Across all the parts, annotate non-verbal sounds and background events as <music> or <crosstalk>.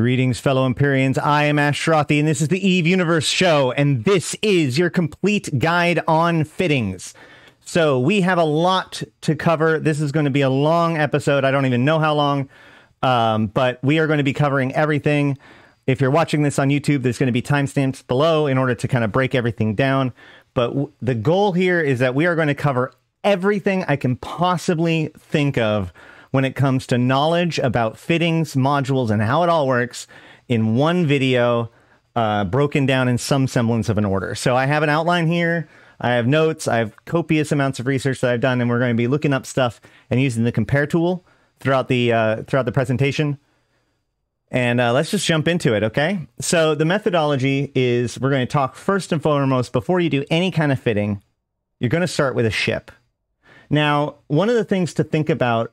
Greetings, fellow Empyreans. I am Ashterothi, and this is the Eve Universe Show, and this is your complete guide on fittings. So, we have a lot to cover. This is going to be a long episode. I don't even know how long, um, but we are going to be covering everything. If you're watching this on YouTube, there's going to be timestamps below in order to kind of break everything down. But the goal here is that we are going to cover everything I can possibly think of when it comes to knowledge about fittings, modules, and how it all works in one video, uh, broken down in some semblance of an order. So I have an outline here. I have notes. I have copious amounts of research that I've done, and we're going to be looking up stuff and using the compare tool throughout the uh, throughout the presentation. And uh, let's just jump into it, okay? So the methodology is we're going to talk first and foremost before you do any kind of fitting, you're going to start with a ship. Now, one of the things to think about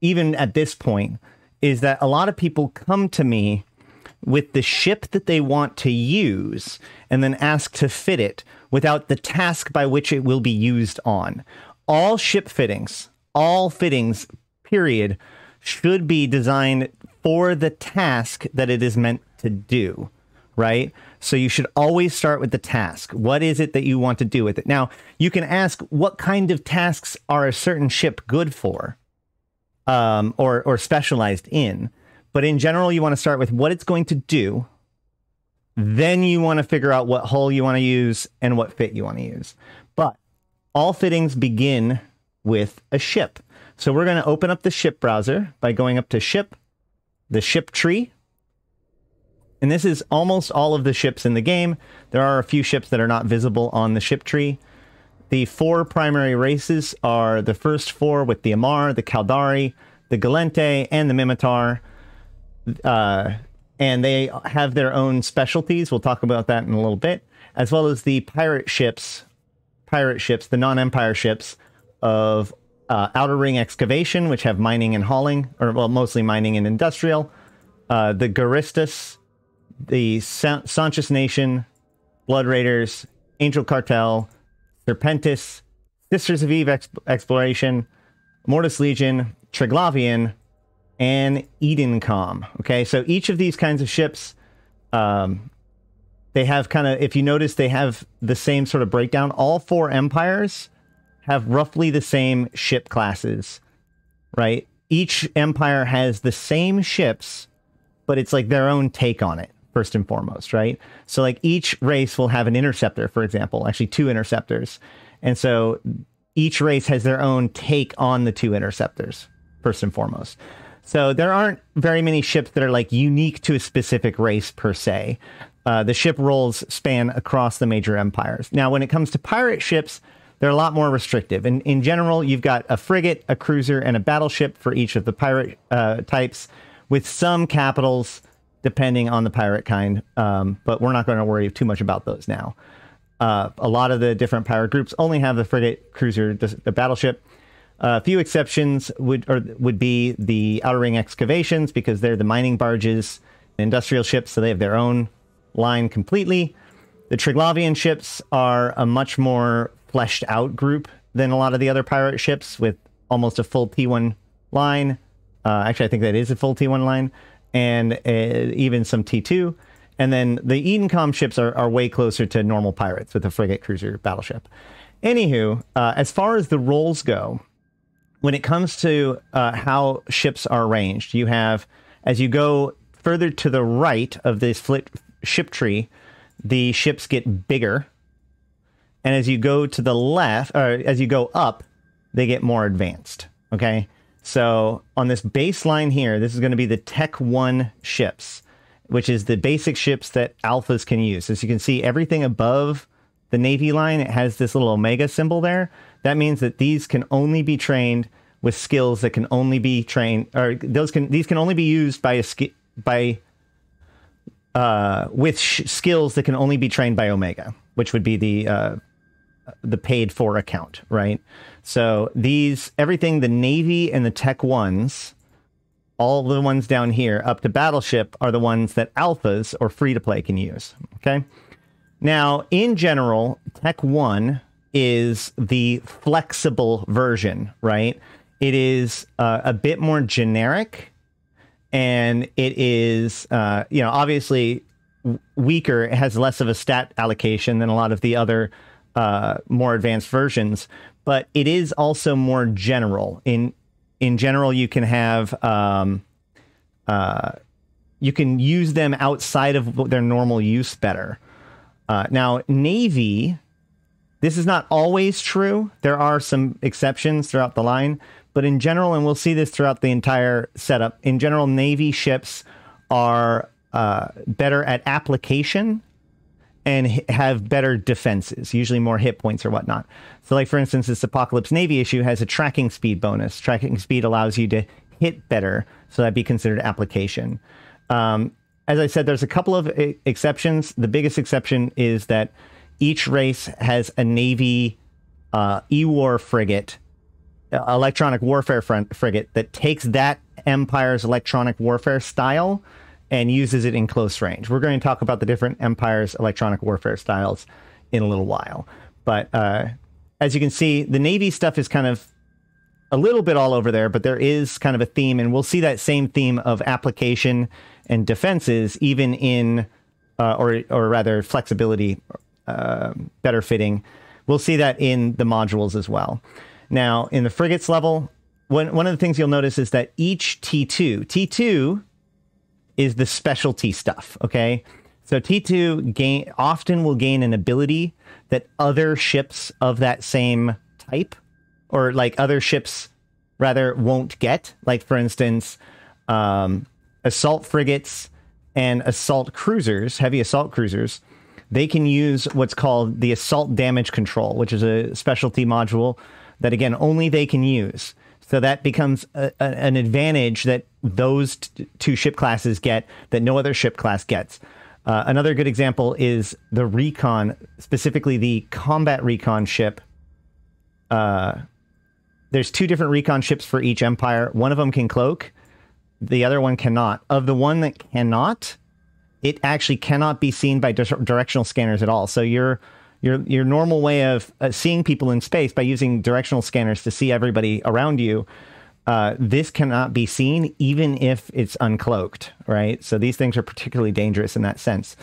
even at this point, is that a lot of people come to me with the ship that they want to use and then ask to fit it without the task by which it will be used on. All ship fittings, all fittings, period, should be designed for the task that it is meant to do, right? So you should always start with the task. What is it that you want to do with it? Now, you can ask what kind of tasks are a certain ship good for? Um, or or specialized in. But in general, you want to start with what it's going to do. Then you want to figure out what hull you want to use and what fit you want to use. But all fittings begin with a ship. So we're going to open up the ship browser by going up to ship, the ship tree. And this is almost all of the ships in the game. There are a few ships that are not visible on the ship tree. The four primary races are the first four with the Amarr, the Caldari, the Gallente, and the Minmatar. Uh, and they have their own specialties. We'll talk about that in a little bit, as well as the pirate ships, pirate ships, the non-empire ships of uh, Outer Ring Excavation, which have mining and hauling, or well, mostly mining and industrial. Uh, the Guristas, the Sa- Sansha's Nation, Blood Raiders, Angel Cartel, Serpentis, Sisters of Eve Ex- Exploration, Mordu's Legion, Triglavian, and Edencom. Okay, so each of these kinds of ships, um, they have kind of, if you notice, they have the same sort of breakdown. All four empires have roughly the same ship classes, right? Each empire has the same ships, but it's like their own take on it first and foremost, right? So like each race will have an interceptor, for example, actually two interceptors. And so each race has their own take on the two interceptors, first and foremost. So there aren't very many ships that are like unique to a specific race per se. Uh, the ship roles span across the major empires. Now, when it comes to pirate ships, they're a lot more restrictive. And in general, you've got a frigate, a cruiser, and a battleship for each of the pirate uh, types, with some capitals depending on the pirate kind. Um, but we're not going to worry too much about those now. Uh, a lot of the different pirate groups only have the frigate, cruiser, the battleship. Uh, a few exceptions would or would be the outer ring excavations because they're the mining barges, industrial ships, so they have their own line completely. The Triglavian ships are a much more fleshed out group than a lot of the other pirate ships, with almost a full T1 line. Uh, actually, I think that is a full T1 line, and uh, even some T2. And then the Edencom ships are, are way closer to normal pirates with a frigate, cruiser, battleship. Anywho, uh, as far as the roles go, when it comes to uh, how ships are arranged, you have, as you go further to the right of this ship tree, the ships get bigger. And as you go to the left, or as you go up, they get more advanced. Okay. So on this baseline here, this is going to be the Tech 1 ships, which is the basic ships that alphas can use. As you can see, everything above the Navy line, it has this little Omega symbol there. That means that these can only be trained with skills that can only be trained, or those can these can only be used by a by uh, with skills that can only be trained by Omega, which would be the uh, the paid for account, right? So these everything the Navy and the Tech ones, all the ones down here up to Battleship are the ones that alphas or free to play can use. Okay. Now, in general, Tech 1 is the flexible version, right? It is uh, a bit more generic and it is uh, you know obviously weaker. It has less of a stat allocation than a lot of the other uh, more advanced versions, but it is also more general. In in general, you can have um, uh, you can use them outside of their normal use better. Uh, now, Navy, this is not always true. There are some exceptions throughout the line, but in general, and we'll see this throughout the entire setup, in general, Navy ships are uh, better at application and have better defenses, usually more hit points or whatnot. So, like for instance, this Apocalypse Navy issue has a tracking speed bonus. Tracking speed allows you to hit better, so that'd be considered application. Um, as I said, there's a couple of exceptions. The biggest exception is that each race has a Navy uh, E-War frigate, uh, electronic warfare frigate, that takes that Empire's electronic warfare style and uses it in close range. We're going to talk about the different Empire's electronic warfare styles in a little while. But uh, as you can see, the Navy stuff is kind of a little bit all over there, but there is kind of a theme, and we'll see that same theme of application and defenses, even in, uh, or or rather flexibility, uh, better fitting. We'll see that in the modules as well. Now, in the frigates level, one one of the things you'll notice is that each T2, T2 is the specialty stuff. Okay, so T2 gain often will gain an ability that other ships of that same type, or like other ships rather won't get. Like for instance, um, assault frigates and assault cruisers, heavy assault cruisers, they can use what's called the assault damage control, which is a specialty module that, again, only they can use. So that becomes a, a, an advantage that those t- two ship classes get that no other ship class gets. Uh, another good example is the recon, specifically the combat recon ship. Uh, there's two different recon ships for each empire. One of them can cloak, the other one cannot. Of the one that cannot, it actually cannot be seen by di- directional scanners at all. So your your your normal way of uh, seeing people in space by using directional scanners to see everybody around you, uh, this cannot be seen even if it's uncloaked, right? So these things are particularly dangerous in that sense.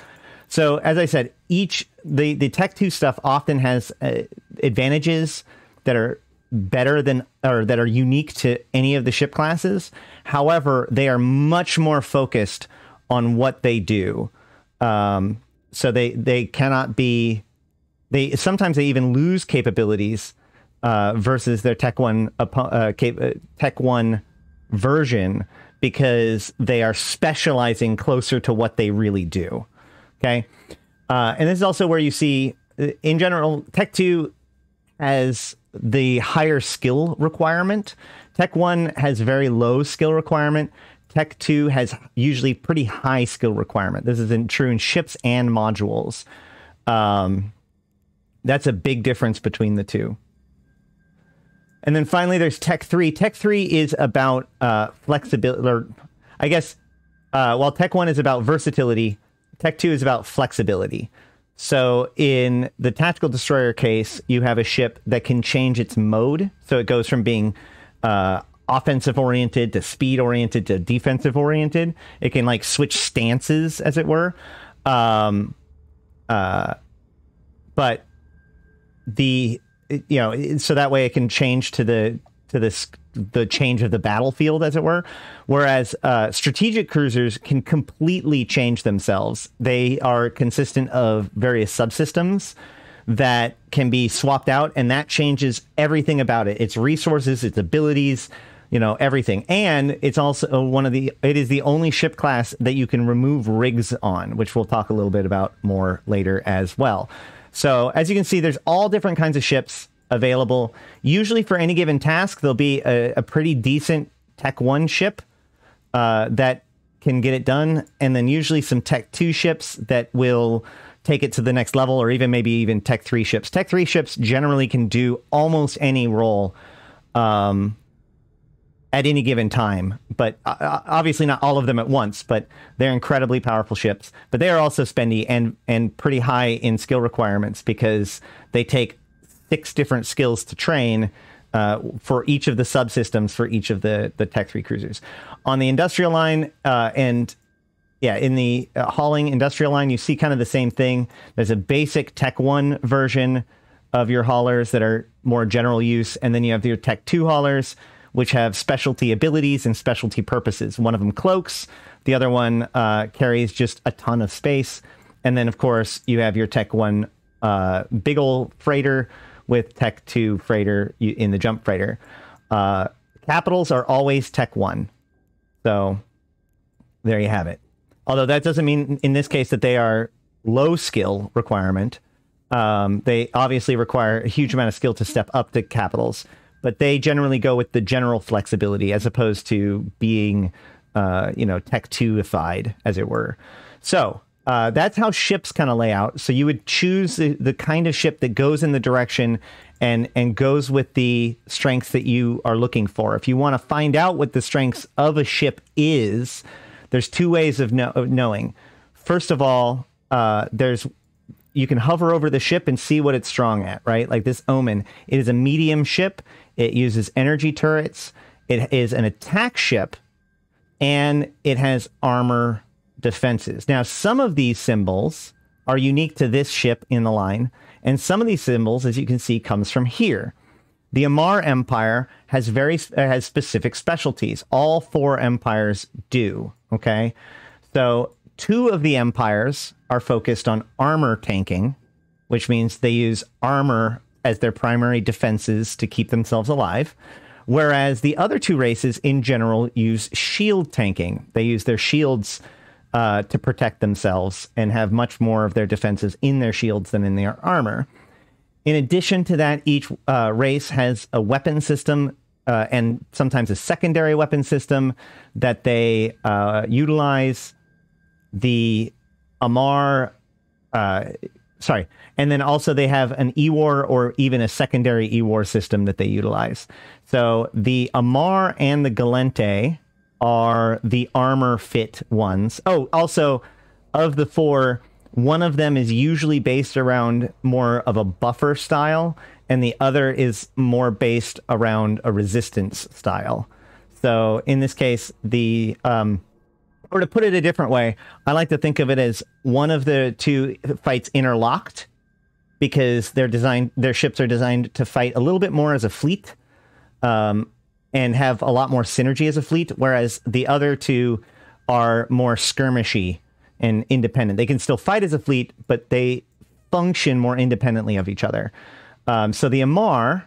So as I said, each the the Tech Two stuff often has uh, advantages that are better than or that are unique to any of the ship classes. However, they are much more focused on what they do. Um, so they they cannot be they sometimes they even lose capabilities uh, versus their Tech One uh, uh, Tech One version because they are specializing closer to what they really do. Okay, uh, and this is also where you see, uh, in general, Tech Two has the higher skill requirement. Tech 1 has very low skill requirement. Tech 2 has usually pretty high skill requirement. This is in, true in ships and modules. Um, that's a big difference between the two. And then finally, there's Tech 3. Tech 3 is about uh, flexibility, or I guess, uh, while Tech 1 is about versatility, Tech 2 is about flexibility. So in the tactical destroyer case, you have a ship that can change its mode. So it goes from being uh, offensive oriented to speed oriented to defensive oriented. It can like switch stances, as it were. Um, uh, but the you know so that way it can change to the to this the change of the battlefield, as it were. Whereas uh, strategic cruisers can completely change themselves. They are consistent of various subsystems that can be swapped out, and that changes everything about it. Its resources, its abilities, you know, everything. And it's also one of the. It is the only ship class that you can remove rigs on, which we'll talk a little bit about more later as well. So as you can see, there's all different kinds of ships available. Usually, for any given task, there'll be a, a pretty decent Tech 1 ship uh, that can get it done, and then usually some Tech 2 ships that will take it to the next level, or even maybe even Tech 3 ships. Tech 3 ships generally can do almost any role. Um, at any given time, but uh, uh obviously not all of them at once. But they're incredibly powerful ships. But they are also spendy and and pretty high in skill requirements because they take six different skills to train uh, for each of the subsystems for each of the the Tech Three cruisers. On the industrial line uh, and yeah, in the uh, hauling industrial line, you see kind of the same thing. There's a basic Tech One version of your haulers that are more general use, and then you have your Tech Two haulers, which have specialty abilities and specialty purposes. One of them cloaks, the other one uh, carries just a ton of space, and then of course you have your Tech One uh, big ol' freighter with Tech Two freighter in the jump freighter. Uh, capitals are always Tech One, so there you have it. Although that doesn't mean in this case that they are low skill requirement. Um, they obviously require a huge amount of skill to step up to capitals, but they generally go with the general flexibility as opposed to being, uh, you know, tech two-ified, as it were. So uh, that's how ships kind of lay out. So you would choose the, the kind of ship that goes in the direction and and goes with the strengths that you are looking for. If you want to find out what the strengths of a ship is, there's two ways of, of knowing. First of all, uh, there's you can hover over the ship and see what it's strong at, right? Like this Omen, it is a medium ship. It uses energy turrets. It is an attack ship, and it has armor defenses. Now, some of these symbols are unique to this ship in the line, and some of these symbols, as you can see, comes from here. The Amarr Empire has very has specific specialties. All four empires do. Okay, so two of the empires are focused on armor tanking, which means they use armor as their primary defenses to keep themselves alive. Whereas the other two races in general use shield tanking. They use their shields uh, to protect themselves and have much more of their defenses in their shields than in their armor. In addition to that, each uh, race has a weapon system uh, and sometimes a secondary weapon system that they uh, utilize. The Amarr uh, sorry, and then also they have an E-War or even a secondary E-War system that they utilize. So the Amarr and the Gallente are the armor fit ones. Oh, also of the four, one of them is usually based around more of a buffer style, and the other is more based around a resistance style. So in this case, the um, or to put it a different way, I like to think of it as one of the two fights interlocked because they're designed, their ships are designed to fight a little bit more as a fleet um, and have a lot more synergy as a fleet, whereas the other two are more skirmishy and independent. They can still fight as a fleet, but they function more independently of each other. Um, so the Amarr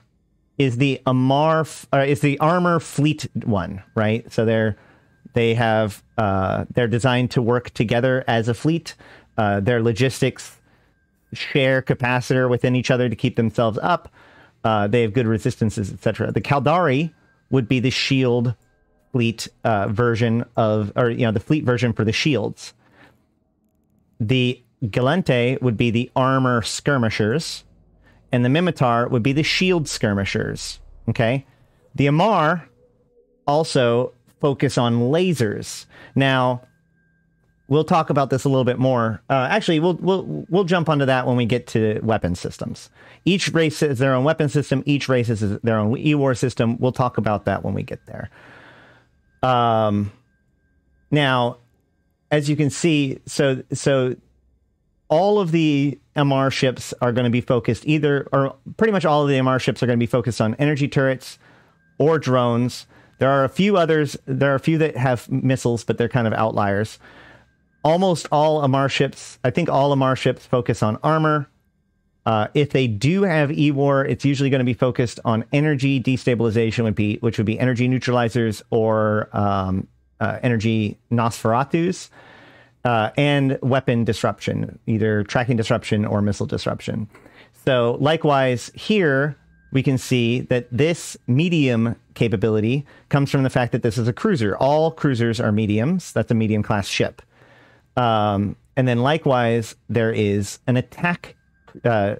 is the Amarr uh, is the armor fleet one, right? So they're they have uh, they're designed to work together as a fleet. Uh, their logistics share capacitor within each other to keep themselves up. Uh, they have good resistances, etc. The Caldari would be the shield fleet uh, version of, or you know, the fleet version for the shields. The Gallente would be the armor skirmishers, and the Minmatar would be the shield skirmishers. Okay, the Amarr also focus on lasers. Now, we'll talk about this a little bit more. Uh, actually, we'll we'll we'll jump onto that when we get to weapon systems. Each race has their own weapon system. Each race has their own E-War system. We'll talk about that when we get there. Um, now, as you can see, so so all of the Amarr ships are going to be focused either, or pretty much all of the Amarr ships are going to be focused on energy turrets or drones. There are a few others. There are a few that have missiles, but they're kind of outliers. Almost all Amarr ships, I think all Amarr ships focus on armor. Uh, if they do have E-War, it's usually going to be focused on energy destabilization, would be which would be energy neutralizers or um, uh, energy Nosferatus, uh, and weapon disruption, either tracking disruption or missile disruption. So likewise here, we can see that this medium capability comes from the fact that this is a cruiser. All cruisers are mediums. That's a medium class ship. Um, and then likewise, there is an attack uh,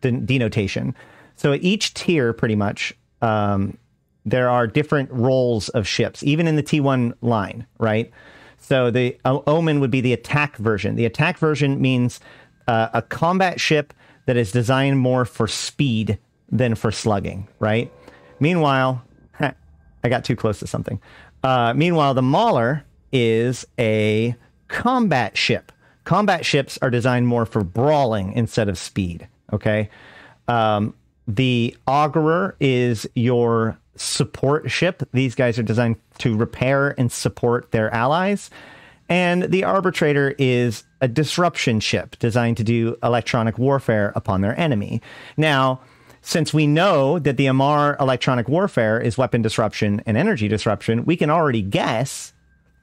de- denotation. So at each tier, pretty much, um, there are different roles of ships, even in the T1 line, right? So the Omen would be the attack version. The attack version means uh, a combat ship that is designed more for speed than for slugging, right? Meanwhile, <laughs> I got too close to something. Uh, meanwhile, the Maller is a combat ship. Combat ships are designed more for brawling instead of speed. Okay. Um, the Augoror is your support ship. These guys are designed to repair and support their allies. And the Arbitrator is a disruption ship designed to do electronic warfare upon their enemy. Now, since we know that the Amarr electronic warfare is weapon disruption and energy disruption, we can already guess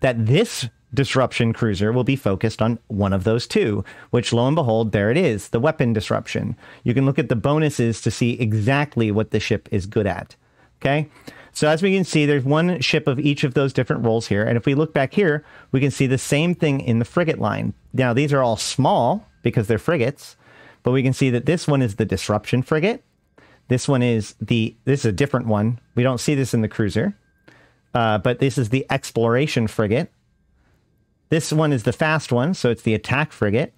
that this disruption cruiser will be focused on one of those two, which lo and behold, there it is the weapon disruption. You can look at the bonuses to see exactly what the ship is good at. Okay. So as we can see, there's one ship of each of those different roles here. And if we look back here, we can see the same thing in the frigate line. Now, these are all small because they're frigates, but we can see that this one is the disruption frigate. This one is the, this is a different one. We don't see this in the cruiser, uh, but this is the exploration frigate. This one is the fast one, so it's the attack frigate.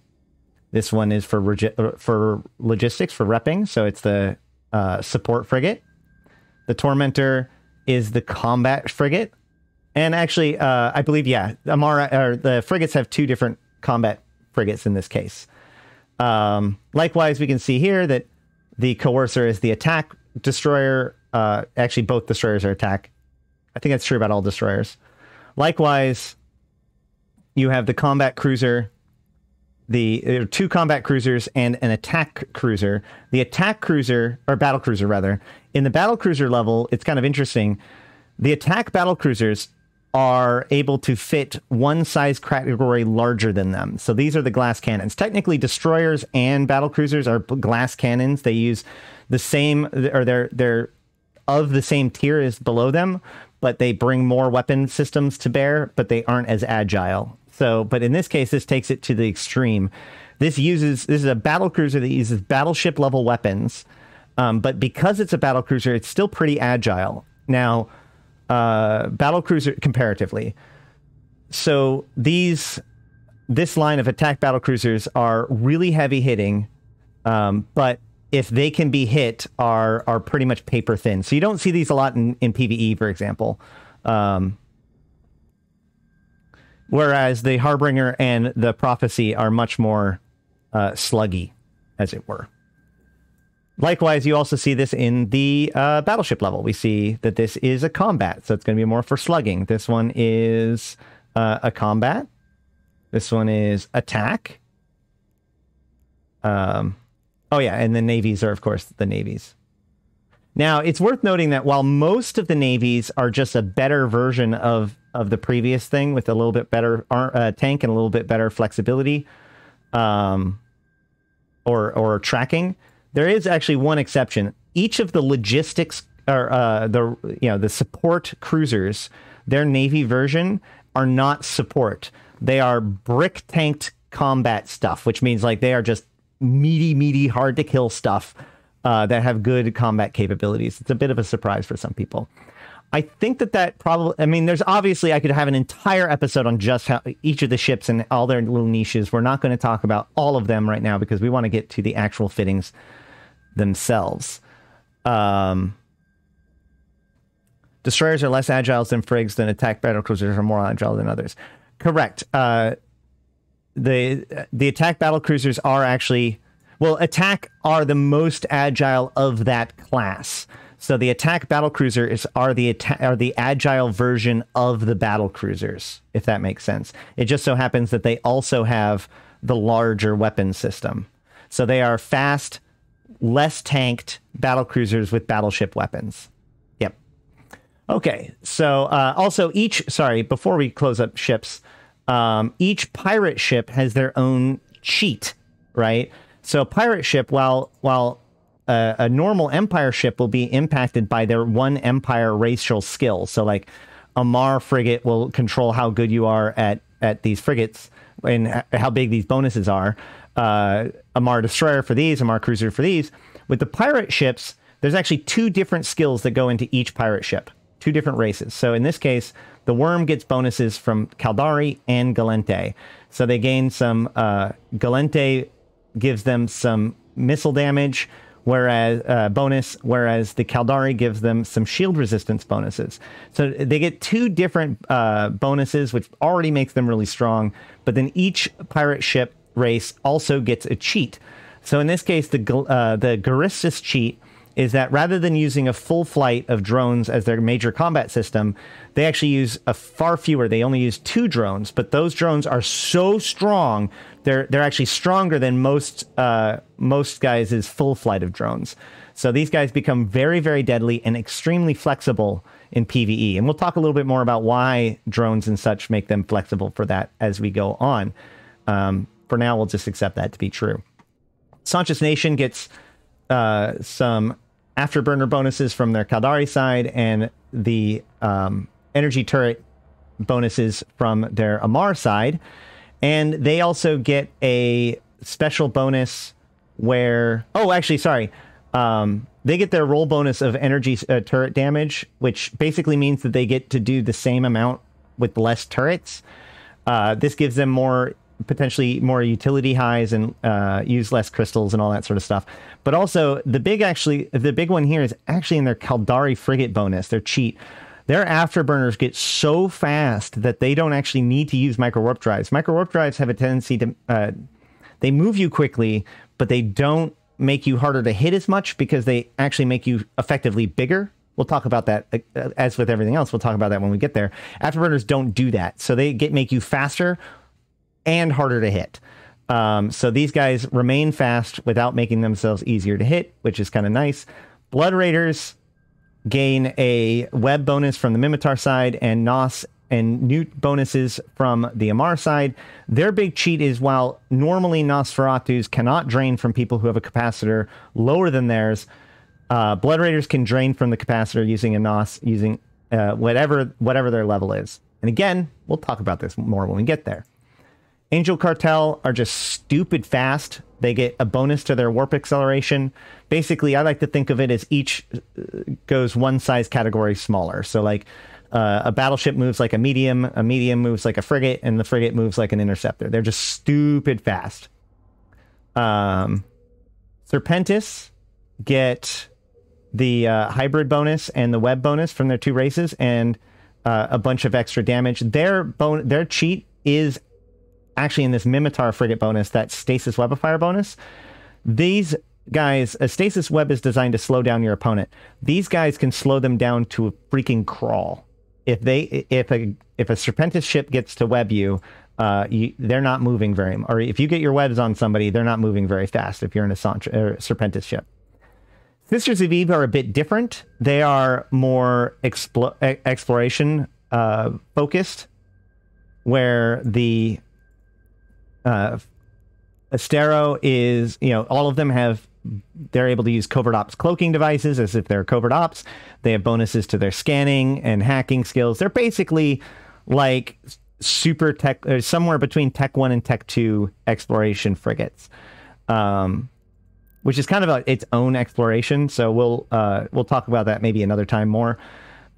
This one is for uh, for logistics, for repping, so it's the uh, support frigate. The Tormentor is the combat frigate. And actually, uh, I believe, yeah, Amara, or the frigates have two different combat frigates in this case. Um, likewise, we can see here that the Coercer is the attack destroyer. Uh, actually, both destroyers are attack. I think that's true about all destroyers. Likewise, you have the combat cruiser, the two combat cruisers and an attack cruiser. The attack cruiser or battle cruiser rather. In the battle cruiser level, it's kind of interesting. The attack battle cruisers are able to fit one size category larger than them. So these are the glass cannons. Technically, destroyers and battle cruisers are glass cannons. They use the same, or they're they're of the same tier as below them, but they bring more weapon systems to bear, but they aren't as agile. So, but in this case, this takes it to the extreme. This uses this is a battle cruiser that uses battleship level weapons, um, but because it's a battle cruiser, it's still pretty agile. Now, uh, battle cruiser comparatively. So these this line of attack battle cruisers are really heavy hitting, um, but if they can be hit, are are pretty much paper thin. So you don't see these a lot in, in PVE, for example. Um, whereas the Harbinger and the Prophecy are much more uh, sluggy, as it were. Likewise, you also see this in the uh, battleship level. We see that this is a combat, so it's going to be more for slugging. This one is uh, a combat. This one is attack. Um, oh yeah, and the navies are, of course, the navies. Now, it's worth noting that while most of the navies are just a better version of of the previous thing with a little bit better uh, tank and a little bit better flexibility, um, or or tracking, there is actually one exception. Each of the logistics or uh, the you know the support cruisers, their navy version are not support. They are brick tanked combat stuff, which means like they are just meaty, meaty, hard to kill stuff uh, that have good combat capabilities. It's a bit of a surprise for some people. I think that that probably, I mean, there's obviously, I could have an entire episode on just how each of the ships and all their little niches. We're not going to talk about all of them right now because we want to get to the actual fittings themselves. Um, destroyers are less agile than frigs, than attack battle cruisers are more agile than others. Correct. Uh, the the attack battle cruisers are actually well, attack are the most agile of that class. So the attack battle cruiser is are the are the agile version of the battle cruisers, if that makes sense. It just so happens that they also have the larger weapon system. So they are fast, less tanked battle cruisers with battleship weapons. Yep. Okay. So uh, also each sorry before we close up ships, um, each pirate ship has their own cheat, right? So a pirate ship, while while a, a, normal empire ship will be impacted by their one empire racial skill. So like a Mar frigate will control how good you are at at these frigates and how big these bonuses are. Uh, Amarr destroyer for these, Amarr cruiser for these. With the pirate ships, there's actually two different skills that go into each pirate ship, two different races. So in this case, the worm gets bonuses from Caldari and Gallente. So they gain some uh, Gallente gives them some missile damage, whereas uh, bonus, whereas the Caldari gives them some shield resistance bonuses. So they get two different uh, bonuses, which already makes them really strong. But then each pirate ship race also gets a cheat. So in this case, the uh, the Guristas cheat is that rather than using a full flight of drones as their major combat system, they actually use a far fewer. They only use two drones, but those drones are so strong. They're they're actually stronger than most uh, most guys' full flight of drones. So these guys become very very deadly and extremely flexible in PVE. And we'll talk a little bit more about why drones and such make them flexible for that as we go on. Um, for now, we'll just accept that to be true. Sansha's Nation gets uh, some afterburner bonuses from their Caldari side and the um, energy turret bonuses from their Amarr side. And they also get a special bonus where, oh, actually, sorry. Um, they get their roll bonus of energy uh, turret damage, which basically means that they get to do the same amount with less turrets. Uh, this gives them more potentially more utility highs and uh, use less crystals and all that sort of stuff. But also the big actually the big one here is actually in their Caldari frigate bonus, their cheat. Their afterburners get so fast that they don't actually need to use micro warp drives. Micro warp drives have a tendency to uh, they move you quickly, but they don't make you harder to hit as much because they actually make you effectively bigger. We'll talk about that uh, as with everything else. We'll talk about that when we get there. Afterburners don't do that, so they get make you faster and harder to hit. Um, so these guys remain fast without making themselves easier to hit, which is kind of nice. Blood Raiders gain a web bonus from the Minmatar side and Nos and Neut bonuses from the Amarr side. Their big cheat is while normally Nosferatus cannot drain from people who have a capacitor lower than theirs, uh, Blood Raiders can drain from the capacitor using a Nos, using uh, whatever whatever their level is. And again, we'll talk about this more when we get there. Angel Cartel are just stupid fast. They get a bonus to their warp acceleration. Basically, I like to think of it as each uh, goes one size category smaller. So, like uh, a battleship moves like a medium, a medium moves like a frigate, and the frigate moves like an interceptor. They're just stupid fast. Um, Serpentis get the uh, hybrid bonus and the web bonus from their two races, and uh, a bunch of extra damage. Their bone, their cheat is actually in this Minmatar frigate bonus, that stasis webifier bonus, these guys, a stasis web is designed to slow down your opponent. These guys can slow them down to a freaking crawl. If they, if a, if a Serpentis ship gets to web you, uh, you, they're not moving very, or if you get your webs on somebody, they're not moving very fast. If you're in a Serpentis ship. Sisters of Eve are a bit different. They are more explo- exploration uh, focused, where the uh, Astero is, you know, all of them have, they're able to use covert ops cloaking devices as if they're covert ops. They have bonuses to their scanning and hacking skills. They're basically like super tech, or somewhere between Tech 1 and Tech 2 exploration frigates. Um, which is kind of a, its own exploration. So we'll uh, we'll talk about that maybe another time more.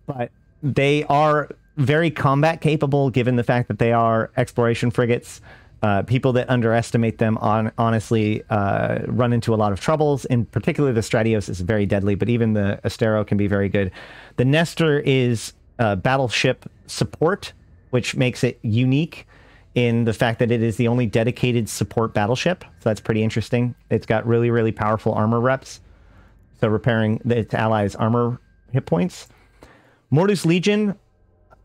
But they are very combat capable, given the fact that they are exploration frigates. Uh, people that underestimate them on honestly uh, run into a lot of troubles. In particular, the Stratios is very deadly, but even the Astero can be very good. The Nestor is uh, battleship support, which makes it unique in the fact that it is the only dedicated support battleship. So that's pretty interesting. It's got really, really powerful armor reps. So repairing its allies' armor hit points. Mordu's Legion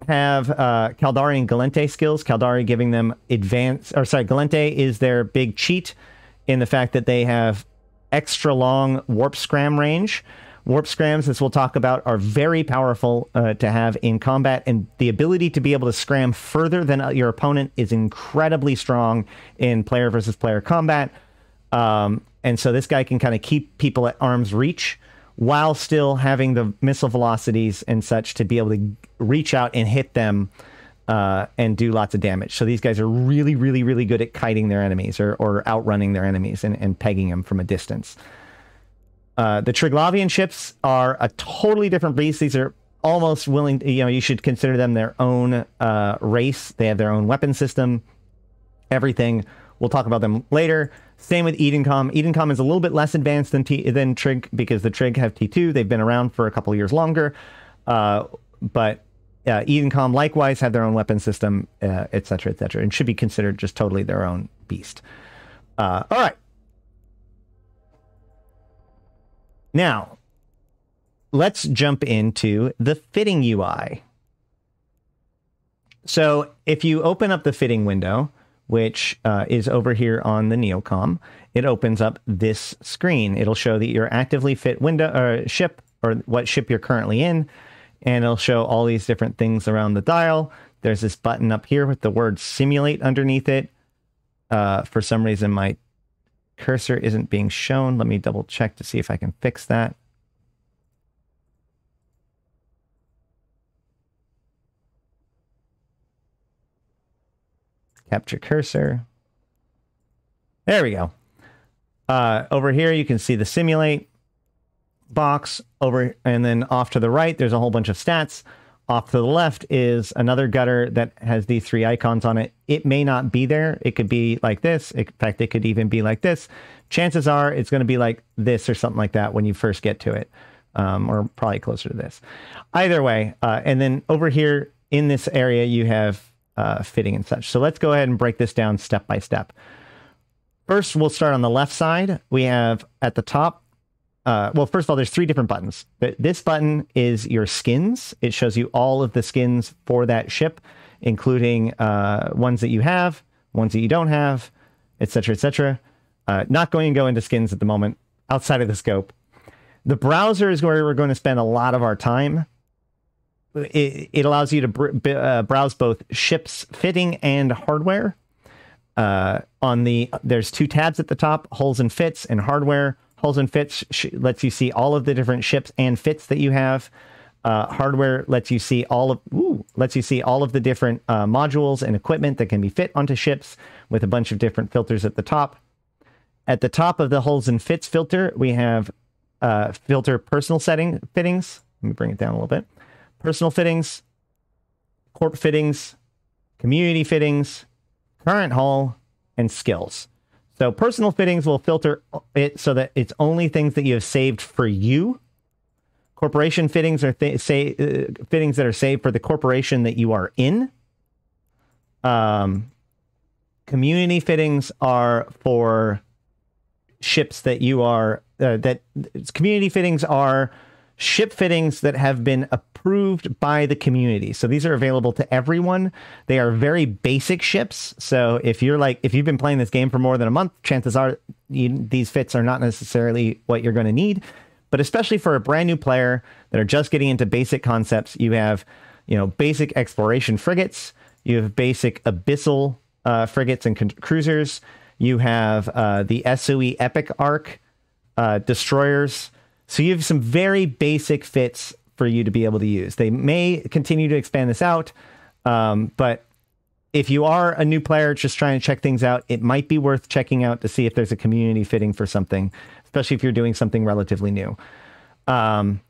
have uh, Caldari and Galente skills. Caldari giving them advanced, or sorry, Galente is their big cheat in the fact that they have extra long warp scram range. Warp scrams, as we'll talk about, are very powerful uh, to have in combat, and the ability to be able to scram further than uh, your opponent is incredibly strong in player versus player combat. Um, and so this guy can kind of keep people at arm's reach while still having the missile velocities and such to be able to reach out and hit them uh, and do lots of damage. So these guys are really, really, really good at kiting their enemies or, or outrunning their enemies and, and pegging them from a distance. Uh, the Triglavian ships are a totally different beast. These are almost willing, to, you know, you should consider them their own uh, race. They have their own weapon system, everything. We'll talk about them later. Same with Edencom. Edencom is a little bit less advanced than T- than Trig because the Trig have T2. They've been around for a couple years longer, uh, but uh, Edencom likewise have their own weapon system, uh, et cetera, et cetera, and should be considered just totally their own beast. Uh, all right. Now, let's jump into the fitting UI. So if you open up the fitting window, which uh, is over here on the Neocom, it opens up this screen. It'll show that your actively fit window or uh, ship or what ship you're currently in, and it'll show all these different things around the dial. There's this button up here with the word simulate underneath it. Uh, for some reason, my cursor isn't being shown. Let me double check to see if I can fix that. Capture cursor. There we go. Uh, over here, you can see the simulate box over, and then off to the right, there's a whole bunch of stats. Off to the left is another gutter that has these three icons on it. It may not be there. It could be like this. In fact, it could even be like this. Chances are it's going to be like this or something like that when you first get to it, um, or probably closer to this. Either way, uh, and then over here in this area, you have uh, fitting and such. So let's go ahead and break this down step by step. First, we'll start on the left side. We have at the top uh, well, first of all, there's three different buttons. But this button is your skins. It shows you all of the skins for that ship, including uh, ones that you have, ones that you don't have, etc., etc. Uh, not going to go into skins at the moment outside of the scope. The browser is where we're going to spend a lot of our time. It, it allows you to br- uh, browse both ships fitting and hardware. Uh, on the there's two tabs at the top: hulls and fits and hardware Hulls and Fits sh- lets you see all of the different ships and fits that you have. Uh, hardware lets you see all of ooh, lets you see all of the different uh, modules and equipment that can be fit onto ships with a bunch of different filters at the top. At the top of the hulls and fits filter, we have uh, filter personal setting fittings. Let me bring it down a little bit. Personal fittings, corp fittings, community fittings, current hull, and skills. So personal fittings will filter it so that it's only things that you have saved for you. Corporation fittings are th- say uh, fittings that are saved for the corporation that you are in. Um, community fittings are for ships that you are uh, that community fittings are ship fittings that have been approved by the community. So these are available to everyone. They are very basic ships. So if you're like, if you've been playing this game for more than a month, chances are you, these fits are not necessarily what you're going to need. But especially for a brand new player that are just getting into basic concepts, you have, you know, basic exploration frigates, you have basic abyssal uh, frigates and cruisers, you have uh, the SOE Epic Arc uh, destroyers so you have some very basic fits for you to be able to use. They may continue to expand this out, um, but if you are a new player just trying to check things out, it might be worth checking out to see if there's a community fitting for something, especially if you're doing something relatively new. Um,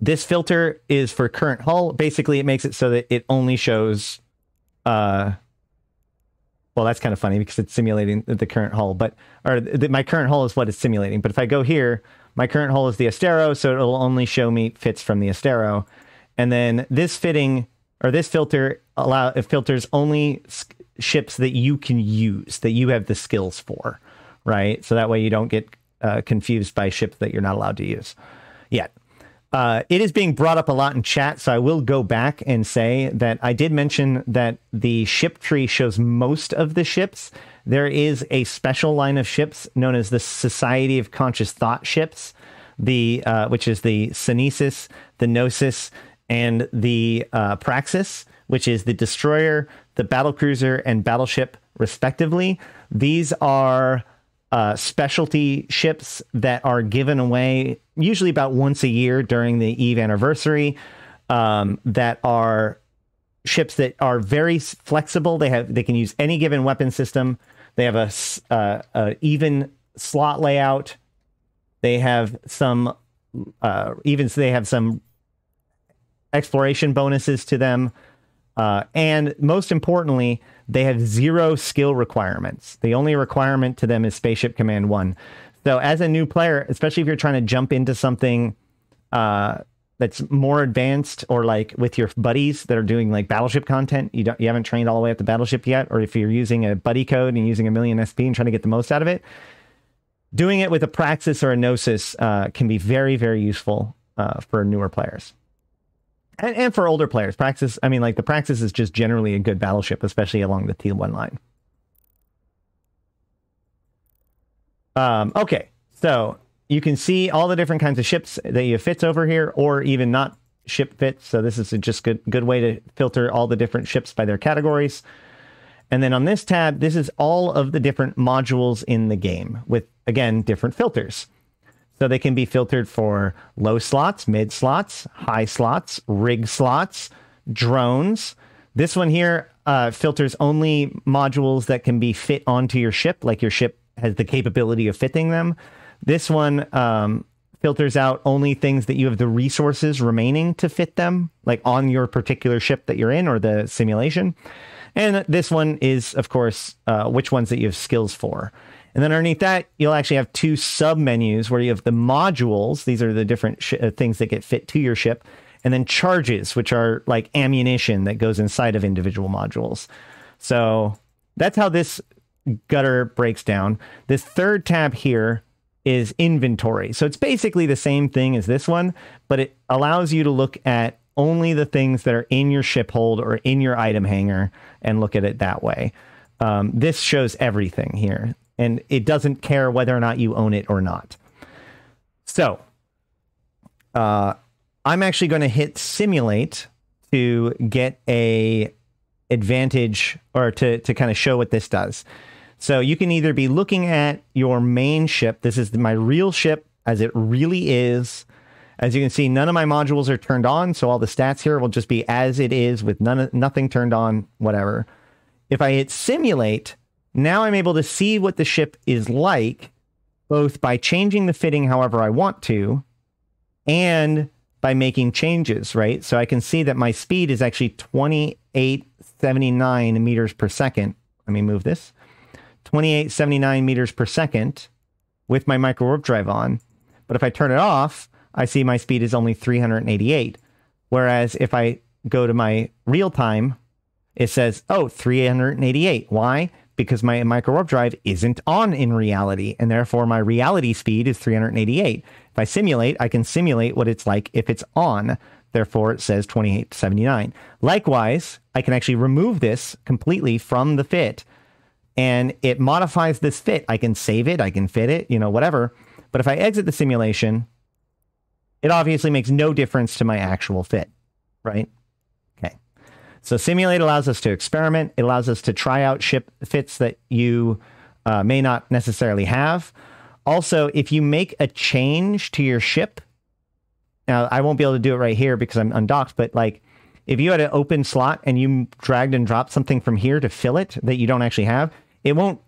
this filter is for current hull. Basically, it makes it so that it only shows. Uh, well, that's kind of funny because it's simulating the current hull, but or my current hull is what it's simulating. But if I go here, my current hull is the Astero, so it'll only show me fits from the Astero. And then this fitting or this filter allow it filters only ships that you can use that you have the skills for, right? So that way you don't get uh, confused by ships that you're not allowed to use yet. Uh, it is being brought up a lot in chat, so I will go back and say that I did mention that the ship tree shows most of the ships there is a special line of ships known as the Society of Conscious Thought ships, the uh, which is the Sunesis, the Gnosis, and the uh, Praxis, which is the destroyer, the battle cruiser, and battleship, respectively. These are uh, specialty ships that are given away usually about once a year during the Eve anniversary. Um, that are ships that are very flexible. They have they can use any given weapon system. They have a, a even slot layout. They have some uh, even so they have some exploration bonuses to them. Uh, and most importantly, they have zero skill requirements. The only requirement to them is Spaceship Command 1. So, as a new player, especially if you're trying to jump into something uh, that's more advanced or like with your buddies that are doing like battleship content you don't you haven't trained all the way up the battleship yet or if you're using a buddy code and using a million sp and trying to get the most out of it doing it with a praxis or a gnosis uh, can be very very useful uh, for newer players. And, and for older players praxis i mean like the praxis is just generally a good battleship especially along the t1 line. Um, okay so you can see all the different kinds of ships that you have fits over here, or even not ship fits. So this is a just good good way to filter all the different ships by their categories. And then on this tab, this is all of the different modules in the game with again different filters. So they can be filtered for low slots, mid slots, high slots, rig slots, drones. This one here uh, filters only modules that can be fit onto your ship, like your ship has the capability of fitting them. This one um, filters out only things that you have the resources remaining to fit them, like on your particular ship that you're in or the simulation. And this one is, of course, uh, which ones that you have skills for. And then underneath that, you'll actually have two sub menus where you have the modules. These are the different sh- uh, things that get fit to your ship. And then charges, which are like ammunition that goes inside of individual modules. So that's how this gutter breaks down. This third tab here is inventory. So it's basically the same thing as this one, but it allows you to look at only the things that are in your ship hold or in your item hanger and look at it that way. Um, this shows everything here, and it doesn't care whether or not you own it or not. So uh, I'm actually going to hit simulate to get a advantage or to, to kind of show what this does. So you can either be looking at your main ship. This is my real ship as it really is. As you can see, none of my modules are turned on, so all the stats here will just be as it is with none nothing turned on, whatever. If I hit simulate, now I'm able to see what the ship is like, both by changing the fitting however I want to, and by making changes, right? So I can see that my speed is actually 2879 meters per second. Let me move this. 2879 meters per second with my micro warp drive on. But if I turn it off, I see my speed is only 388. Whereas if I go to my real time, it says, oh, 388. Why? Because my micro warp drive isn't on in reality, and therefore my reality speed is 388. If I simulate, I can simulate what it's like if it's on. Therefore, it says 2879. Likewise, I can actually remove this completely from the fit and it modifies this fit. I can save it, I can fit it, you know, whatever. But if I exit the simulation, it obviously makes no difference to my actual fit, right? Okay. So simulate allows us to experiment. It allows us to try out ship fits that you uh, may not necessarily have. Also, if you make a change to your ship, now I won't be able to do it right here because I'm undocked, but like if you had an open slot and you dragged and dropped something from here to fill it that you don't actually have, it won't,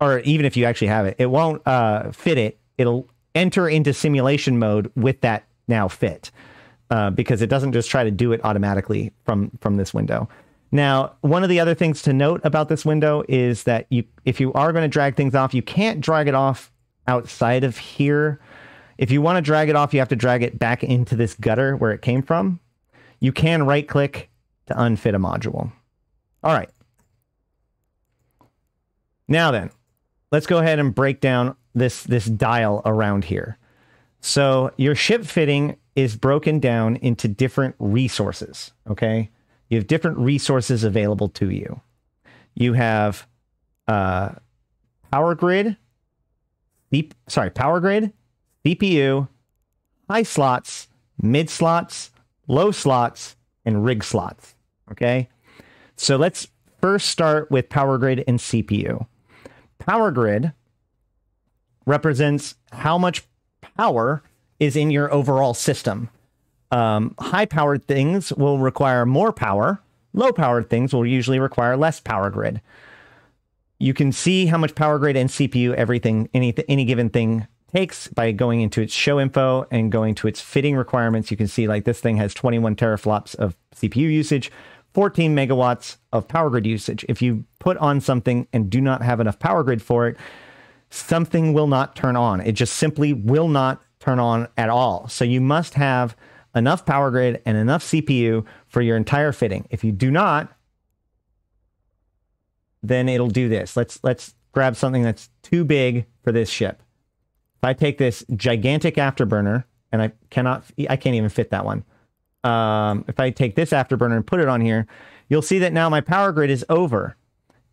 or even if you actually have it, it won't uh, fit it. It'll enter into simulation mode with that now fit uh, because it doesn't just try to do it automatically from from this window. Now, one of the other things to note about this window is that you, if you are going to drag things off, you can't drag it off outside of here. If you want to drag it off, you have to drag it back into this gutter where it came from. You can right click to unfit a module. All right. Now then, let's go ahead and break down this this dial around here. So your ship fitting is broken down into different resources. Okay, you have different resources available to you. You have uh, power grid, deep, sorry, power grid, CPU, high slots, mid slots, low slots, and rig slots. Okay, so let's first start with power grid and CPU. Power grid represents how much power is in your overall system. Um, high powered things will require more power. Low powered things will usually require less power grid. You can see how much power grid and CPU everything any any given thing takes by going into its show info and going to its fitting requirements. You can see like this thing has 21 teraflops of CPU usage, 14 megawatts of power grid usage. If you put on something and do not have enough power grid for it, something will not turn on. It just simply will not turn on at all. So you must have enough power grid and enough CPU for your entire fitting. If you do not, then it'll do this. Let's let's grab something that's too big for this ship. If I take this gigantic afterburner and I cannot I can't even fit that one um, if I take this afterburner and put it on here, you'll see that now my power grid is over.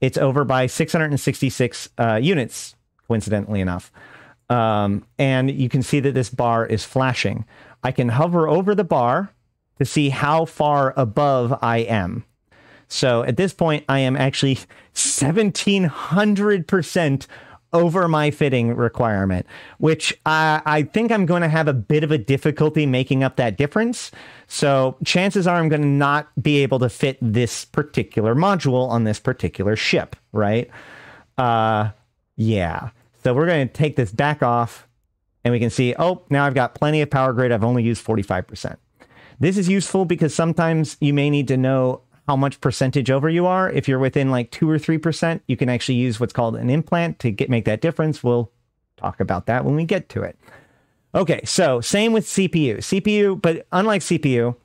It's over by 666 uh, units, coincidentally enough. Um, and you can see that this bar is flashing. I can hover over the bar to see how far above I am. So at this point, I am actually <laughs> 1700% over my fitting requirement, which I, I think I'm going to have a bit of a difficulty making up that difference. So chances are I'm going to not be able to fit this particular module on this particular ship, right? Uh, yeah. So we're going to take this back off and we can see, oh, now I've got plenty of power grid. I've only used 45%. This is useful because sometimes you may need to know how much percentage over you are. If you're within like two or three percent, you can actually use what's called an implant to get make that difference. We'll talk about that when we get to it. Okay, so same with CPU. CPU, but unlike CPU,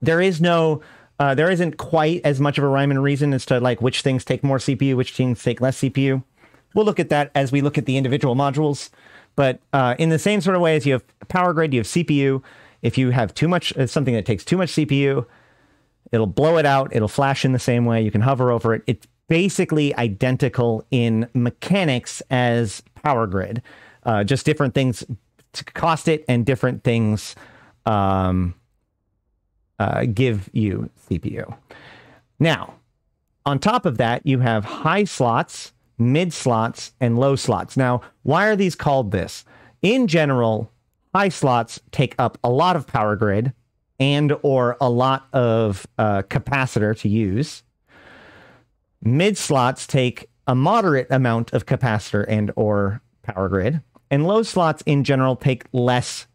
there is no uh, there isn't quite as much of a rhyme and reason as to like which things take more CPU, which things take less CPU. We'll look at that as we look at the individual modules. But uh, in the same sort of way as you have power grid, you have CPU. If you have too much, uh, something that takes too much CPU, It'll blow it out. It'll flash in the same way. You can hover over it. It's basically identical in mechanics as Power Grid, uh, just different things to cost it and different things um, uh, give you CPU. Now, on top of that, you have high slots, mid slots, and low slots. Now, why are these called this? In general, high slots take up a lot of power grid and or a lot of uh, capacitor to use. Mid slots take a moderate amount of capacitor and or power grid, and low slots in general take less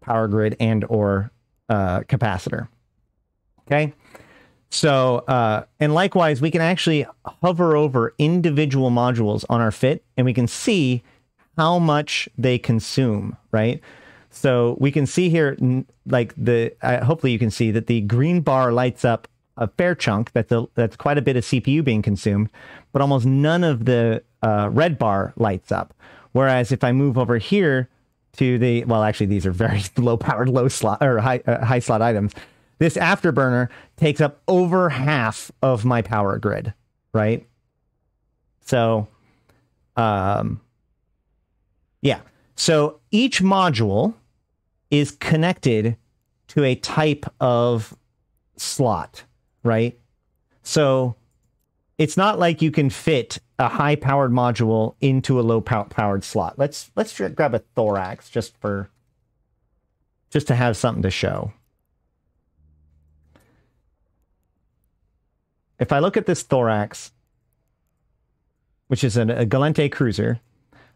power grid and or uh, capacitor. Okay. So, uh, and likewise, we can actually hover over individual modules on our fit and we can see how much they consume, right? So we can see here, like the, uh, hopefully you can see that the green bar lights up a fair chunk. That's a, that's quite a bit of CPU being consumed, but almost none of the uh, red bar lights up. Whereas if I move over here to the, well, actually these are very <laughs> low powered, low slot or high, uh, high slot items. This afterburner takes up over half of my power grid, right? So, um, yeah. So each module is connected to a type of slot, right? So it's not like you can fit a high powered module into a low powered slot. Let's let's grab a thorax just for just to have something to show. If I look at this thorax, which is an, a Gallente cruiser,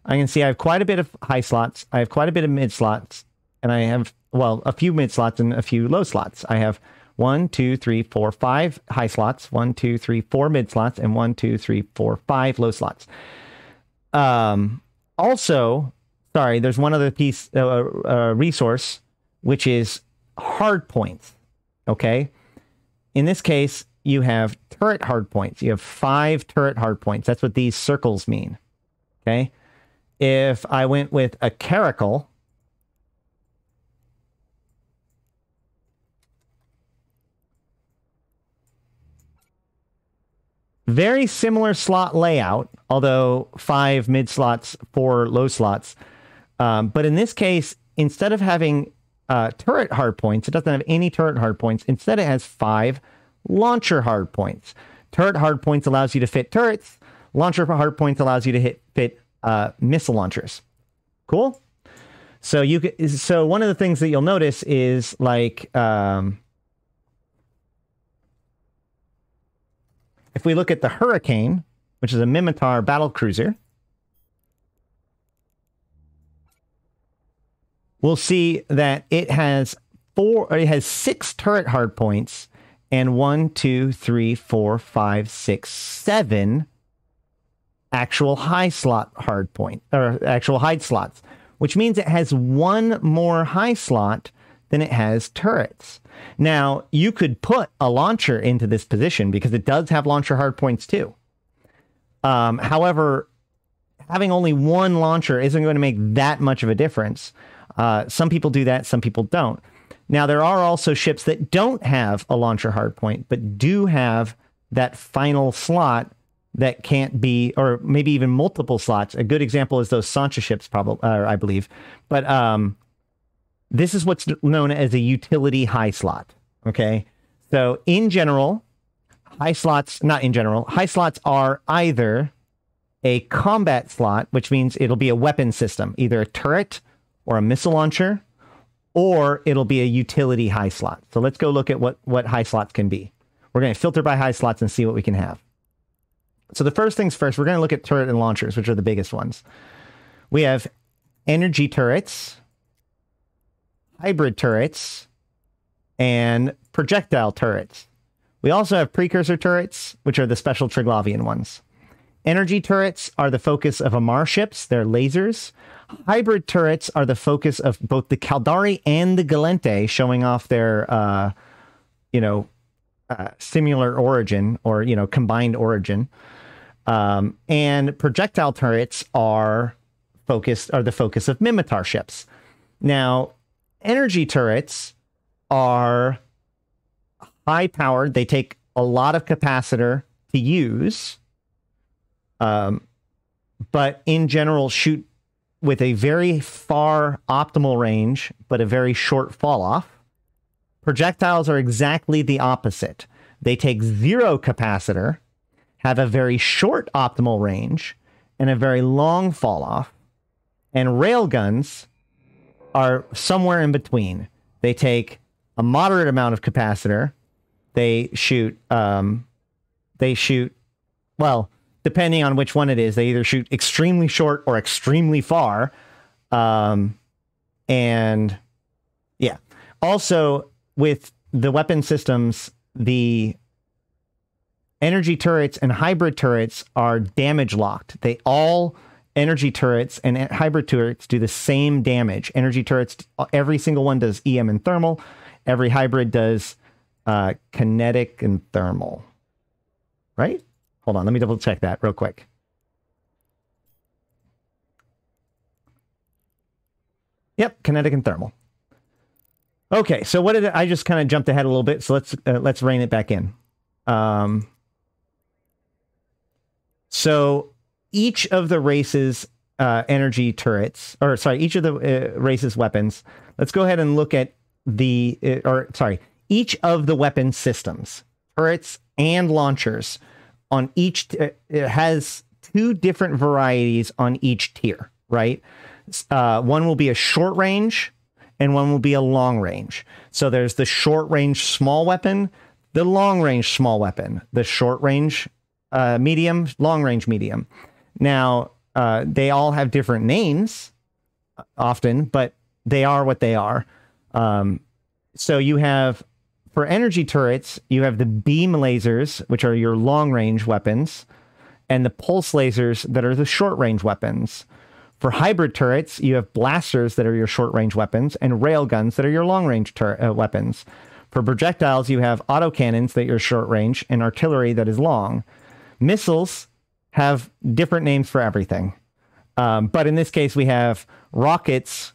I can see I have quite a bit of high slots. I have quite a bit of mid slots and I have, well, a few mid slots and a few low slots. I have one, two, three, four, five high slots, one, two, three, four mid slots, and one, two, three, four, five low slots. Um, also, sorry, there's one other piece, uh, uh, resource, which is hard points. Okay. In this case, you have turret hard points. You have five turret hard points. That's what these circles mean. Okay. If I went with a caracal, Very similar slot layout, although five mid slots, four low slots. Um, but in this case, instead of having uh, turret hard points, it doesn't have any turret hard points. Instead, it has five launcher hard points. Turret hard points allows you to fit turrets. Launcher hard points allows you to hit fit uh, missile launchers. Cool. So you so one of the things that you'll notice is like um, If we look at the Hurricane, which is a Minmatar battle cruiser, we'll see that it has four, it has six turret hardpoints and one, two, three, four, five, six, seven actual high slot hard point or actual hide slots, which means it has one more high slot than it has turrets. Now, you could put a launcher into this position because it does have launcher hard points too. Um, however, having only one launcher isn't going to make that much of a difference. Uh, some people do that, some people don't. Now, there are also ships that don't have a launcher hardpoint, but do have that final slot that can't be, or maybe even multiple slots. A good example is those Sansha ships, probably, uh, I believe. But um, this is what's known as a utility high slot. Okay. So, in general, high slots, not in general, high slots are either a combat slot, which means it'll be a weapon system, either a turret or a missile launcher or it'll be a utility high slot. So let's go look at what, what high slots can be. We're going to filter by high slots and see what we can have. So the first things first, we're going to look at turret and launchers, which are the biggest ones. We have energy turrets, hybrid turrets, and projectile turrets. We also have precursor turrets, which are the special Triglavian ones. Energy turrets are the focus of Amarr ships. They're lasers. Hybrid turrets are the focus of both the Caldari and the Gallente, showing off their, uh, you know, uh, similar origin or you know combined origin. Um, and projectile turrets are focused are the focus of Minmatar ships. Now, energy turrets are high powered. They take a lot of capacitor to use, um, but in general shoot with a very far optimal range, but a very short fall off. Projectiles are exactly the opposite. They take zero capacitor, have a very short optimal range, and a very long fall off. And railguns are somewhere in between. They take a moderate amount of capacitor. They shoot, um, they shoot, well, depending on which one it is, they either shoot extremely short or extremely far. Um, and yeah, also with the weapon systems, the energy turrets and hybrid turrets are damage locked. They all energy turrets and hybrid turrets do the same damage. Energy turrets, every single one does EM and thermal. Every hybrid does uh, kinetic and thermal. Right? Hold on, let me double check that real quick. Yep, kinetic and thermal. Okay, so what did I, I just kind of jumped ahead a little bit? So let's uh, let's rein it back in. Um, so each of the races uh, energy turrets, or sorry, each of the uh, races weapons. Let's go ahead and look at the, uh, or sorry, each of the weapon systems, turrets and launchers on each t- uh, it has two different varieties on each tier, right? Uh, one will be a short range and one will be a long range. So there's the short range small weapon, the long range small weapon, the short range uh, medium, long range medium. Now, uh, they all have different names uh, often, but they are what they are. Um, so you have for energy turrets, you have the beam lasers, which are your long range weapons, and the pulse lasers that are the short range weapons. For hybrid turrets, you have blasters that are your short range weapons and railguns that are your long range uh, weapons. For projectiles, you have autocannons that are short range and artillery that is long. Missiles have different names for everything. Um, but in this case, we have rockets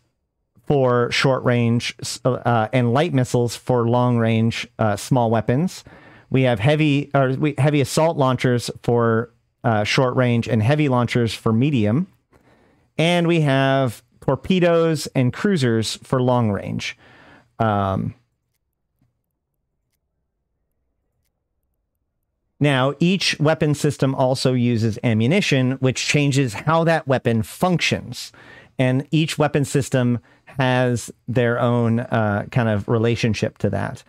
for short range uh, and light missiles for long range uh, small weapons. We have heavy or we, heavy assault launchers for uh, short range and heavy launchers for medium. And we have torpedoes and cruisers for long range. Um, now, each weapon system also uses ammunition, which changes how that weapon functions. And each weapon system has their own uh, kind of relationship to that.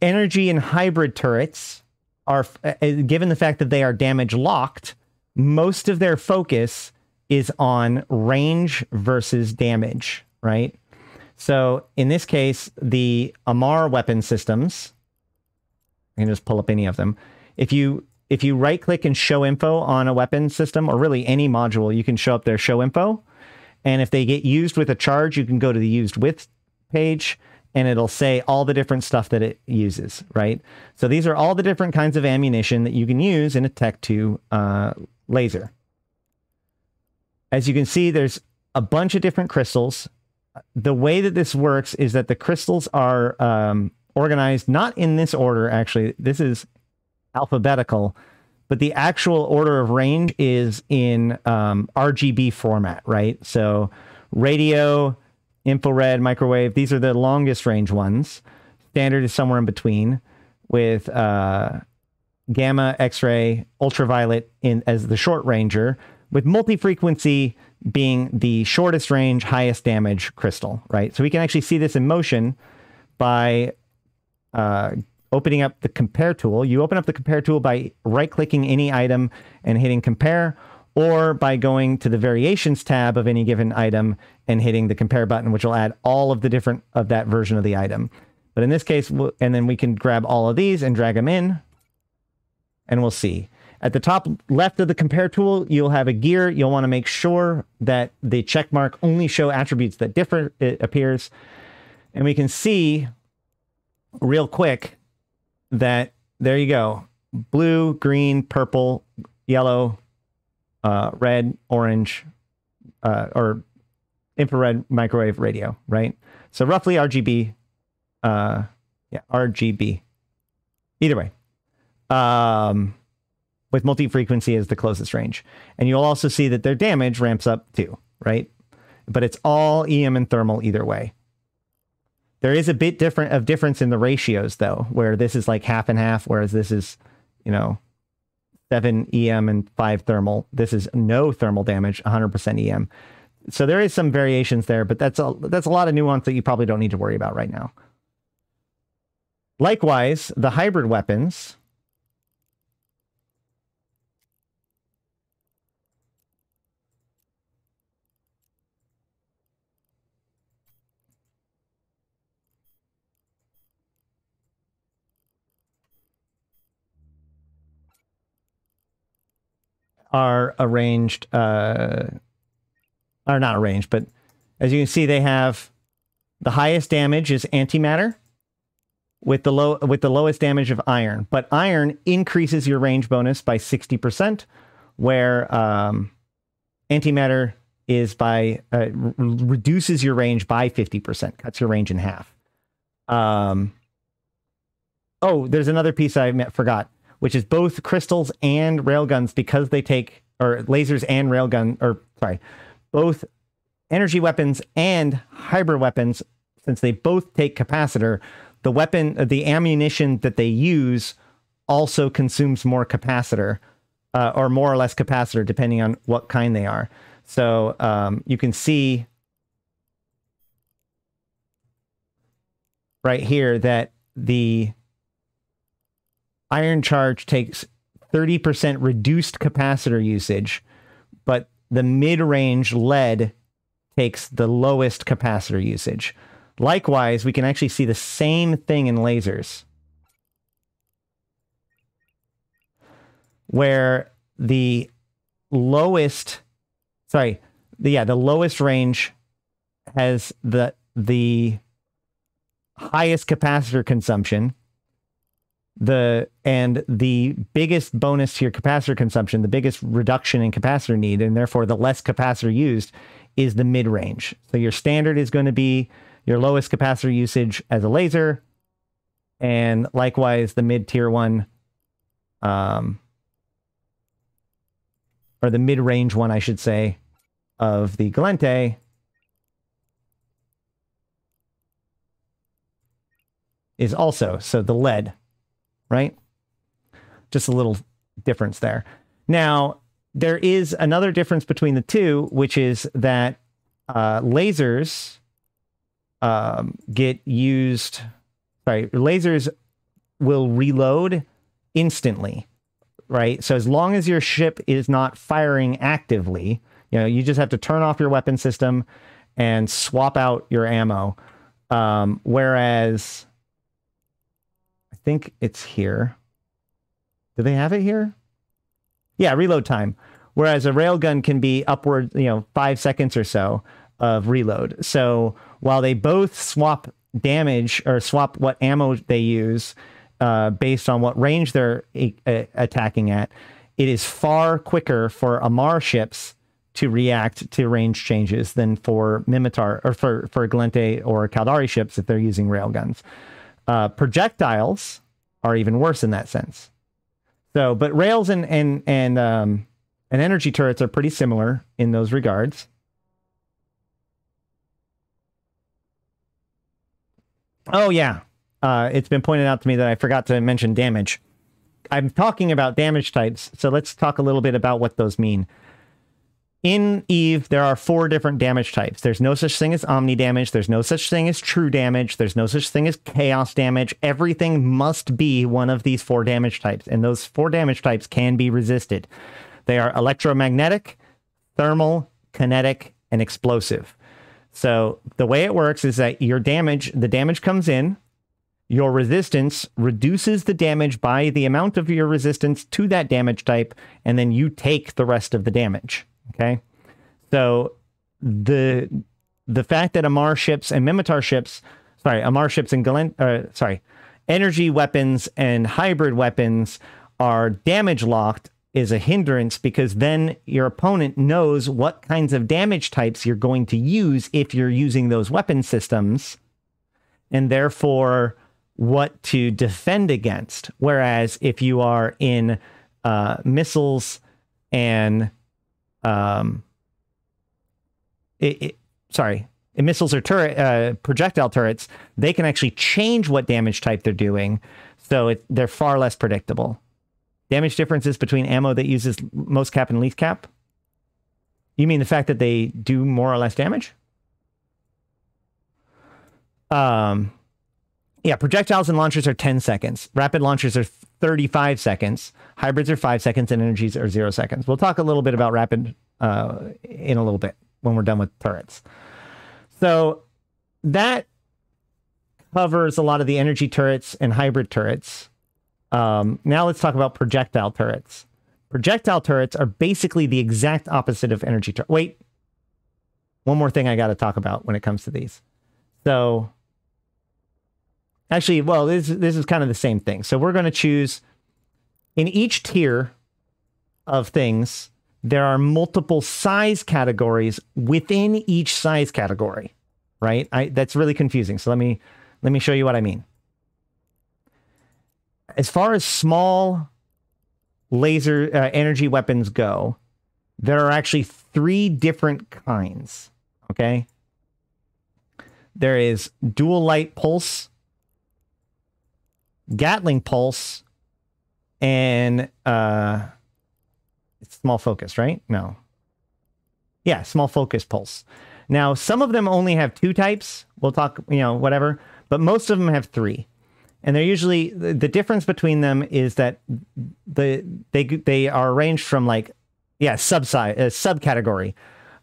Energy and hybrid turrets are, uh, uh, given the fact that they are damage locked, most of their focus is on range versus damage, right? So in this case, the Amarr weapon systems I can just pull up any of them. If you if you right click and show info on a weapon system or really any module, you can show up there show info. And if they get used with a charge, you can go to the used with page and it'll say all the different stuff that it uses, right? So these are all the different kinds of ammunition that you can use in a Tech 2 uh, laser. As you can see, there's a bunch of different crystals. The way that this works is that the crystals are um, organized not in this order, actually. This is alphabetical, but the actual order of range is in um, RGB format, right? So radio, infrared, microwave, these are the longest range ones. Standard is somewhere in between with uh, gamma, X-ray, ultraviolet in as the short ranger, with multi-frequency being the shortest range, highest damage crystal, right? So we can actually see this in motion by uh, opening up the compare tool. You open up the compare tool by right clicking any item and hitting compare, or by going to the variations tab of any given item and hitting the compare button, which will add all of the different of that version of the item. But in this case, and then we can grab all of these and drag them in, and we'll see. At the top left of the compare tool, you'll have a gear. You'll want to make sure that the check mark only show attributes that differ it appears. And we can see real quick that there you go blue, green, purple, yellow, uh, red, orange, uh, or infrared microwave radio, right? So roughly RGB, uh, yeah, RGB. Either way, um, with multi frequency as the closest range. And you'll also see that their damage ramps up too, right? But it's all EM and thermal either way. There is a bit different of difference in the ratios though, where this is like half and half, whereas this is, you know, seven EM and five thermal. This is no thermal damage, 100% EM. So there is some variations there, but that's a that's a lot of nuance that you probably don't need to worry about right now. Likewise, the hybrid weapons are arranged, uh, are not arranged, but as you can see, they have the highest damage is antimatter with the low with the lowest damage of iron. But iron increases your range bonus by 60%, where um, antimatter is by uh, reduces your range by 50%, cuts your range in half. Um, oh, there's another piece I forgot which is both crystals and railguns because they take or lasers and railgun or sorry, both energy weapons and hybrid weapons since they both take capacitor, the weapon the ammunition that they use also consumes more capacitor uh, or more or less capacitor depending on what kind they are. So um, you can see right here that the Iron Charge takes 30% reduced capacitor usage, but the mid range lead takes the lowest capacitor usage. Likewise, we can actually see the same thing in lasers, where the lowest, sorry, the, yeah, the lowest range has the the highest capacitor consumption the and the biggest bonus to your capacitor consumption, the biggest reduction in capacitor need, and therefore the less capacitor used, is the mid range. So your standard is going to be your lowest capacitor usage as a laser, and likewise the mid tier one, um, or the mid range one, I should say, of the Gallente Is also so the lead right? Just a little difference there. Now, there is another difference between the two, which is that uh, lasers um, get used. Sorry, lasers will reload instantly, right? So as long as your ship is not firing actively, you know, you just have to turn off your weapon system and swap out your ammo. Um, whereas think it's here. Do they have it here? Yeah, reload time. Whereas a railgun can be upward, you know, five seconds or so of reload. So while they both swap damage or swap what ammo they use uh, based on what range they're uh, attacking at, it is far quicker for Amarr ships to react to range changes than for Minmatar or for, for Gallente or Caldari ships if they're using railguns. Uh, projectiles are even worse in that sense. So, but rails and and and um, and energy turrets are pretty similar in those regards. Oh yeah, uh, it's been pointed out to me that I forgot to mention damage. I'm talking about damage types, so let's talk a little bit about what those mean. In Eve, there are four different damage types. There's no such thing as omni damage. There's no such thing as true damage. There's no such thing as chaos damage. Everything must be one of these four damage types, and those four damage types can be resisted. They are electromagnetic, thermal, kinetic, and explosive. So the way it works is that your damage, the damage comes in, your resistance reduces the damage by the amount of your resistance to that damage type, and then you take the rest of the damage. Okay. So the the fact that Amarr ships and Minmatar ships, sorry, Amarr ships and Galen, uh, sorry, energy weapons and hybrid weapons are damage locked is a hindrance because then your opponent knows what kinds of damage types you're going to use if you're using those weapon systems and therefore what to defend against. Whereas if you are in uh, missiles and um, it, it, sorry, missiles or turret uh, projectile turrets, they can actually change what damage type they're doing, so it, they're far less predictable. Damage differences between ammo that uses most cap and least cap? You mean the fact that they do more or less damage? Um, yeah, projectiles and launchers are 10 seconds. Rapid launchers are 35 seconds. Hybrids are 5 seconds and energies are 0 seconds. We'll talk a little bit about rapid uh, in a little bit when we're done with turrets. So that covers a lot of the energy turrets and hybrid turrets. Um, now let's talk about projectile turrets. Projectile turrets are basically the exact opposite of energy turrets. Wait, one more thing I got to talk about when it comes to these. So, actually, well, this this is kind of the same thing. So we're going to choose in each tier of things. There are multiple size categories within each size category, right? I, that's really confusing. So let me let me show you what I mean as far as small laser uh, energy weapons go, there are actually three different kinds. Okay. There is dual light pulse, Gatling pulse, and uh, small focus, right? No. Yeah, small focus pulse. Now, some of them only have two types. We'll talk, you know, whatever, but most of them have three and they're usually the difference between them is that the they they are arranged from like yeah sub size uh, subcategory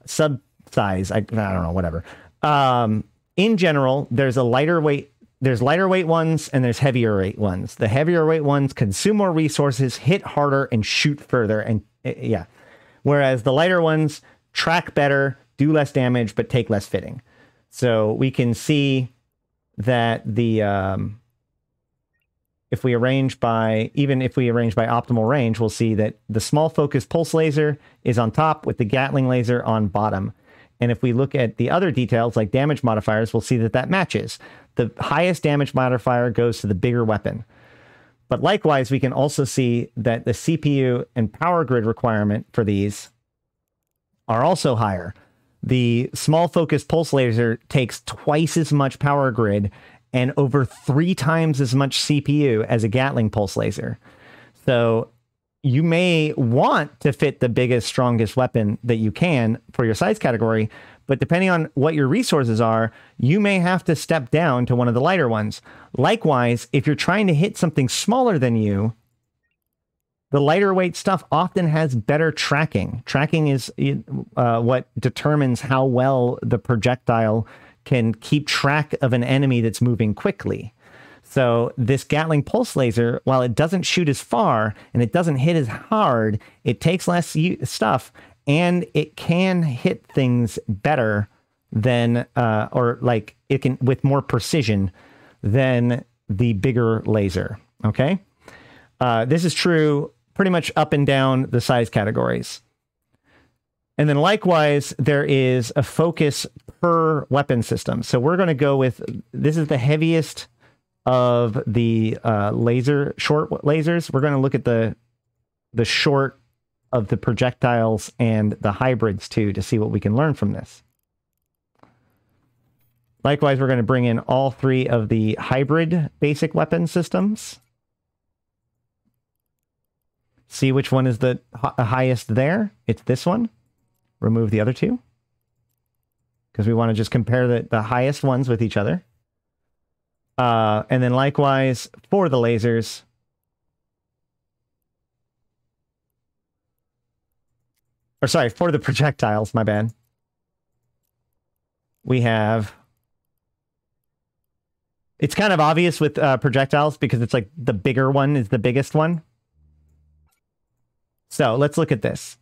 sub size I, I don't know whatever um in general there's a lighter weight there's lighter weight ones and there's heavier weight ones the heavier weight ones consume more resources hit harder and shoot further and uh, yeah whereas the lighter ones track better do less damage but take less fitting so we can see that the um if we arrange by, even if we arrange by optimal range, we'll see that the small focus pulse laser is on top with the Gatling laser on bottom. And if we look at the other details like damage modifiers, we'll see that that matches. The highest damage modifier goes to the bigger weapon. But likewise, we can also see that the CPU and power grid requirement for these are also higher. The small focus pulse laser takes twice as much power grid and over three times as much CPU as a Gatling pulse laser. So you may want to fit the biggest, strongest weapon that you can for your size category, but depending on what your resources are, you may have to step down to one of the lighter ones. Likewise, if you're trying to hit something smaller than you, the lighter weight stuff often has better tracking. Tracking is uh, what determines how well the projectile can keep track of an enemy that's moving quickly. So this Gatling pulse laser, while it doesn't shoot as far and it doesn't hit as hard, it takes less stuff and it can hit things better than, uh, or like it can with more precision than the bigger laser. Okay. Uh, this is true pretty much up and down the size categories. And then likewise, there is a focus per weapon system. So we're going to go with this is the heaviest of the uh, laser short lasers. We're going to look at the the short of the projectiles and the hybrids too to see what we can learn from this. Likewise, we're going to bring in all three of the hybrid basic weapon systems. See which one is the highest there. It's this one. Remove the other two. Because we want to just compare the, the highest ones with each other. Uh, and then likewise for the lasers. Or sorry, for the projectiles, my bad. We have it's kind of obvious with uh, projectiles because it's like the bigger one is the biggest one. So let's look at this.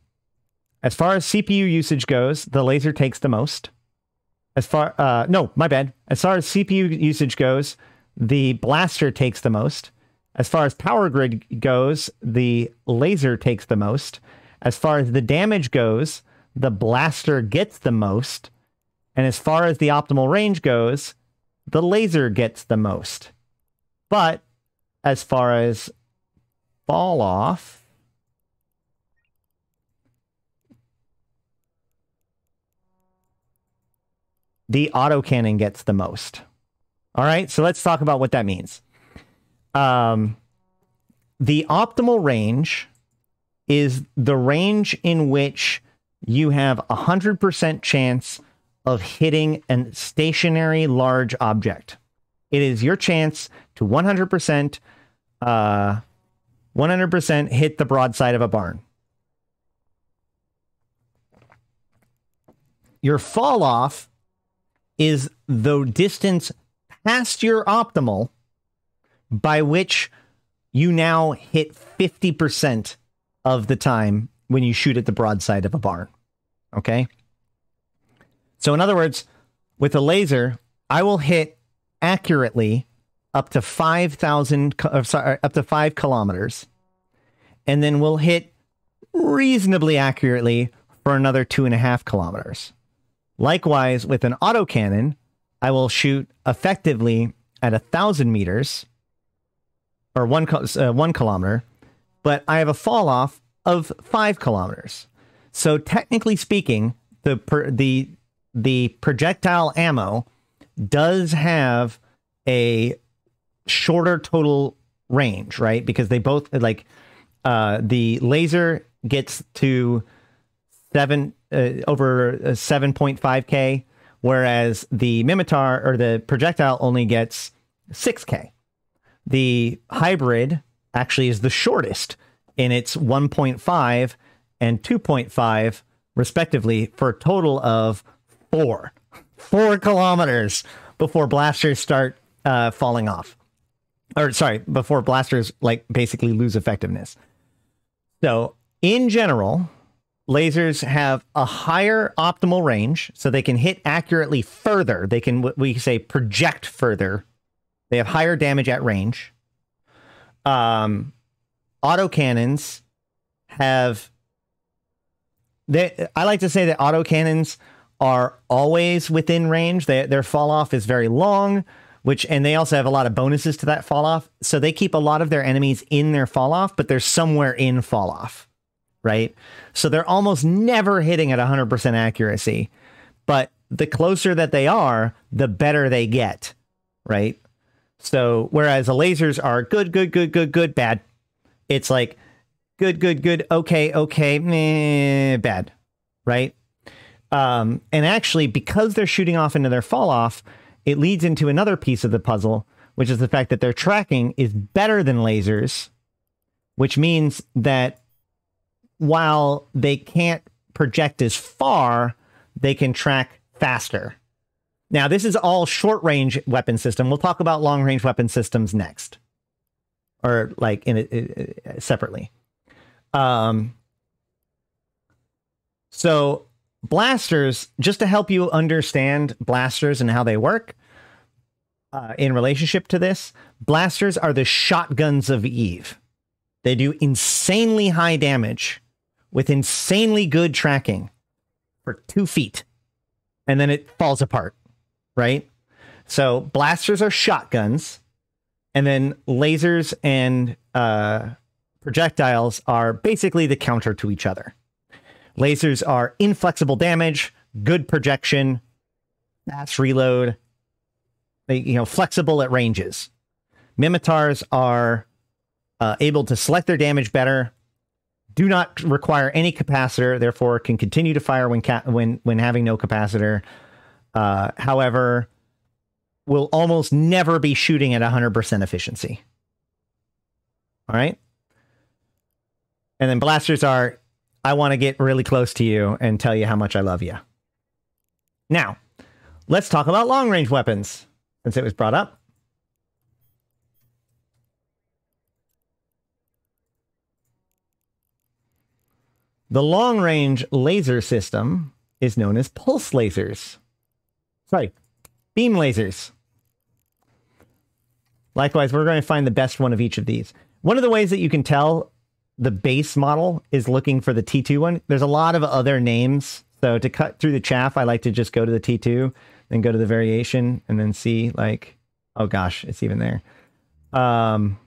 As far as CPU usage goes, the laser takes the most. As far, uh, no, my bad. As far as CPU usage goes, the blaster takes the most. As far as power grid goes, the laser takes the most. As far as the damage goes, the blaster gets the most. And as far as the optimal range goes, the laser gets the most. But as far as fall off, the autocannon gets the most. All right, so let's talk about what that means. Um, the optimal range is the range in which you have a 100% chance of hitting a stationary large object. It is your chance to 100% uh, 100% hit the broadside of a barn. Your fall off is the distance past your optimal by which you now hit 50% of the time when you shoot at the broadside of a barn. Okay? So, in other words, with a laser, I will hit accurately up to 5,000, uh, sorry, up to five kilometers, and then we'll hit reasonably accurately for another two and a half kilometers. Likewise, with an autocannon, I will shoot effectively at a thousand meters or one uh, one kilometer, but I have a fall off of five kilometers. So technically speaking, the per, the the projectile ammo does have a shorter total range, right? Because they both like uh, the laser gets to seven uh, over seven point five k, whereas the Minmatar or the projectile only gets six k. The hybrid actually is the shortest in its one point five and two point five respectively for a total of four, four kilometers before blasters start uh, falling off. Or sorry, before blasters like basically lose effectiveness. So in general, lasers have a higher optimal range, so they can hit accurately further. They can we say project further. They have higher damage at range. Um, autocannons have they, I like to say that autocannons are always within range. They, their fall off is very long, which and they also have a lot of bonuses to that fall off. So they keep a lot of their enemies in their fall off, but they're somewhere in fall off, right? So they're almost never hitting at 100% accuracy. But the closer that they are, the better they get, right? So whereas the lasers are good, good, good, good, good, bad, it's like good, good, good, okay, okay, meh, bad, right? Um, and actually, because they're shooting off into their fall off, it leads into another piece of the puzzle, which is the fact that their tracking is better than lasers, which means that while they can't project as far, they can track faster. Now, this is all short range weapon system. We'll talk about long range weapon systems next, or like in it, separately. Um, so blasters, just to help you understand blasters and how they work uh, in relationship to this, blasters are the shotguns of Eve. They do insanely high damage with insanely good tracking for two feet, and then it falls apart, right? So blasters are shotguns, and then lasers and uh, projectiles are basically the counter to each other. Lasers are inflexible damage, good projection, fast reload, they, you know, flexible at ranges. Minmatar are uh, able to select their damage better, do not require any capacitor, therefore can continue to fire when ca- when when having no capacitor. Uh, however, will almost never be shooting at 100% efficiency. All right. And then blasters are I want to get really close to you and tell you how much I love you. Now, let's talk about long range weapons since it was brought up. The long range laser system is known as pulse lasers. Sorry, beam lasers. Likewise, we're going to find the best one of each of these. One of the ways that you can tell the base model is looking for the T2 one, there's a lot of other names. So to cut through the chaff, I like to just go to the T2, then go to the variation, and then see like, oh gosh, it's even there. Um,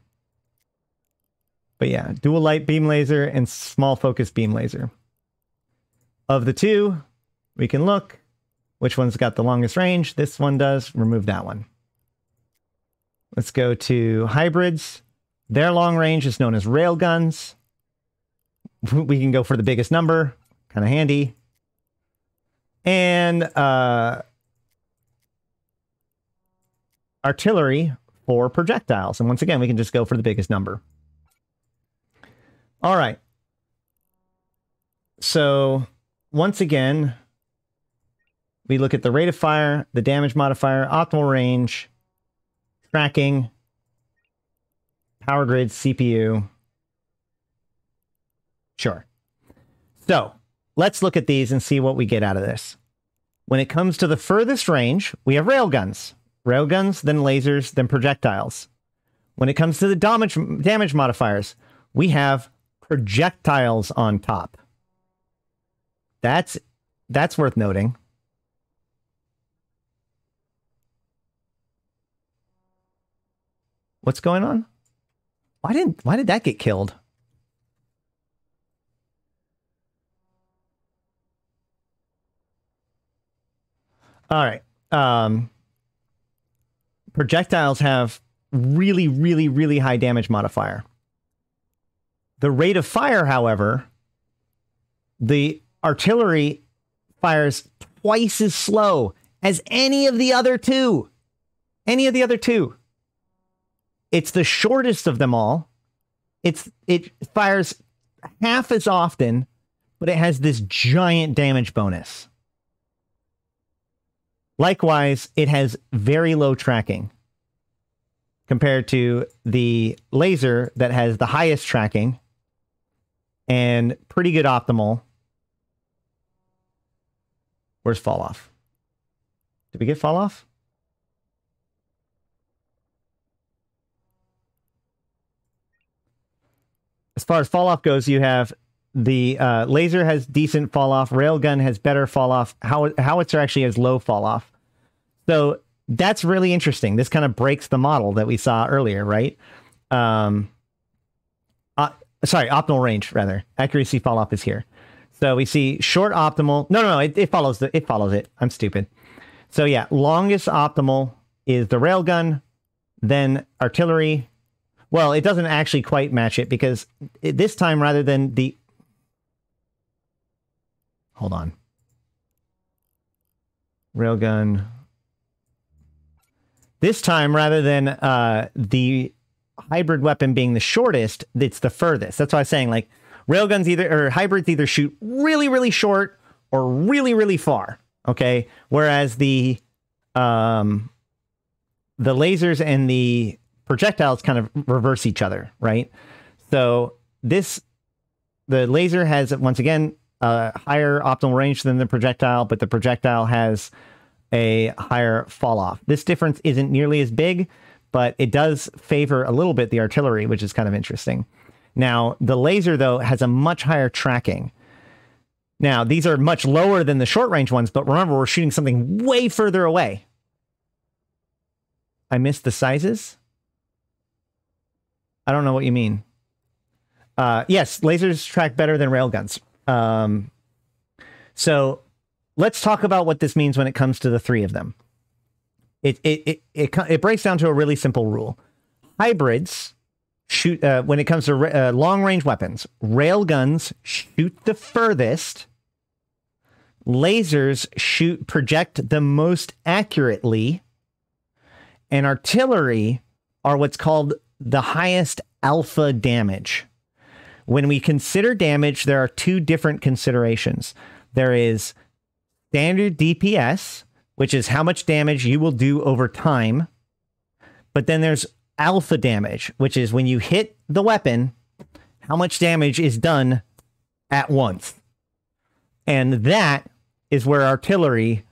but yeah, dual light beam laser and small focus beam laser. Of the two, we can look which one's got the longest range. This one does. Remove that one. Let's go to hybrids. Their long range is known as railguns. <laughs> We can go for the biggest number. Kind of handy. And uh, artillery for projectiles. And once again, we can just go for the biggest number. All right. So once again, we look at the rate of fire, the damage modifier, optimal range, tracking, power grid, CPU. Sure. So let's look at these and see what we get out of this. When it comes to the furthest range, we have railguns. Railguns, then lasers, then projectiles. When it comes to the damage, damage modifiers, we have projectiles on top. That's that's worth noting. What's going on? Why didn't why did that get killed? All right. Um, projectiles have really, really, really high damage modifier. The rate of fire, however, the artillery fires twice as slow as any of the other two. Any of the other two. It's the shortest of them all. It's it fires half as often, but it has this giant damage bonus. Likewise, it has very low tracking compared to the laser that has the highest tracking and pretty good optimal Where's fall off? Did we get fall off? As far as fall off goes, you have the uh, laser has decent fall off. Railgun has better fall off. How howitzer actually has low fall off. So that's really interesting. This kind of breaks the model that we saw earlier, right? Um, uh, sorry, optimal range rather. Accuracy fall off is here. So we see short optimal. No, no, no. It, it follows the, it follows it. I'm stupid. So yeah, longest optimal is the railgun, then artillery. Well, it doesn't actually quite match it because this time rather than the. Hold on. Railgun. This time, rather than uh, the hybrid weapon being the shortest, it's the furthest. That's why I'm saying like Railguns either or hybrids either shoot really, really short or really, really far. Okay. Whereas the um, the lasers and the projectiles kind of reverse each other, right? So this the laser has once again a higher optimal range than the projectile, but the projectile has a higher fall off. This difference isn't nearly as big, but it does favor a little bit the artillery, which is kind of interesting. Now, the laser, though, has a much higher tracking. Now, these are much lower than the short range ones, but remember, we're shooting something way further away. I missed the sizes. I don't know what you mean. Uh, yes, lasers track better than railguns. Um, so let's talk about what this means when it comes to the three of them. It it it it, it breaks down to a really simple rule. Hybrids shoot uh, when it comes to uh, long range weapons. Railguns shoot the furthest. Lasers shoot project the most accurately, and artillery are what's called the highest alpha damage. When we consider damage, there are two different considerations. There is standard DPS, which is how much damage you will do over time. But then there's alpha damage, which is when you hit the weapon, how much damage is done at once. And that is where artillery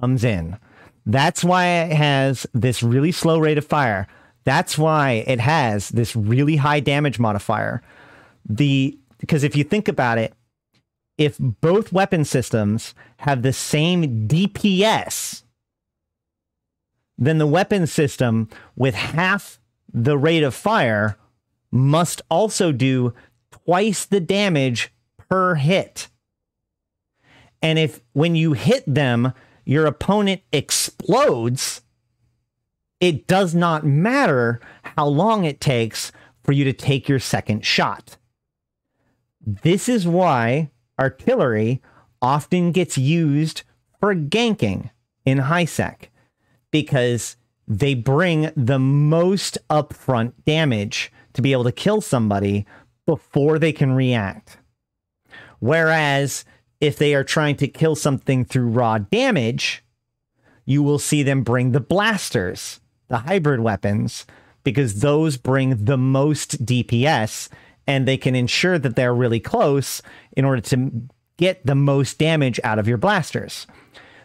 comes in. That's why it has this really slow rate of fire. That's why it has this really high damage modifier. The because if you think about it, if both weapon systems have the same DPS, then the weapon system with half the rate of fire must also do twice the damage per hit. And if when you hit them, your opponent explodes, it does not matter how long it takes for you to take your second shot. This is why artillery often gets used for ganking in high sec because they bring the most upfront damage to be able to kill somebody before they can react. Whereas if they are trying to kill something through raw damage, you will see them bring the blasters, the hybrid weapons, because those bring the most DPS and they can ensure that they're really close in order to get the most damage out of your blasters.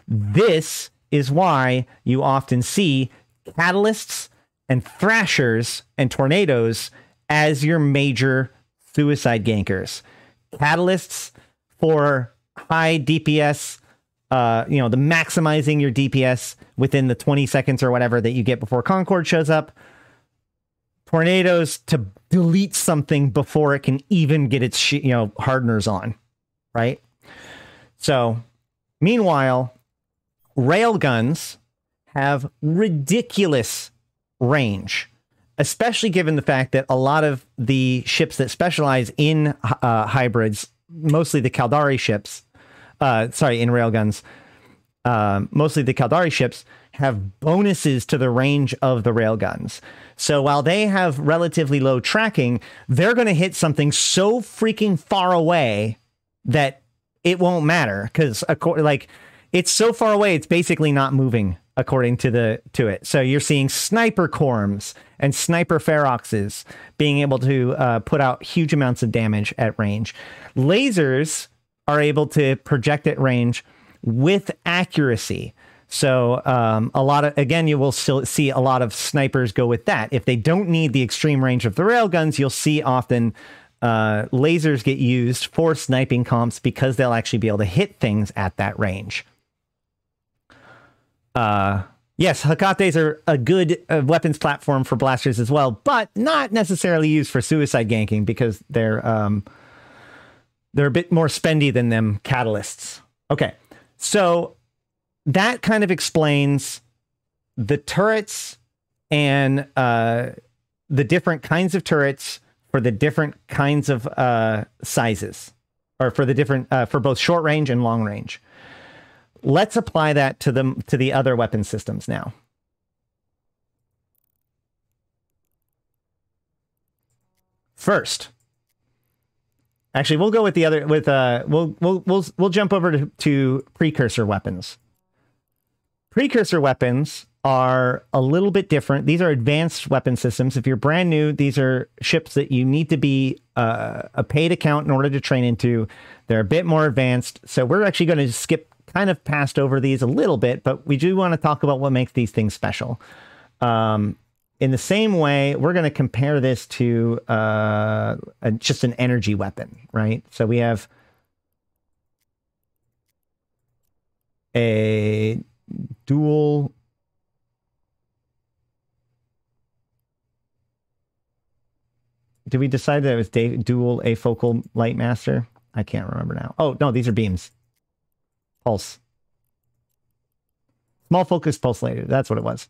This is why you often see catalysts and thrashers and tornadoes as your major suicide gankers. Catalysts for high DPS, uh, you know, the maximizing your DPS within the 20 seconds or whatever that you get before Concord shows up tornadoes to delete something before it can even get its you know hardeners on, right? So, meanwhile, railguns have ridiculous range, especially given the fact that a lot of the ships that specialize in uh, hybrids, mostly the Caldari ships, uh, sorry, in railguns, uh, mostly the Caldari ships, have bonuses to the range of the railguns. So while they have relatively low tracking, they're going to hit something so freaking far away that it won't matter because like it's so far away, it's basically not moving according to the to it. So you're seeing sniper corms and sniper feroxes being able to uh, put out huge amounts of damage at range. Lasers are able to project at range with accuracy. So um, a lot of again, you will still see a lot of snipers go with that. If they don't need the extreme range of the railguns, you'll see often uh, lasers get used for sniping comps because they'll actually be able to hit things at that range. Uh, yes, Hecates are a good uh, weapons platform for blasters as well, but not necessarily used for suicide ganking because they're um, they're a bit more spendy than them catalysts. Okay, so that kind of explains the turrets and uh, the different kinds of turrets for the different kinds of uh, sizes, or for the different uh, for both short range and long range. Let's apply that to the to the other weapon systems now. First, actually, we'll go with the other with uh we'll we'll we'll we'll jump over to, to precursor weapons precursor weapons are a little bit different. These are advanced weapon systems. If you're brand new, these are ships that you need to be uh, a paid account in order to train into. They're a bit more advanced. So we're actually going to skip kind of past over these a little bit, but we do want to talk about what makes these things special. Um, in the same way, we're going to compare this to uh, a, just an energy weapon, right? So we have a dual did we decide that it was da- dual afocal light maser? I can't remember now. Oh no, these are beams. Pulse. Small focus pulse laser. That's what it was.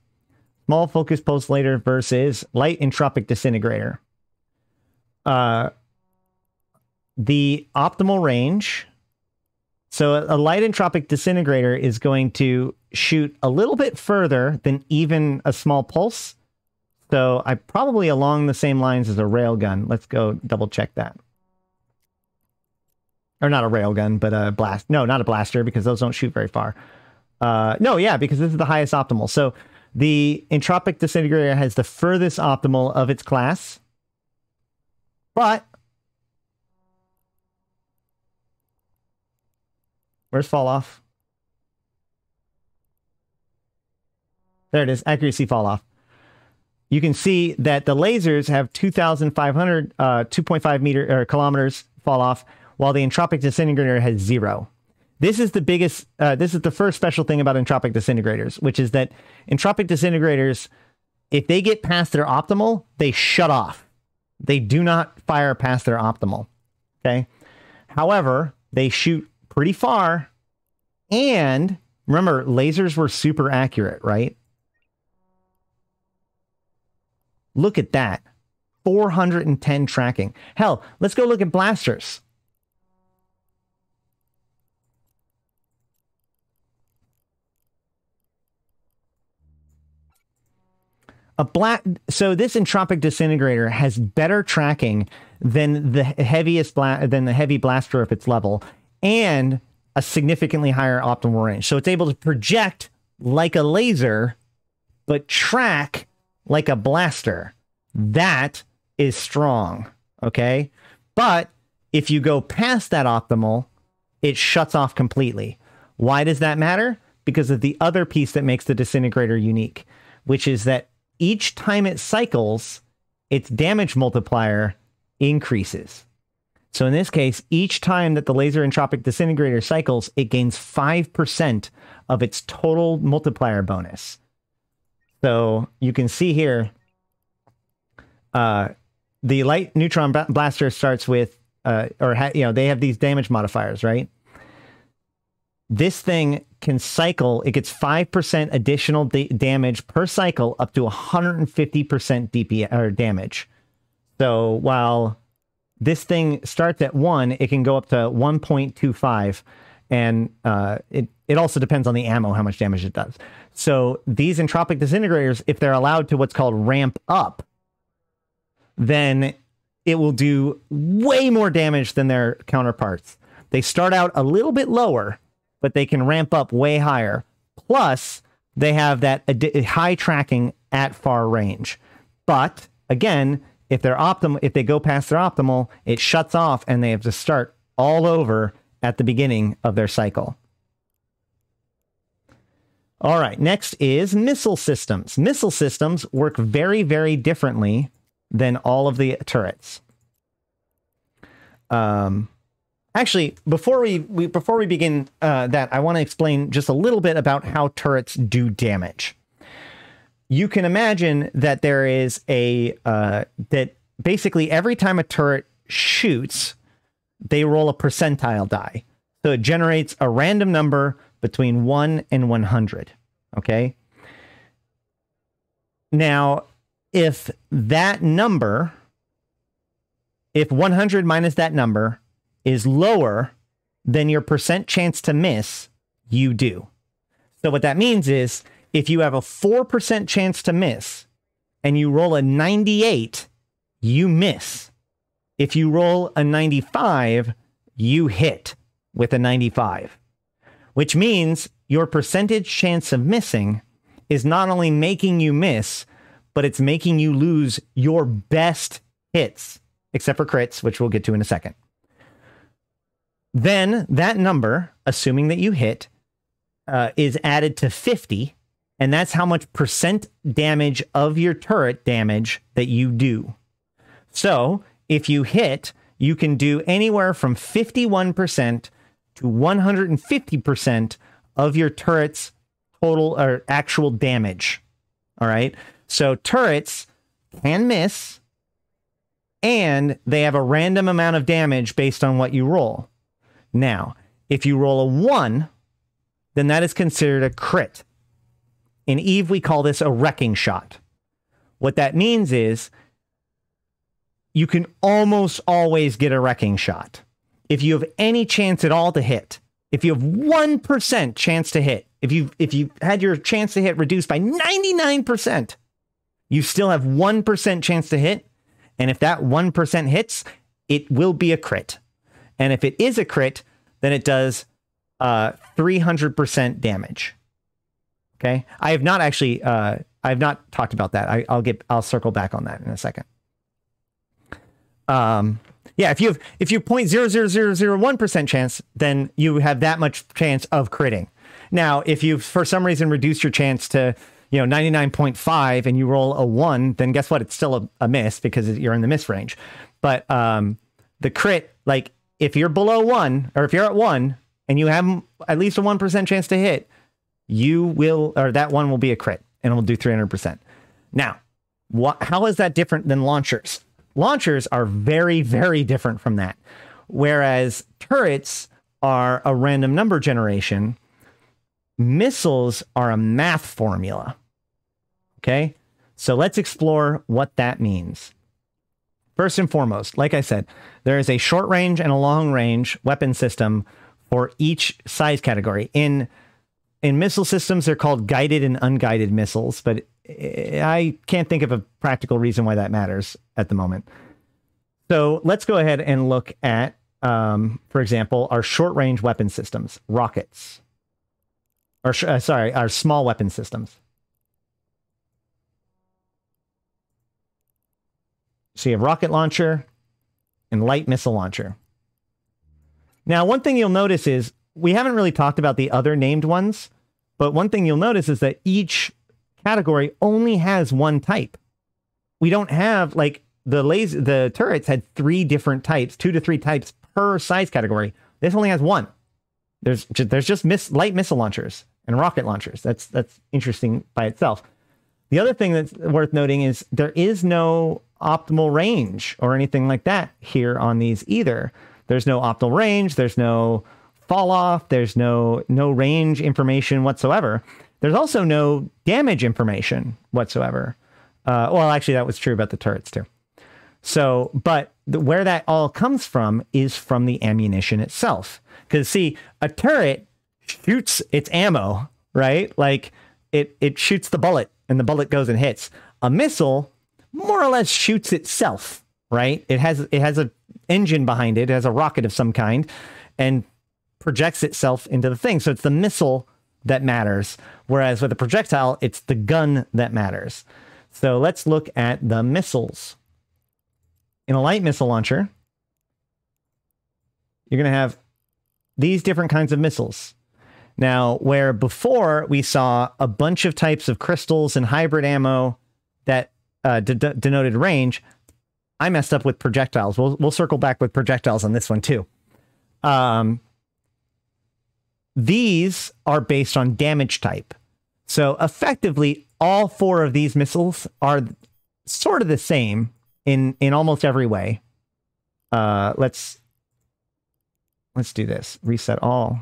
Small focus pulse laser versus light entropic disintegrator. Uh, the optimal range. So a light entropic disintegrator is going to shoot a little bit further than even a small pulse so I probably along the same lines as a railgun. Let's go double check that. Or not a railgun, but a blast. No, not a blaster because those don't shoot very far. Uh, no, yeah, because this is the highest optimal. So the entropic disintegrator has the furthest optimal of its class. But where's fall off? There it is. Accuracy fall off you can see that the lasers have 2,500, uh, 2.5 meter or kilometers fall off, while the entropic disintegrator has zero. This is the biggest, uh, this is the first special thing about entropic disintegrators, which is that entropic disintegrators, if they get past their optimal, they shut off. They do not fire past their optimal. Okay. However, they shoot pretty far. And remember, lasers were super accurate, right? Look at that. 410 tracking. Hell, let's go look at blasters. A black so this entropic disintegrator has better tracking than the heaviest bla- than the heavy blaster of its level and a significantly higher optimal range. So it's able to project like a laser but track like a blaster. That is strong. Okay. But if you go past that optimal, it shuts off completely. Why does that matter? Because of the other piece that makes the disintegrator unique, which is that each time it cycles, its damage multiplier increases. So in this case, each time that the laser entropic disintegrator cycles, it gains 5% of its total multiplier bonus. So you can see here, uh, the light neutron blaster starts with, uh, or you know, they have these damage modifiers, right? This thing can cycle. It gets five percent additional da- damage per cycle, up to 150 percent DP or damage. So while this thing starts at one, it can go up to 1.25, and uh, it it also depends on the ammo how much damage it does. So these entropic disintegrators, if they're allowed to what's called ramp up, then it will do way more damage than their counterparts. They start out a little bit lower, but they can ramp up way higher. Plus, they have that high tracking at far range. But again, if they're optimal, if they go past their optimal, it shuts off and they have to start all over at the beginning of their cycle. All right, next is missile systems. Missile systems work very, very differently than all of the turrets. Um, actually, before we, we before we begin uh, that, I want to explain just a little bit about how turrets do damage. You can imagine that there is a uh, that basically every time a turret shoots, they roll a percentile die. So it generates a random number between 1 and 100. Okay. Now, if that number, if 100 minus that number is lower than your percent chance to miss, you do. So what that means is if you have a 4% chance to miss and you roll a 98, you miss. If you roll a 95, you hit with a 95, which means your percentage chance of missing is not only making you miss, but it's making you lose your best hits, except for crits, which we'll get to in a second. Then that number, assuming that you hit, uh, is added to 50, and that's how much percent damage of your turret damage that you do. So if you hit, you can do anywhere from 51% to 150% of your turret's total or actual damage. All right. So turrets can miss and they have a random amount of damage based on what you roll. Now, if you roll a one, then that is considered a crit. In Eve, we call this a wrecking shot. What that means is you can almost always get a wrecking shot. If you have any chance at all to hit, if you have 1% chance to hit, if you if you had your chance to hit reduced by 99%, you still have 1% chance to hit, and if that 1% hits, it will be a crit. And if it is a crit, then it does uh, 300% damage. Okay. I have not actually, uh, I have not talked about that. I, will get, I'll circle back on that in a second. Um, yeah, if you have if you point zero zero zero zero one percent chance, then you have that much chance of critting. Now, if you for some reason reduce your chance to you know ninety nine point five and you roll a one, then guess what? It's still a, a miss because you're in the miss range. But um, the crit, like if you're below one or if you're at one and you have at least a one percent chance to hit, you will or that one will be a crit and it will do three hundred percent. Now, what? How is that different than launchers? Launchers are very, very different from that. Whereas turrets are a random number generation, missiles are a math formula. Okay? So let's explore what that means. First and foremost, like I said, there is a short range and a long range weapon system for each size category. In in missile systems, they're called guided and unguided missiles, but I can't think of a practical reason why that matters at the moment. So let's go ahead and look at, um, for example, our short range weapon systems, rockets. Or, uh, sorry, our small weapon systems. So you have rocket launcher and light missile launcher. Now, one thing you'll notice is we haven't really talked about the other named ones, but one thing you'll notice is that each category only has one type. We don't have like the laser, the turrets had three different types, two to three types per size category. This only has one. There's there's just miss, light missile launchers and rocket launchers. That's that's interesting by itself. The other thing that's worth noting is there is no optimal range or anything like that here on these either. There's no optimal range. There's no fall off. There's no no range information whatsoever. There's also no damage information whatsoever. Uh, well, actually, that was true about the turrets too. So, but the, where that all comes from is from the ammunition itself. Because see, a turret shoots its ammo, right? Like it it shoots the bullet, and the bullet goes and hits. A missile more or less shoots itself, right? It has it has a engine behind it, it has a rocket of some kind, and projects itself into the thing. So it's the missile that matters. Whereas with a projectile, it's the gun that matters. So let's look at the missiles. In a light missile launcher, you're going to have these different kinds of missiles. Now, where before we saw a bunch of types of crystals and hybrid ammo that uh, de- denoted range, I messed up with projectiles. We'll, we'll circle back with projectiles on this one too. Um, these are based on damage type. So effectively, all four of these missiles are sort of the same in in almost every way. Uh, let's let's do this. Reset all.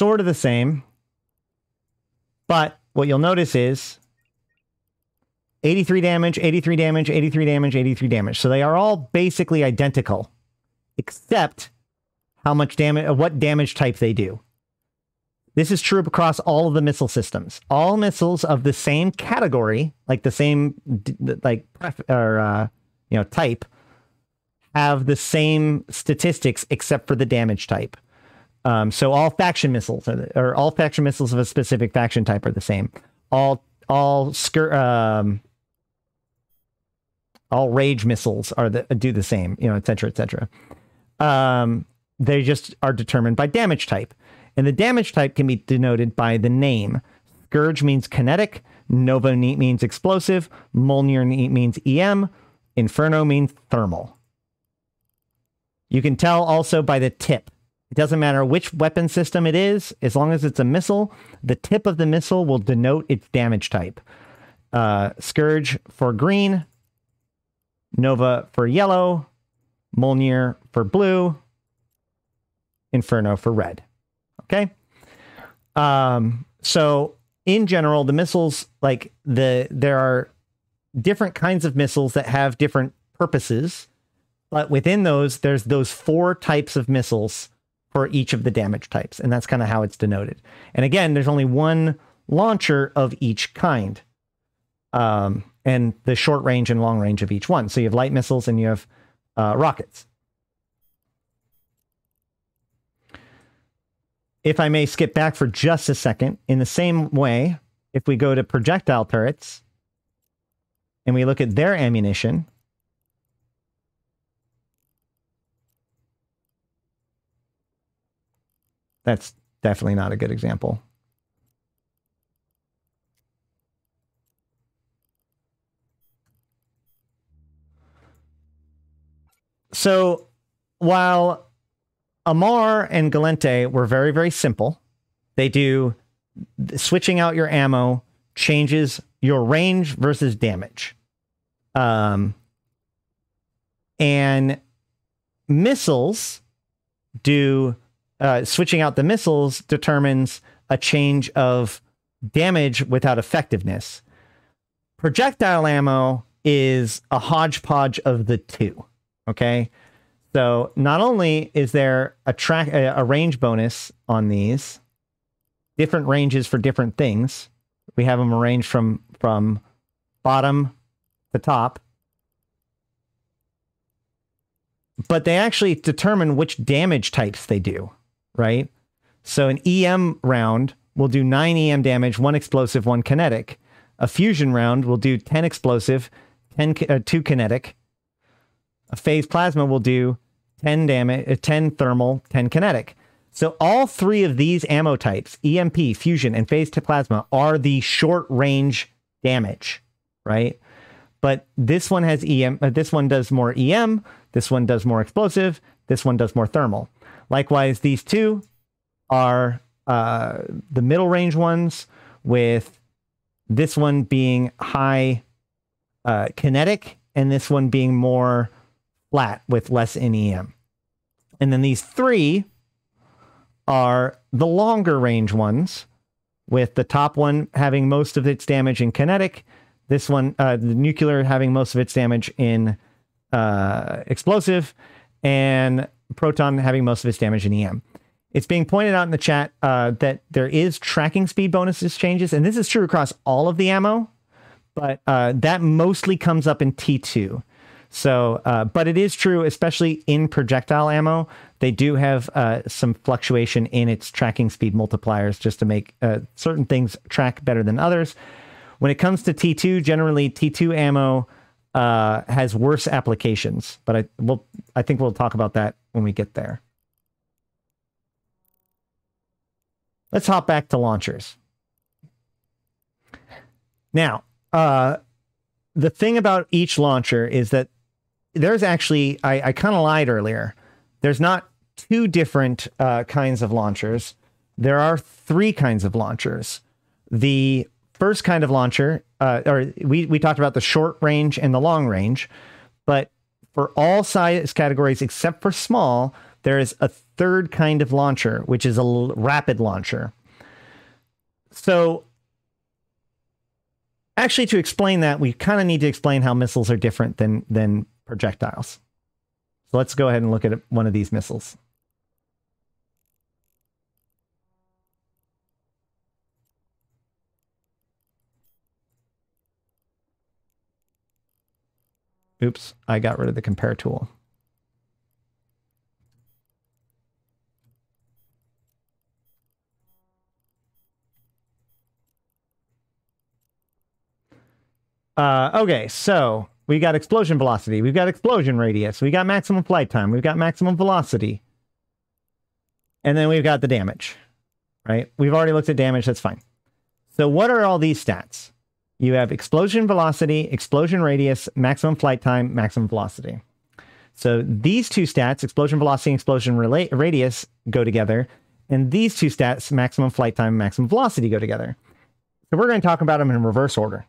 Sort of the same. But what you'll notice is 83 damage, 83 damage, 83 damage, 83 damage. So they are all basically identical, except how much damage, uh, what damage type they do. This is true across all of the missile systems. All missiles of the same category, like the same like or uh, you know type, have the same statistics except for the damage type. Um, so all faction missiles are or all faction missiles of a specific faction type are the same. All all skir- um, all rage missiles are the do the same, you know, et cetera, et cetera. Um, they just are determined by damage type. And the damage type can be denoted by the name. Scourge means kinetic, Nova means explosive, Mjolnir means EM, Inferno means thermal. You can tell also by the tip. It doesn't matter which weapon system it is, as long as it's a missile, the tip of the missile will denote its damage type. Uh, Scourge for green, Nova for yellow, Mjolnir for blue, Inferno for red. Okay. Um, so in general, the missiles, like the there are different kinds of missiles that have different purposes, but within those, there's those four types of missiles for each of the damage types. And that's kind of how it's denoted. And again, there's only one launcher of each kind. Um, and the short range and long range of each one. So you have light missiles and you have uh, rockets. If I may skip back for just a second, in the same way, if we go to projectile turrets and we look at their ammunition, That's definitely not a good example. So while Amarr and Gallente were very, very simple, they do switching out your ammo changes your range versus damage. Um, and missiles do uh, switching out the missiles determines a change of damage without effectiveness. Projectile ammo is a hodgepodge of the two. Okay. So not only is there a track a range bonus on these, different ranges for different things. We have them arranged from from bottom to top. But they actually determine which damage types they do right? So an EM round will do 9 EM damage, 1 explosive, 1 kinetic. A fusion round will do 10 explosive, 10 uh, 2 kinetic. A phase plasma will do 10 damage, uh, 10 thermal, 10 kinetic. So all three of these ammo types, EMP, fusion, and phase to plasma, are the short range damage, right? But this one has EM. Uh, this one does more EM. This one does more explosive. This one does more thermal. Likewise, these two are uh, the middle range ones, with this one being high uh, kinetic and this one being more flat with less NEM. And then these three are the longer range ones, with the top one having most of its damage in kinetic, this one, uh, the nuclear, having most of its damage in uh, explosive, and Proton having most of its damage in EM. It's being pointed out in the chat uh, that there is tracking speed bonuses changes, and this is true across all of the ammo, but uh, that mostly comes up in T2. So, uh, but it is true, especially in projectile ammo, they do have uh, some fluctuation in its tracking speed multipliers just to make uh, certain things track better than others. When it comes to T2, generally T2 ammo uh, has worse applications, but I will I think we'll talk about that when we get there. Let's hop back to launchers. Now, uh, the thing about each launcher is that there's actually, I, I kind of lied earlier. There's not two different uh, kinds of launchers. There are three kinds of launchers. The first kind of launcher, uh, or we, we talked about the short range and the long range, but for all size categories except for small, there is a third kind of launcher, which is a rapid launcher. So, actually, to explain that, we kind of need to explain how missiles are different than, than projectiles. So, let's go ahead and look at one of these missiles. Oops, I got rid of the compare tool. Uh, okay, so we got explosion velocity, we've got explosion radius, we got maximum flight time, we've got maximum velocity, and then we've got the damage, right? We've already looked at damage, that's fine. So what are all these stats? You have explosion velocity, explosion radius, maximum flight time, maximum velocity. So these two stats, explosion velocity and explosion radius, go together. And these two stats, maximum flight time, maximum velocity, go together. So we're going to talk about them in reverse order.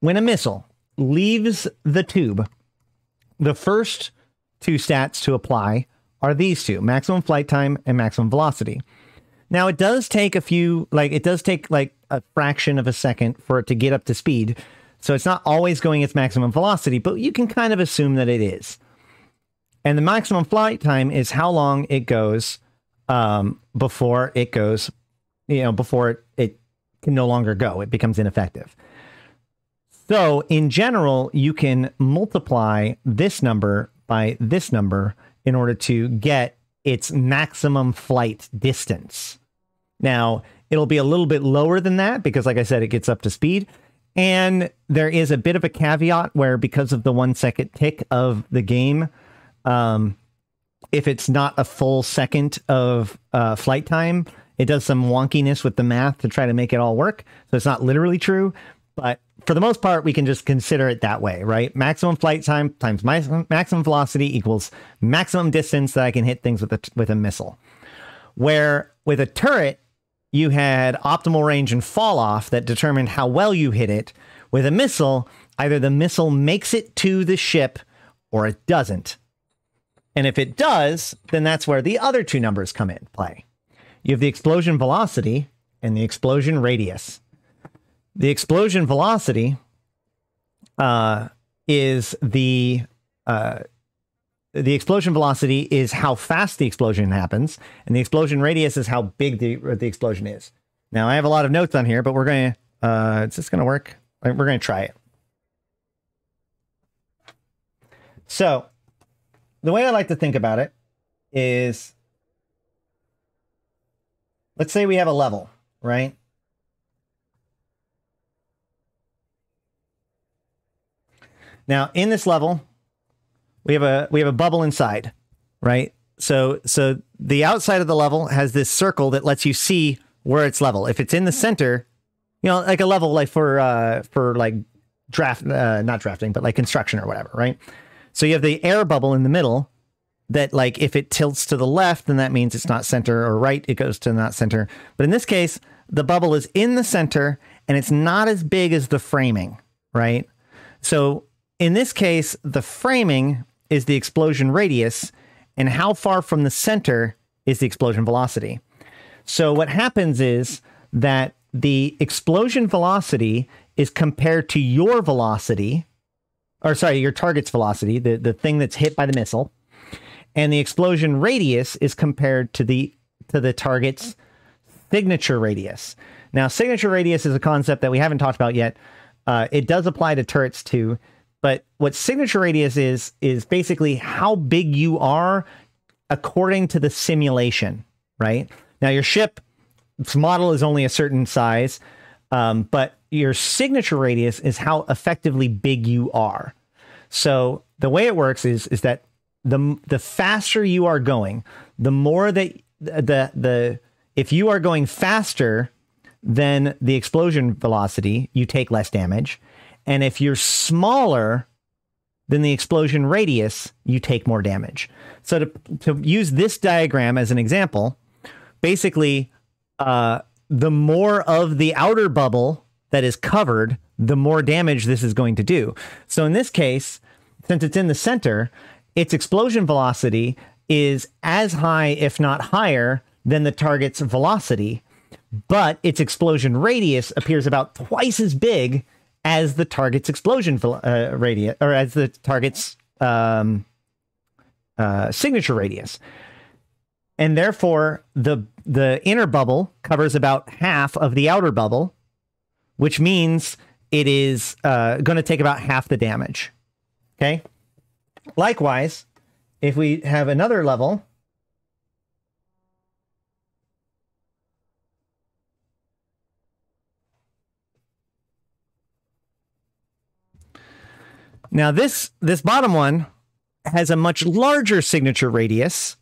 When a missile leaves the tube, the first two stats to apply are these two maximum flight time and maximum velocity. Now, it does take a few, like, it does take like a fraction of a second for it to get up to speed. So it's not always going its maximum velocity, but you can kind of assume that it is. And the maximum flight time is how long it goes um, before it goes, you know, before it, it can no longer go. It becomes ineffective. So in general, you can multiply this number by this number in order to get its maximum flight distance. Now, it'll be a little bit lower than that because, like I said, it gets up to speed. And there is a bit of a caveat where, because of the one second tick of the game, um, if it's not a full second of uh, flight time, it does some wonkiness with the math to try to make it all work. So it's not literally true, but for the most part, we can just consider it that way, right? Maximum flight time times maximum velocity equals maximum distance that I can hit things with a, with a missile. Where with a turret, you had optimal range and fall off that determined how well you hit it. With a missile, either the missile makes it to the ship or it doesn't. And if it does, then that's where the other two numbers come in play. You have the explosion velocity and the explosion radius. The explosion velocity uh, is the uh, the explosion velocity is how fast the explosion happens, and the explosion radius is how big the the explosion is. Now I have a lot of notes on here, but we're going to uh, it's just going to work. We're going to try it. So, the way I like to think about it is let's say we have a level, right? Now, in this level, we have a we have a bubble inside, right? So so the outside of the level has this circle that lets you see where it's level. If it's in the center, you know, like a level like for uh for like draft uh, not drafting, but like construction or whatever, right? So you have the air bubble in the middle that like if it tilts to the left, then that means it's not center or right, it goes to not center. But in this case, the bubble is in the center and it's not as big as the framing, right? So in this case, the framing is the explosion radius, and how far from the center is the explosion velocity. So what happens is that the explosion velocity is compared to your velocity, or sorry, your target's velocity, the, the thing that's hit by the missile, and the explosion radius is compared to the to the target's signature radius. Now, signature radius is a concept that we haven't talked about yet. Uh, it does apply to turrets too. But what signature radius is, is basically how big you are according to the simulation, right? Now, your ship's model is only a certain size, um, but your signature radius is how effectively big you are. So the way it works is, is that the, the faster you are going, the more that the, the, if you are going faster than the explosion velocity, you take less damage. And if you're smaller than the explosion radius, you take more damage. So to, to use this diagram as an example, basically, uh, the more of the outer bubble that is covered, the more damage this is going to do. So in this case, since it's in the center, its explosion velocity is as high, if not higher, than the target's velocity, but its explosion radius appears about twice as big as the target's explosion uh, radius or as the target's um, uh, signature radius. And therefore, the the inner bubble covers about half of the outer bubble, which means it is uh, going to take about half the damage. Okay. Likewise, if we have another level, Now this this bottom one has a much larger signature radius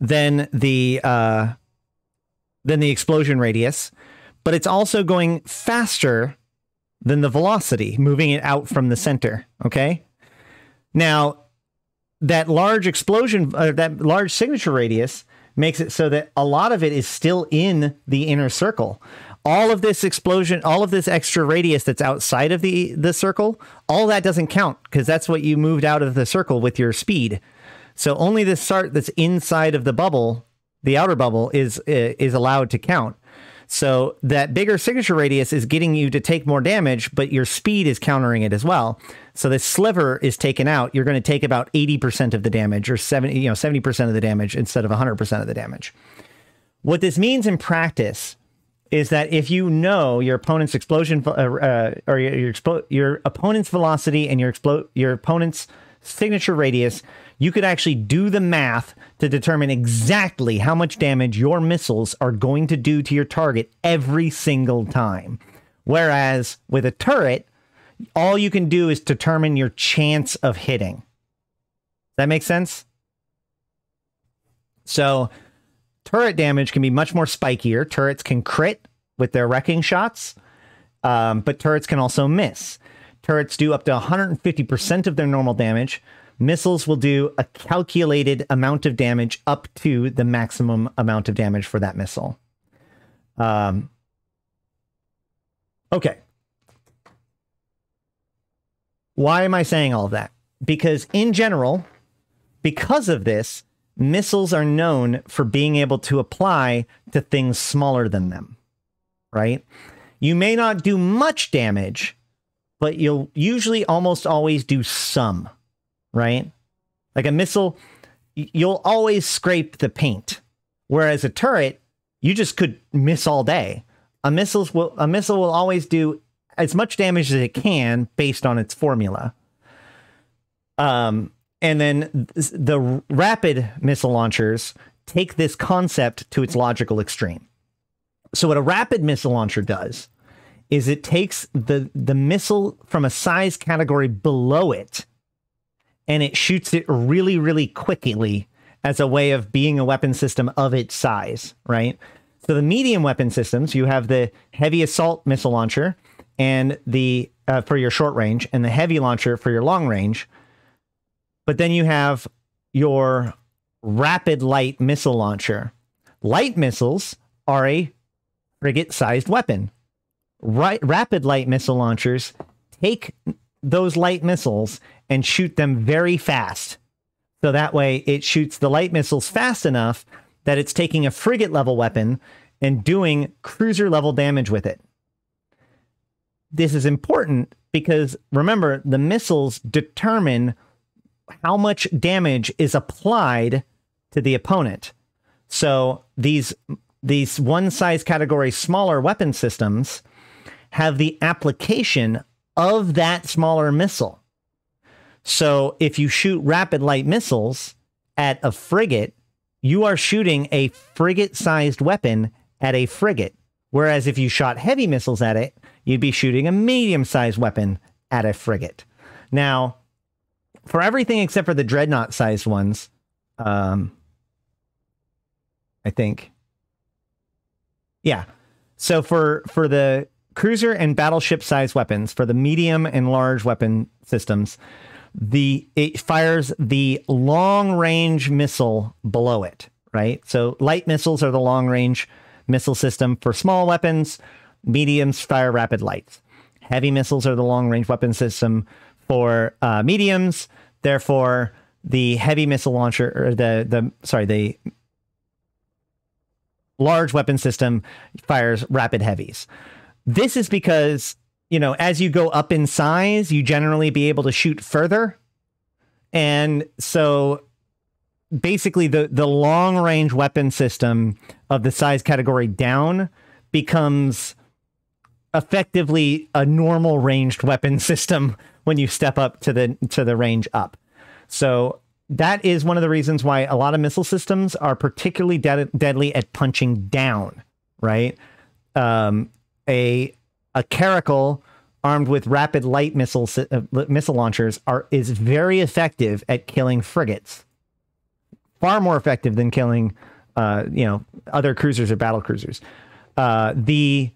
than the uh, than the explosion radius, but it's also going faster than the velocity, moving it out from the center. Okay. Now, that large explosion, uh, that large signature radius makes it so that a lot of it is still in the inner circle. All of this explosion, all of this extra radius that's outside of the the circle, all that doesn't count because that's what you moved out of the circle with your speed. So only the start that's inside of the bubble, the outer bubble, is is allowed to count. So that bigger signature radius is getting you to take more damage, but your speed is countering it as well. So this sliver is taken out. You're going to take about 80% of the damage or 70, you know, 70% of the damage instead of 100% of the damage. What this means in practice is that if you know your opponent's explosion uh, uh, or your your, expo- your opponent's velocity and your explode your opponent's signature radius, you could actually do the math to determine exactly how much damage your missiles are going to do to your target every single time. Whereas with a turret, all you can do is determine your chance of hitting. Does that makes sense? So, turret damage can be much more spikier. Turrets can crit with their wrecking shots, um, but turrets can also miss. Turrets do up to 150% of their normal damage, missiles will do a calculated amount of damage up to the maximum amount of damage for that missile. Um, okay. Why am I saying all of that? Because in general, because of this, missiles are known for being able to apply to things smaller than them, right? You may not do much damage, but you'll usually almost always do some right? Like a missile, you'll always scrape the paint. Whereas a turret, you just could miss all day. A missiles will a missile will always do as much damage as it can based on its formula. Um, and then the rapid missile launchers take this concept to its logical extreme. So what a rapid missile launcher does is it takes the the missile from a size category below it and it shoots it really, really quickly as a way of being a weapon system of its size, right? So the medium weapon systems, you have the heavy assault missile launcher and the uh, for your short range, and the heavy launcher for your long range. But then you have your rapid light missile launcher. Light missiles are a frigate-sized weapon. Right, rapid light missile launchers take those light missiles and shoot them very fast. So that way it shoots the light missiles fast enough that it's taking a frigate level weapon and doing cruiser level damage with it. This is important because remember, the missiles determine how much damage is applied to the opponent. So these these one size category smaller weapon systems have the application of that smaller missile. So if you shoot rapid light missiles at a frigate, you are shooting a frigate sized weapon at a frigate. Whereas if you shot heavy missiles at it, you'd be shooting a medium sized weapon at a frigate. Now, for everything except for the dreadnought sized ones, um, I think. Yeah. So for for the cruiser and battleship sized weapons, for the medium and large weapon systems, the it fires the long range missile below it, right? So light missiles are the long range missile system for small weapons, mediums fire rapid lights. Heavy missiles are the long range weapon system for uh, mediums. Therefore, the heavy missile launcher or the the sorry the large weapon system fires rapid heavies. This is because you know, as you go up in size, you generally be able to shoot further. And so basically the the long range weapon system of the size category down becomes effectively a normal ranged weapon <laughs> system when you step up to the to the range up. So that is one of the reasons why a lot of missile systems are particularly de- deadly at punching down, right? Um, a a caracal armed with rapid light missile uh, missile launchers are is very effective at killing frigates. Far more effective than killing, uh, you know, other cruisers or battle cruisers. Uh, the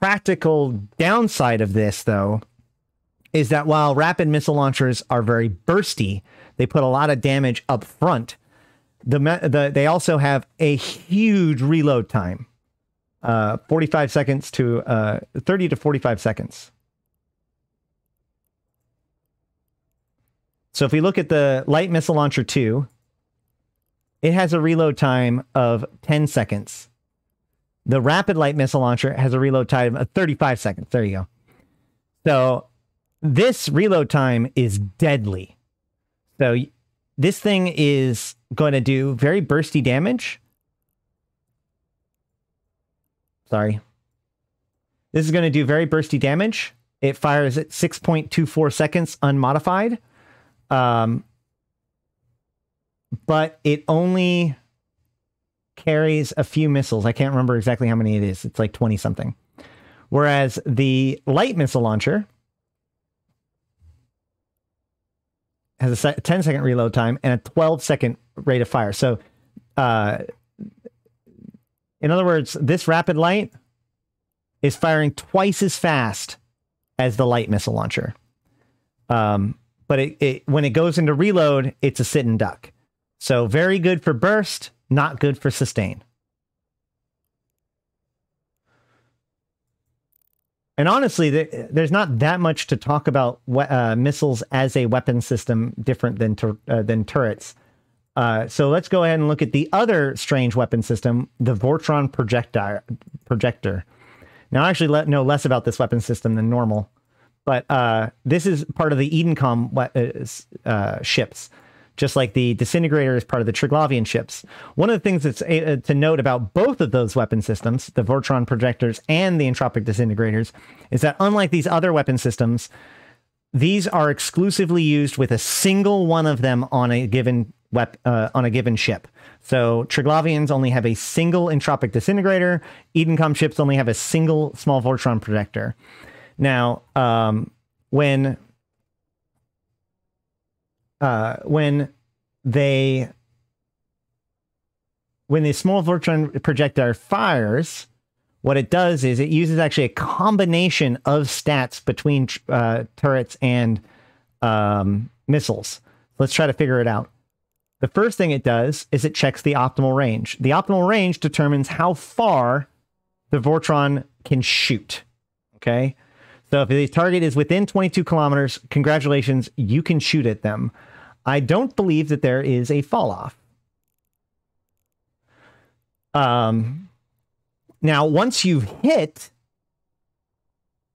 practical downside of this, though, is that while rapid missile launchers are very bursty, they put a lot of damage up front. The, the they also have a huge reload time, uh, 45 seconds to uh, 30 to 45 seconds. So if we look at the light missile launcher 2, it has a reload time of 10 seconds. The rapid light missile launcher has a reload time of 35 seconds. There you go. So this reload time is deadly. So this thing is going to do very bursty damage. Sorry. This is going to do very bursty damage. It fires at 6.24 seconds unmodified. Um, but it only carries a few missiles. I can't remember exactly how many it is. It's like 20 something. Whereas the light missile launcher has a 10 second reload time and a 12 second rate of fire. So, uh, in other words, this rapid light is firing twice as fast as the light missile launcher. Um, but it, it, when it goes into reload, it's a sit and duck. So very good for burst, not good for sustain. And honestly, there's not that much to talk about uh, missiles as a weapon system different than tur- uh, than turrets. Uh, so let's go ahead and look at the other strange weapon system, the Vortron projectile projector. Now, I actually let, know less about this weapon system than normal, but uh, this is part of the Edencom uh, uh, ships just like the disintegrator is part of the Triglavian ships. One of the things that's uh, to note about both of those weapon systems, the Vortron projectors and the entropic disintegrators, is that unlike these other weapon systems, these are exclusively used with a single one of them on a given wep- uh, on a given ship. So Triglavians only have a single entropic disintegrator. Edencom ships only have a single small Vortron projector. Now, um, when uh, when they when the small Vortron projectile fires, what it does is it uses actually a combination of stats between uh, turrets and um, missiles. Let's try to figure it out. The first thing it does is it checks the optimal range. The optimal range determines how far the Vortron can shoot. Okay. So if the target is within 22 kilometers, congratulations, you can shoot at them. I don't believe that there is a fall off. Um, now, once you've hit,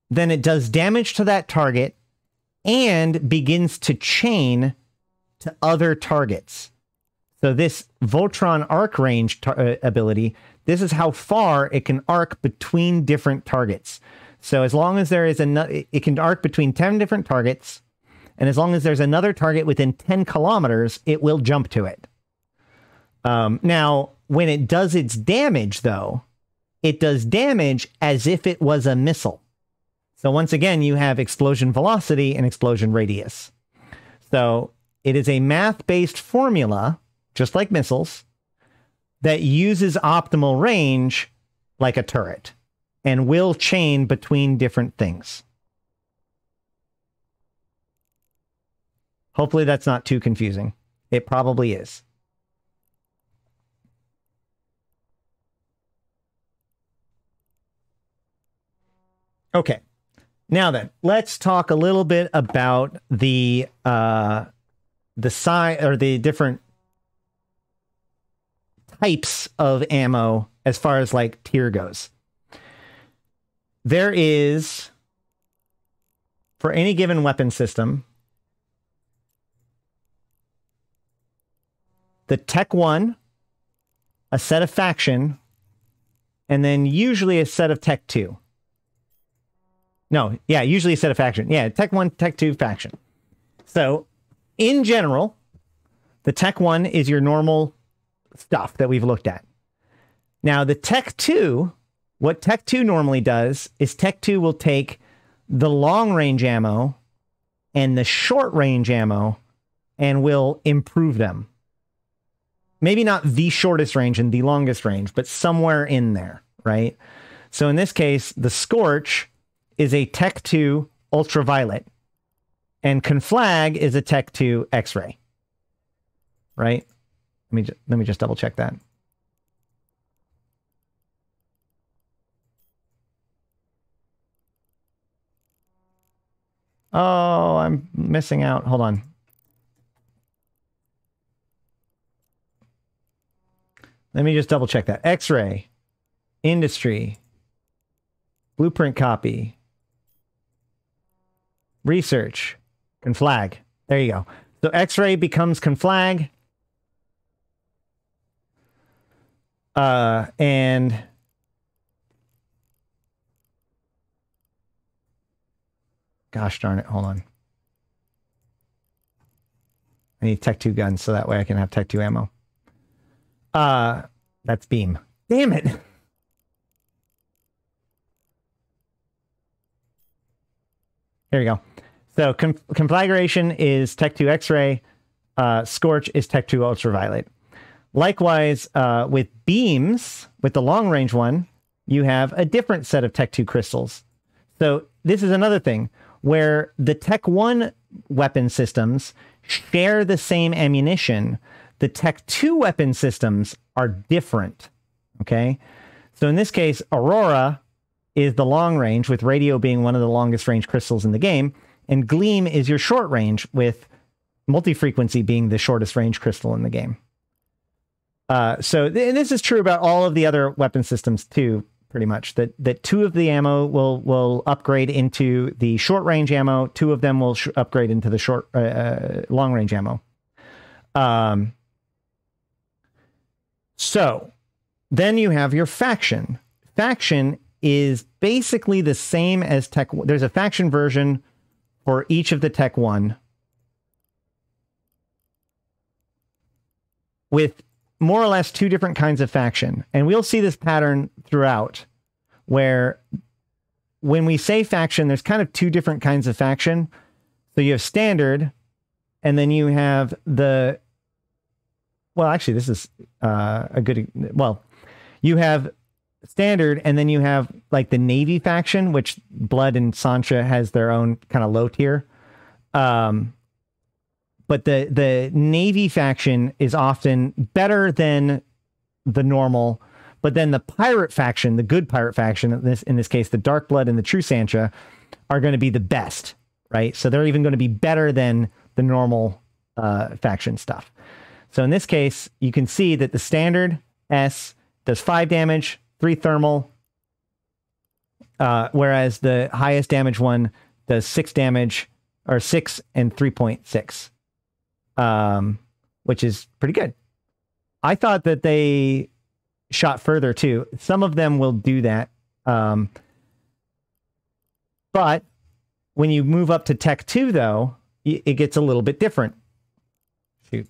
then it does damage to that target and begins to chain to other targets. So this Voltron arc range uh, ability, this is how far it can arc between different targets. So as long as there is a, it can arc between 10 different targets, and as long as there's another target within 10 kilometers, it will jump to it. Um, now, when it does its damage, though, it does damage as if it was a missile. So once again, you have explosion velocity and explosion radius. So it is a math based formula, just like missiles, that uses optimal range like a turret and will chain between different things. Hopefully, that's not too confusing. It probably is. Okay. Now then, let's talk a little bit about the uh the size or the different types of ammo as far as like tier goes there is for any given weapon system the tech 1 a set of faction and then usually a set of tech 2 No, yeah, usually a set of faction. Yeah, Tech 1, Tech 2 faction. So, in general, the Tech 1 is your normal stuff that we've looked at. Now, the Tech 2, what Tech 2 normally does is Tech 2 will take the long range ammo and the short range ammo and will improve them. Maybe not the shortest range and the longest range, but somewhere in there, right? So in this case, the Scorch is a Tech 2 ultraviolet, and Conflag is a Tech 2 X-ray. Right? Let me let me just double check that. Oh, I'm missing out. Hold on. Let me just double check that. X-ray, industry, blueprint copy, research, conflag. There you go. So X-ray becomes conflag. Uh, and gosh darn it, hold on. I need Tech 2 guns so that way I can have Tech 2 ammo. Uh, that's beam. Damn it. Here we go. So conflagration is Tech 2 X-ray. Uh, Scorch is Tech 2 Ultraviolet. Likewise, uh, with beams, with the long range one, you have a different set of Tech 2 crystals. So this is another thing where the Tech 1 weapon systems share the same ammunition. The Tech 2 weapon systems are different. Okay. So in this case, Aurora is the long range, with radio being one of the longest range crystals in the game, and Gleam is your short range, with multi frequency being the shortest range crystal in the game. Uh, so th- this is true about all of the other weapon systems too, pretty much. That that two of the ammo will will upgrade into the short range ammo. Two of them will sh- upgrade into the short uh, uh, long range ammo. Um. So then you have your faction. Faction is basically the same as Tech. There's a faction version for each of the Tech One with more or less two different kinds of faction. And we'll see this pattern throughout where when we say faction, there's kind of two different kinds of faction. So you have standard, and then you have the. Well, actually, this is uh, a good. Well, you have standard, and then you have like the Navy faction, which Blood and Sansha has their own kind of low tier. Um, but the the Navy faction is often better than the normal. But then the pirate faction, the good pirate faction, in this in this case, the Dark Blood and the True Sansha, are going to be the best, right? So they're even going to be better than the normal uh, faction stuff. So in this case, you can see that the standard S does five damage, three thermal, uh, whereas the highest damage one does six damage or six and 3.6, um, which is pretty good. I thought that they shot further too. Some of them will do that. Um, but when you move up to Tech 2, though, it gets a little bit different. Shoot.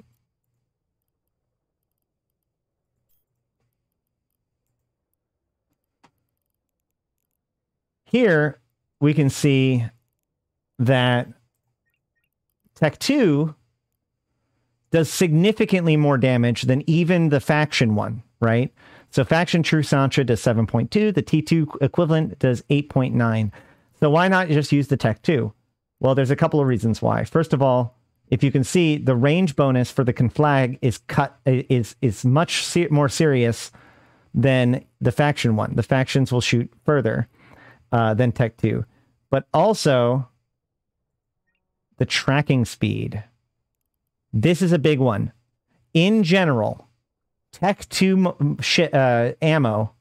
Here we can see that Tech 2 does significantly more damage than even the faction one, right? So faction True Sansha does 7.2, the T2 equivalent does 8.9. So why not just use the Tech 2? Well, there's a couple of reasons why. First of all, if you can see, the range bonus for the conflag is cut is is much more serious than the faction one. The factions will shoot further uh, than Tech 2. But also the tracking speed. This is a big one. In general, Tech 2 sh- uh, ammo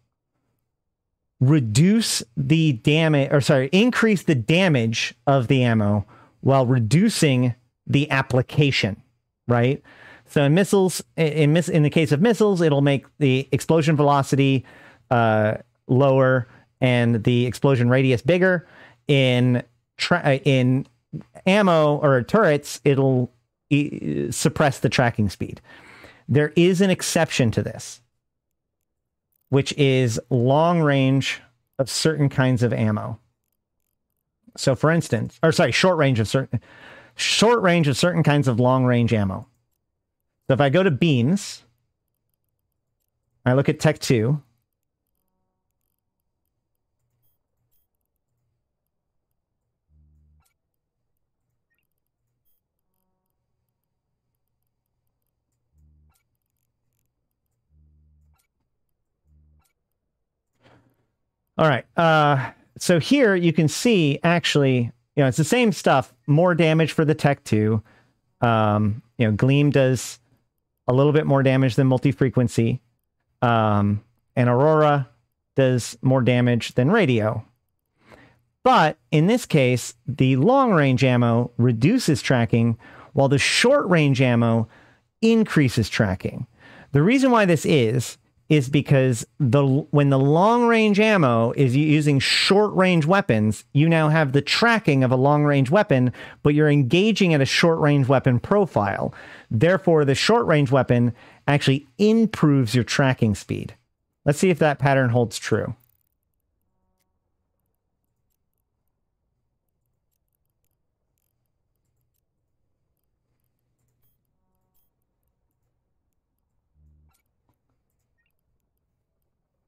reduce the damage, or sorry, increase the damage of the ammo while reducing the application, right? So in missiles, in, miss, in the case of missiles, it'll make the explosion velocity uh, lower and the explosion radius bigger. in tra- uh, in ammo or turrets, it'll suppress the tracking speed. There is an exception to this, which is long range of certain kinds of ammo. So, for instance, or sorry, short range of certain short range of certain kinds of long range ammo. So, if I go to beams, I look at Tech Two. All right. Uh, so here you can see actually, you know, it's the same stuff, more damage for the Tech 2. Um, you know, Gleam does a little bit more damage than multi-frequency. Um, and Aurora does more damage than radio. But in this case, the long range ammo reduces tracking while the short range ammo increases tracking. The reason why this is is because the when the long range ammo is using short range weapons, you now have the tracking of a long range weapon, but you're engaging at a short range weapon profile. Therefore, the short range weapon actually improves your tracking speed. Let's see if that pattern holds true.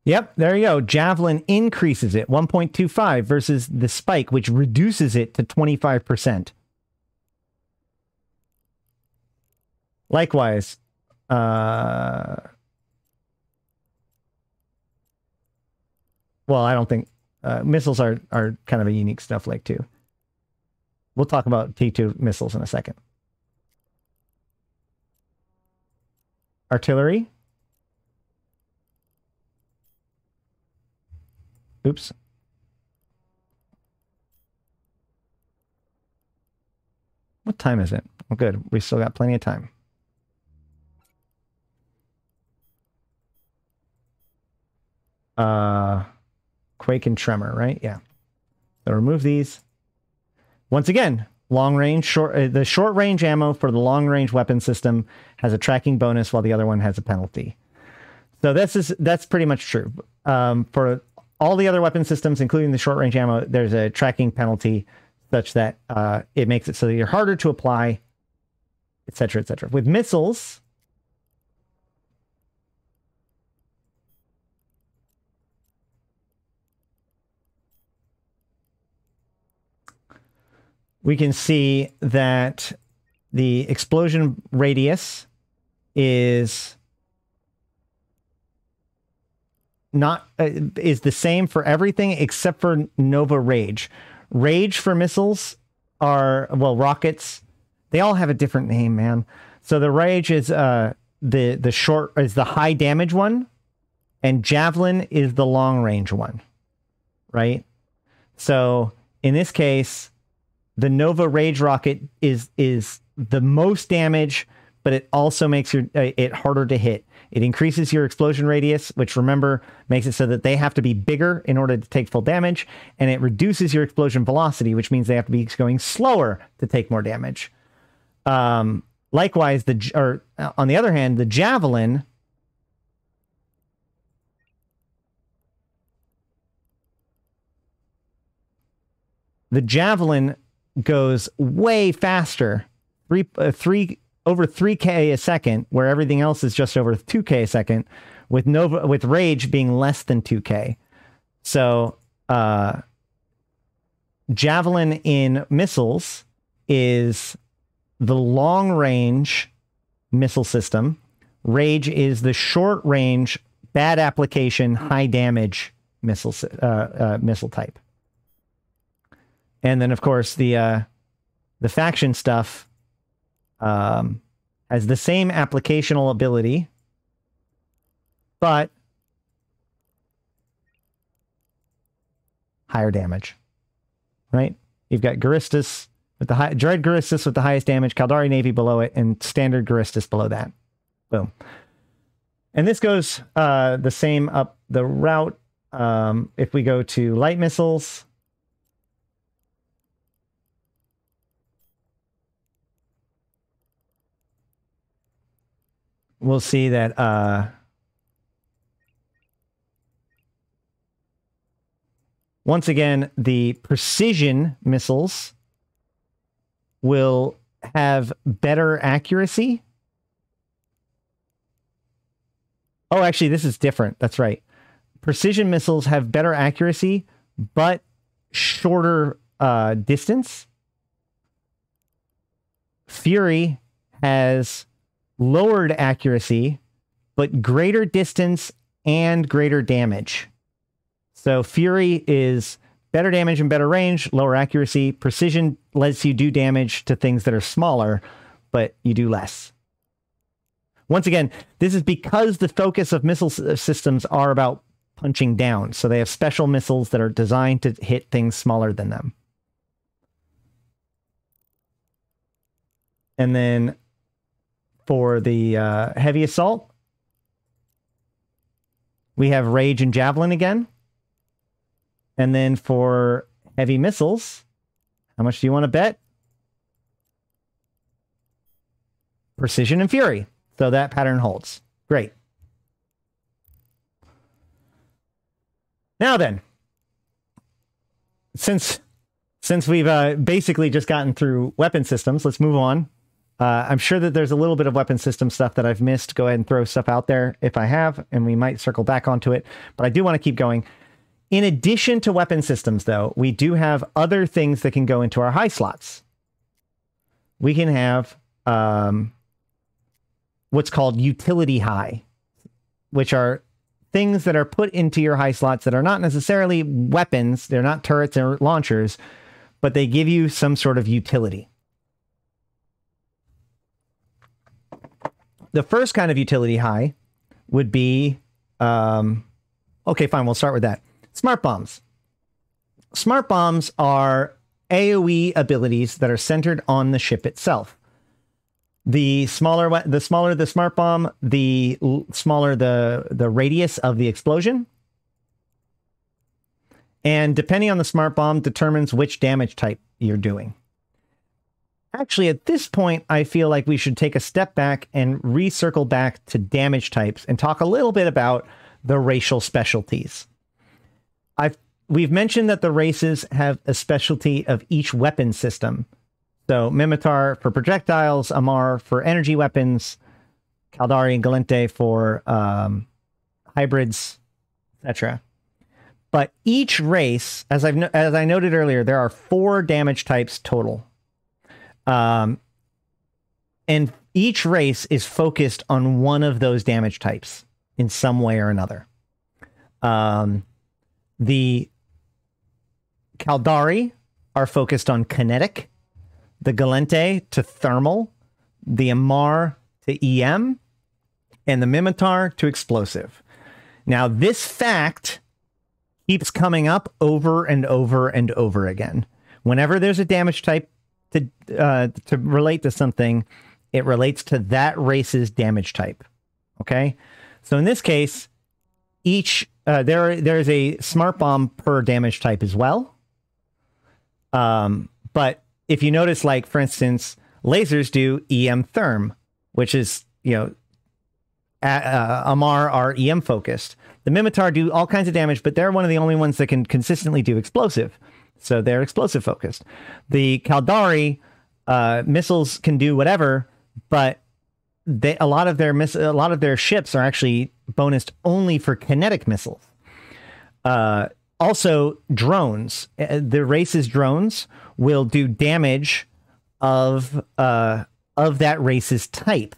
Yep, there you go. Javelin increases it 1.25 versus the spike, which reduces it to 25%. Likewise, uh, well, I don't think uh, missiles are, are kind of a unique stuff like too. We'll talk about T2 missiles in a second. Artillery, Oops. What time is it? Well, good. We still got plenty of time. Uh, Quake and Tremor, right? Yeah. So remove these. Once again, long range, short. Uh, the short range ammo for the long range weapon system has a tracking bonus, while the other one has a penalty. So this is that's pretty much true. Um, for all the other weapon systems, including the short range ammo, there's a tracking penalty such that uh, it makes it so that you're harder to apply, etc., etc. With missiles, we can see that the explosion radius is not uh, is the same for everything except for Nova Rage. Rage for missiles are well rockets. They all have a different name, man. So the Rage is uh the the short is the high damage one, and Javelin is the long range one, right? So in this case, the Nova Rage rocket is is the most damage, but it also makes your uh, it harder to hit. It increases your explosion radius, which remember makes it so that they have to be bigger in order to take full damage, and it reduces your explosion velocity, which means they have to be going slower to take more damage. Um, likewise, the or uh, on the other hand, the javelin. The javelin goes way faster, three uh, three over 3k a second, where everything else is just over 2k a second, with Nova with Rage being less than 2k. So uh, Javelin in missiles is the long range missile system. Rage is the short range, bad application, high damage missile uh, uh, missile type. And then, of course, the uh, the faction stuff um, has the same applicational ability, but higher damage. Right? You've got Guristas with the high, Dread Guristas with the highest damage, Caldari Navy below it, and Standard Guristas below that. Boom. And this goes uh, the same up the route. Um, if we go to light missiles, we'll see that uh, once again, the precision missiles will have better accuracy. Oh, actually, this is different. That's right. Precision missiles have better accuracy, but shorter uh, distance. Fury has lowered accuracy, but greater distance and greater damage. So Fury is better damage and better range, lower accuracy. Precision lets you do damage to things that are smaller, but you do less. Once again, this is because the focus of missile uh, systems are about punching down. So they have special missiles that are designed to hit things smaller than them. And then for the uh, heavy assault, we have Rage and Javelin again. And then for heavy missiles, how much do you want to bet? Precision and Fury. So that pattern holds. Great. Now then, since since we've uh, basically just gotten through weapon systems, let's move on. Uh, I'm sure that there's a little bit of weapon system stuff that I've missed. Go ahead and throw stuff out there if I have, and we might circle back onto it. But I do want to keep going. In addition to weapon systems, though, we do have other things that can go into our high slots. We can have um, what's called utility high, which are things that are put into your high slots that are not necessarily weapons, they're not turrets or launchers, but they give you some sort of utility. The first kind of utility high would be um, okay, fine, we'll start with that. Smart bombs. Smart bombs are AoE abilities that are centered on the ship itself. The smaller the smaller the smart bomb, the smaller the the radius of the explosion. And depending on the smart bomb determines which damage type you're doing. Actually, at this point, I feel like we should take a step back and recircle back to damage types and talk a little bit about the racial specialties. I've we've mentioned that the races have a specialty of each weapon system. So Minmatar for projectiles, Amarr for energy weapons, Caldari and Gallente for um, hybrids, etc. But each race, as I've as I noted earlier, there are four damage types total, um, and each race is focused on one of those damage types in some way or another. Um, the Caldari are focused on kinetic, the Gallente to thermal, the Amarr to EM, and the Minmatar to explosive. Now, this fact keeps coming up over and over and over again. Whenever there's a damage type to uh, to relate to something, it relates to that race's damage type. Okay, so in this case, each uh, there there's a smart bomb per damage type as well. Um, but if you notice, like for instance, lasers do EM therm, which is you know, uh, Amarr are EM focused. The Minmatar do all kinds of damage, but they're one of the only ones that can consistently do explosive. So they're explosive focused. The Caldari uh, missiles can do whatever, but they a lot of their miss a lot of their ships are actually bonused only for kinetic missiles. Uh, also, drones. Uh, the race's drones will do damage of uh, of that race's type,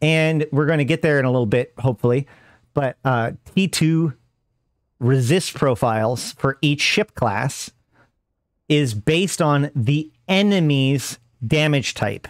and we're going to get there in a little bit, hopefully. But uh, T two resist profiles for each ship class is based on the enemy's damage type.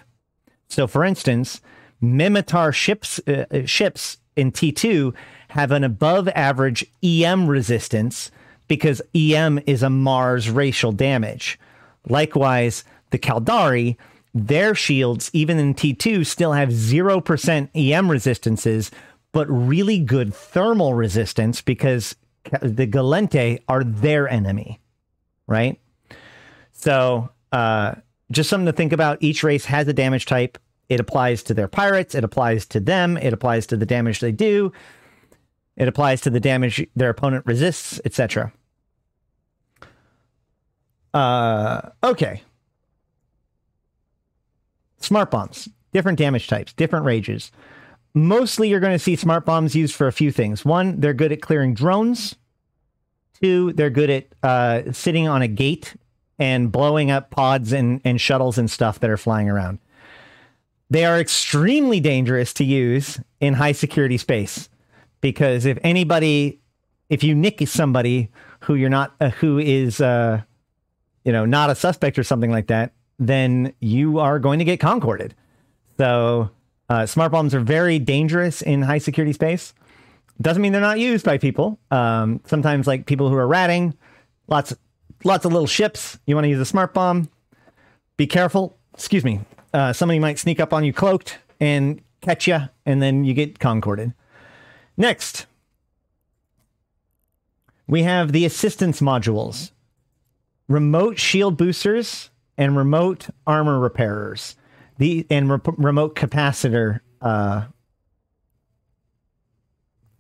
So, for instance, Minmatar ships uh, uh ships in T2 have an above average EM resistance because EM is Amarr's racial damage. Likewise, the Caldari, their shields, even in T2, still have 0% EM resistances, but really good thermal resistance because the Gallente are their enemy, right? So, uh, just something to think about. Each race has a damage type. It applies to their pirates. It applies to them. It applies to the damage they do. It applies to the damage their opponent resists, etc. Uh, okay. Smart bombs, different damage types, different rages. Mostly, you're going to see smart bombs used for a few things. One, they're good at clearing drones. Two, they're good at uh, sitting on a gate and blowing up pods and, and shuttles and stuff that are flying around. They are extremely dangerous to use in high security space because if anybody, if you nick somebody who you're not, uh, who is, uh, you know, not a suspect or something like that, then you are going to get concorded. So uh, smart bombs are very dangerous in high security space. Doesn't mean they're not used by people. Um, sometimes, like people who are ratting, lots, lots of little ships. You want to use a smart bomb. Be careful. Excuse me. Uh, somebody might sneak up on you cloaked and catch you, and then you get concorded. Next, we have the assistance modules, remote shield boosters, and remote armor repairers. The and re- remote capacitor uh,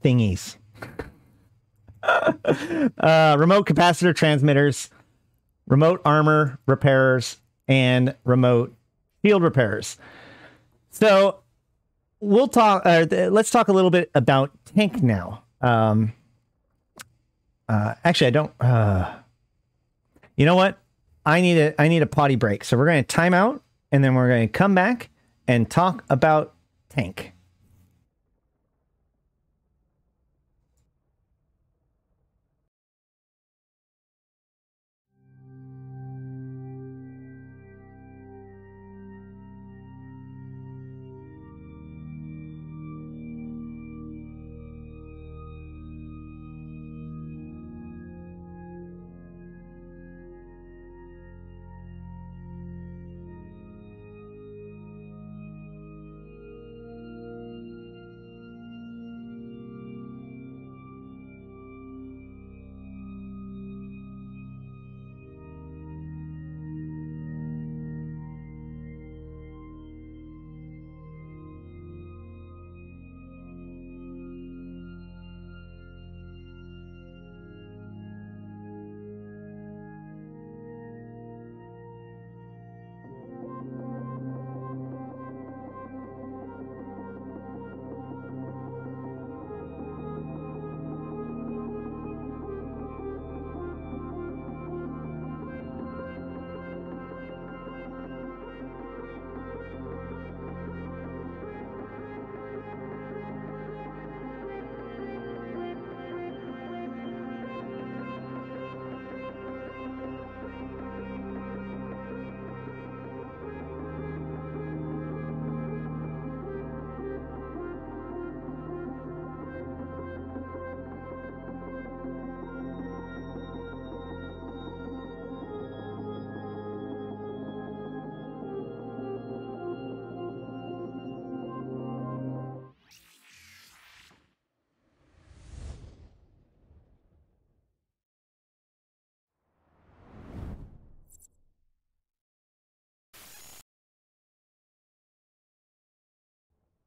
thingies. <laughs> uh, remote capacitor transmitters, remote armor repairers, and remote field repairers. So we'll talk. Uh, let's talk a little bit about tank now. Um, uh, actually, I don't. Uh, you know what? I need a I need a potty break. So we're going to time out, and then we're going to come back and talk about tank.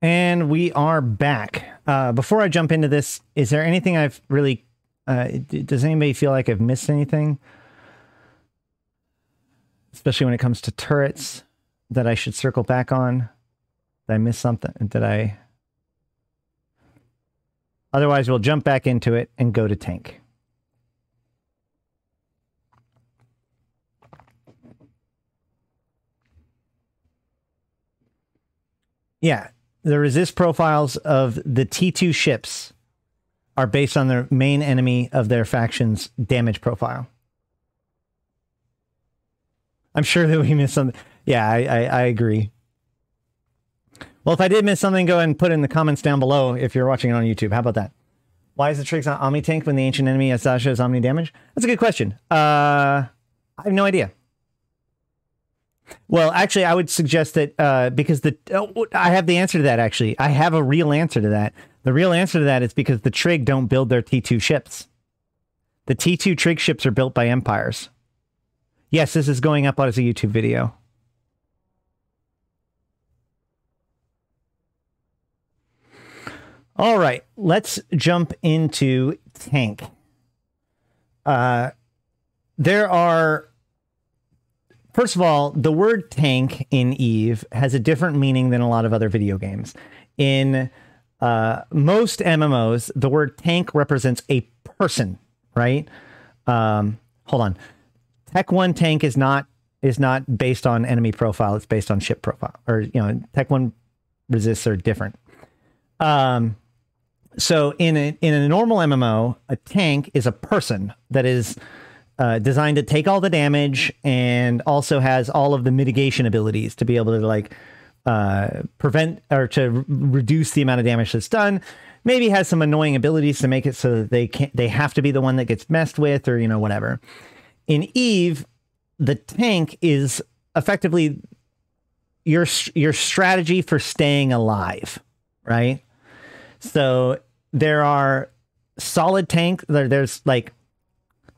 And we are back. Uh, before I jump into this, is there anything I've really? Uh, does anybody feel like I've missed anything? Especially when it comes to turrets that I should circle back on. Did I miss something? Did I? Otherwise, we'll jump back into it and go to tank. Yeah, the resist profiles of the T2 ships are based on the main enemy of their faction's damage profile. I'm sure that we missed something. Yeah, I, I, I, agree. Well, if I did miss something, go ahead and put it in the comments down below if you're watching it on YouTube. How about that? Why is the Triggs not Omni Tank when the ancient enemy has Zasha's Omni damage? That's a good question. Uh, I have no idea. Well, actually, I would suggest that uh, because the oh, I have the answer to that. Actually, I have a real answer to that. The real answer to that is because the Trig don't build their T two ships. The T two Trig ships are built by empires. Yes, this is going up as a YouTube video. All right, let's jump into tank. Uh, there are first of all, the word tank in Eve has a different meaning than a lot of other video games. In uh, most MMOs, the word tank represents a person, right? Um, hold on. Tech One tank is not is not based on enemy profile. It's based on ship profile, or you know, Tech One resists are different. Um, so in a in a normal MMO, a tank is a person that is uh, designed to take all the damage and also has all of the mitigation abilities to be able to like uh, prevent or to r- reduce the amount of damage that's done. Maybe has some annoying abilities to make it so that they can't they have to be the one that gets messed with or you know whatever. In Eve, the tank is effectively your your strategy for staying alive, right? So there are solid tank. There, there's like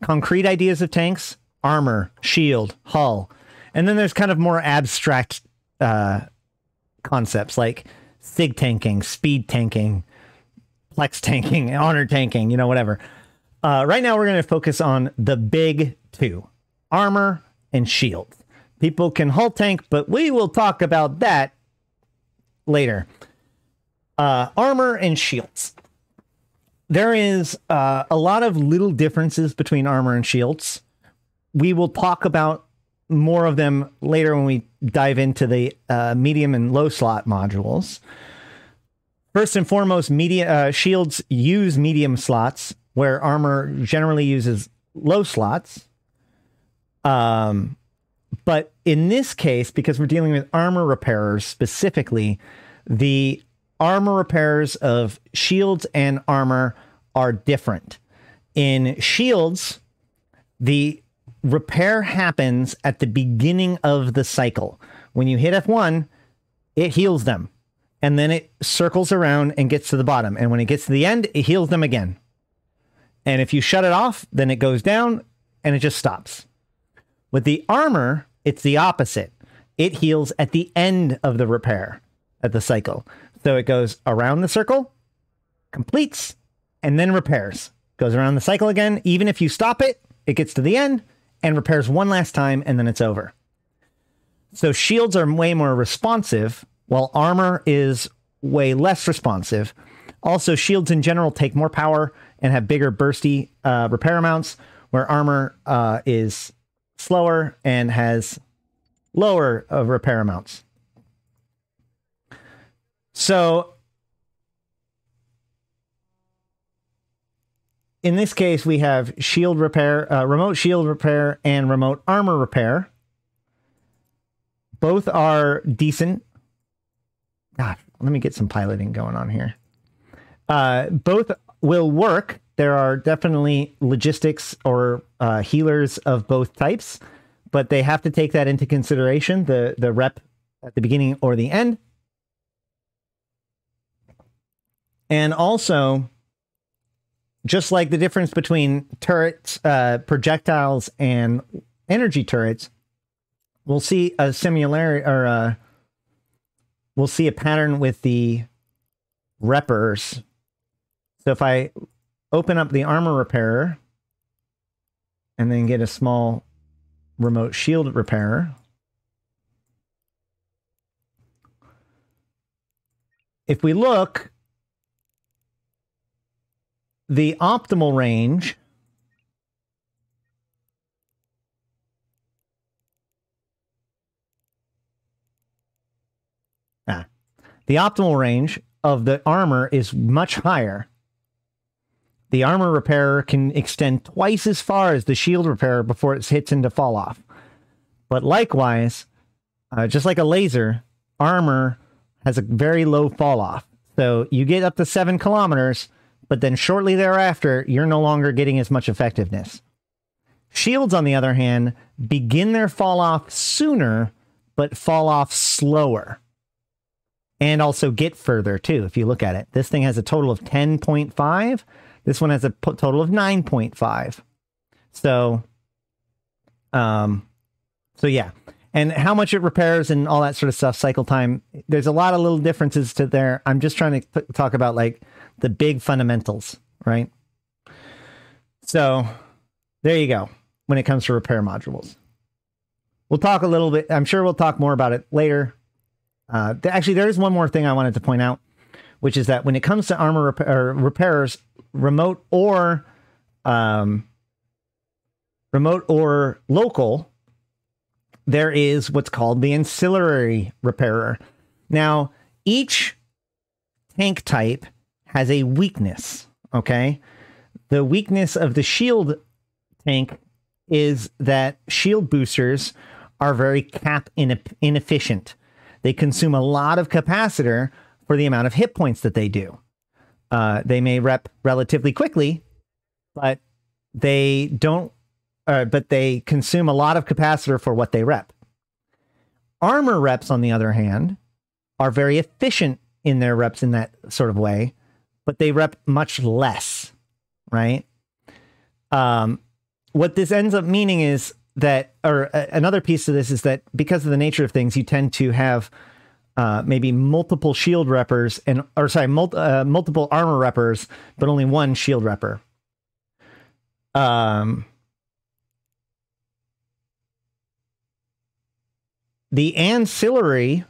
concrete ideas of tanks, armor, shield, hull, and then there's kind of more abstract uh, concepts like sig tanking, speed tanking, flex tanking, <laughs> honor tanking, you know, whatever. Uh, right now, we're going to focus on the big two armor and shield. People can hull tank, but we will talk about that later. Uh, armor and shields. There is uh, a lot of little differences between armor and shields. We will talk about more of them later when we dive into the uh, medium and low slot modules. First and foremost, media uh, shields use medium slots, where armor generally uses low slots. Um, but in this case, because we're dealing with armor repairers specifically, the armor repairs of shields and armor are different. In shields, the repair happens at the beginning of the cycle. When you hit F1, it heals them. And then it circles around and gets to the bottom. And when it gets to the end, it heals them again. And if you shut it off, then it goes down and it just stops. With the armor, it's the opposite. It heals at the end of the repair at the cycle. So it goes around the circle, completes, and then repairs. Goes around the cycle again. Even if you stop it, it gets to the end and repairs one last time and then it's over. So shields are way more responsive, while armor is way less responsive. Also, shields in general take more power and have bigger bursty uh, repair amounts, where armor uh, is slower and has lower uh, repair amounts. So in this case, we have shield repair, uh, remote shield repair, and remote armor repair. Both are decent. God, let me get some piloting going on here. Uh, both will work. There are definitely logistics or uh, healers of both types, but they have to take that into consideration the the rep at the beginning or the end. And also, just like the difference between turrets, uh, projectiles, and energy turrets, we'll see a similarity or uh, we'll see a pattern with the reppers. So if I open up the armor repairer and then get a small remote shield repairer, if we look, the optimal range ah, the optimal range of the armor is much higher. The armor repairer can extend twice as far as the shield repairer before it hits into fall off. But likewise, uh, just like a laser, armor has a very low fall off. So you get up to seven kilometers, but then shortly thereafter, you're no longer getting as much effectiveness. Shields, on the other hand, begin their fall off sooner, but fall off slower. And also get further too, if you look at it. This thing has a total of 10.5. This one has a total of 9.5. So, um, so yeah. And how much it repairs and all that sort of stuff, cycle time. There's a lot of little differences to there. I'm just trying to talk about like the big fundamentals, right? So there you go when it comes to repair modules. We'll talk a little bit. I'm sure we'll talk more about it later. Uh, th- actually, there is one more thing I wanted to point out, which is that when it comes to armor repair, repairers, remote or um, remote or local, there is what's called the ancillary repairer. Now, each tank type has a weakness. Okay. The weakness of the shield tank is that shield boosters are very cap inefficient. They consume a lot of capacitor for the amount of hit points that they do. Uh, they may rep relatively quickly, but they don't. Uh, but they consume a lot of capacitor for what they rep. Armor reps, on the other hand, are very efficient in their reps in that sort of way, but they rep much less, right? Um, what this ends up meaning is that, or uh, another piece of this is that because of the nature of things, you tend to have uh, maybe multiple shield reppers and, or sorry, mul- uh, multiple armor reppers, but only one shield repper. Um, the ancillary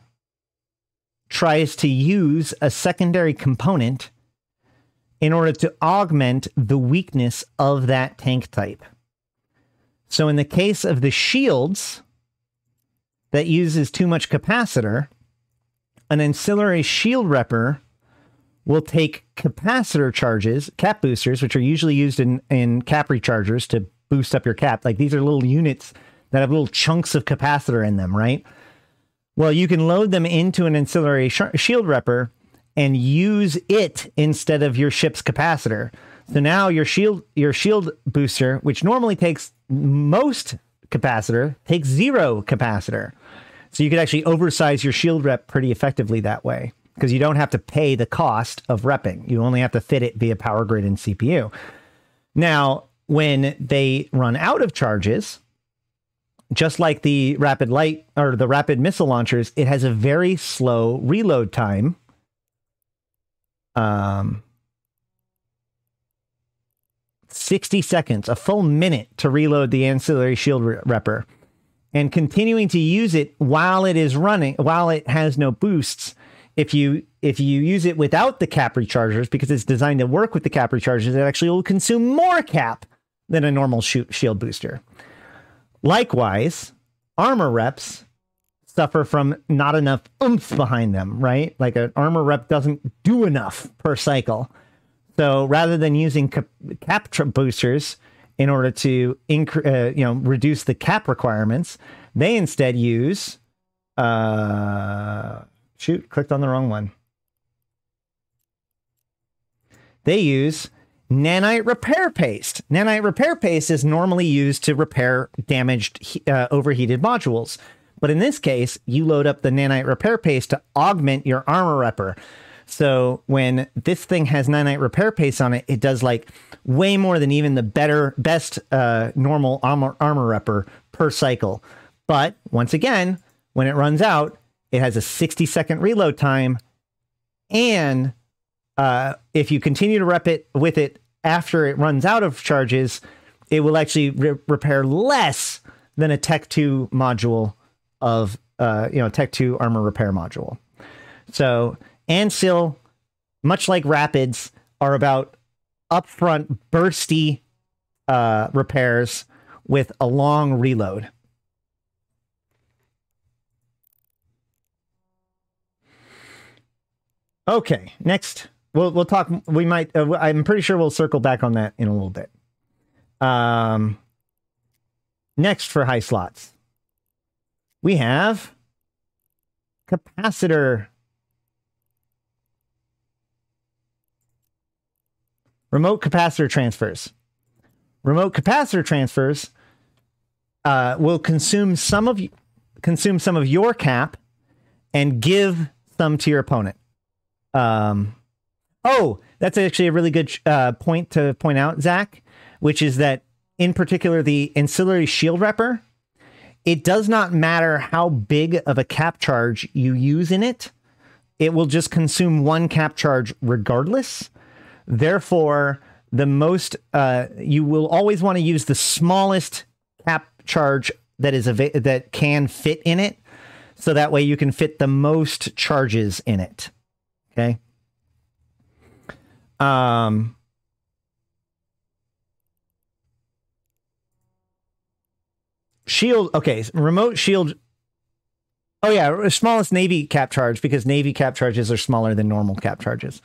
tries to use a secondary component in order to augment the weakness of that tank type. So in the case of the shields that uses too much capacitor, an ancillary shield repper will take capacitor charges, cap boosters, which are usually used in, in cap rechargers to boost up your cap. Like these are little units that have little chunks of capacitor in them, right? Well, you can load them into an ancillary sh- shield repper and use it instead of your ship's capacitor. So now your shield your shield booster, which normally takes most capacitor, takes zero capacitor. So you could actually oversize your shield rep pretty effectively that way because you don't have to pay the cost of repping. You only have to fit it via power grid and CPU. Now, when they run out of charges, just like the rapid light or the rapid missile launchers, it has a very slow reload time. Um, 60 seconds, a full minute to reload the ancillary shield repper. And continuing to use it while it is running, while it has no boosts, if you if you use it without the cap rechargers, because it's designed to work with the cap rechargers, it actually will consume more cap than a normal shield booster. Likewise, armor reps suffer from not enough oomph behind them, right? Like an armor rep doesn't do enough per cycle. So rather than using cap, boosters in order to uh, you know reduce the cap requirements, they instead use uh, shoot, clicked on the wrong one. They use nanite repair paste. Nanite repair paste is normally used to repair damaged uh, overheated modules. But in this case, you load up the nanite repair paste to augment your armor repper. So when this thing has nanite repair paste on it, it does like way more than even the better, best uh, normal armor, armor repper per cycle. But once again, when it runs out, it has a 60 second reload time and uh, if you continue to rep it with it after it runs out of charges, it will actually re- repair less than a Tech 2 module of, uh, you know, Tech 2 armor repair module. So, Ancil, much like Rapids, are about upfront bursty uh, repairs with a long reload. Okay, next we'll we'll talk. We might. Uh, I'm pretty sure we'll circle back on that in a little bit. Um, next for high slots, we have capacitor. Remote capacitor transfers. Remote capacitor transfers uh, will consume some of consume some of your cap and give some to your opponent. Um, Oh, that's actually a really good uh, point to point out, Zach, which is that in particular the ancillary shield repper, it does not matter how big of a cap charge you use in it. It will just consume one cap charge regardless. Therefore, the most uh, you will always want to use the smallest cap charge that is ava- that can fit in it, so that way you can fit the most charges in it. Okay. Um. Shield. Okay, remote shield. Oh yeah, smallest Navy cap charge because Navy cap charges are smaller than normal cap charges.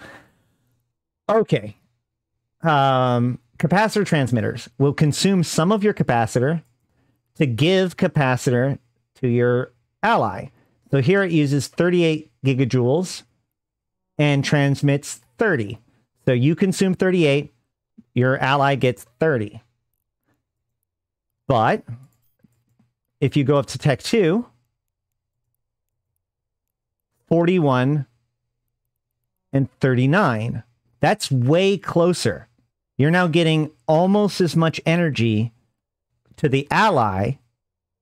Okay. Um, capacitor transmitters will consume some of your capacitor to give capacitor to your ally. So here it uses 38 gigajoules and transmits 30. So you consume 38, your ally gets 30. But if you go up to Tech 2, 41 and 39. That's way closer. You're now getting almost as much energy to the ally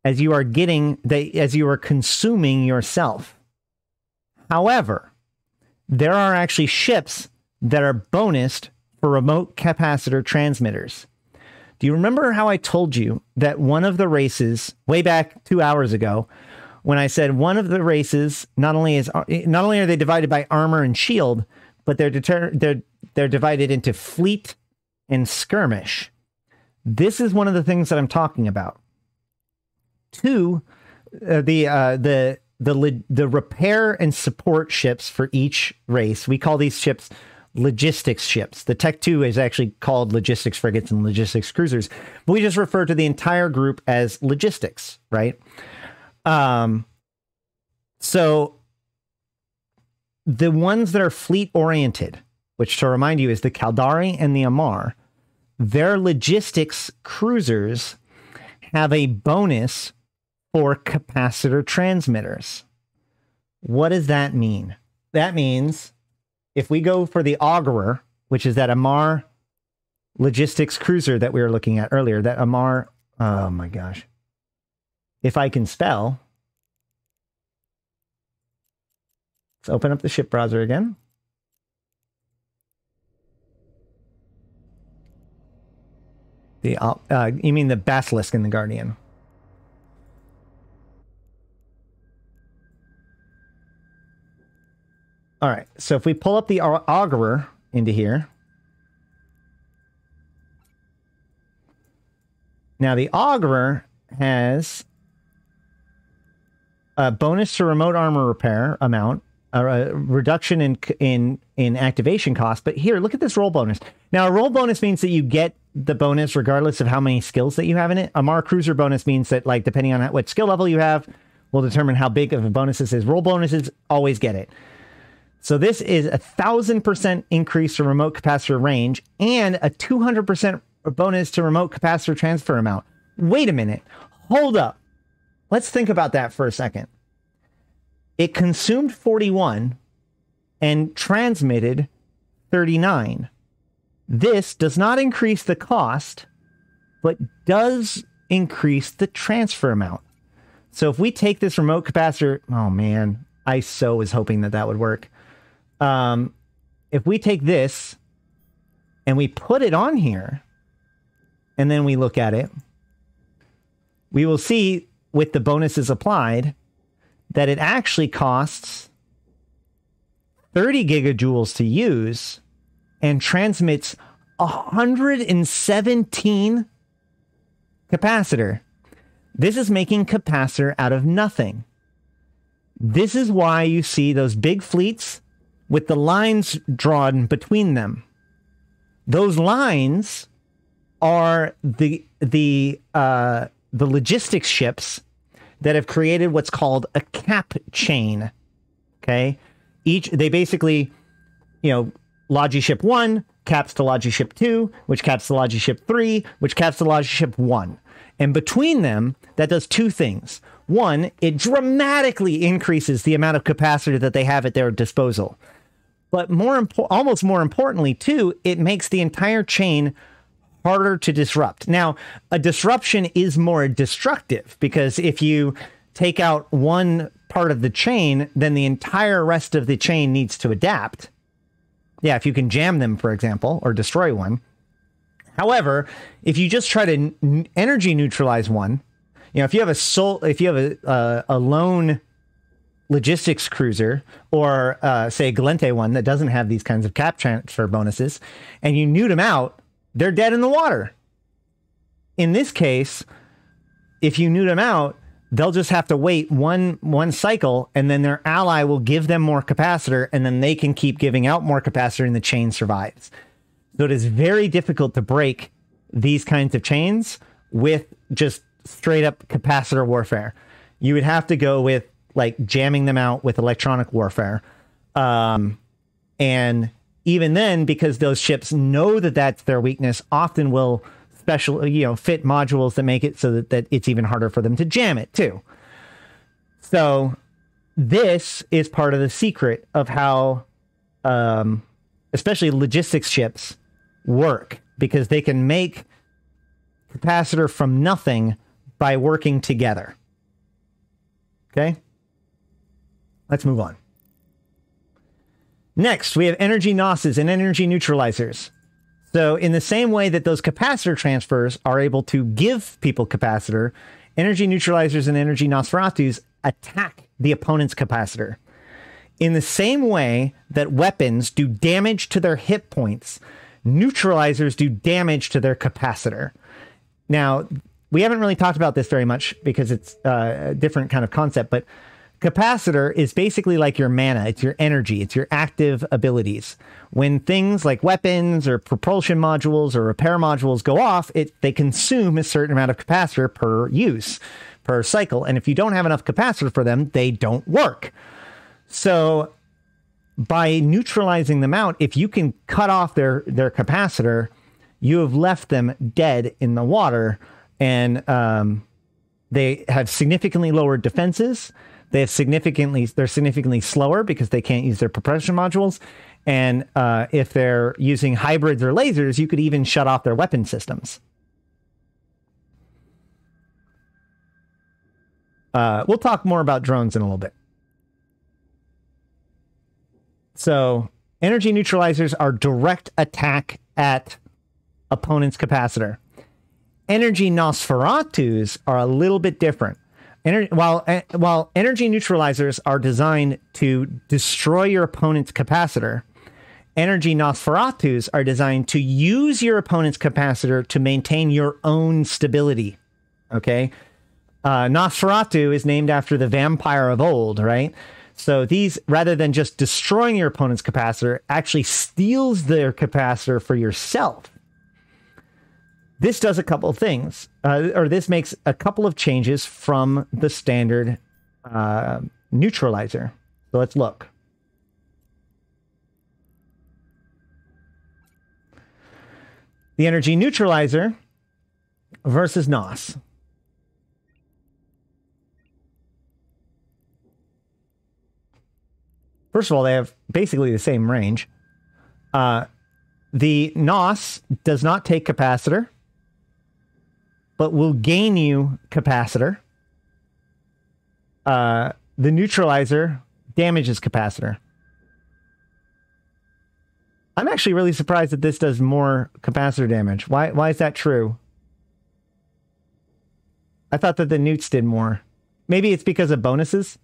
as you are getting the, as you are consuming yourself. However, there are actually ships that are bonused for remote capacitor transmitters. Do you remember how I told you that one of the races way back 2 hours ago when I said one of the races not only is not only are they divided by armor and shield, but they're deter- they're they're divided into fleet and skirmish. This is one of the things that I'm talking about. Two, uh, the uh, the the the repair and support ships for each race. We call these ships logistics ships. The Tech 2 is actually called logistics frigates and logistics cruisers, but we just refer to the entire group as logistics, right? Um, so the ones that are fleet oriented, which to remind you is the Caldari and the Amarr, their logistics cruisers have a bonus for capacitor transmitters. What does that mean? That means if we go for the Augoror, which is that Amarr logistics cruiser that we were looking at earlier, that Amarr, oh my gosh. If I can spell, let's open up the ship browser again. The uh, you mean the basilisk in the Guardian? All right. So if we pull up the Augoror into here. Now the Augoror has a bonus to remote armor repair amount, a reduction in in in activation cost. But here, look at this role bonus. Now, a role bonus means that you get the bonus regardless of how many skills that you have in it. Amarr Cruiser bonus means that, like, depending on what skill level you have, will determine how big of a bonus this is. Role bonuses always get it. So this is a thousand percent increase to remote capacitor range and a 200% bonus to remote capacitor transfer amount. Wait a minute. Hold up. Let's think about that for a second. It consumed 41 and transmitted 39. This does not increase the cost, but does increase the transfer amount. So if we take this remote capacitor, oh man, I so was hoping that that would work. Um, if we take this and we put it on here, and then we look at it, we will see with the bonuses applied that it actually costs 30 gigajoules to use and transmits 117 capacitor. This is making capacitor out of nothing. This is why you see those big fleets with the lines drawn between them. Those lines are the the uh, the logistics ships that have created what's called a cap chain. Okay, each they basically, you know, Logi ship one caps to Logi ship two, which caps to Logi ship three, which caps to Logi ship one, and between them that does two things. One, it dramatically increases the amount of capacitor that they have at their disposal. But more impo- almost more importantly, too, it makes the entire chain harder to disrupt. Now, a disruption is more destructive because if you take out one part of the chain, then the entire rest of the chain needs to adapt. Yeah, if you can jam them, for example, or destroy one. However, if you just try to energy neutralize one, you know, if you have a soul, if you have a uh, a lone logistics cruiser or uh, say a Gallente one that doesn't have these kinds of cap transfer bonuses, and you neut them out, they're dead in the water. In this case, if you neut them out, they'll just have to wait one one cycle, and then their ally will give them more capacitor, and then they can keep giving out more capacitor, and the chain survives. So it is very difficult to break these kinds of chains with just straight up capacitor warfare. You would have to go with like jamming them out with electronic warfare. Um, and even then, because those ships know that that's their weakness, often will special, you know, fit modules that make it so that, that it's even harder for them to jam it too. So this is part of the secret of how, um, especially logistics ships work because they can make capacitor from nothing by working together. Okay? Let's move on. Next, we have energy NOSes and energy neutralizers. So, in the same way that those capacitor transfers are able to give people capacitor, energy neutralizers and energy Nosferatus attack the opponent's capacitor. In the same way that weapons do damage to their hit points, neutralizers do damage to their capacitor. Now, we haven't really talked about this very much because it's uh, a different kind of concept, but capacitor is basically like your mana, it's your energy, it's your active abilities. When things like weapons or propulsion modules or repair modules go off, it they consume a certain amount of capacitor per use, per cycle. And if you don't have enough capacitor for them, they don't work. So by neutralizing them out, if you can cut off their their capacitor, you have left them dead in the water, and um, they have significantly lower defenses. They have significantly they're significantly slower because they can't use their propulsion modules, and uh, if they're using hybrids or lasers, you could even shut off their weapon systems. Uh, we'll talk more about drones in a little bit. So energy neutralizers are direct attack at opponent's capacitor. Energy Nosferatus are a little bit different. Ener- while uh, while energy neutralizers are designed to destroy your opponent's capacitor, energy Nosferatus are designed to use your opponent's capacitor to maintain your own stability. Okay, uh, Nosferatu is named after the vampire of old, right? So these, rather than just destroying your opponent's capacitor, actually steals their capacitor for yourself. This does a couple of things, uh, or this makes a couple of changes from the standard uh, neutralizer. So let's look. The energy neutralizer versus NOS. First of all, they have basically the same range. Uh, the NOS does not take capacitor, but will gain you capacitor. Uh, the neutralizer damages capacitor. I'm actually really surprised that this does more capacitor damage. Why? Why is that true? I thought that the neuts did more. Maybe it's because of bonuses.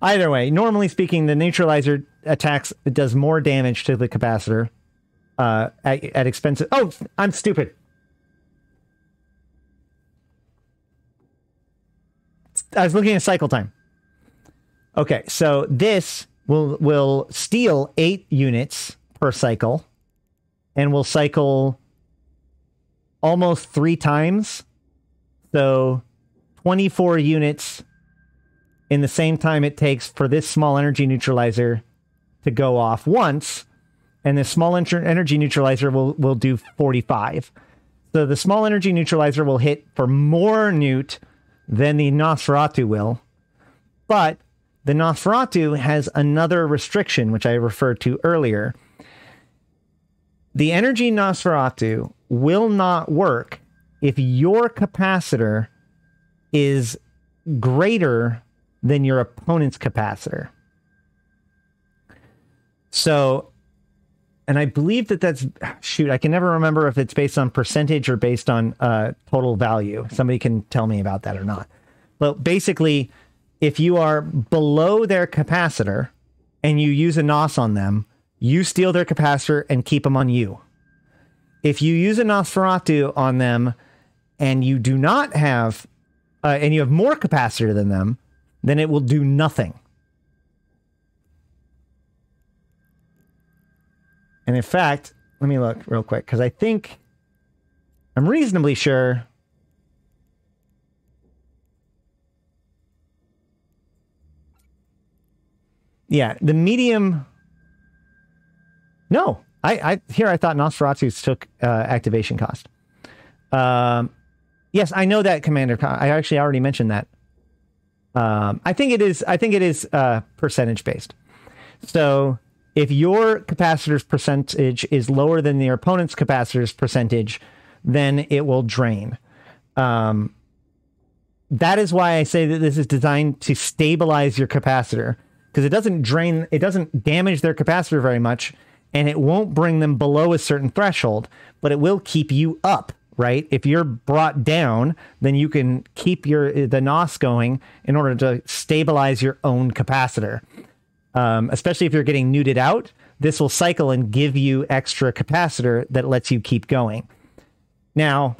Either way, normally speaking, the neutralizer attacks does more damage to the capacitor uh, at, at expensive. Oh, I'm stupid. I was looking at cycle time. Okay, so this will will steal eight units per cycle, and will cycle almost three times. So, twenty four units in the same time it takes for this small energy neutralizer to go off once, and the small energy neutralizer will, will do 45. So the small energy neutralizer will hit for more neut than the Nosferatu will, but the Nosferatu has another restriction, which I referred to earlier. The energy Nosferatu will not work if your capacitor is greater than your opponent's capacitor. So and I believe that that's shoot. I can never remember if it's based on percentage or based on uh, total value. Somebody can tell me about that or not. But basically, if you are below their capacitor and you use a NOS on them, you steal their capacitor and keep them on you. If you use a Nosferatu on them and you do not have, uh, and you have more capacitor than them, then it will do nothing. And in fact, let me look real quick because I think I'm reasonably sure. Yeah, the medium. No, I, I here I thought Nosferatu's took uh, activation cost. Um, yes, I know that Commander. I actually already mentioned that. Um, I think it is. I think it is uh, percentage based. So if your capacitor's percentage is lower than your opponent's capacitor's percentage, then it will drain. Um, that is why I say that this is designed to stabilize your capacitor because it doesn't drain, it doesn't damage their capacitor very much, and it won't bring them below a certain threshold, but it will keep you up. Right? If you're brought down, then you can keep your the NOS going in order to stabilize your own capacitor um, especially if you're getting neuted out, this will cycle and give you extra capacitor that lets you keep going. Now,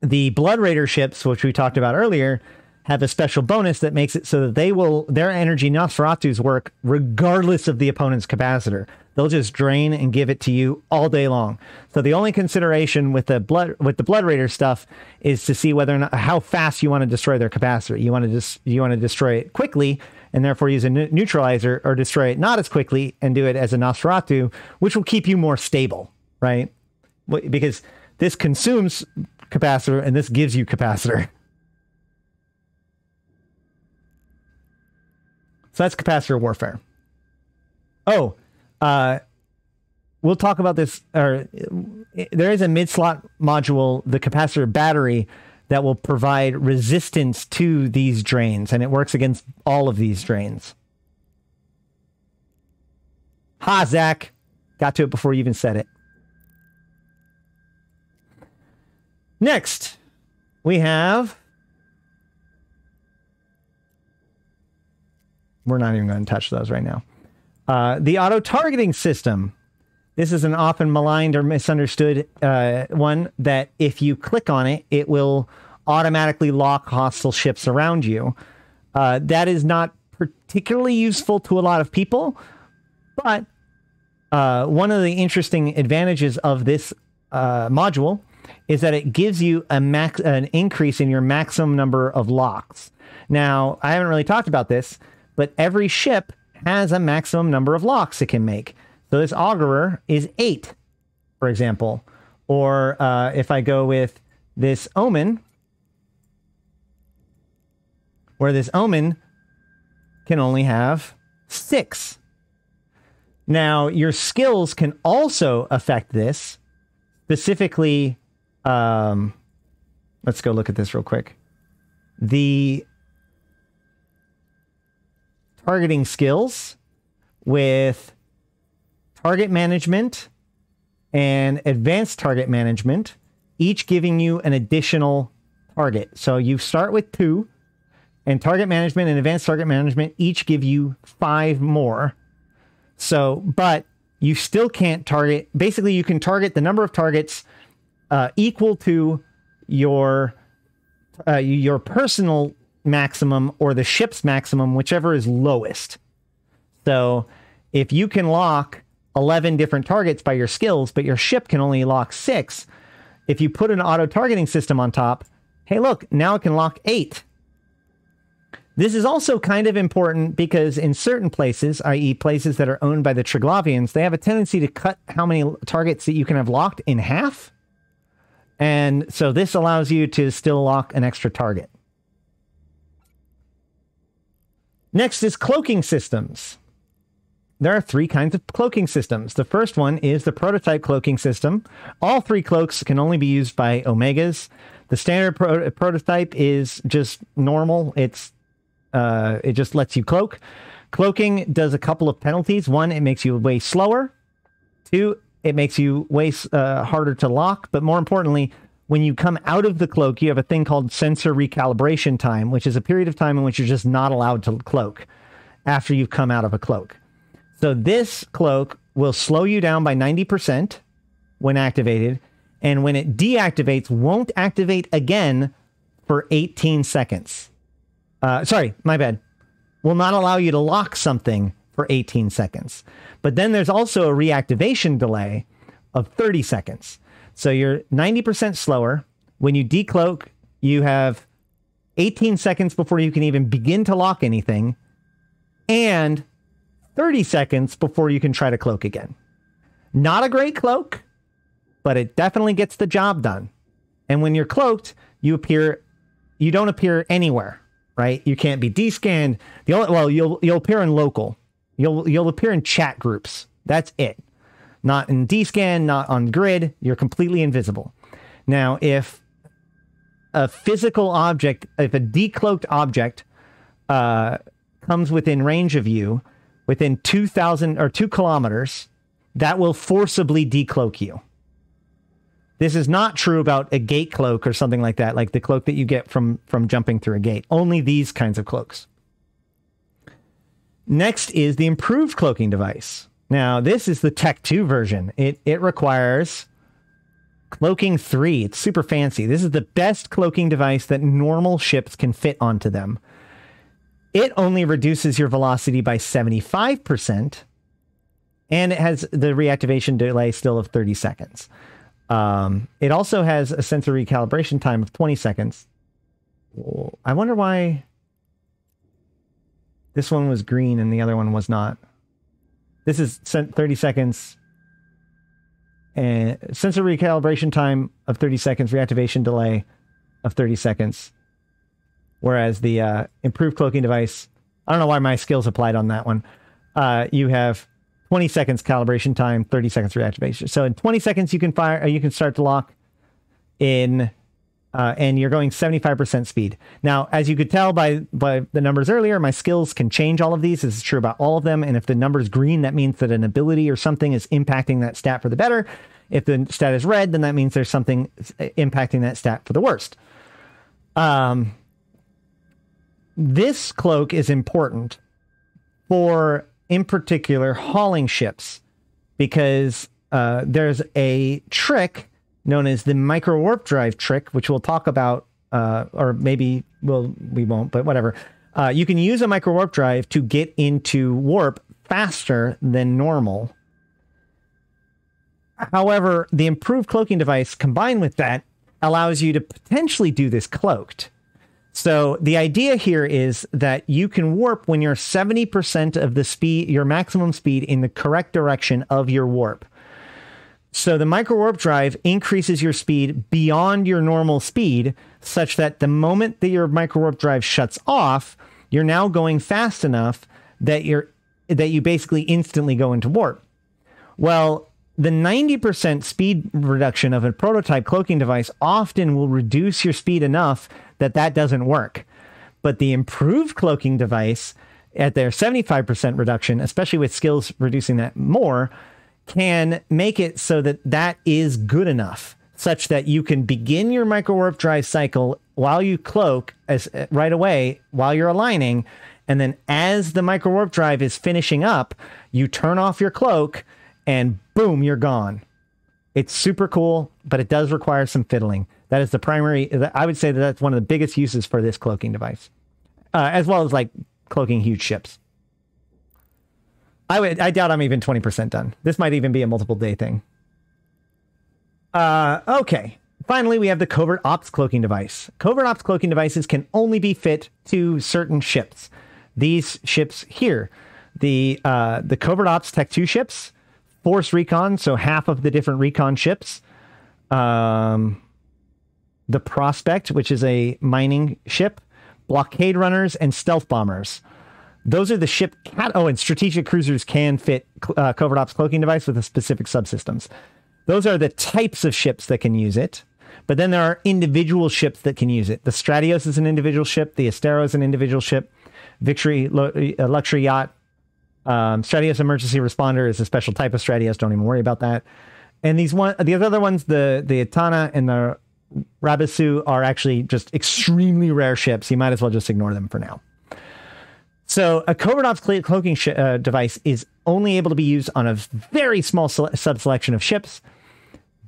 the Blood Raider ships, which we talked about earlier, have a special bonus that makes it so that they will their energy Nosferatu's work regardless of the opponent's capacitor. They'll just drain and give it to you all day long. So the only consideration with the blood with the Blood Raider stuff is to see whether or not how fast you want to destroy their capacitor. You want to just you want to destroy it quickly and therefore use a neutralizer or destroy it not as quickly and do it as a Nosferatu, which will keep you more stable, right? Because this consumes capacitor and this gives you capacitor. So that's capacitor warfare. Oh, uh, we'll talk about this. Or there is a mid slot module, the capacitor battery, that will provide resistance to these drains, and it works against all of these drains. Ha, Zach. Got to it before you even said it. Next, we have. We're not even going to touch those right now. Uh, the auto targeting system. This is an often maligned or misunderstood uh, one that if you click on it, it will automatically lock hostile ships around you. Uh, that is not particularly useful to a lot of people, but uh, one of the interesting advantages of this uh, module is that it gives you a max an increase in your maximum number of locks. Now, I haven't really talked about this, but every ship has a maximum number of locks it can make. So this Augoror is eight, for example. Or uh, if I go with this omen, where this omen can only have six. Now, your skills can also affect this. Specifically, um, let's go look at this real quick. The targeting skills with target management and advanced target management, each giving you an additional target. So you start with two, and target management and advanced target management each give you five more. So, but you still can't target. Basically, you can target the number of targets uh, equal to your uh, your personal maximum or the ship's maximum, whichever is lowest. So, if you can lock 11 different targets by your skills, but your ship can only lock six. If you put an auto targeting system on top, hey, look, now it can lock eight. This is also kind of important because in certain places, i.e., places that are owned by the Triglavians, they have a tendency to cut how many targets that you can have locked in half. And so this allows you to still lock an extra target. Next is cloaking systems there are three kinds of cloaking systems. The first one is the prototype cloaking system. All three cloaks can only be used by Omegas. The standard pro- prototype is just normal. It's uh, it just lets you cloak. Cloaking does a couple of penalties. One, it makes you way slower. Two, it makes you way uh, harder to lock, but more importantly, when you come out of the cloak, you have a thing called sensor recalibration time, which is a period of time in which you're just not allowed to cloak after you've come out of a cloak. So this cloak will slow you down by 90% when activated, and when it deactivates, won't activate again for 18 seconds. Uh, sorry, my bad. Will not allow you to lock something for 18 seconds. But then there's also a reactivation delay of 30 seconds. So you're 90% slower. When you decloak, you have 18 seconds before you can even begin to lock anything, and 30 seconds before you can try to cloak again. Not a great cloak, but it definitely gets the job done. And when you're cloaked, you appear you don't appear anywhere, right? You can't be descanned. The only well, you'll you'll appear in local. You'll you'll appear in chat groups. That's it not in DScan, not on grid. You're completely invisible. Now, if a physical object, if a decloaked object uh, comes within range of you, within 2,000 or two kilometers, that will forcibly decloak you. This is not true about a gate cloak or something like that, like the cloak that you get from, from jumping through a gate. Only these kinds of cloaks. Next is the improved cloaking device. Now, this is the Tech 2 version. It it requires cloaking 3. It's super fancy. This is the best cloaking device that normal ships can fit onto them. It only reduces your velocity by 75%, and it has the reactivation delay still of 30 seconds. Um, it also has a sensor recalibration time of 20 seconds. I wonder why this one was green and the other one was not. This is 30 seconds and sensor recalibration time of 30 seconds, reactivation delay of 30 seconds. Whereas the uh, improved cloaking device, I don't know why my skills applied on that one. Uh, you have 20 seconds calibration time, 30 seconds reactivation. So in 20 seconds, you can fire, you can start to lock. In uh, and you're going 75% speed. Now, as you could tell by by the numbers earlier, my skills can change all of these. This is true about all of them. And if the number is green, that means that an ability or something is impacting that stat for the better. If the stat is red, then that means there's something impacting that stat for the worst. Um, this cloak is important for, in particular, hauling ships because uh, there's a trick known as the micro warp drive trick, which we'll talk about, uh, or maybe we'll we won't, but whatever. Uh, you can use a micro warp drive to get into warp faster than normal. However, the improved cloaking device combined with that allows you to potentially do this cloaked. So the idea here is that you can warp when you're 70% of the speed, your maximum speed in the correct direction of your warp. So the micro warp drive increases your speed beyond your normal speed, such that the moment that your micro warp drive shuts off, you're now going fast enough that you're that you basically instantly go into warp. Well, the 90% speed reduction of a prototype cloaking device often will reduce your speed enough that that doesn't work. But the improved cloaking device at their 75% reduction, especially with skills reducing that more, can make it so that that is good enough such that you can begin your micro warp drive cycle while you cloak as uh, right away while you're aligning and then as the micro warp drive is finishing up you turn off your cloak and boom you're gone it's super cool but it does require some fiddling that is the primary i would say that that's one of the biggest uses for this cloaking device uh, as well as like cloaking huge ships I would. I doubt I'm even twenty percent done. This might even be a multiple day thing. Uh, okay. Finally, we have the covert ops cloaking device. Covert ops cloaking devices can only be fit to certain ships. These ships here, the uh, the covert ops tech two ships, force recon, so half of the different recon ships. Um, the prospect, which is a mining ship, blockade runners, and stealth bombers. Those are the ship. Cat- oh, and strategic cruisers can fit uh, covert ops cloaking device with a specific subsystems. Those are the types of ships that can use it. But then there are individual ships that can use it. The Stratios is an individual ship. The Astero is an individual ship. Victory uh, luxury yacht Um, Stratios Emergency Responder is a special type of Stratios. Don't even worry about that. And these one, the other ones, the the Etana and the Rabisu are actually just extremely rare ships. You might as well just ignore them for now. So a covert ops cloaking sh- uh, device is only able to be used on a very small sele- subselection of ships,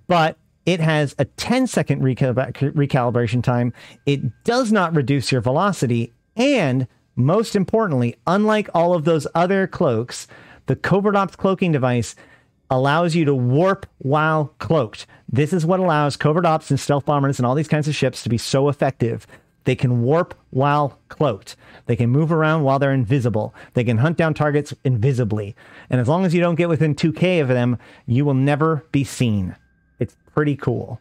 but it has a 10 second recal- recalibration time. It does not reduce your velocity. And most importantly, unlike all of those other cloaks, the covert ops cloaking device allows you to warp while cloaked. This is what allows covert ops and stealth bombers and all these kinds of ships to be so effective. They can warp while cloaked. They can move around while they're invisible. They can hunt down targets invisibly. And as long as you don't get within 2K of them, you will never be seen. It's pretty cool.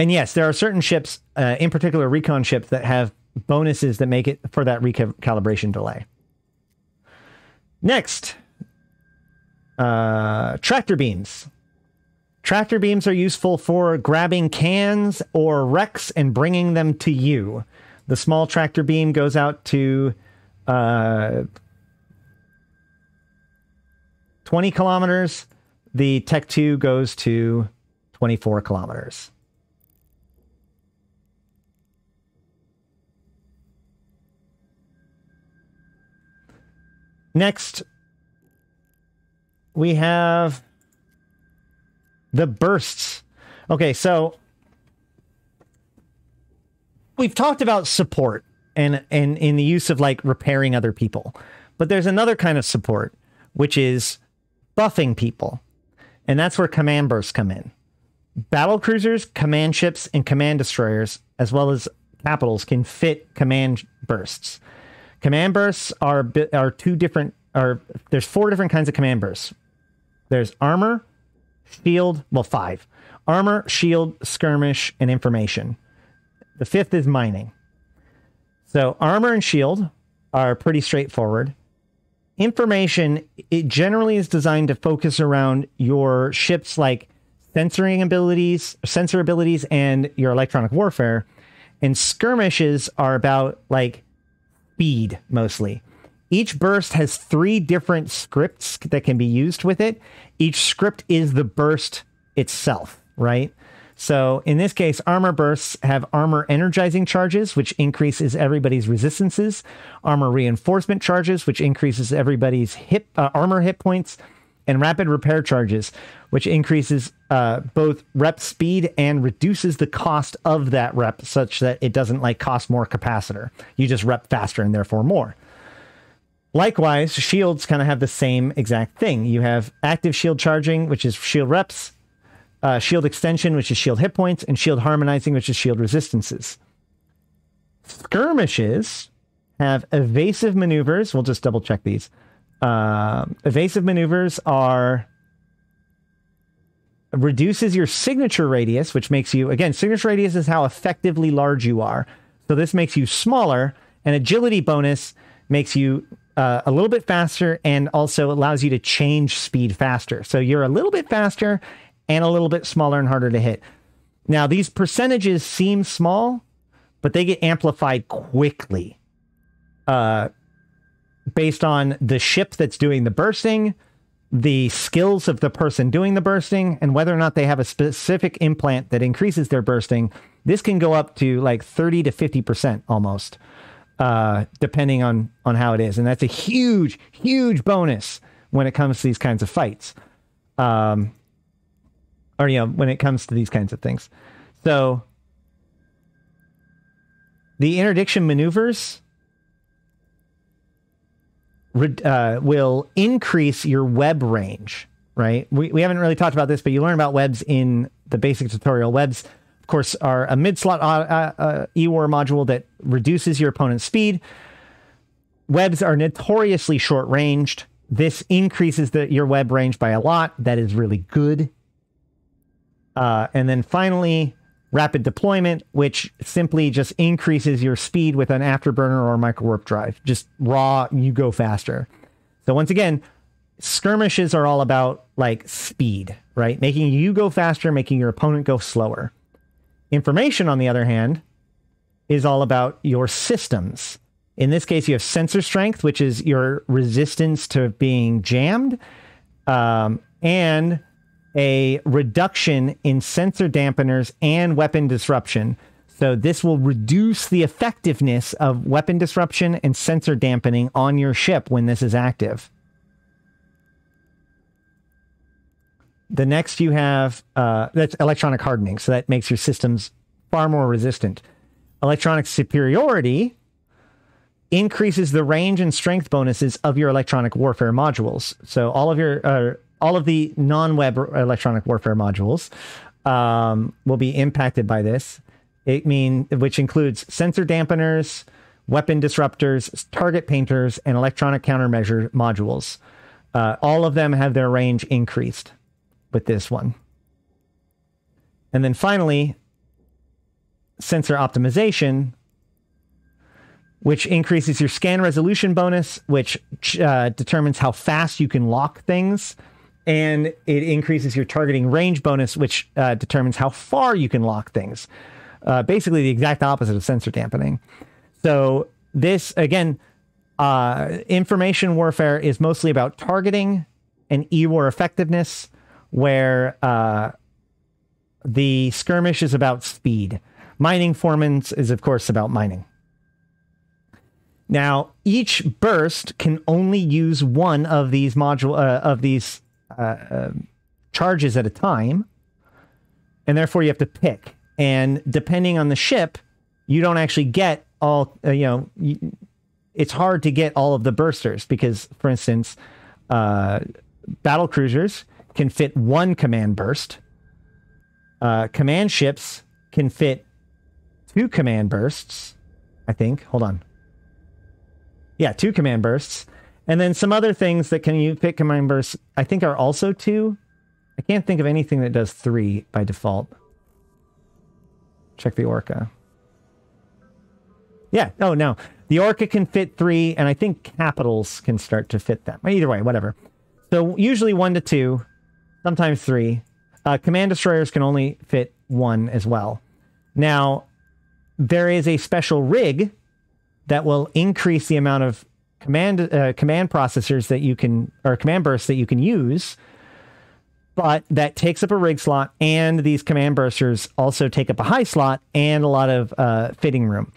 And yes, there are certain ships, uh, in particular recon ships, that have bonuses that make it for that recalibration delay. Next, uh, tractor beams. Tractor beams are useful for grabbing cans or wrecks and bringing them to you. The small tractor beam goes out to uh, 20 kilometers. The Tech 2 goes to 24 kilometers. Next, we have the bursts. Okay, so we've talked about support and and in the use of like repairing other people. But there's another kind of support which is buffing people. And that's where command bursts come in. Battle cruisers, command ships, and command destroyers, as well as capitals, can fit command bursts. Command bursts are are two different. Are there's four different kinds of command bursts. There's armor, shield. Well, five: armor, shield, skirmish, and information. The fifth is mining. So armor and shield are pretty straightforward. Information it generally is designed to focus around your ship's like censoring abilities, sensor abilities, and your electronic warfare. And skirmishes are about like speed mostly. Each burst has three different scripts that can be used with it. Each script is the burst itself, right? So in this case, armor bursts have armor energizing charges, which increases everybody's resistances, armor reinforcement charges, which increases everybody's uh, armor hit points, and rapid repair charges, which increases uh, both rep speed and reduces the cost of that rep, such that it doesn't like cost more capacitor. You just rep faster and therefore more. Likewise, shields kind of have the same exact thing. You have active shield charging, which is shield reps, uh, shield extension, which is shield hit points, and shield harmonizing, which is shield resistances. Skirmishes have evasive maneuvers. We'll just double check these. Uh, evasive maneuvers are reduces your signature radius, which makes you again signature radius is how effectively large you are. So this makes you smaller, and agility bonus makes you uh, a little bit faster and also allows you to change speed faster. So you're a little bit faster and a little bit smaller and harder to hit. Now, these percentages seem small, but they get amplified quickly uh, based on the ship that's doing the bursting, the skills of the person doing the bursting, and whether or not they have a specific implant that increases their bursting. This can go up to like 30 to 50% almost uh, depending on on how it is, and that's a huge, huge bonus when it comes to these kinds of fights, um, or you know, when it comes to these kinds of things. So the interdiction maneuvers uh, will increase your web range. Right? We we haven't really talked about this, but you learn about webs in the basic tutorial. Webs of course, are a mid slot uh, uh, EWAR module that reduces your opponent's speed. Webs are notoriously short ranged. This increases the, your web range by a lot. That is really good. Uh, and then finally, rapid deployment, which simply just increases your speed with an afterburner or micro warp drive. Just raw, you go faster. So once again, skirmishes are all about like speed, right? Making you go faster, making your opponent go slower. Information, on the other hand, is all about your systems. In this case, you have sensor strength, which is your resistance to being jammed, um, and a reduction in sensor dampeners and weapon disruption. So this will reduce the effectiveness of weapon disruption and sensor dampening on your ship when this is active. The next you have uh, that's electronic hardening, so that makes your systems far more resistant. Electronic superiority increases the range and strength bonuses of your electronic warfare modules. So all of your uh, all of the non-web electronic warfare modules um, will be impacted by this. It mean which includes sensor dampeners, weapon disruptors, target painters, and electronic countermeasure modules. Uh, all of them have their range increased with this one. And then finally, sensor optimization, which increases your scan resolution bonus, which uh, determines how fast you can lock things. And it increases your targeting range bonus, which uh, determines how far you can lock things. Uh, basically, the exact opposite of sensor dampening. So, this again, uh, information warfare is mostly about targeting and e war effectiveness where uh, the skirmish is about speed. Mining foreman is, of course, about mining. Now, each burst can only use one of these module uh, of these uh, uh, charges at a time, and therefore you have to pick. And depending on the ship, you don't actually get all. Uh, you know, you, it's hard to get all of the bursters because, for instance, uh, battle cruisers can fit one command burst. Uh, command ships can fit two command bursts, I think. Hold on. Yeah, two command bursts. And then some other things that can you fit command bursts, I think are also two. I can't think of anything that does three by default. Check the Orca. Yeah, oh no. The Orca can fit three, and I think capitals can start to fit them. Either way, whatever. So usually one to two sometimes three. Uh, command destroyers can only fit one as well. Now, there is a special rig that will increase the amount of command uh, command processors that you can or command bursts that you can use but that takes up a rig slot and these command bursters also take up a high slot and a lot of uh, fitting room.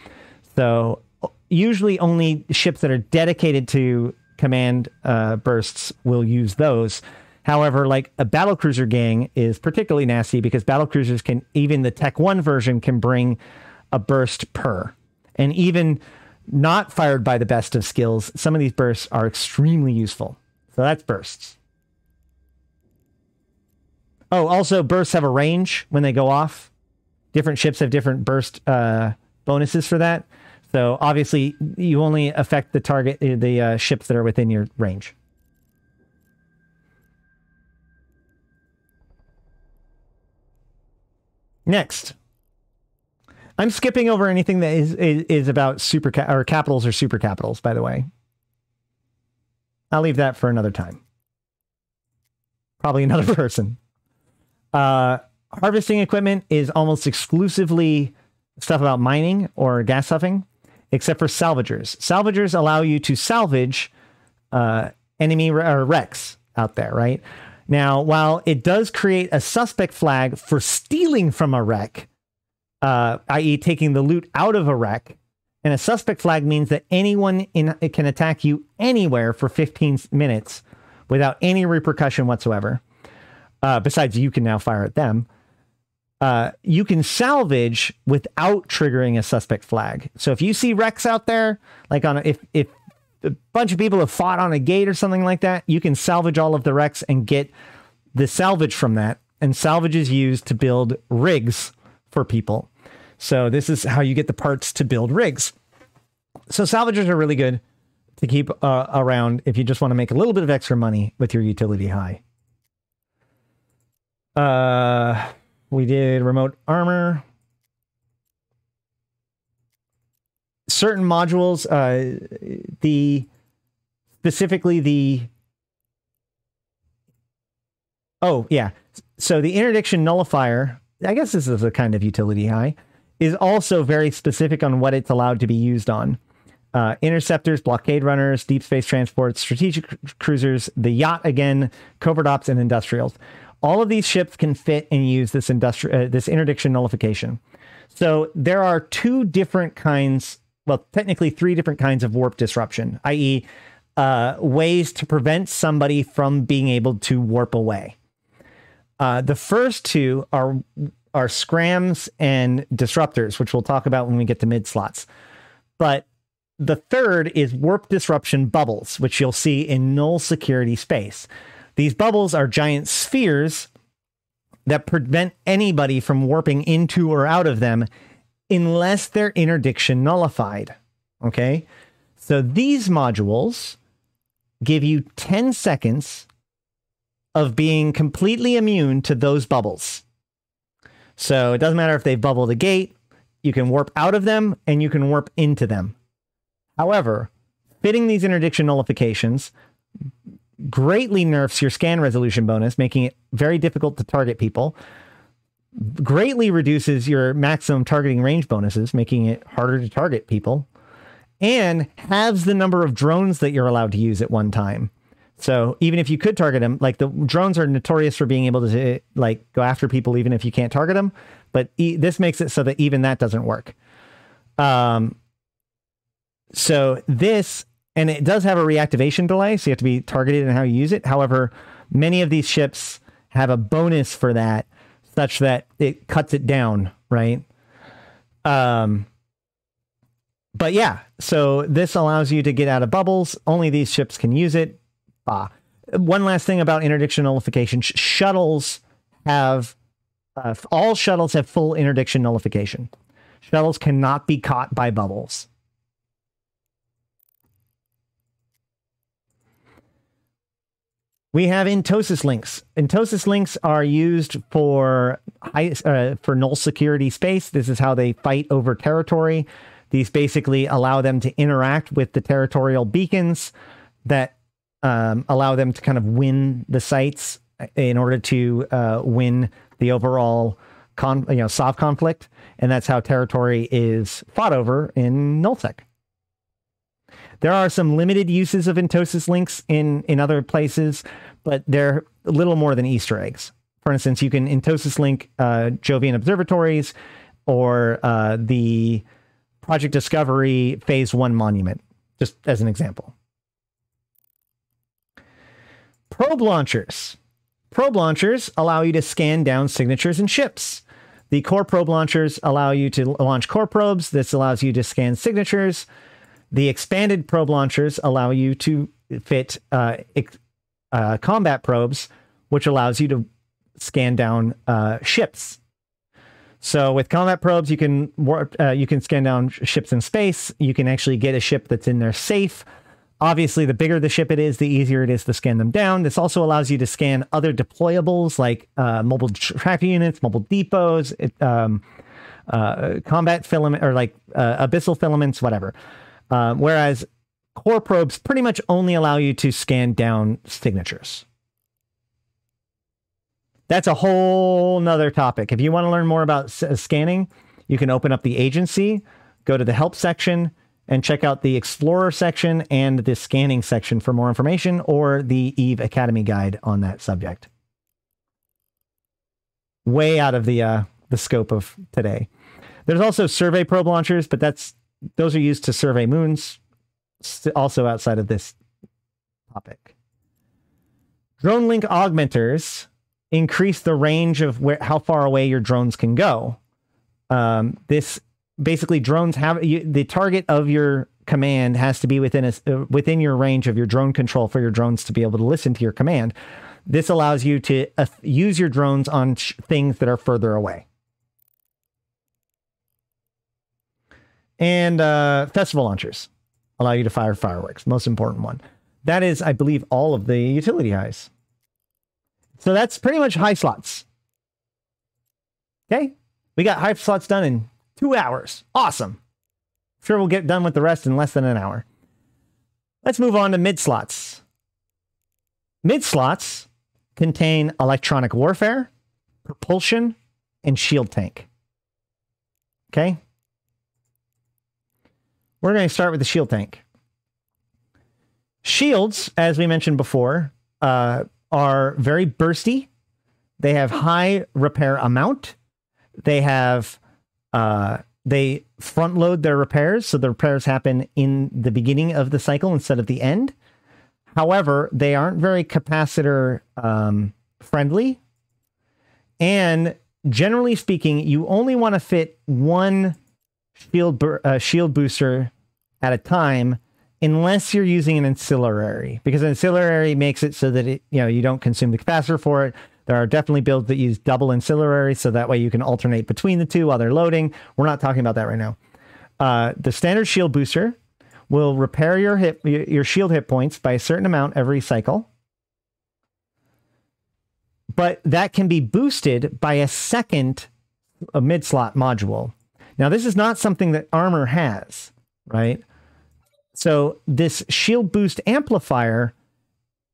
So usually only ships that are dedicated to command uh, bursts will use those. However, like a battle cruiser gang is particularly nasty because battle cruisers can even the Tech One version can bring a burst per, and even not fired by the best of skills, some of these bursts are extremely useful. So that's bursts. Oh, also bursts have a range when they go off. Different ships have different burst uh, bonuses for that. So obviously, you only affect the target, the uh, ships that are within your range. Next, I'm skipping over anything that is is, is about super ca- or capitals or super capitals. By the way, I'll leave that for another time. Probably another <laughs> person. Uh, harvesting equipment is almost exclusively stuff about mining or gas huffing, except for salvagers. Salvagers allow you to salvage uh, enemy re- or wrecks out there, right? Now, while it does create a suspect flag for stealing from a wreck, uh, i.e., taking the loot out of a wreck, and a suspect flag means that anyone in, can attack you anywhere for 15 minutes without any repercussion whatsoever. Uh, besides, you can now fire at them. Uh, you can salvage without triggering a suspect flag. So if you see wrecks out there, like on a, if if a bunch of people have fought on a gate or something like that, you can salvage all of the wrecks and get the salvage from that. And salvage is used to build rigs for people. So this is how you get the parts to build rigs. So salvagers are really good to keep uh, around if you just want to make a little bit of extra money with your utility high. Uh, we did remote armor. certain modules, uh, the specifically the oh yeah, so the interdiction nullifier. I guess this is a kind of utility high is also very specific on what it's allowed to be used on. uh, interceptors, blockade runners, deep space transports, strategic cru- cruisers, the yacht again, covert ops, and industrials. All of these ships can fit and use this industri- uh, this interdiction nullification. So there are two different kinds, well, technically three different kinds of warp disruption, i.e., uh, ways to prevent somebody from being able to warp away. Uh, the first two are are scrams and disruptors, which we'll talk about when we get to mid slots. But the third is warp disruption bubbles, which you'll see in null security space. These bubbles are giant spheres that prevent anybody from warping into or out of them unless their interdiction nullified. Okay. So these modules give you 10 seconds of being completely immune to those bubbles. So it doesn't matter if they've bubbled a gate, you can warp out of them and you can warp into them. However, fitting these interdiction nullifications greatly nerfs your scan resolution bonus, making it very difficult to target people. Greatly reduces your maximum targeting range bonuses, making it harder to target people. And halves the number of drones that you're allowed to use at one time. So even if you could target them, like the drones are notorious for being able to like go after people even if you can't target them. But e- this makes it so that even that doesn't work. Um, so this, and it does have a reactivation delay, so you have to be targeted in how you use it. However, many of these ships have a bonus for that, such that it cuts it down, right? Um, but yeah, so this allows you to get out of bubbles. Only these ships can use it. Ah. One last thing about interdiction nullification: Sh- shuttles have uh, all shuttles have full interdiction nullification. Shuttles cannot be caught by bubbles. We have Entosis links. Entosis links are used for high, uh, for null security space. This is how they fight over territory. These basically allow them to interact with the territorial beacons that um, allow them to kind of win the sites in order to uh, win the overall con- you know soft conflict, and that's how territory is fought over in nullsec. There are some limited uses of Entosis links in in other places, but they're a little more than Easter eggs. For instance, you can Entosis link uh, Jovian observatories or uh, the Project Discovery Phase One monument, just as an example. Probe launchers. Probe launchers allow you to scan down signatures and ships. The core probe launchers allow you to launch core probes. This allows you to scan signatures. The expanded probe launchers allow you to fit uh, uh, combat probes, which allows you to scan down uh, ships. So with combat probes, you can uh, you can scan down ships in space. You can actually get a ship that's in there safe. Obviously, the bigger the ship it is, the easier it is to scan them down. This also allows you to scan other deployables like uh, mobile tracking units, mobile depots, it, um, uh, combat filament, or like uh, abyssal filaments, whatever. Um, whereas core probes pretty much only allow you to scan down signatures. That's a whole nother topic. If you want to learn more about scanning, you can open up the agency, go to the help section, and check out the Explorer section and the scanning section for more information or the Eve Academy guide on that subject. Way out of the uh, the scope of today. There's also survey probe launchers, but that's those are used to survey moons, also outside of this topic. Drone link augmenters increase the range of where how far away your drones can go. Um, this basically drones have you, the target of your command has to be within a uh, within your range of your drone control for your drones to be able to listen to your command. This allows you to uh, use your drones on things that are further away. And uh, festival launchers allow you to fire fireworks. Most important one. That is, I believe, all of the utility highs. So that's pretty much high slots. Okay, we got high slots done in two hours. Awesome. Sure, we'll get done with the rest in less than an hour. Let's move on to mid slots. Mid slots contain electronic warfare, propulsion, and shield tank. Okay? we're going to start with the shield tank. Shields, as we mentioned before, uh, are very bursty. They have high repair amount. They have uh, they front load their repairs, so the repairs happen in the beginning of the cycle instead of the end. However, they aren't very capacitor um, friendly, and generally speaking, you only want to fit one shield uh, shield booster at a time unless you're using an ancillary because an ancillary makes it so that it you know you don't consume the capacitor for it there are definitely builds that use double ancillary so that way you can alternate between the two while they're loading. We're not talking about that right now. Uh, the standard shield booster will repair your hit your shield hit points by a certain amount every cycle. But that can be boosted by a second a mid slot module. Now this is not something that armor has right? So this shield boost amplifier,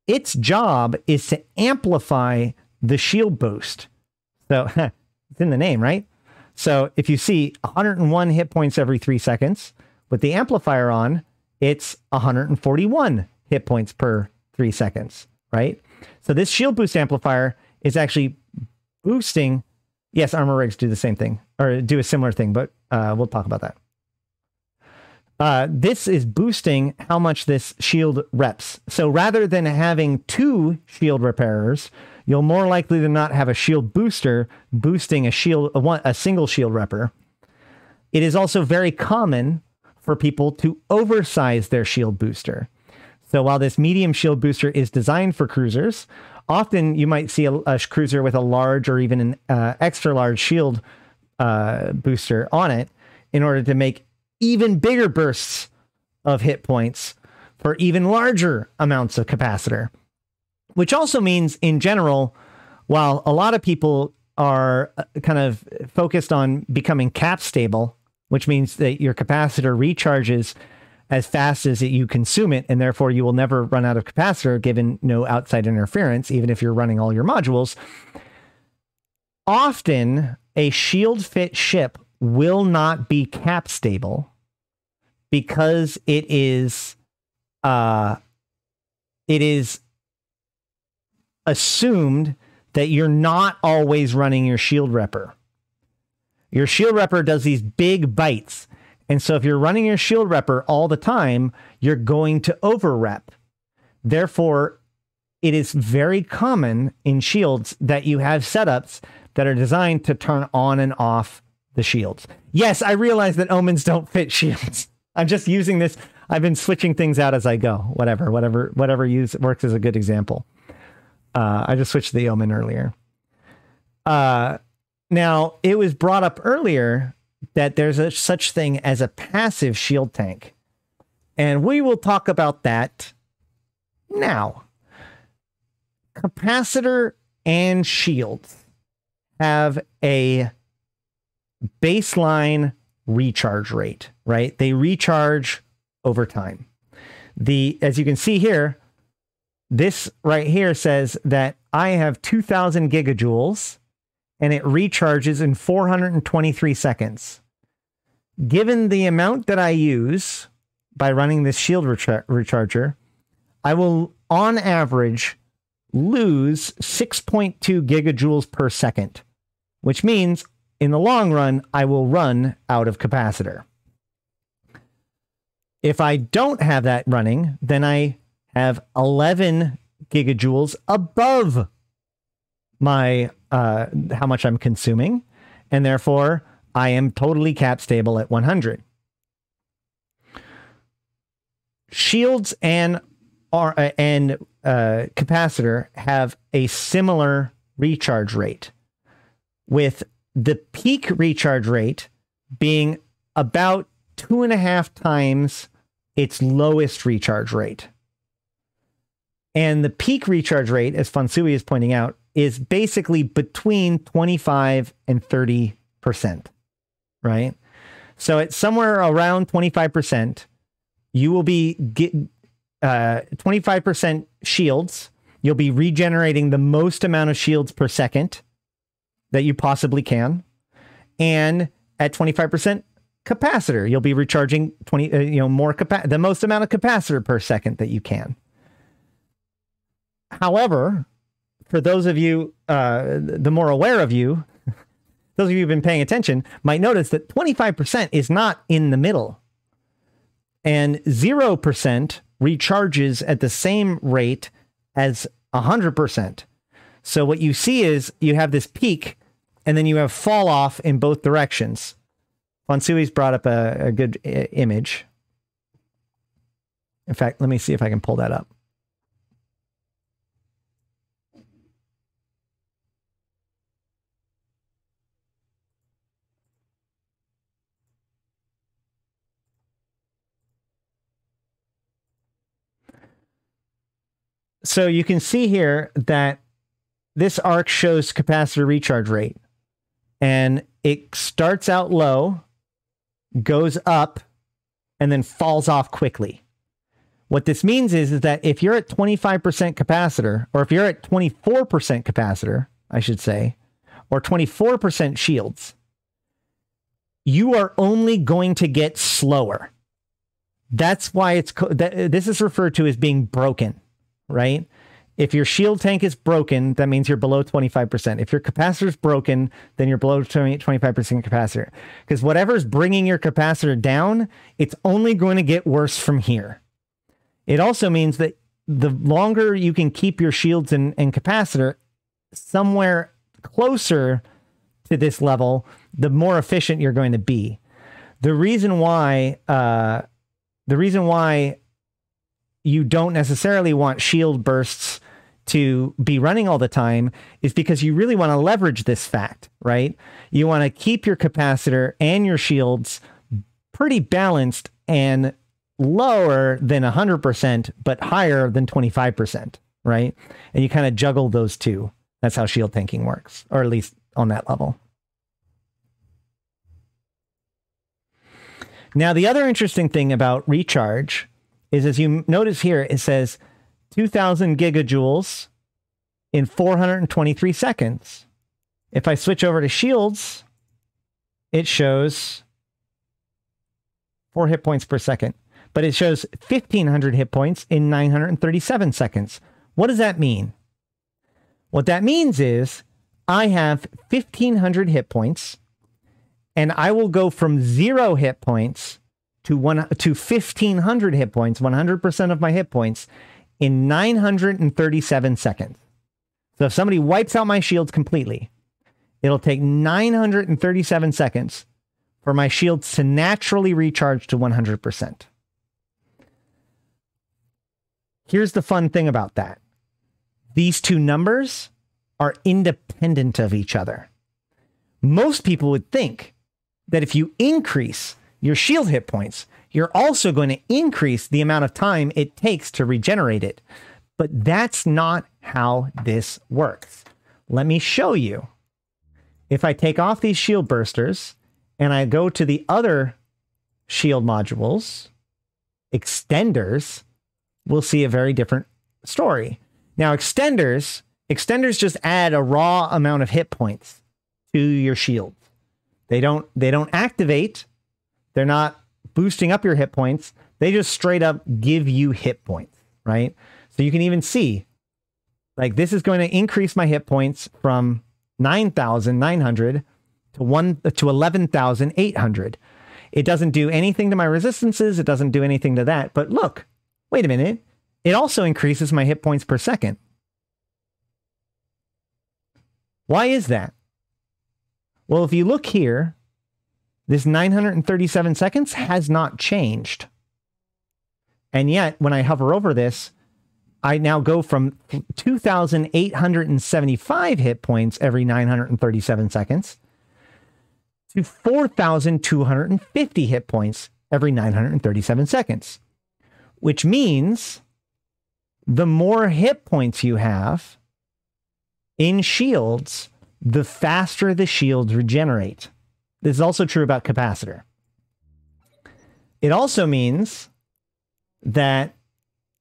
its job is to amplify the shield boost. So <laughs> it's in the name, right? So if you see 101 hit points every three seconds, with the amplifier on, it's 141 hit points per three seconds, right? So this shield boost amplifier is actually boosting. Yes, armor rigs do the same thing or do a similar thing, but uh, we'll talk about that. Uh, this is boosting how much this shield reps. So rather than having two shield repairers, you'll more likely than not have a shield booster boosting a shield, a, one, a single shield repper. It is also very common for people to oversize their shield booster. So while this medium shield booster is designed for cruisers, often you might see a, a cruiser with a large or even an uh, extra large shield uh, booster on it in order to make even bigger bursts of hit points for even larger amounts of capacitor. Which also means, in general, while a lot of people are uh, kind of focused on becoming cap stable, which means that your capacitor recharges as fast as you consume it, and therefore you will never run out of capacitor given no outside interference, even if you're running all your modules. Often, a shield fit ship will not be cap stable because it is uh it is assumed that you're not always running your shield repper. Your shield repper does these big bites. And so if you're running your shield repper all the time, you're going to over rep. Therefore, it is very common in shields that you have setups that are designed to turn on and off the shields. Yes, I realize that omens don't fit shields. <laughs> I'm just using this. I've been switching things out as I go. Whatever, whatever, whatever use works as a good example. Uh, I just switched the omen earlier. Uh, now it was brought up earlier that there's a such thing as a passive shield tank, and we will talk about that now. Capacitor and shields have a baseline recharge rate, right? They recharge over time. The as you can see here, this right here says that I have 2000 gigajoules and it recharges in 423 seconds. Given the amount that I use by running this shield rechar- recharger, I will on average lose 6.2 gigajoules per second, which means in the long run, I will run out of capacitor. If I don't have that running, then I have 11 gigajoules above my uh, how much I'm consuming, and therefore I am totally cap stable at 100. Shields and are uh, and uh, capacitor have a similar recharge rate, with the peak recharge rate being about two and a half times its lowest recharge rate. And the peak recharge rate, as Fonsui is pointing out, is basically between 25 and 30%, right? So it's somewhere around 25%. You will be get, uh, 25% shields. You'll be regenerating the most amount of shields per second that you possibly can. And at 25%, capacitor. You'll be recharging 20, uh, you know, more capa- the most amount of capacitor per second that you can. However, for those of you, uh, the more aware of you, <laughs> those of you who've been paying attention might notice that 25% is not in the middle. And 0% recharges at the same rate as 100%. So what you see is you have this peak and then you have fall off in both directions. Fonsui's brought up a, a good image. In fact, let me see if I can pull that up. So you can see here that this arc shows capacitor recharge rate and it starts out low, goes up, and then falls off quickly. What this means is, is that if you're at 25% capacitor, or if you're at 24% capacitor, I should say, or 24% shields, you are only going to get slower. That's why it's that, this is referred to as being broken, right? If your shield tank is broken, that means you're below 25%. If your capacitor is broken, then you're below 20, 25% capacitor. Because whatever's bringing your capacitor down, it's only going to get worse from here. It also means that the longer you can keep your shields and, and capacitor somewhere closer to this level, the more efficient you're going to be. The reason why, uh, the reason why you don't necessarily want shield bursts to be running all the time is because you really want to leverage this fact, right? You want to keep your capacitor and your shields pretty balanced and lower than 100%, but higher than 25%, right? And you kind of juggle those two. That's how shield tanking works, or at least on that level. Now, the other interesting thing about recharge is as you notice here, it says 2000 gigajoules in 423 seconds. If I switch over to shields, it shows four hit points per second, but it shows 1500 hit points in 937 seconds. What does that mean? What that means is I have 1500 hit points and I will go from zero hit points to one to 1500 hit points, 100% of my hit points in 937 seconds. So if somebody wipes out my shields completely, it'll take 937 seconds for my shields to naturally recharge to 100%. Here's the fun thing about that. These two numbers are independent of each other. Most people would think that if you increase your shield hit points, you're also going to increase the amount of time it takes to regenerate it. But that's not how this works. Let me show you. If I take off these shield bursters and I go to the other shield modules, extenders, we'll see a very different story. Now, extenders, extenders just add a raw amount of hit points to your shield. They don't they don't activate. They're not boosting up your hit points. They just straight up give you hit points, right? So you can even see like this is going to increase my hit points from 9,900 to one to 11,800. It doesn't do anything to my resistances. It doesn't do anything to that. But look, wait a minute. It also increases my hit points per second. Why is that? Well, if you look here, this 937 seconds has not changed. And yet, when I hover over this, I now go from 2,875 hit points every 937 seconds to 4,250 hit points every 937 seconds, which means the more hit points you have in shields, the faster the shields regenerate. This is also true about capacitor. It also means that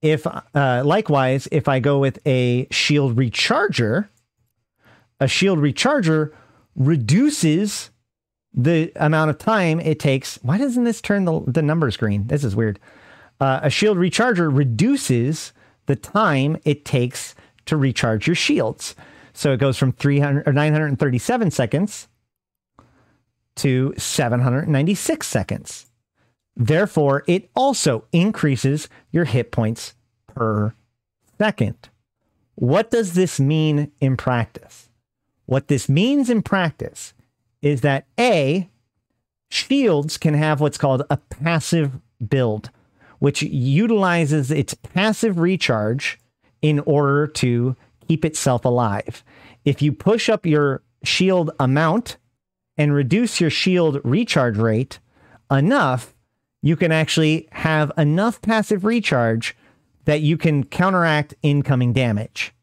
if, uh, likewise, if I go with a shield recharger, a shield recharger reduces the amount of time it takes. Why doesn't this turn the, the numbers green? This is weird. Uh, a shield recharger reduces the time it takes to recharge your shields. So it goes from 300 or 937 seconds to 796 seconds. Therefore, it also increases your hit points per second. What does this mean in practice? What this means in practice is that A, shields can have what's called a passive build, which utilizes its passive recharge in order to keep itself alive. If you push up your shield amount and reduce your shield recharge rate enough, you can actually have enough passive recharge that you can counteract incoming damage.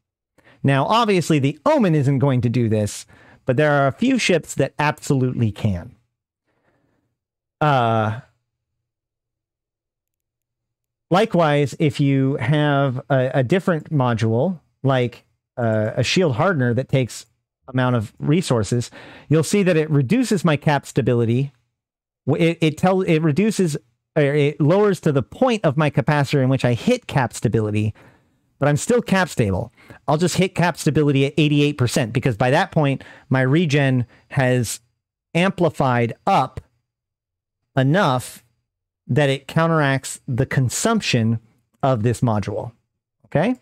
Now, obviously, the Omen isn't going to do this, but there are a few ships that absolutely can. Uh, likewise, if you have a, a different module, like uh, a shield hardener that takes amount of resources, you'll see that it reduces my cap stability. It, it tells it reduces it lowers to the point of my capacitor in which I hit cap stability, but I'm still cap stable. I'll just hit cap stability at 88% because by that point, my regen has amplified up enough that it counteracts the consumption of this module. Okay?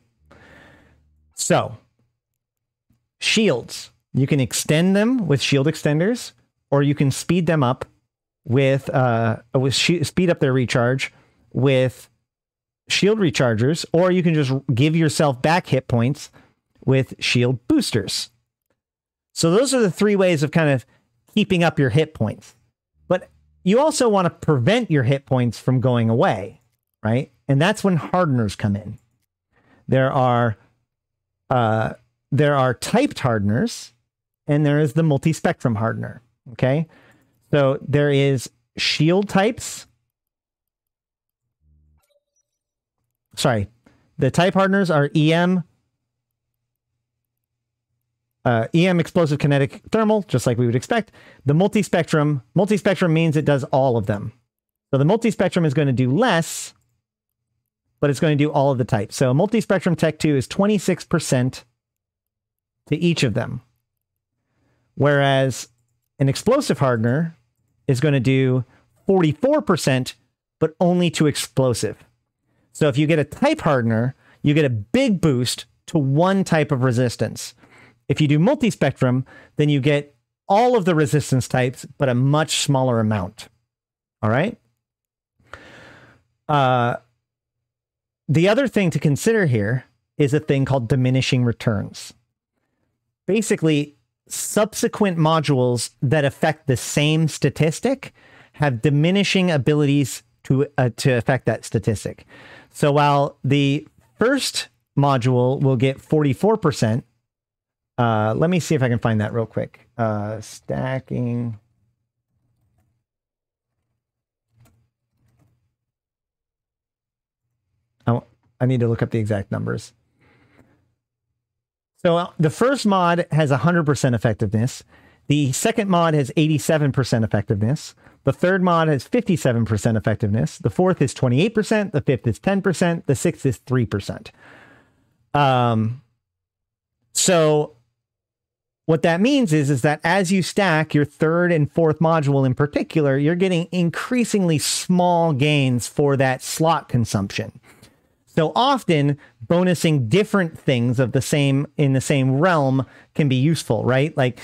So, shields. You can extend them with shield extenders, or you can speed them up with uh with speed up their recharge with shield rechargers, or you can just give yourself back hit points with shield boosters. So those are the three ways of kind of keeping up your hit points. But you also want to prevent your hit points from going away, right? And that's when hardeners come in. There are uh, there are typed hardeners, and there is the multi-spectrum hardener. Okay, so there is shield types. Sorry, the type hardeners are EM, uh, EM explosive kinetic thermal, just like we would expect. The multi-spectrum, multi-spectrum means it does all of them. So the multi-spectrum is going to do less, but it's going to do all of the types. So multi-spectrum tech 2 is 26% to each of them. Whereas an explosive hardener is going to do 44%, but only to explosive. So if you get a type hardener, you get a big boost to one type of resistance. If you do multi-spectrum, then you get all of the resistance types, but a much smaller amount. All right. Uh, the other thing to consider here is a thing called diminishing returns. Basically, subsequent modules that affect the same statistic have diminishing abilities to uh, to affect that statistic. So while the first module will get 44%, uh, let me see if I can find that real quick. Uh, stacking. I, I need to look up the exact numbers. So uh, the first mod has 100% effectiveness. The second mod has 87% effectiveness. The third mod has 57% effectiveness. The fourth is 28%. The fifth is 10%. The sixth is 3%. Um, so what that means is, is that as you stack your third and fourth module in particular, you're getting increasingly small gains for that slot consumption. So often bonusing different things of the same in the same realm can be useful, right? Like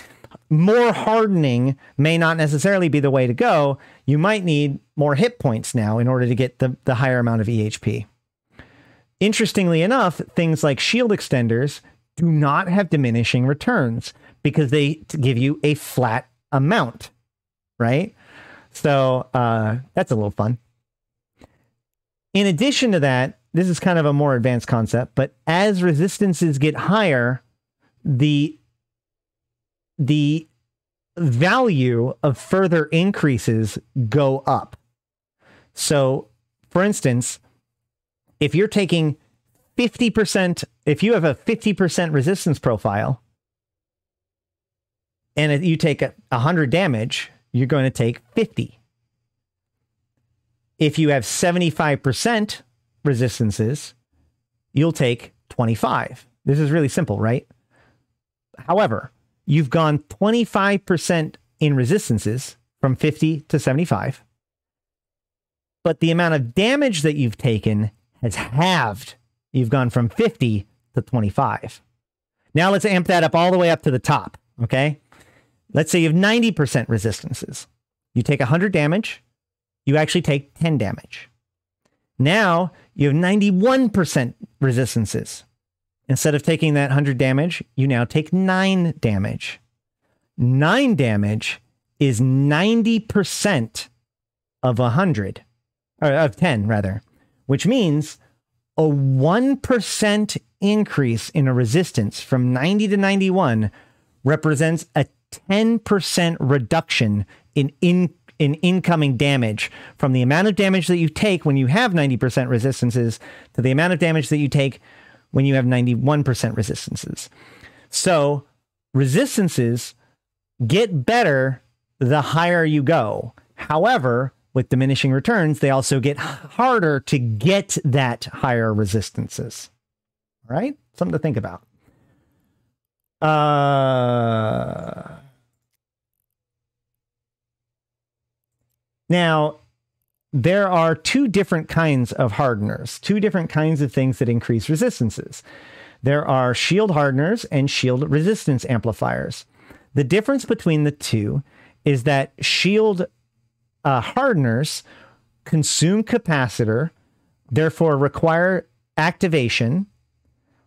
more hardening may not necessarily be the way to go. You might need more hit points now in order to get the, the higher amount of EHP. Interestingly enough, things like shield extenders do not have diminishing returns because they give you a flat amount, right? So uh, that's a little fun. In addition to that, this is kind of a more advanced concept, but as resistances get higher, the the value of further increases go up. So, for instance, if you're taking 50%, if you have a 50% resistance profile and you take a 100 damage, you're going to take 50. If you have 75% resistances, you'll take 25. This is really simple, right? However, you've gone 25% in resistances from 50 to 75, but the amount of damage that you've taken has halved. You've gone from 50 to 25. Now let's amp that up all the way up to the top, okay? Let's say you have 90% resistances. You take 100 damage, you actually take 10 damage. Now you have 91% resistances. Instead of taking that 100 damage, you now take 9 damage. 9 damage is 90% of 100, or of 10 rather, which means a 1% increase in a resistance from 90 to 91 represents a 10% reduction in, in, in incoming damage from the amount of damage that you take when you have 90% resistances to the amount of damage that you take when you have 91% resistances. So resistances get better the higher you go. However, with diminishing returns, they also get harder to get that higher resistances. All right? Something to think about. Uh, now, there are two different kinds of hardeners, two different kinds of things that increase resistances. There are shield hardeners and shield resistance amplifiers. The difference between the two is that shield uh, hardeners consume capacitor, therefore require activation,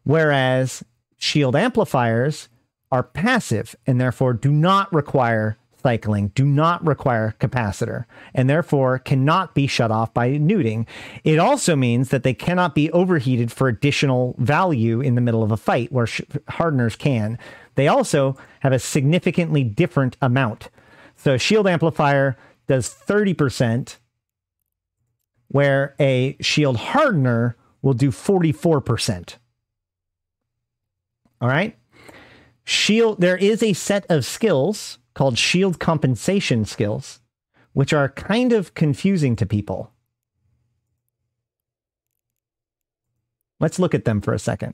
whereas shield amplifiers are passive and therefore do not require cycling, do not require capacitor, and therefore cannot be shut off by neuting. It also means that they cannot be overheated for additional value in the middle of a fight, where sh- hardeners can. They also have a significantly different amount. So, shield amplifier does 30%, where a shield hardener will do 44%. All right. Shield, there is a set of skills called shield compensation skills, which are kind of confusing to people. Let's look at them for a second.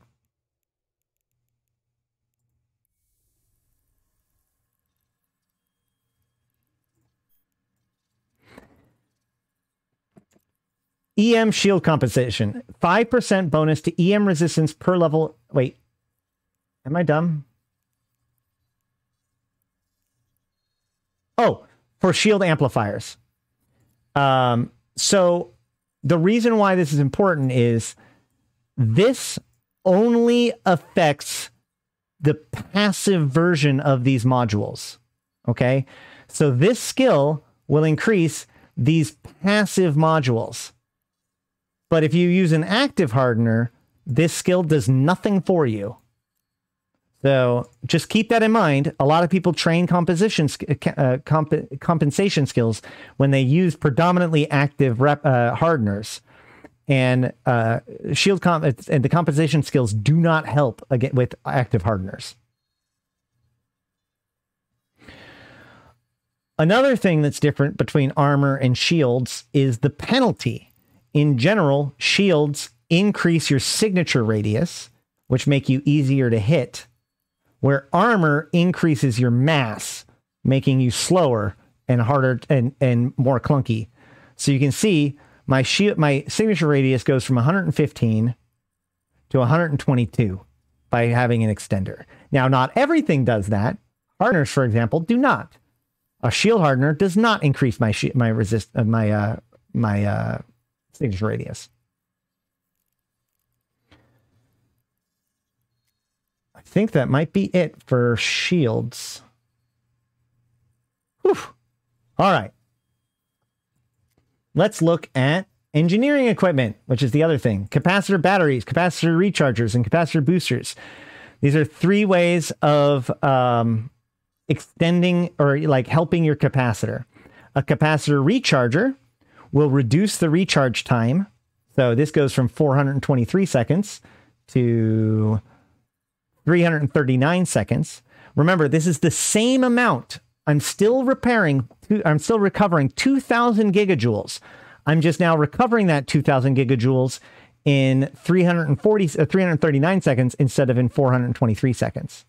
EM shield compensation, 5% bonus to EM resistance per level. Wait, am I dumb? Oh, for shield amplifiers. Um, so the reason why this is important is this only affects the passive version of these modules. Okay. So this skill will increase these passive modules. But if you use an active hardener, this skill does nothing for you. So just keep that in mind. A lot of people train composition uh, comp- compensation skills when they use predominantly active rep, uh, hardeners, and uh, shield comp- and the compensation skills do not help again with active hardeners. Another thing that's different between armor and shields is the penalty in general, shields increase your signature radius, which make you easier to hit, where armor increases your mass, making you slower and harder and, and more clunky. So you can see my shield, my signature radius goes from 115 to 122 by having an extender. Now, not everything does that. Hardeners, for example, do not. A shield hardener does not increase my my resist uh, my uh, my uh, signature radius. Think that might be it for shields. Whew. All right. Let's look at engineering equipment, which is the other thing. Capacitor batteries, capacitor rechargers, and capacitor boosters. These are three ways of um, extending or like helping your capacitor. A capacitor recharger will reduce the recharge time. So this goes from 423 seconds to 339 seconds. Remember, this is the same amount I'm still repairing, I'm still recovering 2000 gigajoules. I'm just now recovering that 2000 gigajoules in 340, uh, 339 seconds instead of in 423 seconds.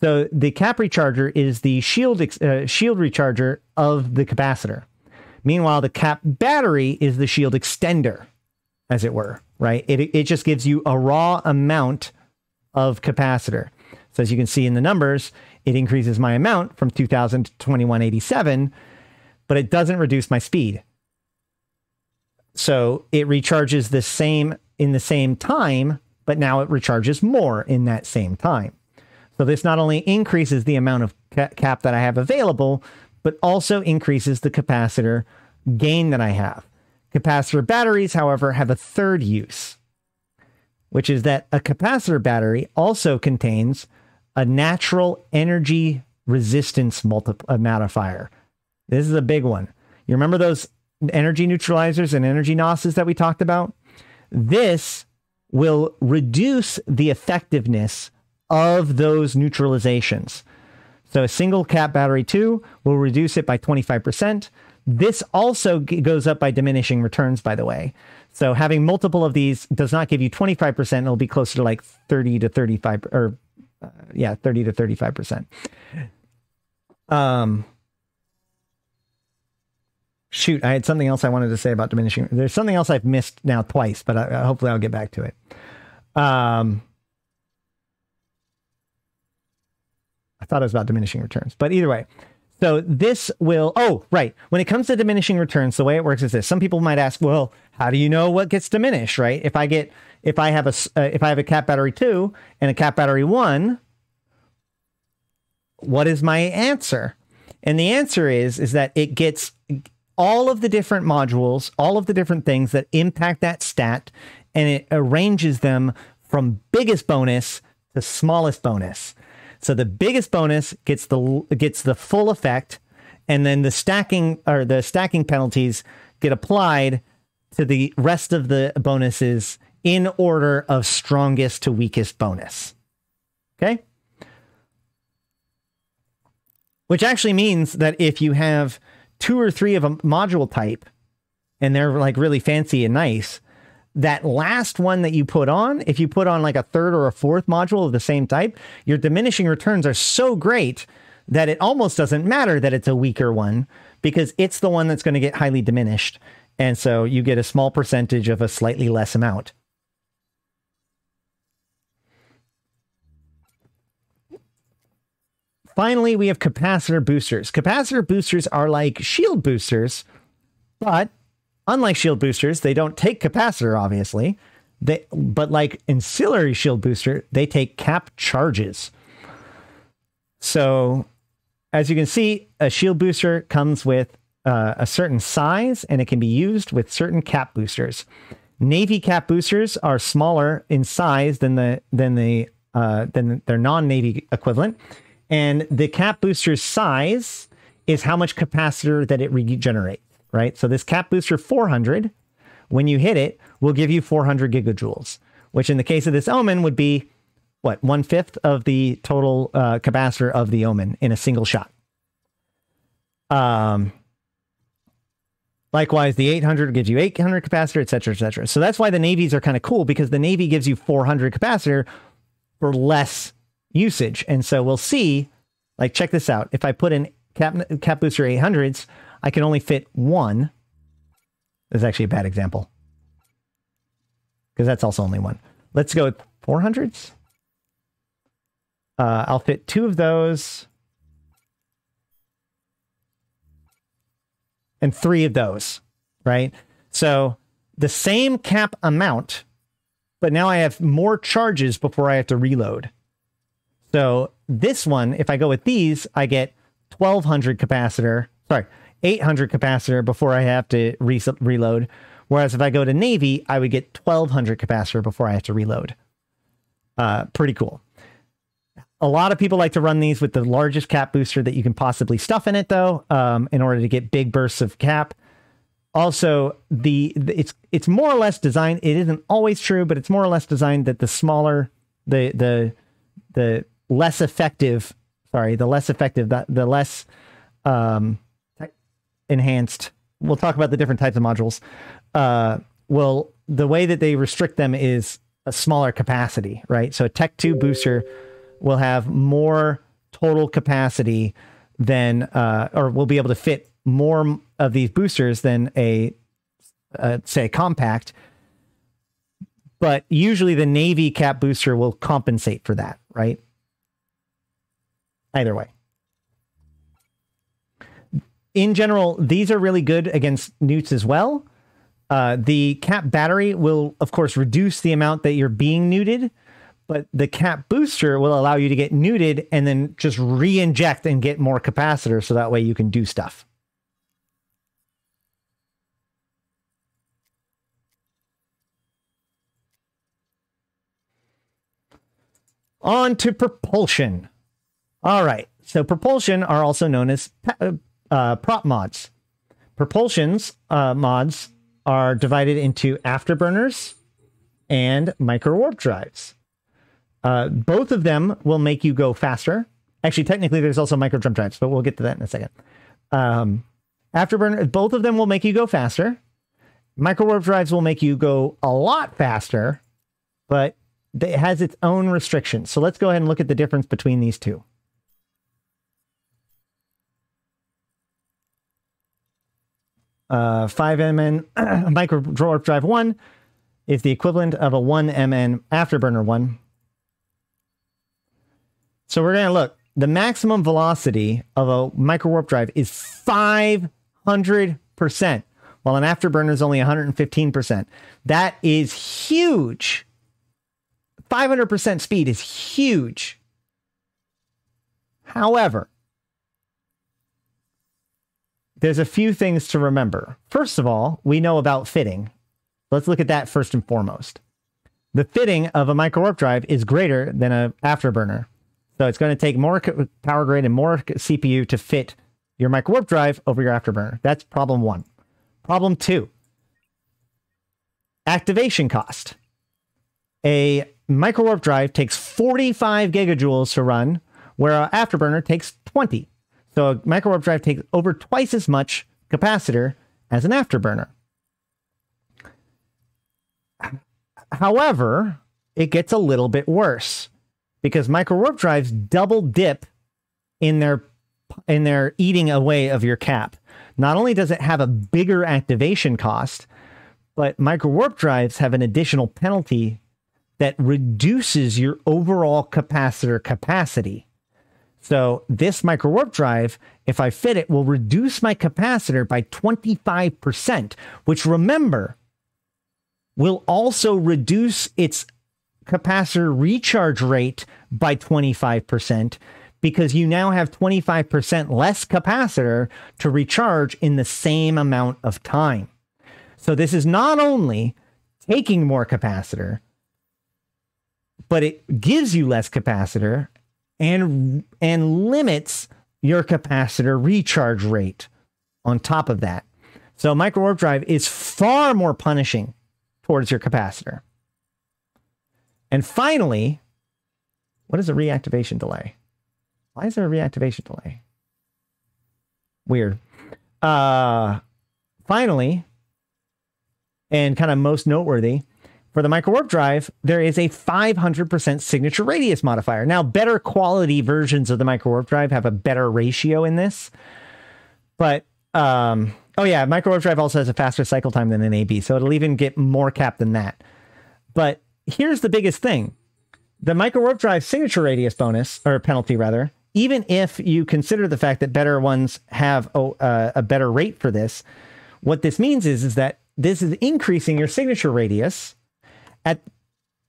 So the cap recharger is the shield uh, shield recharger of the capacitor. Meanwhile, the cap battery is the shield extender, as it were, right? It, it just gives you a raw amount of capacitor. So as you can see in the numbers, it increases my amount from 2000 to 2187, but it doesn't reduce my speed. So it recharges the same in the same time, but now it recharges more in that same time. So this not only increases the amount of cap that I have available, but also increases the capacitor gain that I have. Capacitor batteries, however, have a third use, which is that a capacitor battery also contains a natural energy resistance uh, modifier. This is a big one. You remember those energy neutralizers and energy NOSes that we talked about? This will reduce the effectiveness of those neutralizations. So a single cap battery 2 will reduce it by 25%. This also goes up by diminishing returns, by the way. So having multiple of these does not give you 25%. It'll be closer to like 30 to 35 or uh, yeah, 30 to 35%. Um, shoot, I had something else I wanted to say about diminishing. There's something else I've missed now twice, but I, hopefully I'll get back to it. Um, I thought it was about diminishing returns, but either way. So this will, oh, right. When it comes to diminishing returns, the way it works is this. Some people might ask, well, how do you know what gets diminished, right? If I get, if I have a, uh, if I have a cap battery two and a cap battery one, what is my answer? And the answer is, is that it gets all of the different modules, all of the different things that impact that stat, and it arranges them from biggest bonus to smallest bonus. So the biggest bonus gets the gets the full effect, and then the stacking or the stacking penalties get applied to the rest of the bonuses in order of strongest to weakest bonus. Okay? Which actually means that if you have two or three of a module type and they're like really fancy and nice, that last one that you put on, if you put on like a third or a fourth module of the same type, your diminishing returns are so great that it almost doesn't matter that it's a weaker one because it's the one that's going to get highly diminished. And so you get a small percentage of a slightly less amount. Finally, we have capacitor boosters. Capacitor boosters are like shield boosters, but unlike shield boosters, they don't take capacitor, obviously. They, but like ancillary shield booster, they take cap charges. So, as you can see, a shield booster comes with uh, a certain size and it can be used with certain cap boosters. Navy cap boosters are smaller in size than the than the uh, than their non-navy equivalent, and the cap booster's size is how much capacitor that it regenerates, right? So this cap booster 400, when you hit it, will give you 400 gigajoules, which in the case of this omen would be what one fifth of the total uh, capacitor of the omen in a single shot. Um, likewise, the 800 gives you 800 capacitor, et cetera, et cetera. So that's why the navies are kind of cool because the navy gives you 400 capacitor for less usage. And so we'll see, like, check this out. If I put in Cap, Cap Booster 800s, I can only fit one. This is actually a bad example because that's also only one. Let's go with 400s. Uh, I'll fit two of those and three of those, right? So the same cap amount, but now I have more charges before I have to reload. So this one, if I go with these, I get 1200 capacitor, sorry, 800 capacitor before I have to re- reload. Whereas if I go to Navy, I would get 1200 capacitor before I have to reload. Uh, pretty cool. A lot of people like to run these with the largest cap booster that you can possibly stuff in it, though, um, in order to get big bursts of cap. Also, the, the it's it's more or less designed. It isn't always true, but it's more or less designed that the smaller the the the less effective, sorry, the less effective, the, the less um, enhanced. We'll talk about the different types of modules. Uh, will the way that they restrict them is a smaller capacity, right? So a Tech 2 booster will have more total capacity than, uh, or will be able to fit more of these boosters than a, uh, say, compact. But usually the Navy cap booster will compensate for that, right? Either way. In general, these are really good against neuts as well. Uh, the cap battery will, of course, reduce the amount that you're being neuted, but the cap booster will allow you to get neuted and then just re-inject and get more capacitor so that way you can do stuff. On to propulsion. All right. So propulsion are also known as uh, uh, prop mods. Propulsions uh, mods are divided into afterburners and micro warp drives. Uh, both of them will make you go faster. Actually, technically, there's also micro jump drives, but we'll get to that in a second. Um, afterburner, both of them will make you go faster. Micro warp drives will make you go a lot faster, but it has its own restrictions. So let's go ahead and look at the difference between these two. Uh, 5MN <clears throat> micro warp drive 1 is the equivalent of a 1MN afterburner 1. So we're going to look. The maximum velocity of a micro warp drive is 500%, while an afterburner is only 115%. That is huge. 500% speed is huge. However, there's a few things to remember. First of all, we know about fitting. Let's look at that first and foremost. The fitting of a micro warp drive is greater than an afterburner. So it's going to take more power grid and more CPU to fit your micro warp drive over your afterburner. That's problem one. Problem two activation cost. A micro warp drive takes 45 gigajoules to run, where an afterburner takes 20. So a micro warp drive takes over twice as much capacitor as an afterburner. However, it gets a little bit worse because micro warp drives double dip in their in their eating away of your cap. Not only does it have a bigger activation cost, but micro warp drives have an additional penalty that reduces your overall capacitor capacity. So this micro warp drive, if I fit it, will reduce my capacitor by 25%, which remember, will also reduce its capacitor recharge rate by 25% because you now have 25% less capacitor to recharge in the same amount of time. So this is not only taking more capacitor, but it gives you less capacitor and and limits your capacitor recharge rate on top of that. So micro warp drive is far more punishing towards your capacitor. And finally, what is a reactivation delay? Why is there a reactivation delay? Weird. Uh, finally, and kind of most noteworthy, for the micro warp drive, there is a 500% signature radius modifier. Now, better quality versions of the micro warp drive have a better ratio in this. But, um, oh yeah, micro warp drive also has a faster cycle time than an AB, so it'll even get more cap than that. But here's the biggest thing the micro warp drive signature radius bonus or penalty rather even if you consider the fact that better ones have a, uh, a better rate for this what this means is is that this is increasing your signature radius at,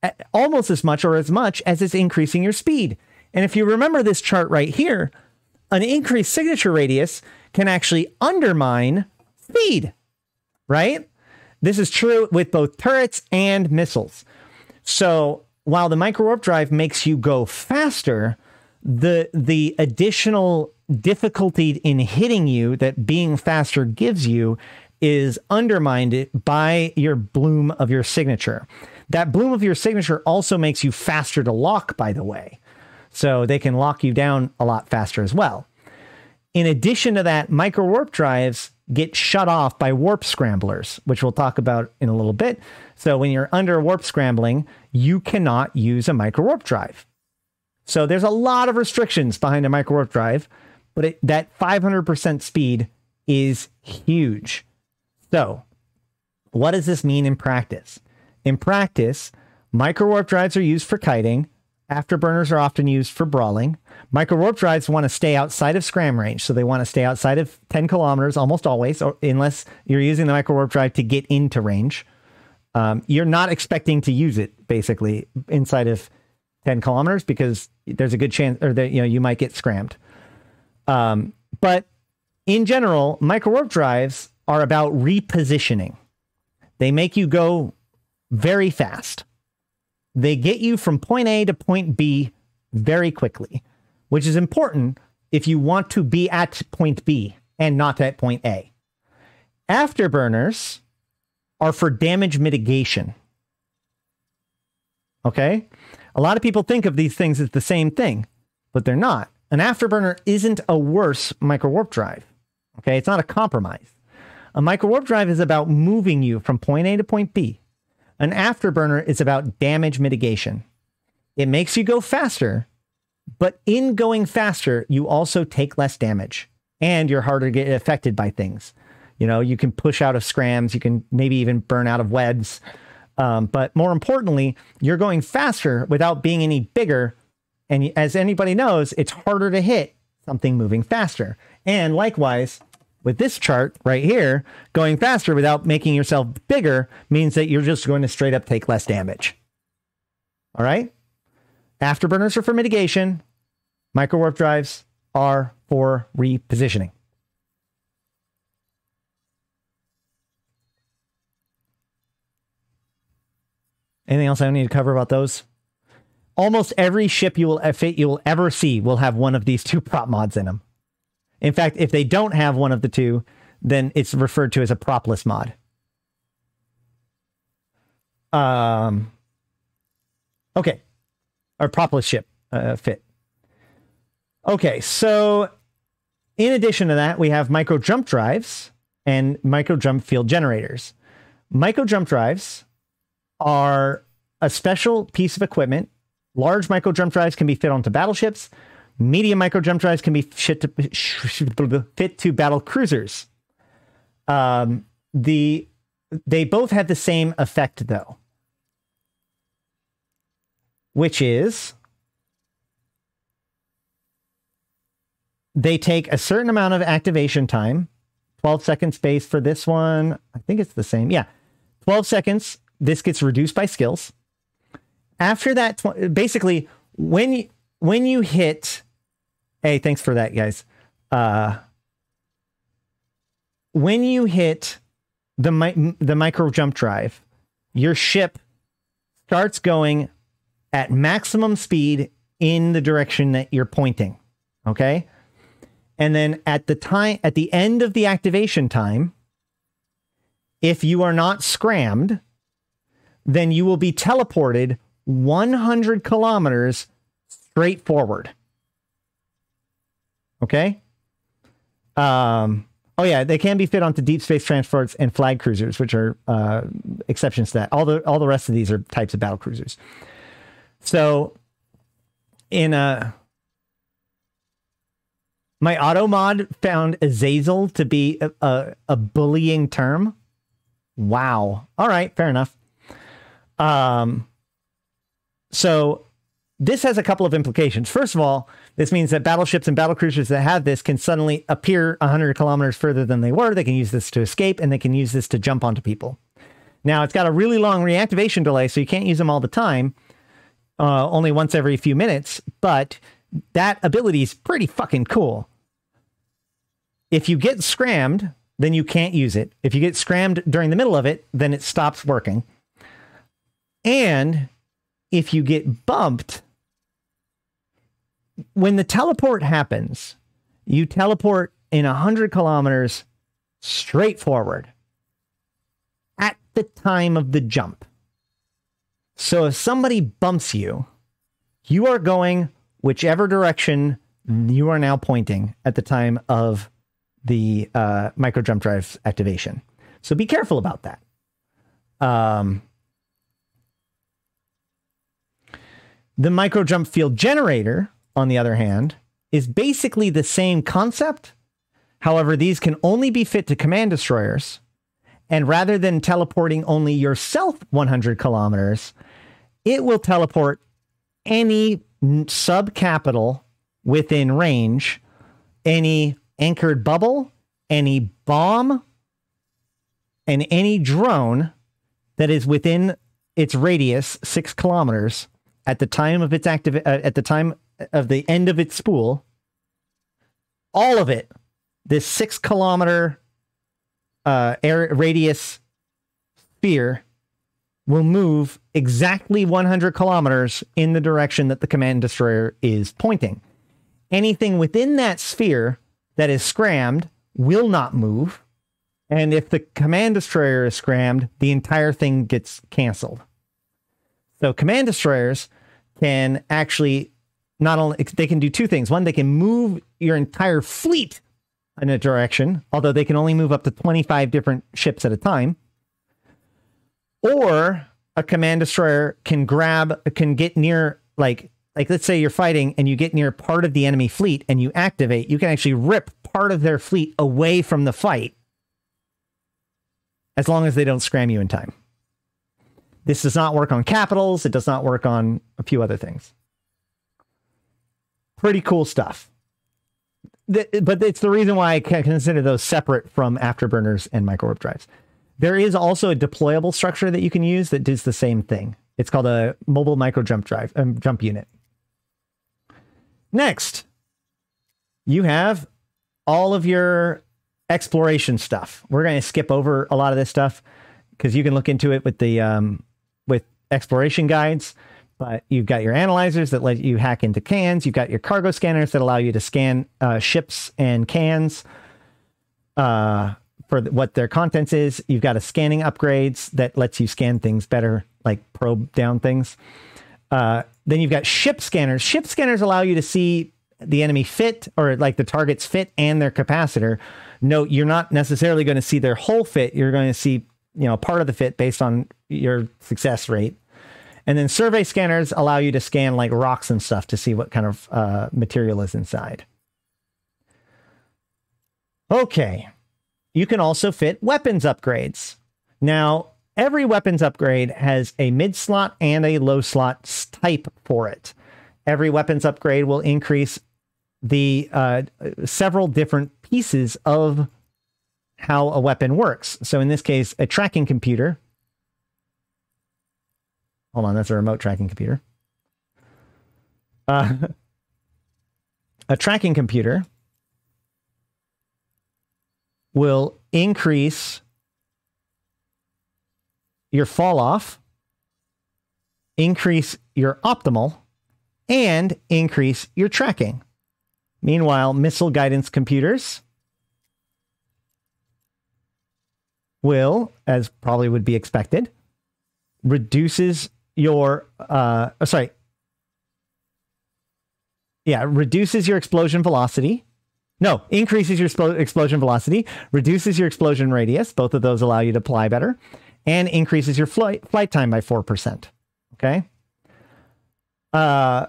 at almost as much or as much as it's increasing your speed. And if you remember this chart right here an increased signature radius can actually undermine speed right? This is true with both turrets and missiles. So while the micro warp drive makes you go faster, the the additional difficulty in hitting you that being faster gives you is undermined by your bloom of your signature. That bloom of your signature also makes you faster to lock, by the way. So they can lock you down a lot faster as well. In addition to that, micro warp drives get shut off by warp scramblers, which we'll talk about in a little bit. So when you're under warp scrambling, you cannot use a micro warp drive. So there's a lot of restrictions behind a micro warp drive, but it, that 500% speed is huge. So what does this mean in practice? In practice, micro warp drives are used for kiting. Afterburners are often used for brawling. Micro warp drives want to stay outside of scram range, so they want to stay outside of 10 kilometers almost always, or unless you're using the micro warp drive to get into range. Um, you're not expecting to use it basically inside of 10 kilometers because there's a good chance, or that you know you might get scrammed. Um, but in general, micro warp drives are about repositioning. They make you go very fast. They get you from point A to point B very quickly, which is important if you want to be at point B and not at point A. Afterburners are for damage mitigation. Okay? A lot of people think of these things as the same thing, but they're not. An afterburner isn't a worse micro warp drive. Okay? It's not a compromise. A micro warp drive is about moving you from point A to point B. An afterburner is about damage mitigation. It makes you go faster, but in going faster, you also take less damage and you're harder to get affected by things. You know, you can push out of scrams, you can maybe even burn out of webs. Um, but more importantly, you're going faster without being any bigger. And as anybody knows, it's harder to hit something moving faster. And likewise, with this chart right here, going faster without making yourself bigger means that you're just going to straight up take less damage. All right? Afterburners are for mitigation. Micro warp drives are for repositioning. Anything else I need to cover about those? Almost every ship you will you will ever see will have one of these two prop mods in them. In fact, if they don't have one of the two, then it's referred to as a propless mod. Um, okay, or propless ship uh, fit. Okay, so in addition to that, we have micro jump drives and micro jump field generators. Micro jump drives are a special piece of equipment. Large micro jump drives can be fit onto battleships. Medium micro jump drives can be to, <laughs> fit to battle cruisers. Um, the they both have the same effect though, which is they take a certain amount of activation time, 12 second space for this one. I think it's the same. Yeah. 12 seconds. This gets reduced by skills. After that, basically, when you, when you hit Hey, thanks for that, guys. Uh, when you hit the mi- the micro jump drive, your ship starts going at maximum speed in the direction that you're pointing. Okay? And then at the time at the end of the activation time, if you are not scrammed, then you will be teleported 100 kilometers straight forward. Okay. Um, oh yeah, they can be fit onto deep space transports and flag cruisers, which are uh, exceptions to that. All the all the rest of these are types of battle cruisers. So, in a my auto mod found Azazel to be a, a, a bullying term. Wow. All right, fair enough. Um, so this has a couple of implications. First of all, this means that battleships and battle cruisers that have this can suddenly appear 100 kilometers further than they were. They can use this to escape and they can use this to jump onto people. Now, it's got a really long reactivation delay, so you can't use them all the time, uh, only once every few minutes, but that ability is pretty fucking cool. If you get scrammed, then you can't use it. If you get scrammed during the middle of it, then it stops working. And if you get bumped, when the teleport happens, you teleport in 100 kilometers straight forward at the time of the jump. So if somebody bumps you, you are going whichever direction you are now pointing at the time of the uh, micro jump drive activation. So be careful about that. Um, the micro jump field generator, on the other hand, is basically the same concept. However, these can only be fit to command destroyers. And rather than teleporting only yourself 100 kilometers, it will teleport any sub capital within range, any anchored bubble, any bomb, and any drone that is within its radius six kilometers at the time of its active uh, at the time of the end of its spool. All of it, this six kilometer uh, air radius sphere will move exactly 100 kilometers in the direction that the command destroyer is pointing. Anything within that sphere that is scrammed will not move. And if the command destroyer is scrammed, the entire thing gets canceled. So command destroyers can actually not only they can do two things. One, they can move your entire fleet in a direction, although they can only move up to 25 different ships at a time. Or a command destroyer can grab can get near like like let's say you're fighting and you get near part of the enemy fleet and you activate, you can actually rip part of their fleet away from the fight as long as they don't scram you in time. This does not work on capitals. It does not work on a few other things. Pretty cool stuff. but it's the reason why I can consider those separate from afterburners and micro warp drives. There is also a deployable structure that you can use that does the same thing. It's called a mobile micro jump drive, um, jump unit. Next, you have all of your exploration stuff. We're going to skip over a lot of this stuff because you can look into it with the um, with exploration guides. But you've got your analyzers that let you hack into cans. You've got your cargo scanners that allow you to scan uh, ships and cans uh, for what their contents is. You've got a scanning upgrades that lets you scan things better, like probe down things. Uh, then you've got ship scanners. Ship scanners allow you to see the enemy fit or like the target's fit and their capacitor note you're not necessarily going to see their whole fit. You're going to see, you know, part of the fit based on your success rate. And then survey scanners allow you to scan like rocks and stuff to see what kind of uh, material is inside. Okay. You can also fit weapons upgrades. Now, every weapons upgrade has a mid slot and a low slot type for it. Every weapons upgrade will increase the uh, several different pieces of how a weapon works. So in this case, a tracking computer. Hold on, that's a remote tracking computer. Uh, <laughs> a tracking computer will increase your fall off, increase your optimal, and increase your tracking. Meanwhile, missile guidance computers will, as probably would be expected, reduces your uh oh, sorry. Yeah, reduces your explosion velocity. No, increases your explosion velocity, reduces your explosion radius. Both of those allow you to fly better, and increases your flight flight time by four percent. Okay. Uh,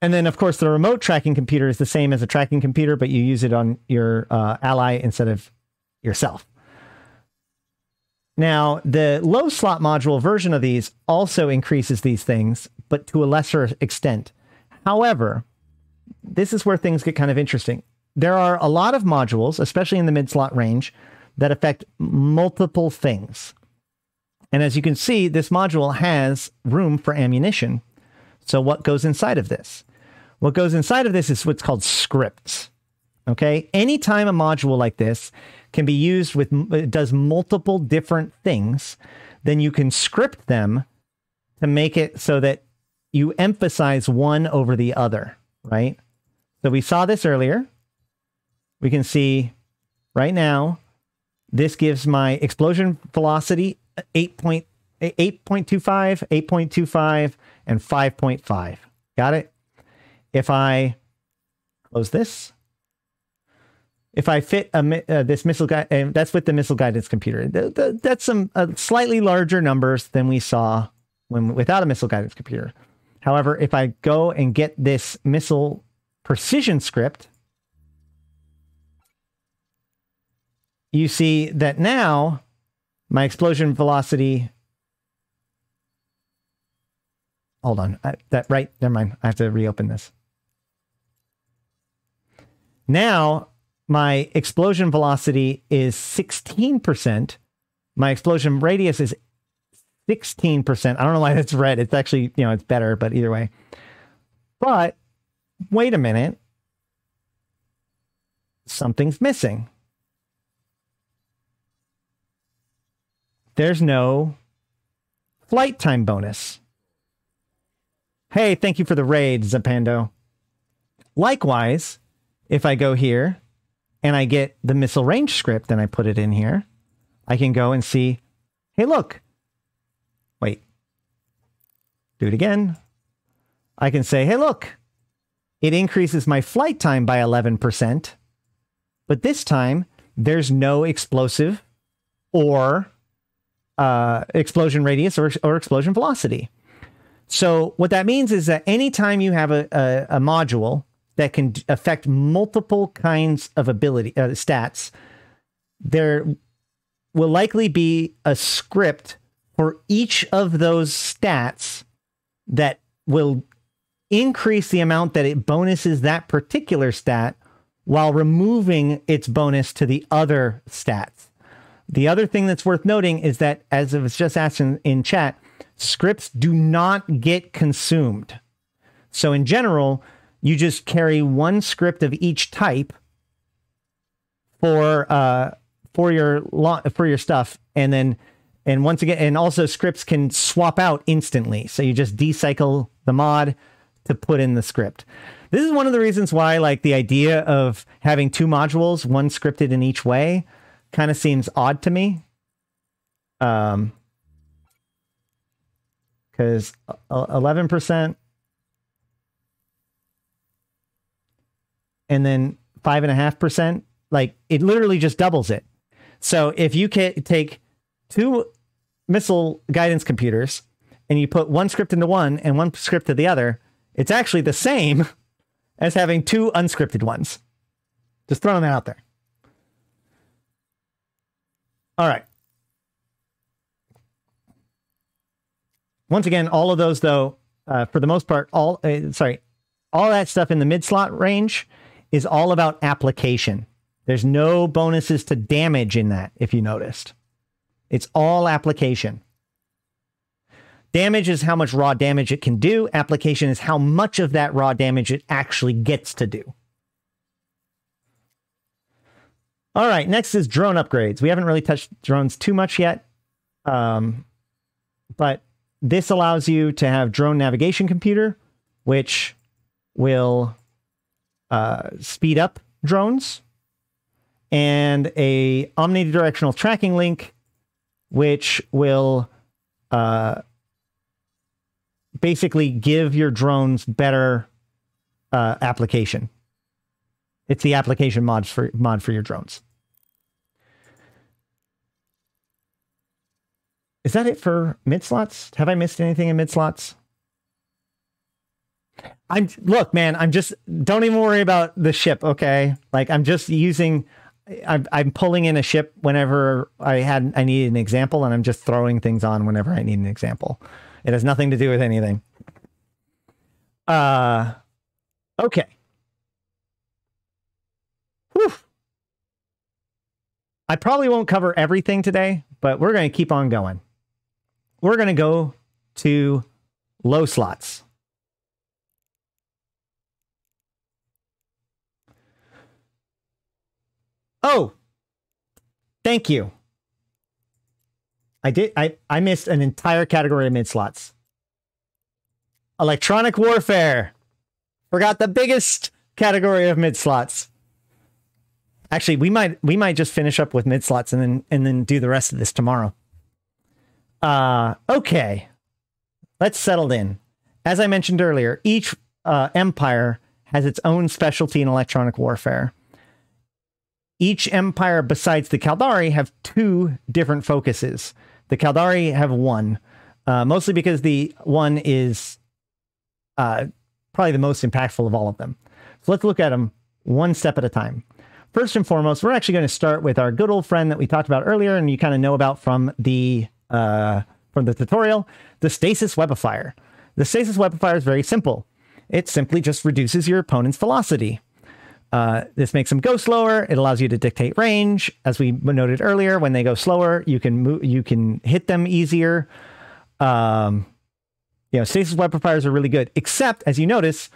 and then, of course, the remote tracking computer is the same as a tracking computer, but you use it on your uh, ally instead of yourself. Now, the low slot module version of these also increases these things, but to a lesser extent. However, this is where things get kind of interesting. There are a lot of modules, especially in the mid slot range, that affect multiple things. And as you can see, this module has room for ammunition. So, what goes inside of this? What goes inside of this is what's called scripts. Okay. Anytime a module like this can be used with, it does multiple different things, then you can script them to make it so that you emphasize one over the other, right? So we saw this earlier. We can see right now, this gives my explosion velocity 8.8.25, 8.25, and 5.5. Got it? if I close this. If I fit a, uh, this missile guide, and that's with the missile guidance computer. That's some uh, slightly larger numbers than we saw when without a missile guidance computer. However, if I go and get this missile precision script, you see that now my explosion velocity. Hold on, I, that right? Never mind. I have to reopen this. Now my explosion velocity is 16%. My explosion radius is 16%. I don't know why that's red. It's actually, you know, it's better, but either way. But wait a minute. Something's missing. There's no flight time bonus. Hey, thank you for the raid, Zapando. Likewise, if I go here and I get the missile range script and I put it in here, I can go and see, hey, look. Wait. Do it again. I can say, hey, look. It increases my flight time by 11%. But this time, there's no explosive or uh, explosion radius or, or explosion velocity. So what that means is that anytime you have a, a, a module that can affect multiple kinds of ability uh, stats, there will likely be a script for each of those stats that will increase the amount that it bonuses that particular stat while removing its bonus to the other stats. The other thing that's worth noting is that, as it was just asked in, in chat, scripts do not get consumed. So, in general, you just carry one script of each type for uh, for your for your stuff, and then and once again, and also scripts can swap out instantly. So you just decycle the mod to put in the script. This is one of the reasons why, like, the idea of having two modules, one scripted in each way, kind of seems odd to me. Um, because eleven percent and then five and a half percent, like it literally just doubles it. So if you can take two missile guidance computers and you put one script into one and one script to the other, it's actually the same <laughs> as having two unscripted ones. Just throwing that out there. All right. Once again, all of those, though, uh, for the most part, all uh, sorry, all that stuff in the mid slot range is all about application. There's no bonuses to damage in that, if you noticed. It's all application. Damage is how much raw damage it can do. Application is how much of that raw damage it actually gets to do. All right, next is drone upgrades. We haven't really touched drones too much yet, um, but this allows you to have drone navigation computer, which will uh, speed up drones, and a omnidirectional tracking link, which will uh, basically give your drones better uh, application. It's the application mod for mod for your drones. Is that it for mid slots? Have I missed anything in mid slots? I'm look, man. I'm just don't even worry about the ship. Okay, like I'm just using. I'm I'm pulling in a ship whenever I had I need an example, and I'm just throwing things on whenever I need an example. It has nothing to do with anything. Uh, okay. Whew. I probably won't cover everything today, but we're going to keep on going. We're going to go to low slots. Oh, thank you. I did. I, I missed an entire category of mid slots. Electronic warfare. Forgot the biggest category of mid slots. Actually, we might we might just finish up with mid slots and then and then do the rest of this tomorrow. Uh okay. Let's settle in. As I mentioned earlier, each uh, empire has its own specialty in electronic warfare. Each empire besides the Caldari have two different focuses. The Caldari have one, uh, mostly because the one is uh, probably the most impactful of all of them. So let's look at them one step at a time. First and foremost, we're actually going to start with our good old friend that we talked about earlier, and you kind of know about from the uh, from the tutorial, the Stasis Webifier. The Stasis Webifier is very simple. It simply just reduces your opponent's velocity. Uh, this makes them go slower. It allows you to dictate range, as we noted earlier. When they go slower, you can move, you can hit them easier. Um, you know, stasis webifiers are really good, except as you notice,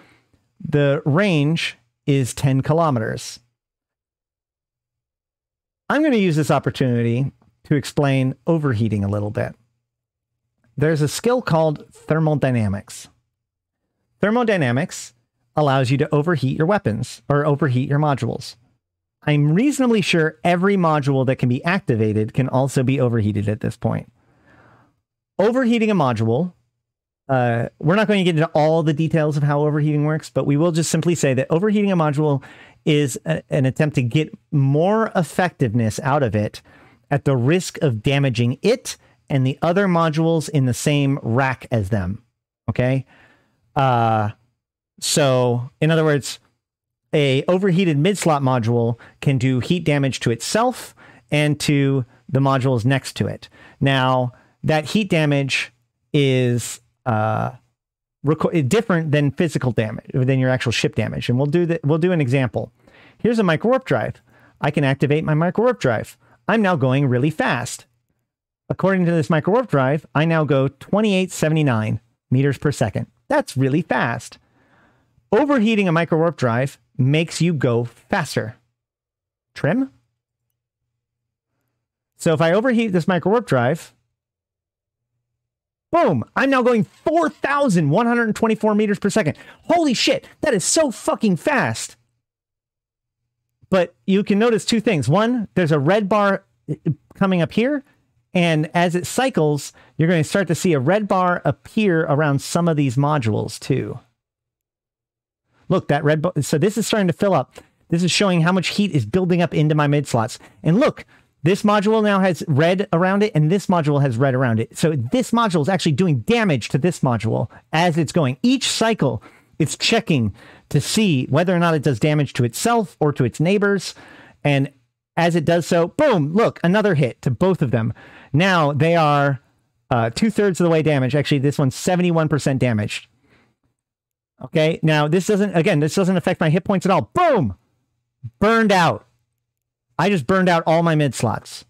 the range is 10 kilometers. I'm going to use this opportunity to explain overheating a little bit. There's a skill called thermodynamics. Thermodynamics allows you to overheat your weapons or overheat your modules. I'm reasonably sure every module that can be activated can also be overheated at this point. Overheating a module, uh, we're not going to get into all the details of how overheating works, but we will just simply say that overheating a module is a, an attempt to get more effectiveness out of it at the risk of damaging it and the other modules in the same rack as them. Okay. Uh, so in other words, a overheated mid slot module can do heat damage to itself and to the modules next to it. Now that heat damage is uh, different than physical damage than your actual ship damage. And we'll do that. We'll do an example. Here's a micro warp drive. I can activate my micro warp drive. I'm now going really fast. According to this micro warp drive, I now go 2879 meters per second. That's really fast. Overheating a micro warp drive makes you go faster. Trim? So if I overheat this micro warp drive, Boom. I'm now going 4,124 meters per second. Holy shit. That is so fucking fast. But you can notice two things. One, there's a red bar uh, coming up here. And as it cycles, you're going to start to see a red bar appear around some of these modules too. Look, that red. So this is starting to fill up. This is showing how much heat is building up into my mid slots. And look, this module now has red around it, and this module has red around it. So this module is actually doing damage to this module as it's going. Each cycle, it's checking to see whether or not it does damage to itself or to its neighbors. And as it does so, boom, look, another hit to both of them. Now they are uh, two thirds of the way damaged. Actually, this one's 71% damaged. Okay, now this doesn't, again, this doesn't affect my hit points at all. Boom! Burned out. I just burned out all my mid slots.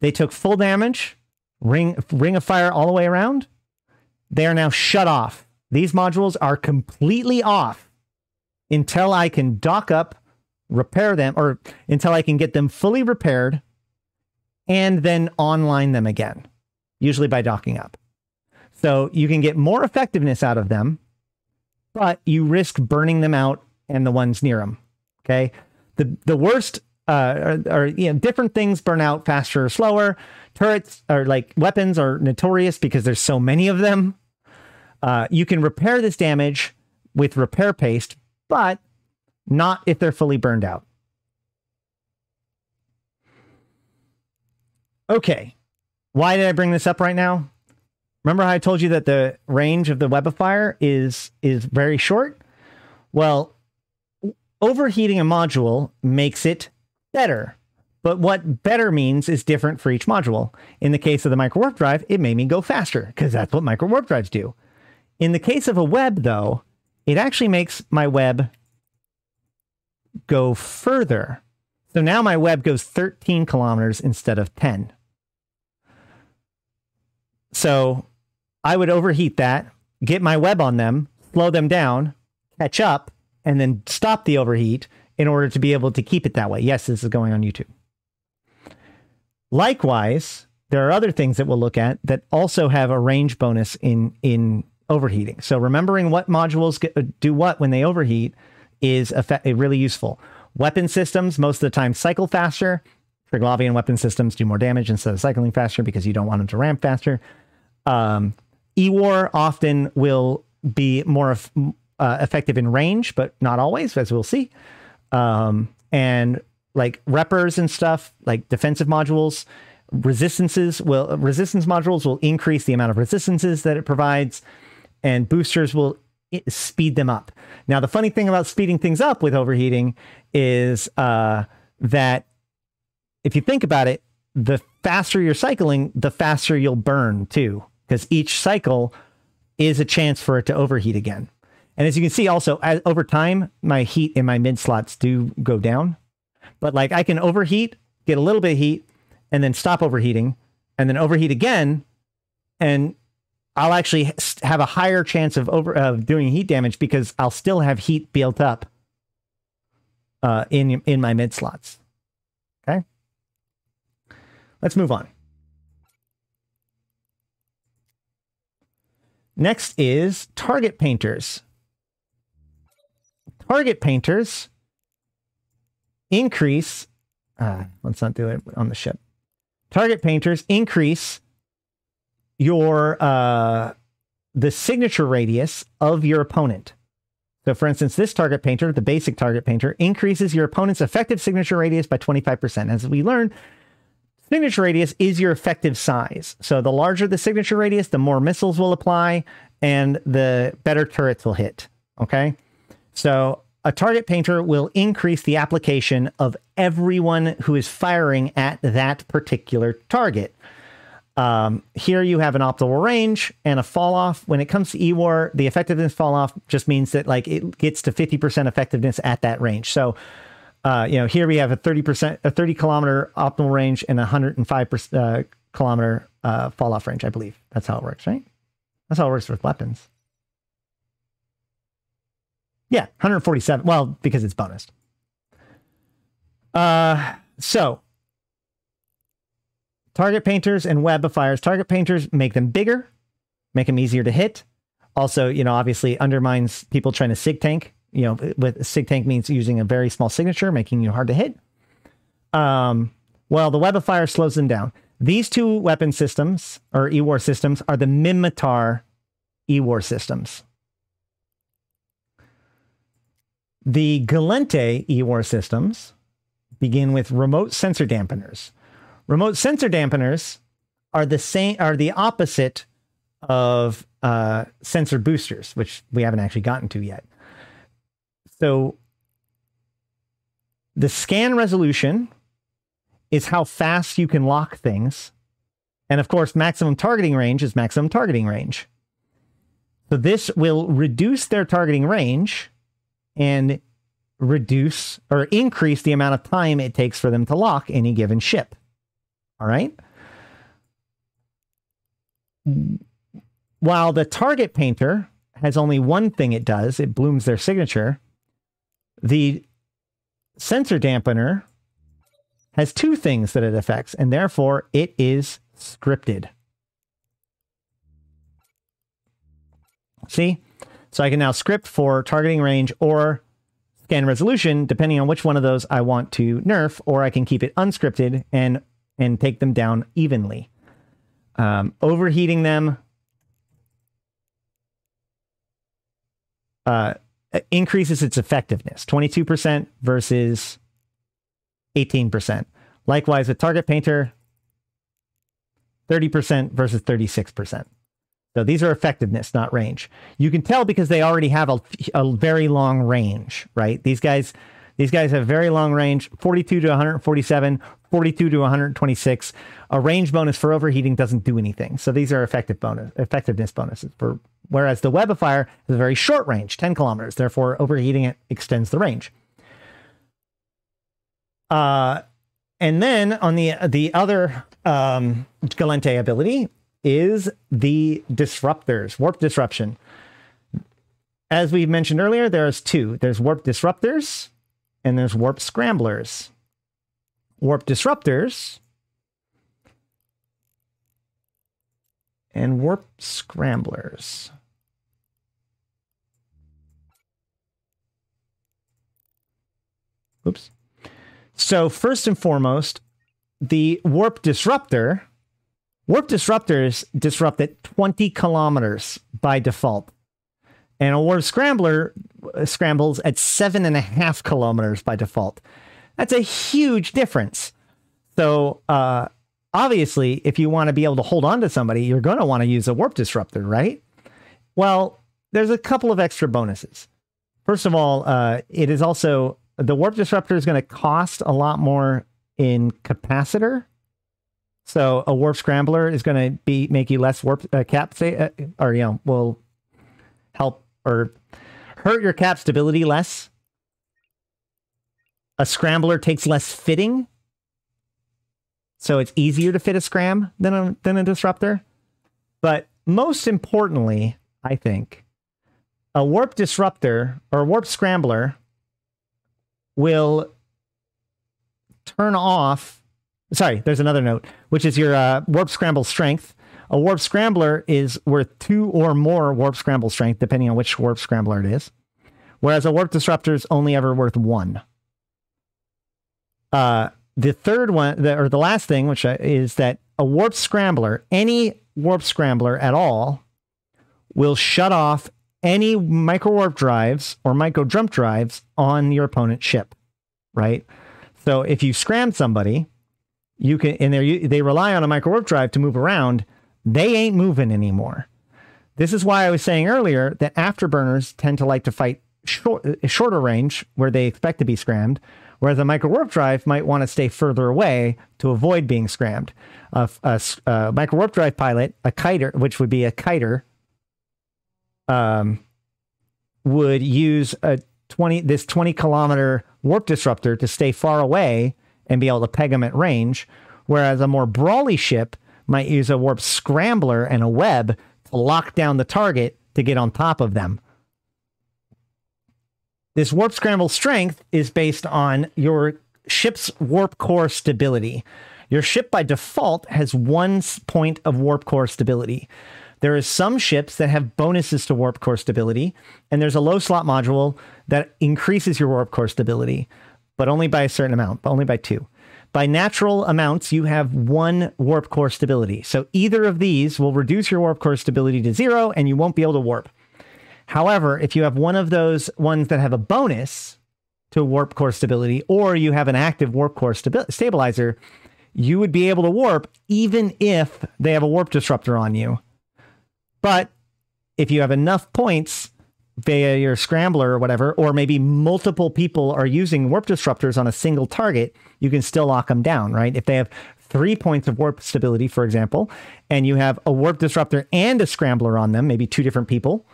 They took full damage, ring ring of fire all the way around. They are now shut off. These modules are completely off until I can dock up, repair them, or until I can get them fully repaired and then online them again, usually by docking up. So you can get more effectiveness out of them, but you risk burning them out and the ones near them. Okay. The, the worst uh, or, or, you know different things burn out faster or slower. Turrets are like weapons are notorious because there's so many of them. Uh, you can repair this damage with repair paste, but not if they're fully burned out. Okay, why did I bring this up right now? Remember how I told you that the range of the webifier is is very short? Well, overheating a module makes it better. But what better means is different for each module. In the case of the micro warp drive, it made me go faster because that's what micro warp drives do. In the case of a web, though, it actually makes my web go further. So now my web goes 13 kilometers instead of 10. So I would overheat that, get my web on them, slow them down, catch up, and then stop the overheat in order to be able to keep it that way. Yes, this is going on YouTube. Likewise, there are other things that we'll look at that also have a range bonus in in overheating. So remembering what modules get, do what when they overheat is effect, really useful. Weapon systems most of the time cycle faster. Triglavian weapon systems do more damage instead of cycling faster because you don't want them to ramp faster. Um, E-War often will be more uh, effective in range, but not always, as we'll see. Um, and like reppers and stuff, like defensive modules, resistances will resistance modules will increase the amount of resistances that it provides, and boosters will speed them up. Now, the funny thing about speeding things up with overheating is uh, that if you think about it, the faster you're cycling, the faster you'll burn too, because each cycle is a chance for it to overheat again. And as you can see, also as, over time, my heat in my mid slots do go down. But like I can overheat, get a little bit of heat, and then stop overheating, and then overheat again, and I'll actually have a higher chance of over of doing heat damage because I'll still have heat built up uh, in in my mid slots. Okay, let's move on. Next is target painters. Target painters increase. Uh, let's not do it on the ship. Target painters increase your uh, the signature radius of your opponent. So, for instance, this target painter, the basic target painter, increases your opponent's effective signature radius by 25%. As we learned, signature radius is your effective size. So, the larger the signature radius, the more missiles will apply and the better turrets will hit. Okay. So, a target painter will increase the application of everyone who is firing at that particular target. Um, here you have an optimal range and a fall off. When it comes to EWAR, the effectiveness fall off just means that like it gets to 50% effectiveness at that range. So, uh, you know, here we have a 30%, a 30 kilometer optimal range and a 105 uh, kilometer uh, fall off range, I believe. That's how it works, right? That's how it works with weapons. Yeah, 147. Well, because it's bonus. Uh, so Target painters and webifiers. Target painters make them bigger, make them easier to hit. Also, you know, obviously undermines people trying to sig tank. You know, with sig tank means using a very small signature, making you hard to hit. Um, well, the webifier slows them down. These two weapon systems or EWAR systems are the Minmatar EWAR systems. The Gallente EWAR systems begin with remote sensor dampeners. Remote sensor dampeners are the same are the opposite of uh, sensor boosters, which we haven't actually gotten to yet. So the scan resolution is how fast you can lock things. And of course, maximum targeting range is maximum targeting range. So this will reduce their targeting range and reduce or increase the amount of time it takes for them to lock any given ship. All right. While the target painter has only one thing it does, it blooms their signature. The sensor dampener has two things that it affects, and therefore it is scripted. See? So I can now script for targeting range or scan resolution, depending on which one of those I want to nerf, or I can keep it unscripted and and take them down evenly. Um, overheating them uh, Uh, increases its effectiveness 22% versus 18%. Likewise, with Target Painter, 30% versus 36%. So these are effectiveness, not range. You can tell because they already have a, a very long range, right? These guys, these guys have very long range, 42 to 147, 42 to 126. A range bonus for overheating doesn't do anything. So these are effective bonus, effectiveness bonuses. For whereas the webifier has a very short range, 10 kilometers. Therefore, overheating it extends the range. Uh, and then on the the other um, Gallente ability is the disruptors, warp disruption. As we mentioned earlier, there's two. There's warp disruptors and there's warp scramblers warp disruptors, and warp scramblers. Oops. So first and foremost, the warp disruptor, warp disruptors disrupt at 20 kilometers by default. And a warp scrambler uh, scrambles at seven and a half kilometers by default. That's a huge difference. So, uh, obviously, if you want to be able to hold on to somebody, you're going to want to use a warp disruptor, right? Well, there's a couple of extra bonuses. First of all, uh, it is also the warp disruptor is going to cost a lot more in capacitor. So a warp scrambler is going to be make you less warp uh, cap say, uh, or you know will help or hurt your cap stability less. A scrambler takes less fitting, so it's easier to fit a scram than a than a disruptor. But most importantly, I think a warp disruptor or a warp scrambler will turn off. Sorry, there's another note, which is your uh, warp scramble strength. A warp scrambler is worth two or more warp scramble strength, depending on which warp scrambler it is, whereas a warp disruptor is only ever worth one. Uh, the third one, the, or the last thing, which uh, is that a warp scrambler, any warp scrambler at all, will shut off any micro warp drives or micro jump drives on your opponent's ship, right? So if you scram somebody, you can, and they they rely on a micro warp drive to move around. They ain't moving anymore. This is why I was saying earlier that afterburners tend to like to fight short, shorter range where they expect to be scrammed, whereas a micro warp drive might want to stay further away to avoid being scrammed. A, a, a micro warp drive pilot, a kiter, which would be a kiter, um, would use a 20 this 20 kilometer warp disruptor to stay far away and be able to peg them at range, whereas a more brawly ship might use a warp scrambler and a web to lock down the target to get on top of them. This warp scramble strength is based on your ship's warp core stability. Your ship by default has one point of warp core stability. There is some ships that have bonuses to warp core stability, and there's a low slot module that increases your warp core stability, but only by a certain amount, but only by two. By natural amounts, you have one warp core stability. So either of these will reduce your warp core stability to zero, and you won't be able to warp. However, if you have one of those ones that have a bonus to warp core stability, or you have an active warp core stabi- stabilizer, you would be able to warp even if they have a warp disruptor on you but if you have enough points via your scrambler or whatever, or maybe multiple people are using warp disruptors on a single target, you can still lock them down, right? If they have three points of warp stability, for example, and you have a warp disruptor and a scrambler on them, maybe two different people,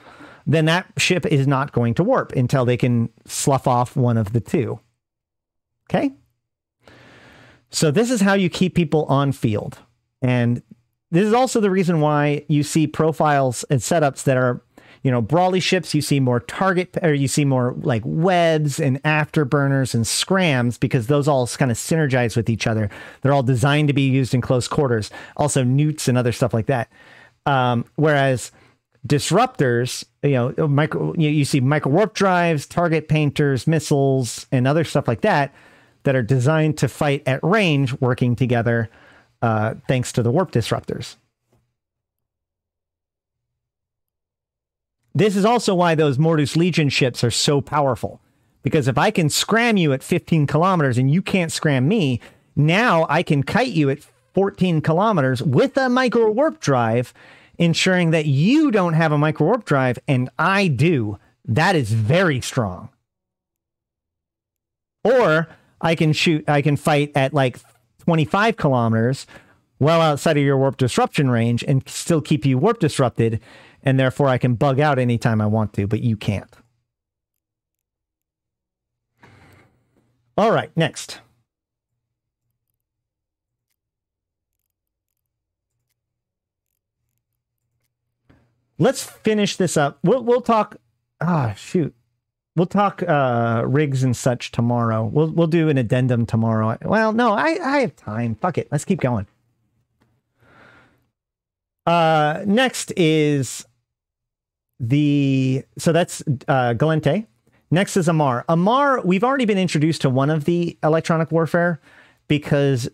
then that ship is not going to warp until they can slough off one of the two. Okay? So this is how you keep people on field. And this is also the reason why you see profiles and setups that are, you know, brawly ships. You see more target, or you see more like webs and afterburners and scrams because those all kind of synergize with each other. They're all designed to be used in close quarters. Also, neuts and other stuff like that. Um, whereas disruptors, you know, micro, you, see micro warp drives, target painters, missiles, and other stuff like that that are designed to fight at range working together uh, thanks to the warp disruptors. This is also why those Mordu's Legion ships are so powerful. Because if I can scram you at 15 kilometers and you can't scram me, now I can kite you at 14 kilometers with a micro warp drive, ensuring that you don't have a micro warp drive and I do. That is very strong. Or I can shoot, I can fight at like 25 kilometers well outside of your warp disruption range and still keep you warp disrupted. And therefore, I can bug out anytime I want to, but you can't. All right, next. Let's finish this up. We'll we'll talk. Ah, shoot. We'll talk uh, rigs and such tomorrow. We'll we'll do an addendum tomorrow. Well, no, I I have time. Fuck it. Let's keep going. Uh, next is the so that's uh, Gallente. Next is Amarr. Amarr, we've already been introduced to one of the electronic warfare, because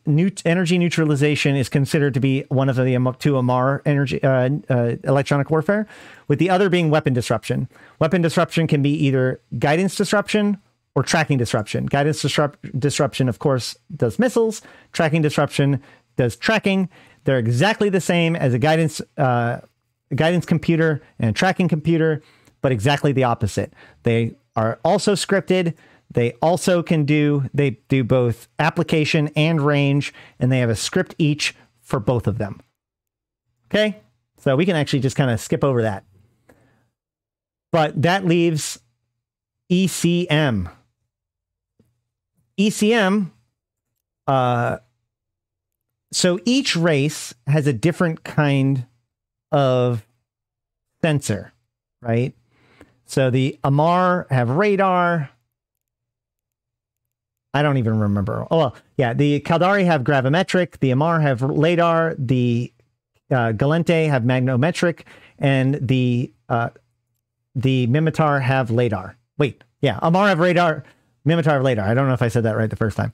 energy neutralization is considered to be one of the two Amarr energy uh, uh, electronic warfare, with the other being weapon disruption. Weapon disruption can be either guidance disruption or tracking disruption. Guidance disrupt- disruption, of course, does missiles. Tracking disruption does tracking. They're exactly the same as a guidance uh, guidance computer and a tracking computer, but exactly the opposite. They are also scripted. They also can do they do both application and range, and they have a script each for both of them. Okay, so we can actually just kind of skip over that. But that leaves ECM. ECM, uh, so each race has a different kind of sensor, right? So the Amarr have radar. I don't even remember. Oh, well, yeah. The Caldari have gravimetric. The Amarr have LADAR. The uh, Gallente have magnometric, And the uh, the Minmatar have LADAR. Wait, yeah. Amarr have radar. Minmatar have LADAR. I don't know if I said that right the first time.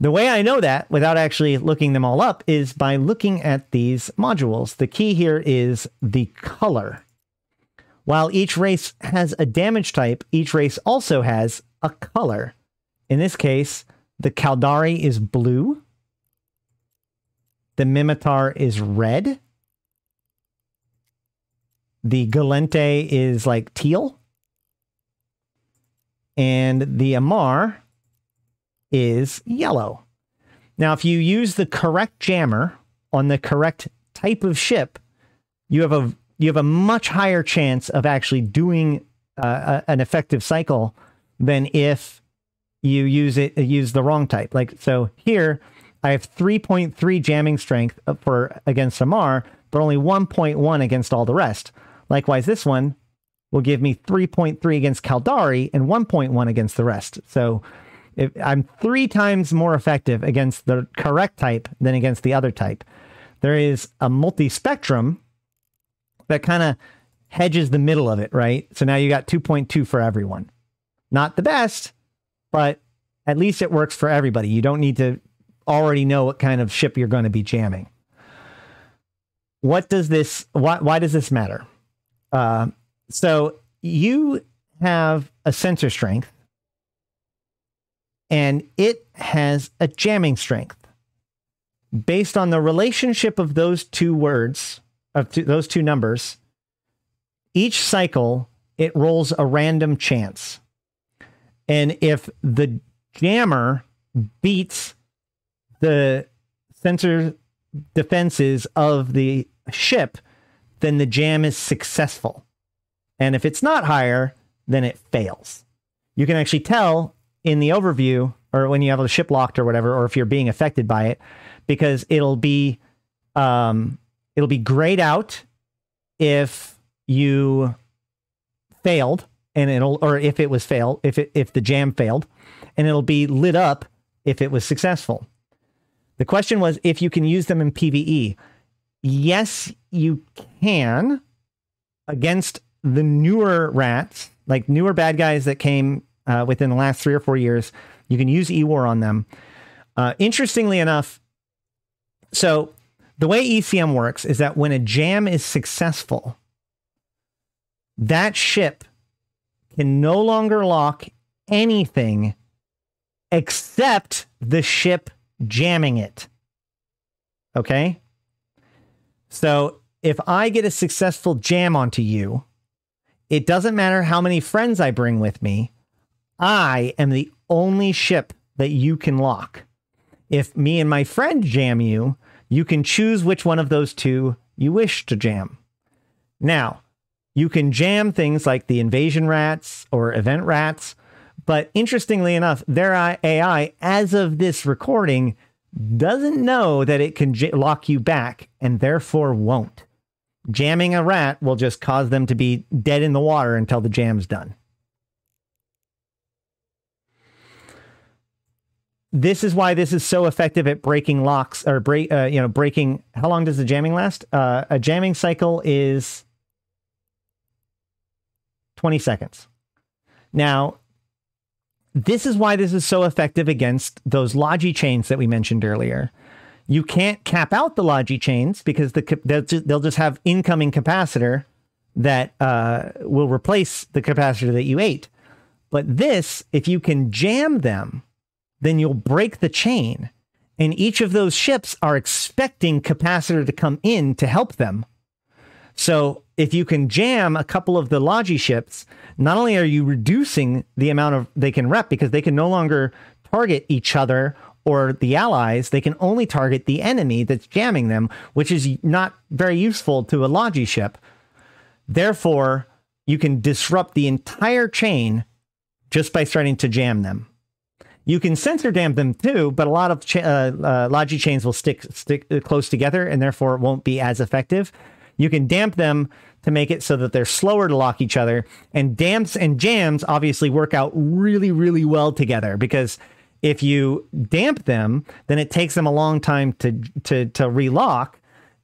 The way I know that without actually looking them all up is by looking at these modules. The key here is the color. While each race has a damage type, each race also has a color. In this case, the Caldari is blue. The Minmatar is red. The Gallente is like teal. And the Amarr is yellow. Now, if you use the correct jammer on the correct type of ship, you have a you have a much higher chance of actually doing uh, a, an effective cycle than if you use it uh, use the wrong type. Like so here, I have 3.3 jamming strength uh, for against Amarr, but only 1.1 against all the rest. Likewise, this one will give me 3.3 against Caldari and 1.1 against the rest. So if I'm three times more effective against the correct type than against the other type. There is a multi spectrum that kind of hedges the middle of it, right? So now you got 2.2 for everyone. Not the best, but at least it works for everybody. You don't need to already know what kind of ship you're going to be jamming. What does this, why, why does this matter? Uh, so you have a sensor strength and it has a jamming strength. Based on the relationship of those two words, of two, those two numbers, each cycle it rolls a random chance. And if the jammer beats the sensor defenses of the ship, then the jam is successful. And if it's not higher, then it fails. You can actually tell in the overview or when you have a ship locked or whatever, or if you're being affected by it, because it'll be um, it'll be grayed out if you failed and it'll or if it was failed if it if the jam failed and it'll be lit up if it was successful the question was if you can use them in pve yes you can against the newer rats like newer bad guys that came uh, within the last three or four years. You can use eWar on them. Uh, interestingly enough, so the way ECM works is that when a jam is successful, that ship can no longer lock anything except the ship jamming it. Okay? So if I get a successful jam onto you, it doesn't matter how many friends I bring with me. I am the only ship that you can lock. If me and my friend jam you, you can choose which one of those two you wish to jam. Now, you can jam things like the invasion rats or event rats, but interestingly enough, their AI, as of this recording, doesn't know that it can j- lock you back and therefore won't. Jamming a rat will just cause them to be dead in the water until the jam's done. this is why this is so effective at breaking locks or break uh, you know breaking how long does the jamming last uh, a jamming cycle is 20 seconds now this is why this is so effective against those logi chains that we mentioned earlier. You can't cap out the logi chains because the they'll just, they'll just have incoming capacitor that uh, will replace the capacitor that you ate. But this, if you can jam them, then you'll break the chain. And each of those ships are expecting capacitor to come in to help them. So if you can jam a couple of the Logi ships, not only are you reducing the amount of they can rep because they can no longer target each other or the allies, they can only target the enemy that's jamming them, which is not very useful to a Logi ship. Therefore, you can disrupt the entire chain just by starting to jam them. You can sensor damp them too, but a lot of cha- uh, uh, Logi chains will stick stick uh, close together, and therefore it won't be as effective. You can damp them to make it so that they're slower to lock each other, and damps and jams obviously work out really, really well together because if you damp them, then it takes them a long time to to to relock,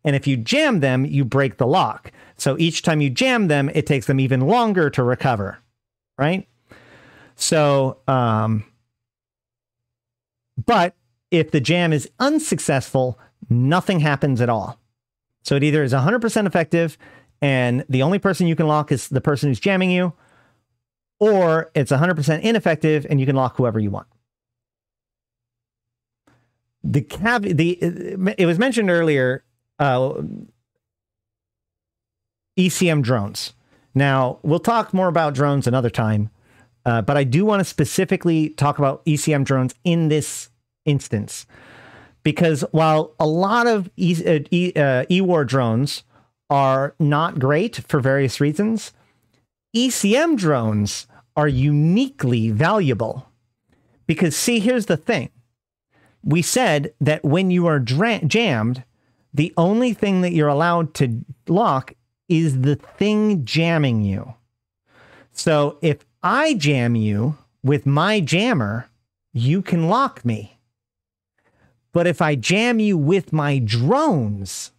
and if you jam them, you break the lock. So each time you jam them, it takes them even longer to recover, right? So, um, but if the jam is unsuccessful, nothing happens at all. So it either is 100% effective and the only person you can lock is the person who's jamming you, or it's 100% ineffective and you can lock whoever you want. The cav- the it was mentioned earlier uh, ECM drones. Now, we'll talk more about drones another time, uh, but I do want to specifically talk about ECM drones in this instance because while a lot of e, uh, e, uh, e-war drones are not great for various reasons, ECM drones are uniquely valuable. Because, see, here's the thing. We said that when you are jammed, the only thing that you're allowed to lock is the thing jamming you. So if I jam you with my jammer, you can lock me. But if I jam you with my drones,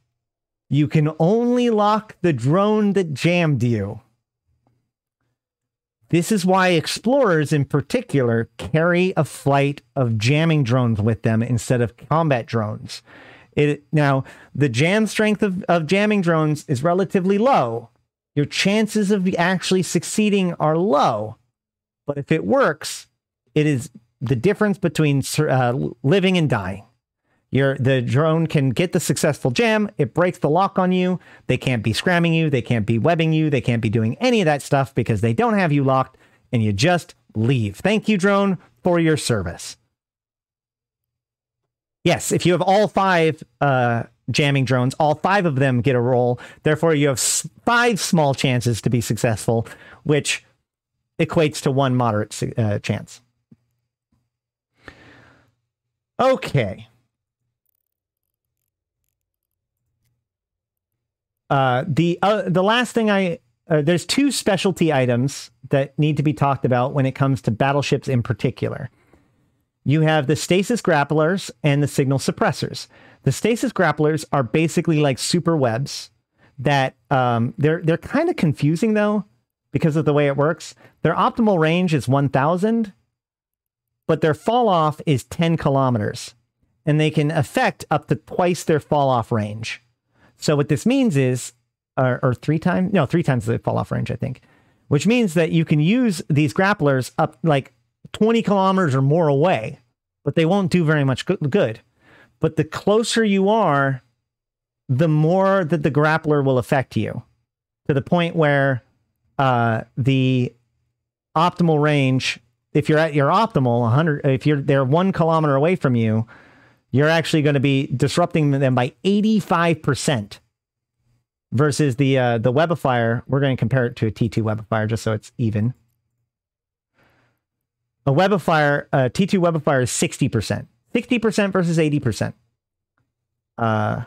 you can only lock the drone that jammed you. This is why explorers in particular carry a flight of jamming drones with them instead of combat drones. It now the jam strength of, of jamming drones is relatively low. Your chances of actually succeeding are low, but if it works, it is the difference between uh, living and dying. Your the drone can get the successful jam. It breaks the lock on you. They can't be scramming you. They can't be webbing you. They can't be doing any of that stuff because they don't have you locked, and you just leave. Thank you, drone, for your service. Yes, if you have all five uh, jamming drones, all five of them get a roll. Therefore, you have five small chances to be successful, which equates to one moderate uh, chance. Okay. Uh, the uh, the last thing I uh, there's two specialty items that need to be talked about when it comes to battleships in particular you have the stasis grapplers and the signal suppressors. The stasis grapplers are basically like super webs that um, they're they're kind of confusing though because of the way it works. Their optimal range is 1,000, but their fall off is 10 kilometers, and they can affect up to twice their fall off range. So what this means is, or, or three times, no, three times the fall off range, I think, which means that you can use these grapplers up like 20 kilometers or more away, but they won't do very much good. But the closer you are, the more that the grappler will affect you to the point where uh, the optimal range, if you're at your optimal 100, if you're they're one kilometer away from you, you're actually going to be disrupting them by 85% versus the uh, the webifier. We're going to compare it to a T2 webifier just so it's even a webifier, a T2 webifier is 60%. 60% versus 80%. Uh,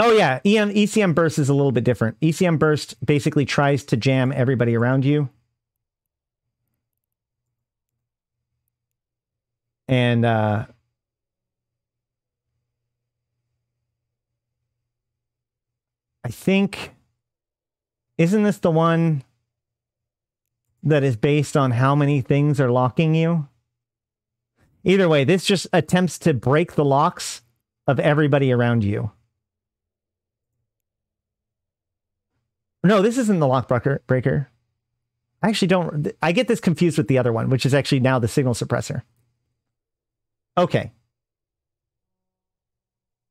oh, yeah. EM, ECM burst is a little bit different. ECM burst basically tries to jam everybody around you. And uh, I think, isn't this the one that is based on how many things are locking you. Either way, this just attempts to break the locks of everybody around you. No, this isn't the lock breaker. I actually don't. I get this confused with the other one, which is actually now the signal suppressor. Okay.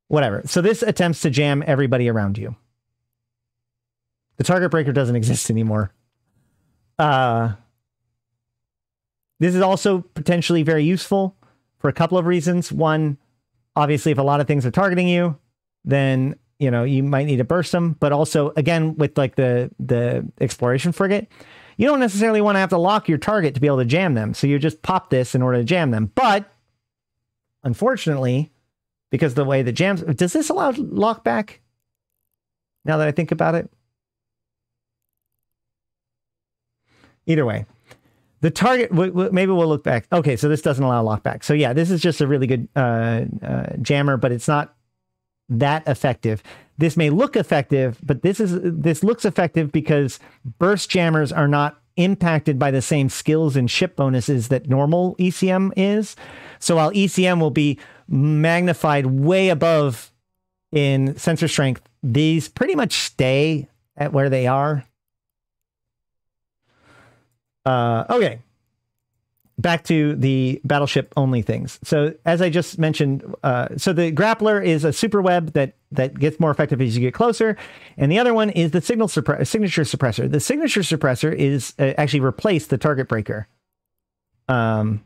Whatever. So this attempts to jam everybody around you. The target breaker doesn't exist anymore. Uh, this is also potentially very useful for a couple of reasons. One, obviously, if a lot of things are targeting you, then you know you might need to burst them. But also, again, with like the the exploration frigate, you don't necessarily want to have to lock your target to be able to jam them. So you just pop this in order to jam them. But unfortunately, because the way the jams does this allow lockback? Now that I think about it. Either way, the target, maybe we'll look back. Okay, so this doesn't allow lockback. So yeah, this is just a really good uh, uh, jammer, but it's not that effective. This may look effective, but this is this looks effective because burst jammers are not impacted by the same skills and ship bonuses that normal ECM is. So while ECM will be magnified way above in sensor strength, these pretty much stay at where they are. Uh, okay, back to the battleship only things. So as I just mentioned, uh, so the grappler is a super web that that gets more effective as you get closer, and the other one is the signal suppre- signature suppressor. The signature suppressor is uh, actually replaced the target breaker. Um.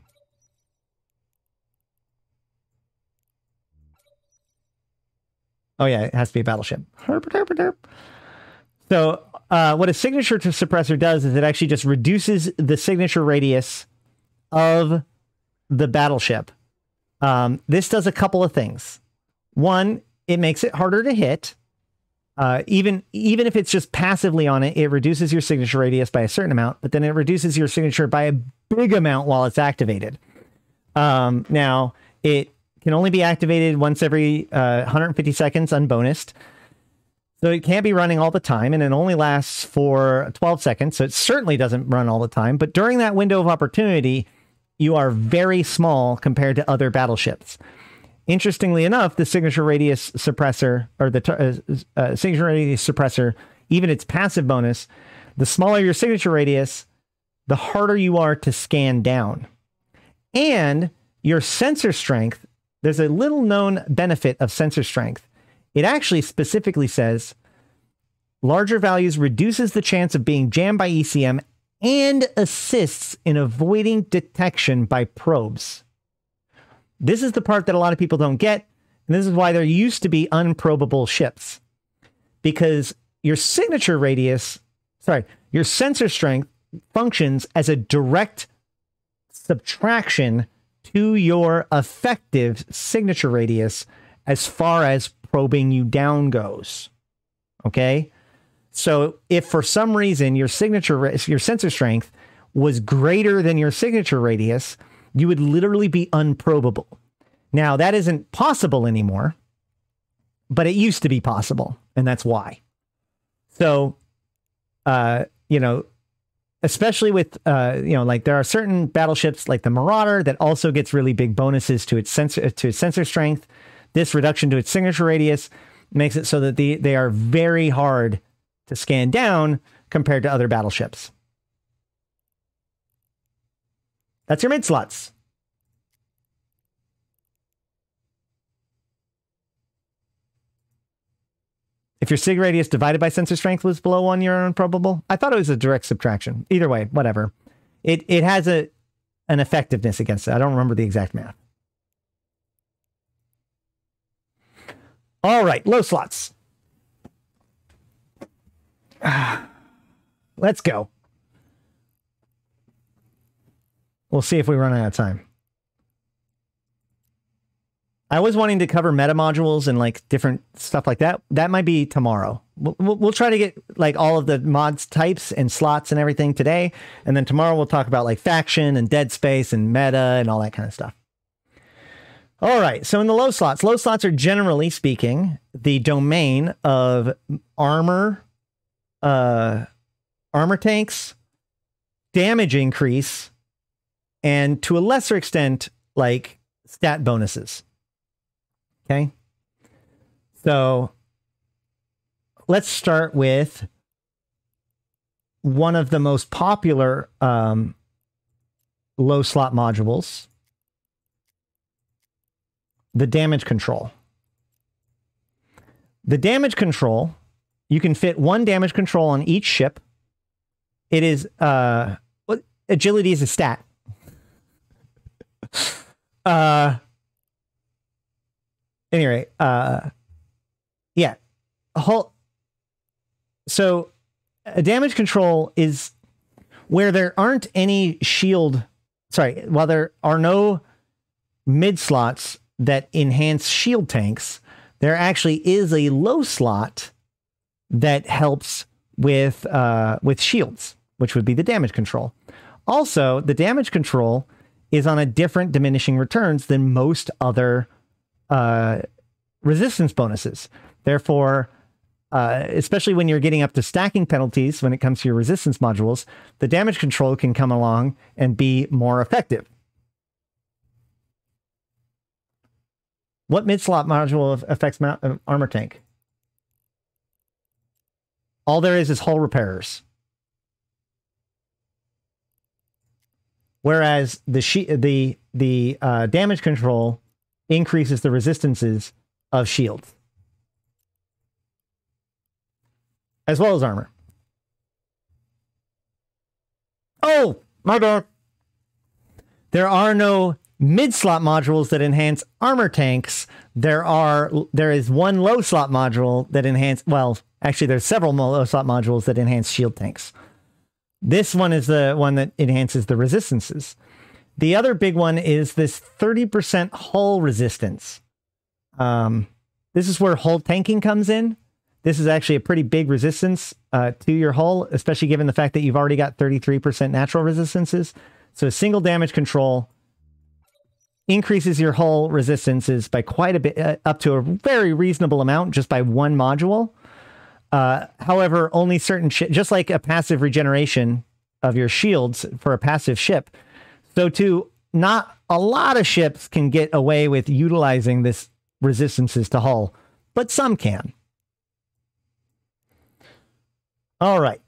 Oh yeah, it has to be a battleship. So uh, what a signature suppressor does is it actually just reduces the signature radius of the battleship. Um, this does a couple of things. One, it makes it harder to hit. Uh, even even if it's just passively on it, it reduces your signature radius by a certain amount, but then it reduces your signature by a big amount while it's activated. Um, now, it can only be activated once every uh, 150 seconds unbonused. So it can't be running all the time and it only lasts for 12 seconds. So it certainly doesn't run all the time. But during that window of opportunity, you are very small compared to other battleships. Interestingly enough, the signature radius suppressor or the uh, uh, signature radius suppressor, even its passive bonus, the smaller your signature radius, the harder you are to scan down. And your sensor strength, there's a little known benefit of sensor strength it actually specifically says larger values reduces the chance of being jammed by ECM and assists in avoiding detection by probes. This is the part that a lot of people don't get, and this is why there used to be unprobable ships. Because your signature radius, sorry, your sensor strength functions as a direct subtraction to your effective signature radius as far as probing you down goes. Okay. So if for some reason your signature, your sensor strength was greater than your signature radius, you would literally be unprobable. Now that isn't possible anymore, but it used to be possible, and that's why. So, uh, you know, especially with uh, you know, like there are certain battleships like the Marauder that also gets really big bonuses to its sensor to its sensor strength. This reduction to its signature radius makes it so that the, they are very hard to scan down compared to other battleships. That's your mid slots. If your sig radius divided by sensor strength was below one, you're unprobable. I thought it was a direct subtraction. Either way, whatever. It it has a an effectiveness against it. I don't remember the exact math. All right, low slots. <sighs> Let's go. We'll see if we run out of time. I was wanting to cover meta modules and like different stuff like that. That might be tomorrow. We'll, we'll, try to get like all of the mods types and slots and everything today. And then tomorrow we'll talk about like faction and dead space and meta and all that kind of stuff. All right. So in the low slots, low slots are generally speaking the domain of armor, uh, armor tanks, damage increase, and to a lesser extent, like stat bonuses. Okay. So let's start with one of the most popular um, low slot modules the damage control. The damage control, you can fit one damage control on each ship. It is uh agility is a stat. <laughs> uh anyway, uh yeah. A whole so a damage control is where there aren't any shield sorry, while there are no mid slots that enhance shield tanks, there actually is a low slot that helps with uh, with shields, which would be the damage control. Also, the damage control is on a different diminishing returns than most other uh, resistance bonuses. Therefore, uh, especially when you're getting up to stacking penalties when it comes to your resistance modules, the damage control can come along and be more effective. What mid slot module affects uh, armor tank? All there is is hull repairers. Whereas the she- the the uh, damage control increases the resistances of shields, as well as armor. Oh, my bad. There are no mid slot modules that enhance armor tanks. There are there is one low slot module that enhance well, actually there's several low slot modules that enhance shield tanks. This one is the one that enhances the resistances. The other big one is this 30% hull resistance. Um, this is where hull tanking comes in. This is actually a pretty big resistance uh, to your hull, especially given the fact that you've already got 33% natural resistances. So single damage control increases your hull resistances by quite a bit, uh, up to a very reasonable amount just by one module. Uh, however, only certain just like a passive regeneration of your shields for a passive ship, so too, not a lot of ships can get away with utilizing this resistances to hull, but some can. All right.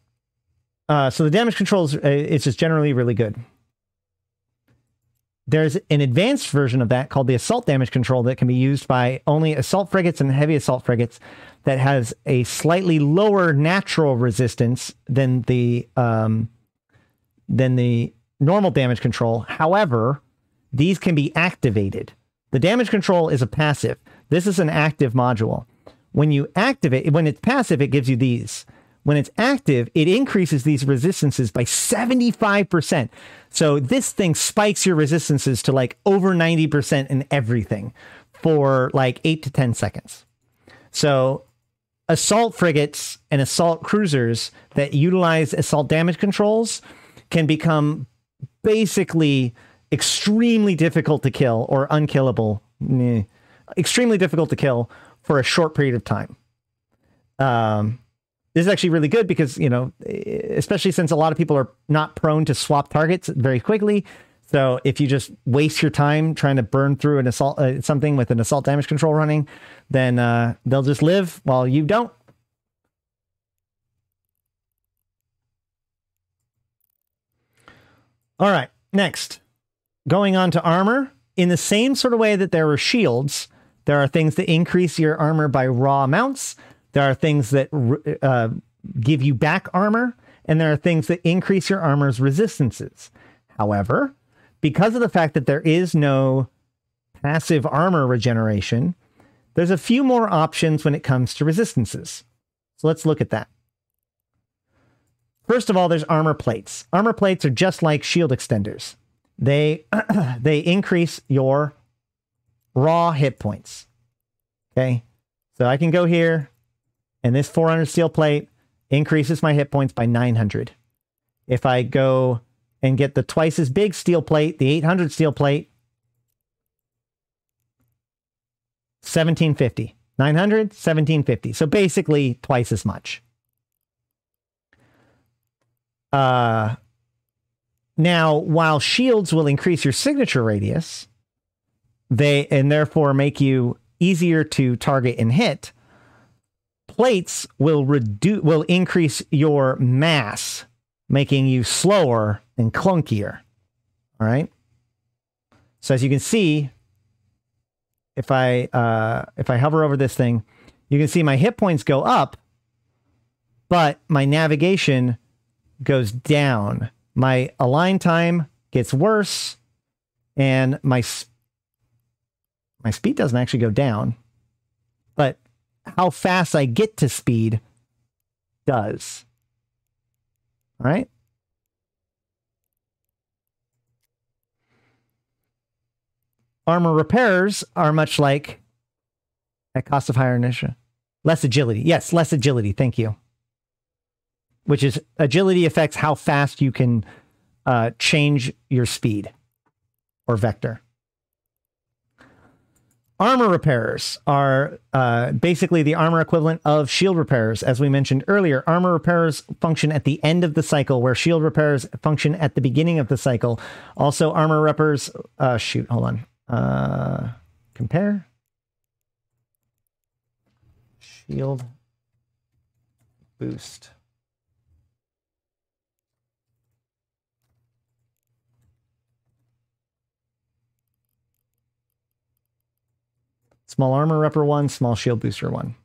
Uh, so the damage control is uh, it's just generally really good. There's an advanced version of that called the assault damage control that can be used by only assault frigates and heavy assault frigates that has a slightly lower natural resistance than the um, than the normal damage control. However, these can be activated. The damage control is a passive. This is an active module. When you activate, when it's passive, it gives you these. When it's active, it increases these resistances by 75%. So this thing spikes your resistances to like over 90% in everything for like eight to 10 seconds. So assault frigates and assault cruisers that utilize assault damage controls can become basically extremely difficult to kill or unkillable. extremely difficult to kill for a short period of time. Um, this is actually really good because you know especially since a lot of people are not prone to swap targets very quickly. So if you just waste your time trying to burn through an assault uh, something with an assault damage control running then uh, they'll just live while you don't. All right next. Going on to armor. In the same sort of way that there were shields there are things that increase your armor by raw amounts there are things that uh, give you back armor, and there are things that increase your armor's resistances. However, because of the fact that there is no passive armor regeneration, there's a few more options when it comes to resistances. So let's look at that. First of all, there's armor plates. Armor plates are just like shield extenders. They <clears throat> they increase your raw hit points. Okay? So I can go here, and this 400 steel plate increases my hit points by 900. If I go and get the twice as big steel plate, the 800 steel plate, 1750. 900, 1750. So basically twice as much. Uh, Now, while shields will increase your signature radius, they and therefore make you easier to target and hit, plates will reduce will increase your mass, making you slower and clunkier. All right. So as you can see, if I uh, if I hover over this thing, you can see my hit points go up, but my navigation goes down. My align time gets worse, and my my speed doesn't actually go down, how fast I get to speed does. All right. Armor repairs are much like at cost of higher inertia. Less agility. Yes, less agility. Thank you. Which is agility affects how fast you can uh, change your speed or vector. Armor repairers are uh, basically the armor equivalent of shield repairers. As we mentioned earlier, armor repairers function at the end of the cycle, where shield repairers function at the beginning of the cycle. Also, armor repairers. Uh, shoot, hold on. Uh, compare. Shield boost. Small armor repper one, small shield booster one.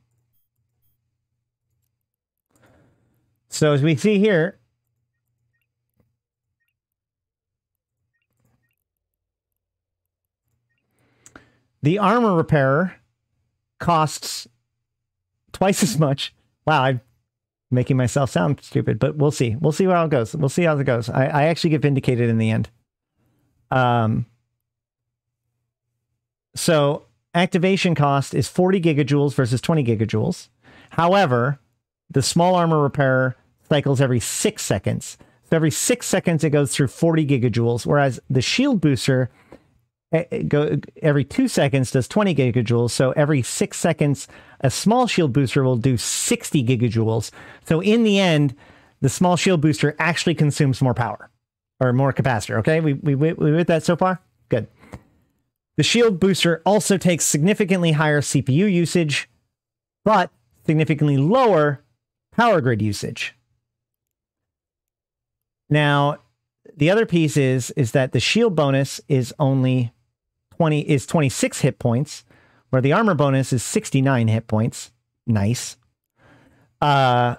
So as we see here, the armor repairer costs twice as much. Wow, I'm making myself sound stupid, but we'll see. We'll see how it goes. We'll see how it goes. I, I actually get vindicated in the end. Um, so activation cost is 40 gigajoules versus 20 gigajoules. However, the small armor repairer cycles every six seconds. So every six seconds, it goes through 40 gigajoules, whereas the shield booster eh, eh, go every two seconds does 20 gigajoules. So every six seconds, a small shield booster will do 60 gigajoules. So in the end, the small shield booster actually consumes more power or more capacitor. Okay, we we we, we with that so far. The shield booster also takes significantly higher CPU usage, but significantly lower power grid usage. Now, the other piece is is that the shield bonus is only 20 is 26 hit points, where the armor bonus is 69 hit points. Nice. Uh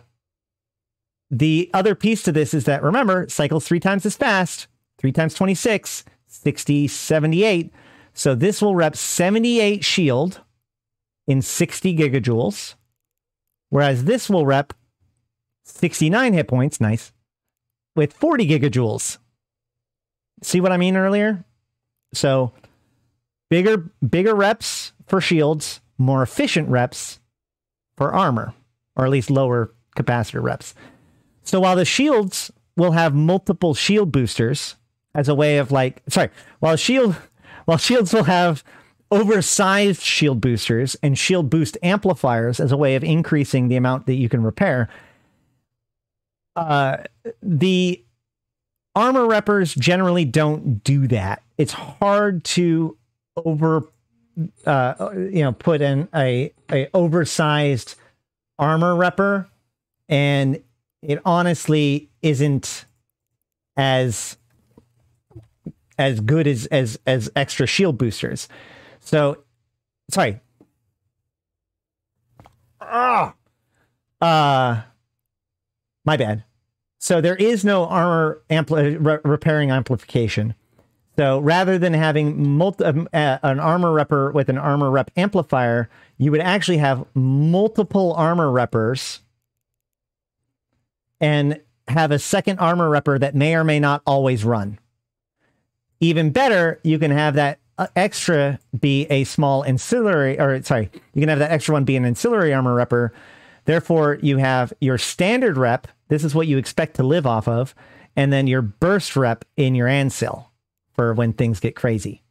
the other piece to this is that remember, cycles three times as fast, three times 26, 60, 78. So this will rep 78 shield in 60 gigajoules, whereas this will rep 69 hit points, nice, with 40 gigajoules. See what I mean earlier? So bigger bigger reps for shields, more efficient reps for armor, or at least lower capacitor reps. So while the shields will have multiple shield boosters as a way of like sorry, while shield while shields will have oversized shield boosters and shield boost amplifiers as a way of increasing the amount that you can repair. Uh, the armor reppers generally don't do that. It's hard to over, uh, you know, put in a, a oversized armor repper, and it honestly isn't as as good as as as extra shield boosters. So, sorry. Ah, uh, my bad. So there is no armor ampli- re- repairing amplification. So rather than having multi- uh, an armor repper with an armor rep amplifier, you would actually have multiple armor reppers and have a second armor repper that may or may not always run. Even better, you can have that uh, extra be a small ancillary, or sorry, you can have that extra one be an ancillary armor repper. Therefore, you have your standard rep. This is what you expect to live off of, and then your burst rep in your ancil for when things get crazy.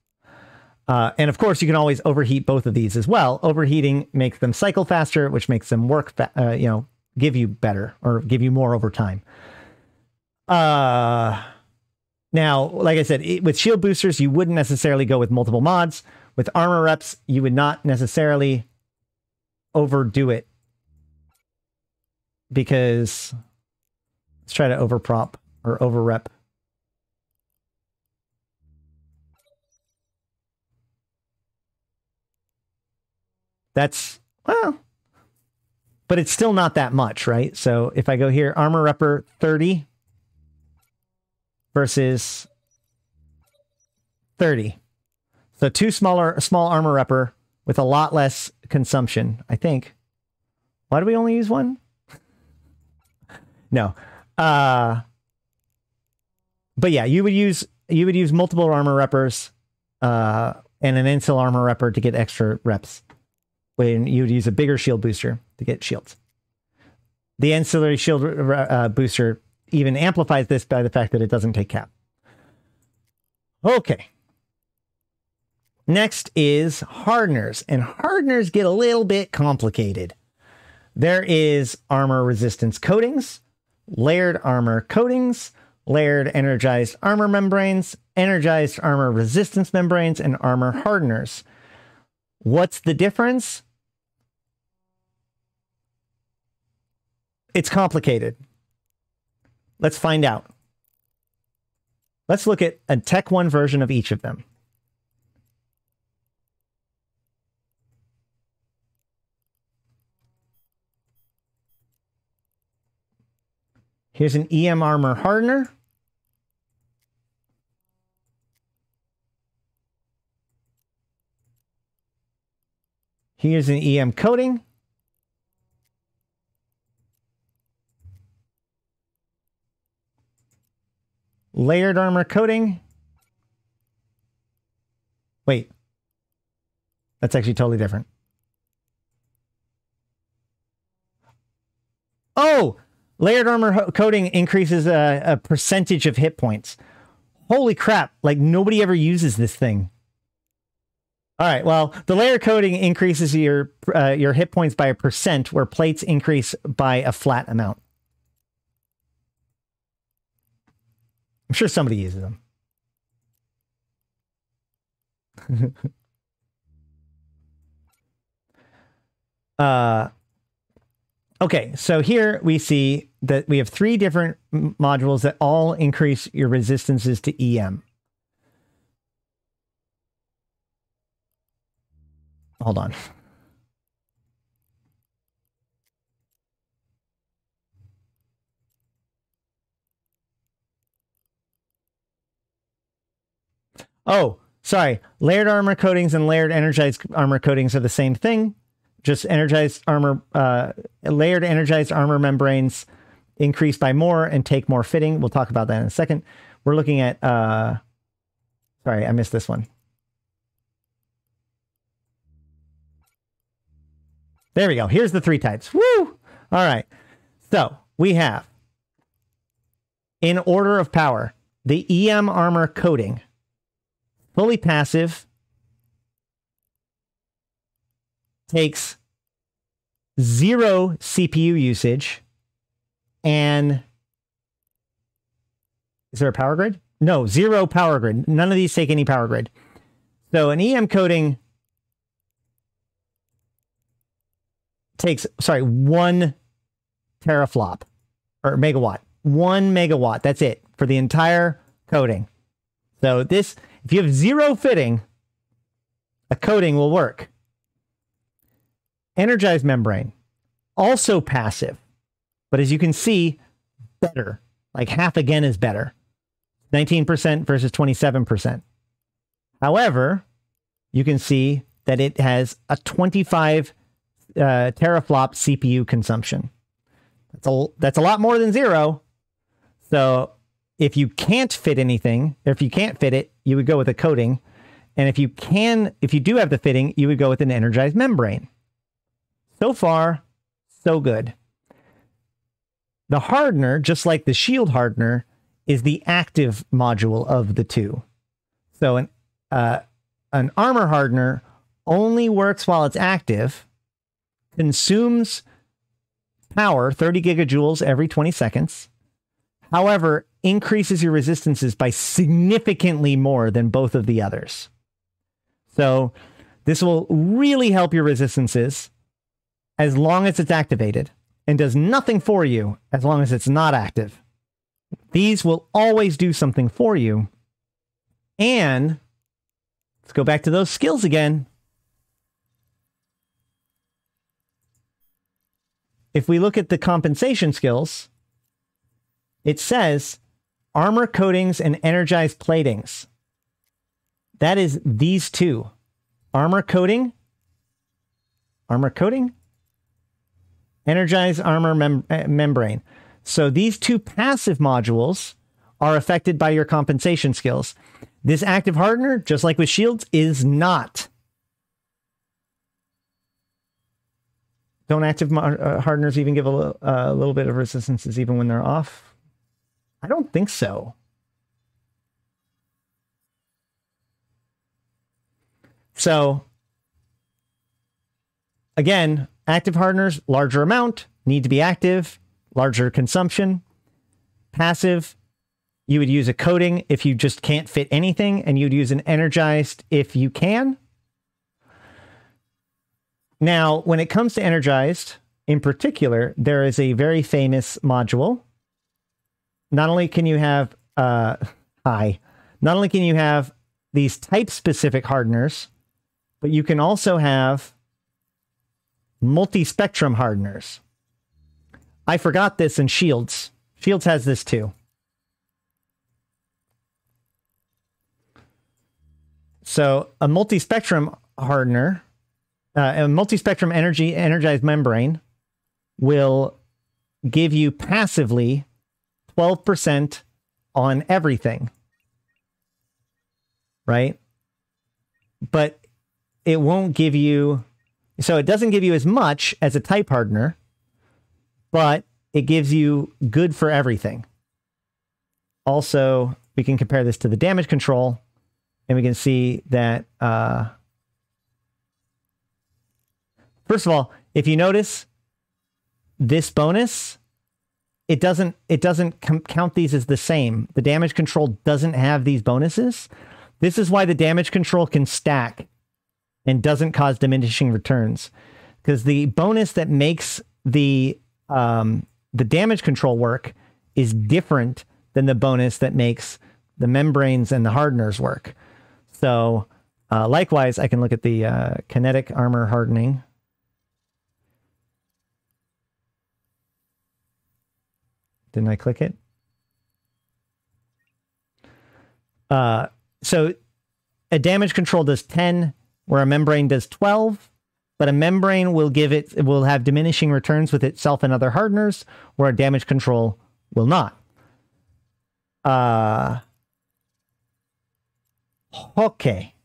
Uh, and of course, you can always overheat both of these as well. Overheating makes them cycle faster, which makes them work, uh, you know, give you better or give you more over time. Uh, Now, like I said, it, with shield boosters, you wouldn't necessarily go with multiple mods. With armor reps, you would not necessarily overdo it because let's try to overprop or overrep. That's, well, but it's still not that much, right? So if I go here, armor repper 30 versus 30. So two smaller, small armor repper with a lot less consumption, I think. Why do we only use one? <laughs> no. Uh, but yeah, you would use you would use multiple armor reppers uh, and an ancil armor repper to get extra reps. When you would use a bigger shield booster to get shields. The ancillary shield uh, booster even amplifies this by the fact that it doesn't take cap. Okay. Next is hardeners, and hardeners get a little bit complicated. There is armor resistance coatings, layered armor coatings, layered energized armor membranes, energized armor resistance membranes, and armor hardeners. What's the difference? It's complicated. Let's find out. Let's look at a Tech 1 version of each of them. Here's an EM armor hardener. Here's an EM coating. Layered armor coating. Wait. That's actually totally different. Oh, layered armor coating increases a, a, percentage of hit points. Holy crap. Like nobody ever uses this thing. All right. Well, the layer coating increases your uh, your hit points by a percent, where plates increase by a flat amount. I'm sure somebody uses them. <laughs> uh, okay, so here we see that we have three different modules that all increase your resistances to EM. Hold on. Oh, sorry. Layered armor coatings and layered energized armor coatings are the same thing. Just energized armor, uh, layered energized armor membranes increase by more and take more fitting. We'll talk about that in a second. We're looking at, uh, sorry, I missed this one. There we go. Here's the three types. Woo! All right. So we have, in order of power, the EM armor coating fully passive, takes zero CPU usage, and is there a power grid? No, zero power grid. None of these take any power grid. So an EM coating takes, sorry, one teraflop or megawatt. One megawatt. That's it for the entire coating. So this if you have zero fitting, a coating will work. Energized membrane, also passive, but as you can see, better. Like half again is better. 19% versus 27%. However, you can see that it has a 25 uh, teraflop CPU consumption. That's a, that's a lot more than zero. So if you can't fit anything, if you can't fit it, you would go with a coating. And if you can, if you do have the fitting, you would go with an energized membrane. So far, so good. The hardener, just like the shield hardener, is the active module of the two. So an uh, an armor hardener only works while it's active, consumes power, 30 gigajoules every 20 seconds, However, increases your resistances by significantly more than both of the others. So this will really help your resistances as long as it's activated and does nothing for you as long as it's not active. These will always do something for you. And let's go back to those skills again. If we look at the compensation skills, it says armor coatings and energized platings. That is these two armor coating, armor coating, energized armor mem- uh, membrane. So these two passive modules are affected by your compensation skills. This active hardener, just like with shields, is not. Don't active uh, hardeners even give a, uh, a little bit of resistances even when they're off? I don't think so. So, again, active hardeners, larger amount, need to be active, larger consumption. Passive, you would use a coating if you just can't fit anything, and you'd use an energized if you can. Now, when it comes to energized, in particular, there is a very famous module. Not only can you have uh, <laughs> hi, not only can you have these type specific hardeners, but you can also have multi-spectrum hardeners. I forgot this in Shields. Shields has this too. So a multi-spectrum hardener, uh, a multi-spectrum energy energized membrane will give you passively 12% on everything. Right? But it won't give you so it doesn't give you as much as a type hardener, but it gives you good for everything. Also, we can compare this to the damage control, and we can see that, uh, first of all, if you notice this bonus, it doesn't it doesn't com- count these as the same. The damage control doesn't have these bonuses. This is why the damage control can stack and doesn't cause diminishing returns because the bonus that makes the um, the damage control work is different than the bonus that makes the membranes and the hardeners work. So, uh, likewise, I can look at the uh, kinetic armor hardening. Didn't I click it? Uh, so, a damage control does 10 where a membrane does 12, but a membrane will give it, it will have diminishing returns with itself and other hardeners, where a damage control will not. Uh, okay.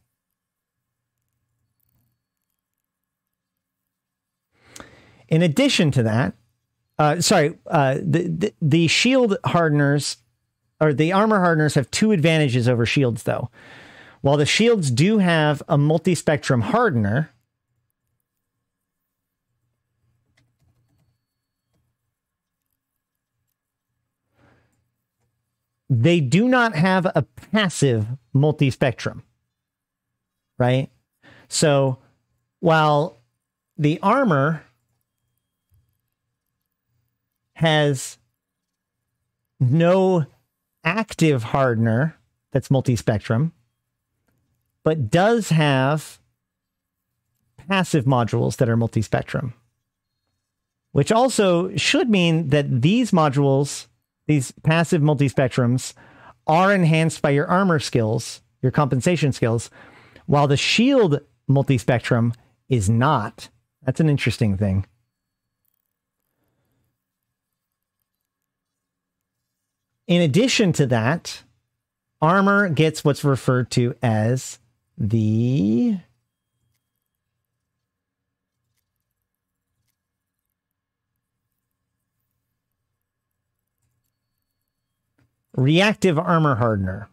In addition to that, uh, sorry, uh, the, the, the shield hardeners or the armor hardeners have two advantages over shields, though. While the shields do have a multi-spectrum hardener, they do not have a passive multi-spectrum, right? So while the armor has no active hardener that's multi-spectrum, but does have passive modules that are multispectrum, which also should mean that these modules, these passive multispectrums, are enhanced by your armor skills, your compensation skills, while the shield multispectrum is not. That's an interesting thing. In addition to that, armor gets what's referred to as the reactive armor hardener.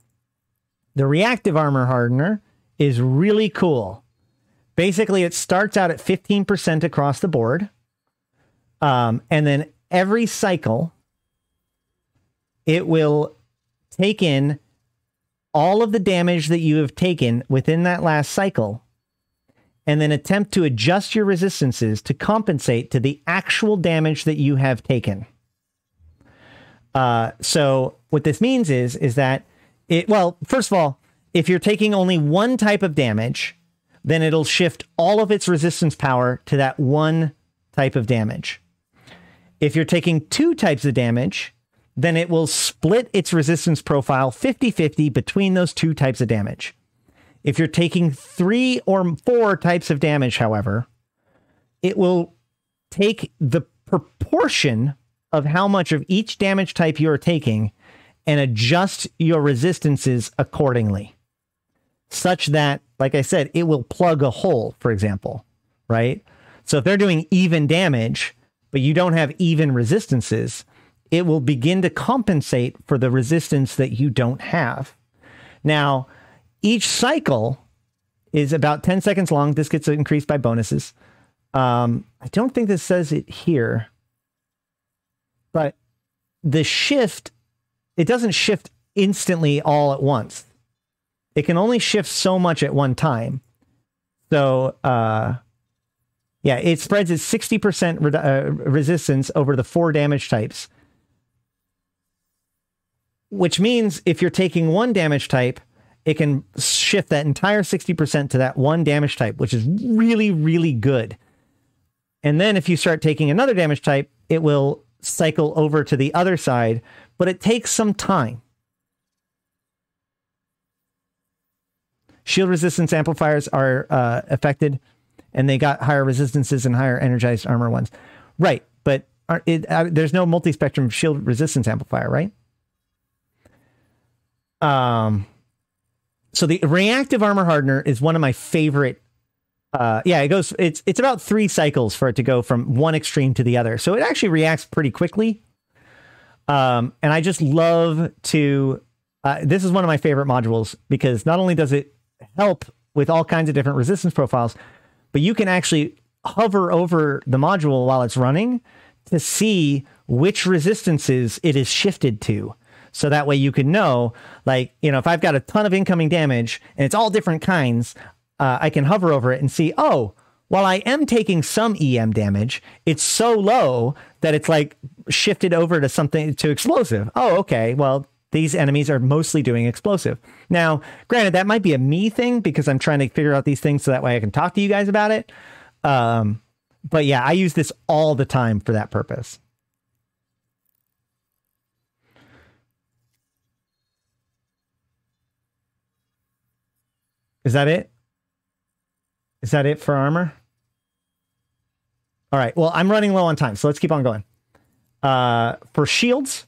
The reactive armor hardener is really cool. Basically, it starts out at 15% across the board. Um, and then every cycle, it will take in all of the damage that you have taken within that last cycle and then attempt to adjust your resistances to compensate to the actual damage that you have taken. Uh, so what this means is is that it well, first of all, if you're taking only one type of damage, then it'll shift all of its resistance power to that one type of damage. If you're taking two types of damage, then it will split its resistance profile 50 50 between those two types of damage. If you're taking three or four types of damage, however, it will take the proportion of how much of each damage type you are taking and adjust your resistances accordingly, such that, like I said, it will plug a hole, for example, right? So if they're doing even damage, but you don't have even resistances, it will begin to compensate for the resistance that you don't have. Now, each cycle is about 10 seconds long. This gets increased by bonuses. Um, I don't think this says it here, but the shift, it doesn't shift instantly all at once. It can only shift so much at one time. So, uh, yeah, it spreads its 60% re- uh, resistance over the four damage types. Which means if you're taking one damage type, it can shift that entire 60% to that one damage type, which is really, really good. And then if you start taking another damage type, it will cycle over to the other side, but it takes some time. Shield resistance amplifiers are uh, affected, and they got higher resistances and higher energized armor ones. Right, but are, it, uh, there's no multi-spectrum shield resistance amplifier, right? Um, so the reactive armor hardener is one of my favorite. Uh, yeah, it goes. It's it's about three cycles for it to go from one extreme to the other. So it actually reacts pretty quickly. Um, and I just love to. Uh, this is one of my favorite modules because not only does it help with all kinds of different resistance profiles, but you can actually hover over the module while it's running to see which resistances it is shifted to. So that way you can know, like, you know, if I've got a ton of incoming damage and it's all different kinds, uh, I can hover over it and see, oh, while I am taking some EM damage, it's so low that it's like shifted over to something to explosive. Oh, okay. Well, these enemies are mostly doing explosive. Now, granted, that might be a me thing because I'm trying to figure out these things so that way I can talk to you guys about it. Um, but yeah, I use this all the time for that purpose. Is that it? Is that it for armor? All right. Well, I'm running low on time, so let's keep on going. Uh, for shields,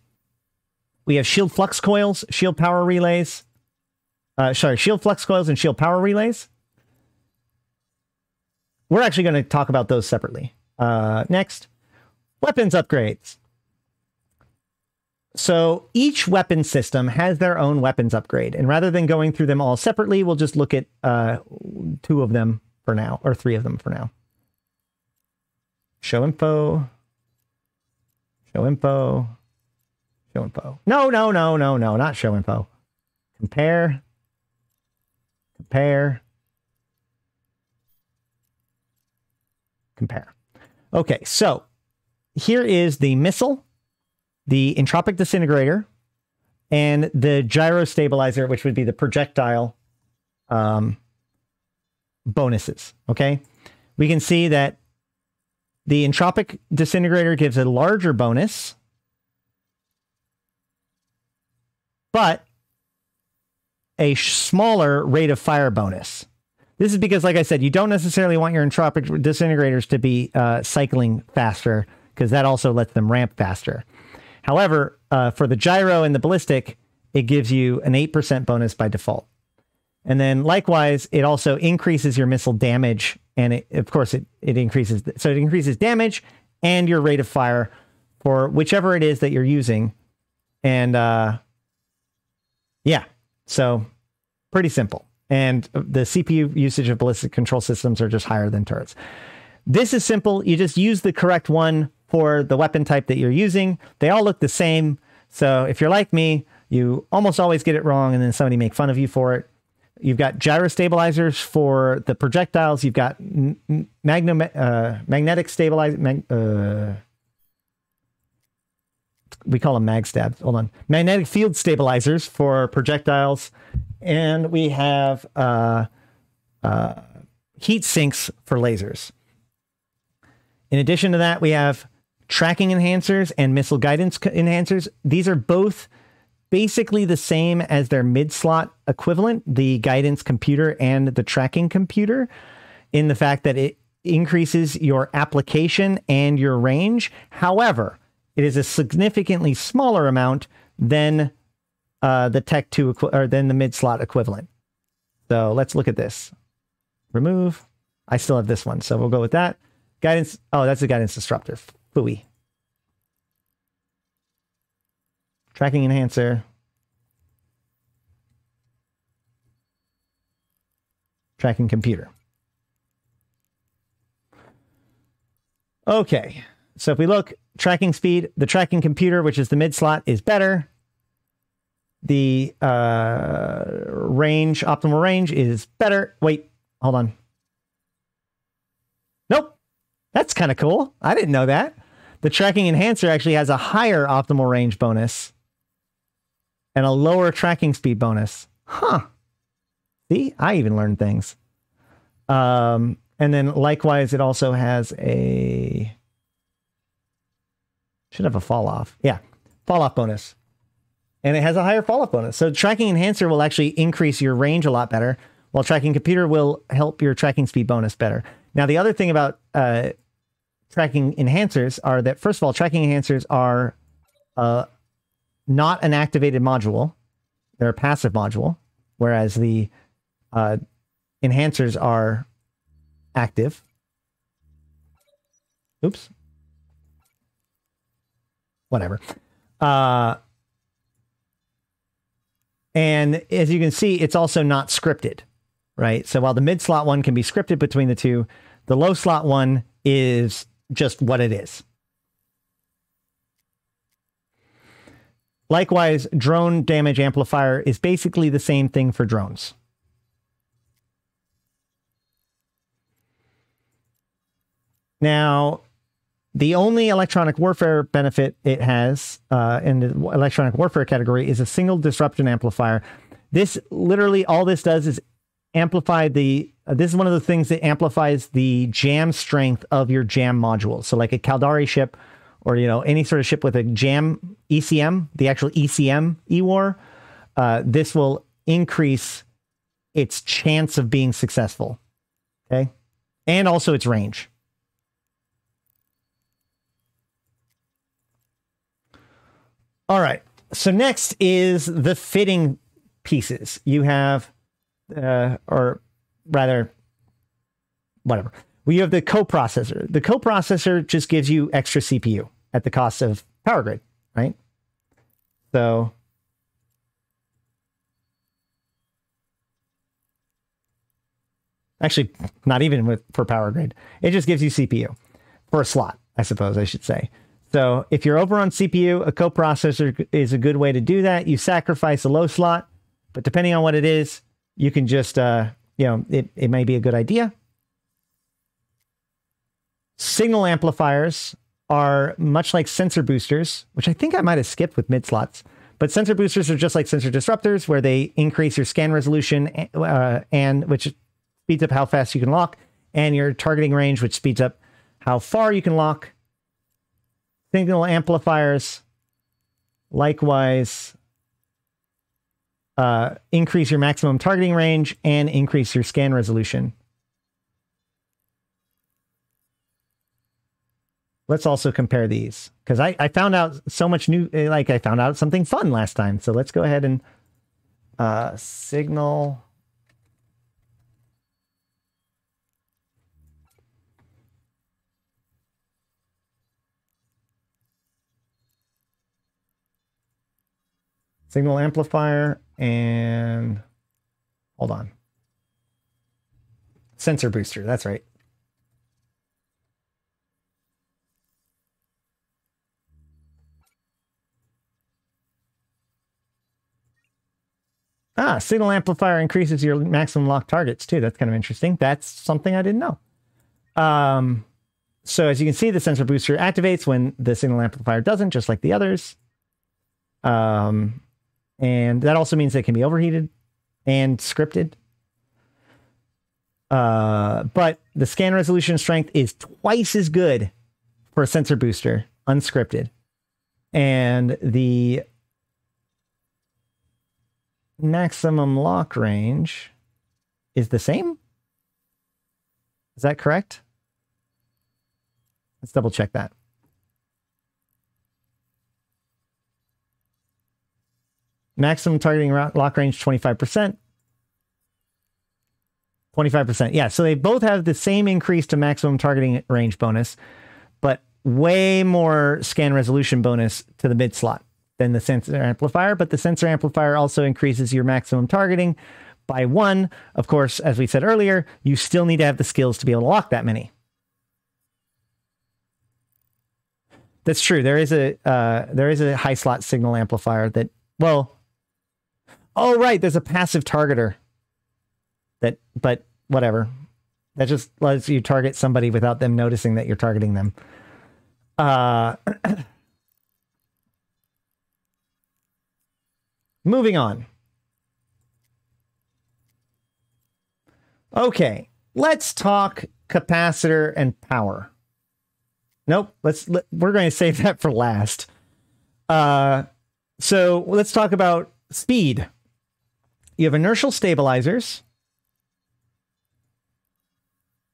we have shield flux coils, shield power relays. Uh, sorry, shield flux coils and shield power relays. We're actually going to talk about those separately. Uh, next, weapons upgrades. So each weapon system has their own weapons upgrade. And rather than going through them all separately, we'll just look at uh, two of them for now, or three of them for now. Show info. Show info. Show info. No, no, no, no, no, not show info. Compare. Compare. Compare. Okay, so here is the missile the entropic disintegrator, and the gyro stabilizer, which would be the projectile um, bonuses. Okay. We can see that the entropic disintegrator gives a larger bonus, but a smaller rate of fire bonus. This is because, like I said, you don't necessarily want your entropic disintegrators to be uh, cycling faster because that also lets them ramp faster. However, uh, for the gyro and the ballistic, it gives you an 8% bonus by default. And then likewise, it also increases your missile damage. And it, of course, it, it increases. So it increases damage and your rate of fire for whichever it is that you're using. And uh, yeah, so pretty simple. And the CPU usage of ballistic control systems are just higher than turrets. This is simple. You just use the correct one for the weapon type that you're using. They all look the same. So if you're like me, you almost always get it wrong and then somebody make fun of you for it. You've got gyro stabilizers for the projectiles. You've got magnum, uh, magnetic stabilizer. Mag, uh, we call them mag stabs. Hold on. Magnetic field stabilizers for projectiles. And we have uh, uh, heat sinks for lasers. In addition to that, we have tracking enhancers and missile guidance enhancers. These are both basically the same as their mid slot equivalent, the guidance computer and the tracking computer, in the fact that it increases your application and your range. However, it is a significantly smaller amount than uh, the Tech 2 equi- or than the mid slot equivalent. So let's look at this. Remove. I still have this one, so we'll go with that. Guidance. Oh, that's a guidance disruptor. Fooey. Tracking enhancer. Tracking computer. Okay. So if we look, tracking speed, the tracking computer, which is the mid slot, is better. The uh, range, optimal range, is better. Wait, hold on. Nope. That's kind of cool. I didn't know that. The tracking enhancer actually has a higher optimal range bonus and a lower tracking speed bonus. Huh. See, I even learned things. Um, and then likewise, it also has a should have a fall off. Yeah, fall off bonus. And it has a higher fall off bonus. So tracking enhancer will actually increase your range a lot better, while tracking computer will help your tracking speed bonus better. Now, the other thing about uh, tracking enhancers are that, first of all, tracking enhancers are uh, not an activated module. They're a passive module, whereas the uh, enhancers are active. Oops. Whatever. Uh, and as you can see, it's also not scripted, right? So while the mid slot one can be scripted between the two, the low slot one is just what it is. Likewise, drone damage amplifier is basically the same thing for drones. Now, the only electronic warfare benefit it has uh, in the electronic warfare category is a single disruption amplifier. This literally all this does is amplify the. Uh, this is one of the things that amplifies the jam strength of your jam module. So, like a Caldari ship or you know any sort of ship with a jam ECM, the actual ECM EWAR, uh, this will increase its chance of being successful. Okay, and also its range. All right. So next is the fitting pieces. You have, uh, or rather, whatever. We have the coprocessor. The coprocessor just gives you extra CPU at the cost of power grid, right? So actually not even with for power grid. It just gives you CPU for a slot, I suppose I should say. So if you're over on CPU, a coprocessor is a good way to do that. You sacrifice a low slot, but depending on what it is, you can just uh, you know, it, it may be a good idea. Signal amplifiers are much like sensor boosters, which I think I might have skipped with mid slots. But sensor boosters are just like sensor disruptors, where they increase your scan resolution uh, and which speeds up how fast you can lock, and your targeting range, which speeds up how far you can lock. Signal amplifiers, likewise, uh, increase your maximum targeting range and increase your scan resolution. let's also compare these because I, I found out so much new eh, like i found out something fun last time. So let's go ahead and uh, signal. Signal amplifier and hold on sensor booster that's right Ah, signal amplifier increases your maximum lock targets too. That's kind of interesting. That's something I didn't know. Um, so as you can see, the sensor booster activates when the signal amplifier doesn't, just like the others. Um, and that also means they can be overheated and scripted. Uh, but the scan resolution strength is twice as good for a sensor booster, unscripted. And the maximum lock range is the same? Is that correct? Let's double check that. Maximum targeting lock range 25%. 25%. Yeah, so they both have the same increase to maximum targeting range bonus, but way more scan resolution bonus to the mid slot than the sensor amplifier. But the sensor amplifier also increases your maximum targeting by one. Of course, as we said earlier, you still need to have the skills to be able to lock that many. That's true. There is a uh, there is a high slot signal amplifier that well. Oh right, there's a passive targeter that but whatever. That just lets you target somebody without them noticing that you're targeting them. Uh <clears throat> moving on. Okay let's talk capacitor and power. Nope let's let, we're going to save that for last. Uh so let's talk about speed you have inertial stabilizers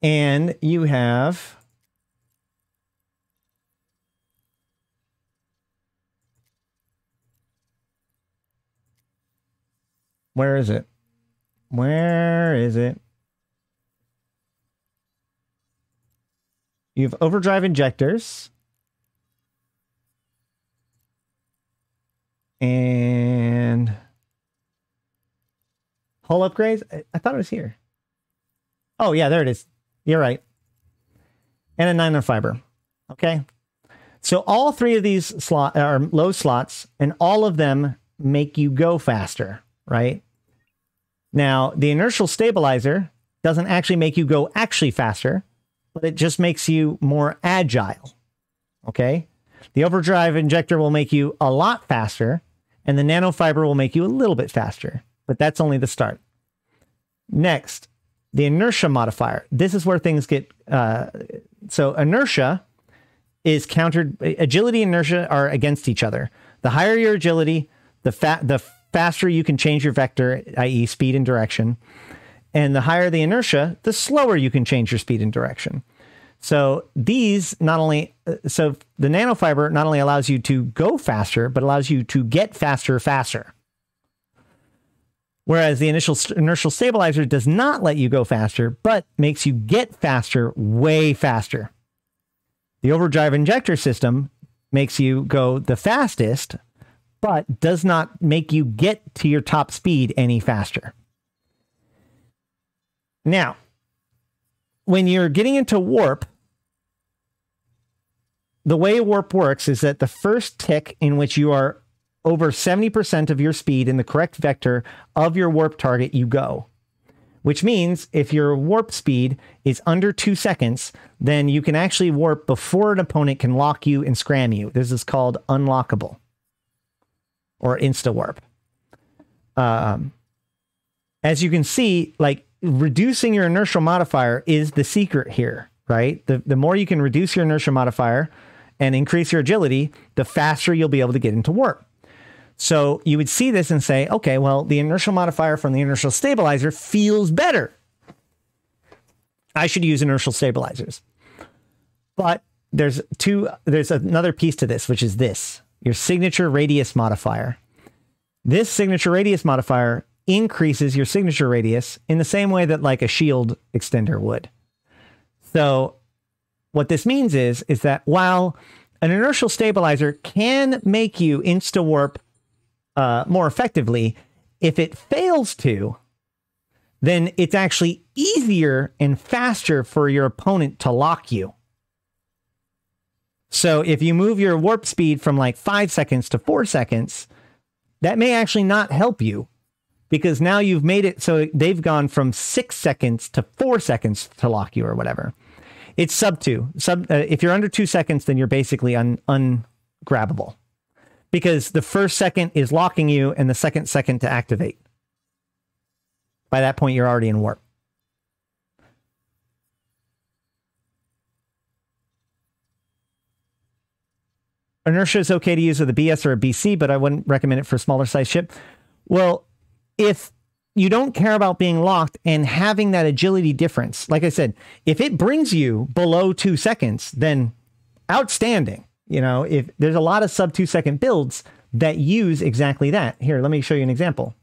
and you have Where is it? Where is it? You have overdrive injectors. And hull upgrades. I, I thought it was here. Oh, yeah, there it is. You're right. And a nano fiber. Okay. So all three of these slot are low slots, and all of them make you go faster, right? Now, the inertial stabilizer doesn't actually make you go actually faster, but it just makes you more agile. Okay. The overdrive injector will make you a lot faster, and the nanofiber will make you a little bit faster, but that's only the start. Next, the inertia modifier. This is where things get uh, so inertia is countered. Agility and inertia are against each other. The higher your agility, the the faster you can change your vector, i.e., speed and direction. And the higher the inertia, the slower you can change your speed and direction. So these not only so the nanofiber not only allows you to go faster, but allows you to get faster faster. Whereas the initial inertial stabilizer does not let you go faster, but makes you get faster way faster. The overdrive injector system makes you go the fastest, but does not make you get to your top speed any faster. Now, when you're getting into warp, the way warp works is that the first tick in which you are over 70% of your speed in the correct vector of your warp target, you go. Which means if your warp speed is under two seconds, then you can actually warp before an opponent can lock you and scram you. This is called unlockable or insta warp. Um, as you can see, like reducing your inertial modifier is the secret here, right? The, the more you can reduce your inertial modifier and increase your agility, the faster you'll be able to get into warp. So you would see this and say, okay, well, the inertial modifier from the inertial stabilizer feels better. I should use inertial stabilizers. But there's two, there's another piece to this, which is this your signature radius modifier. This signature radius modifier increases your signature radius in the same way that like a shield extender would. So what this means is, is that while an inertial stabilizer can make you insta warp uh, more effectively. If it fails to, then it's actually easier and faster for your opponent to lock you. So if you move your warp speed from like five seconds to four seconds, that may actually not help you because now you've made it so they've gone from six seconds to four seconds to lock you or whatever. It's sub two. Sub. Uh, if you're under two seconds, then you're basically un ungrabbable because the first second is locking you and the second second to activate. By that point, you're already in warp. Inertia is okay to use with a BS or a BC, but I wouldn't recommend it for a smaller size ship. Well, if you don't care about being locked and having that agility difference, like I said, if it brings you below two seconds, then outstanding. You know, if there's a lot of sub two second builds that use exactly that. Here, let me show you an example.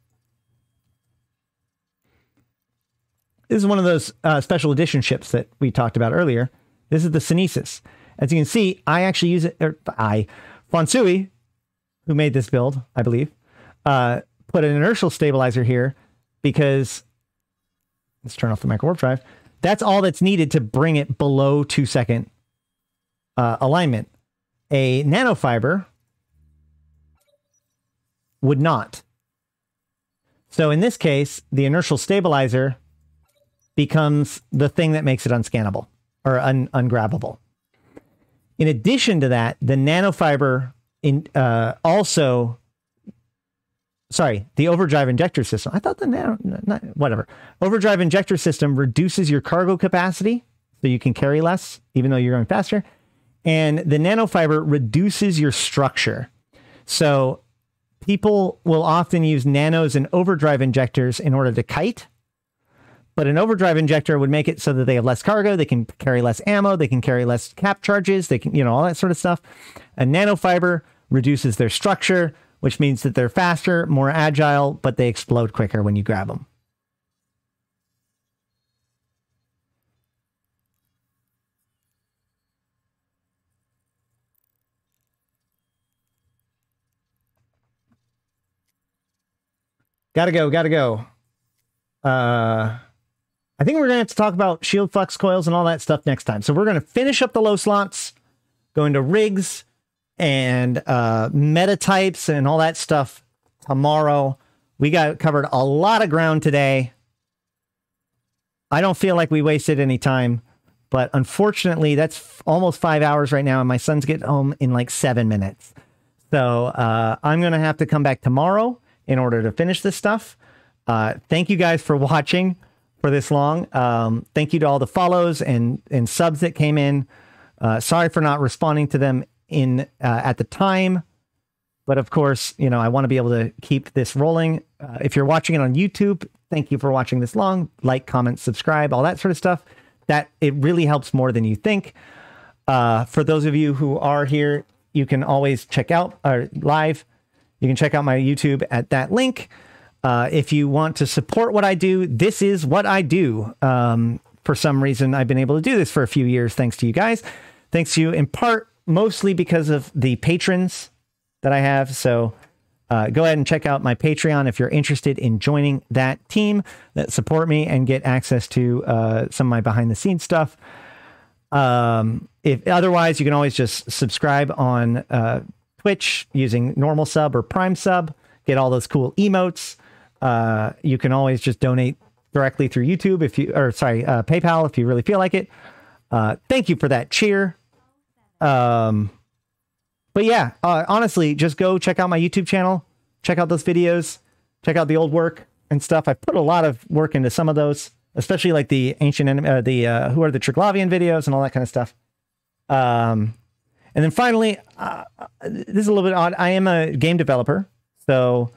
This is one of those uh, special edition ships that we talked about earlier. This is the Sunesis. As you can see, I actually use it, or I, Fonsui, who made this build, I believe, uh, put an inertial stabilizer here because, let's turn off the micro warp drive. That's all that's needed to bring it below two second uh, alignment. A nanofiber would not. So in this case, the inertial stabilizer becomes the thing that makes it unscannable or un ungrabbable. In addition to that, the nanofiber in uh, also, sorry, the overdrive injector system. I thought the nano, not, whatever, overdrive injector system reduces your cargo capacity so you can carry less, even though you're going faster. And the nanofiber reduces your structure. So people will often use nanos and overdrive injectors in order to kite but an overdrive injector would make it so that they have less cargo, they can carry less ammo, they can carry less cap charges, they can, you know, all that sort of stuff. A nanofiber reduces their structure, which means that they're faster, more agile, but they explode quicker when you grab them. Gotta go, gotta go. Uh I think we're going to have to talk about shield flux coils and all that stuff next time. So we're going to finish up the low slots, go into rigs and uh, meta types and all that stuff tomorrow. We got covered a lot of ground today. I don't feel like we wasted any time, but unfortunately, that's almost five hours right now, and my son's getting home in like seven minutes. So uh, I'm going to have to come back tomorrow in order to finish this stuff. Uh, thank you guys for <laughs> watching for this long. Um, thank you to all the follows and and subs that came in. Uh, sorry for not responding to them in uh, at the time, but of course, you know I want to be able to keep this rolling. Uh, if you're watching it on YouTube, thank you for watching this long. Like, comment, subscribe, all that sort of stuff. That it really helps more than you think. Uh, for those of you who are here, you can always check out our live. You can check out my YouTube at that link. Uh, if you want to support what I do, this is what I do. Um, for some reason, I've been able to do this for a few years, thanks to you guys. Thanks to you, in part, mostly because of the patrons that I have. So uh, go ahead and check out my Patreon if you're interested in joining that team that support me and get access to uh, some of my behind the scenes stuff. Um, if otherwise, you can always just subscribe on uh, Twitch using normal sub or prime sub, get all those cool emotes. Uh, you can always just donate directly through YouTube if you, or sorry, uh, PayPal if you really feel like it. Uh, thank you for that cheer. Um, but yeah, uh, honestly, just go check out my YouTube channel, check out those videos, check out the old work and stuff. I put a lot of work into some of those, especially like the ancient, uh, the uh, who are the Triglavian videos and all that kind of stuff. Um, and then finally, uh, this is a little bit odd. I am a game developer, so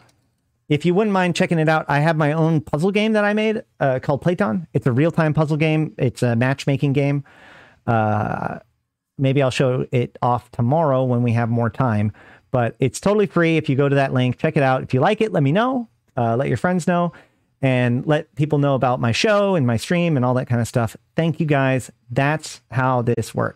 if you wouldn't mind checking it out, I have my own puzzle game that I made uh, called Playton. It's a real time puzzle game. It's a matchmaking game. Uh, maybe I'll show it off tomorrow when we have more time. But it's totally free. If you go to that link, check it out. If you like it, let me know. Uh, let your friends know and let people know about my show and my stream and all that kind of stuff. Thank you guys. That's how this works.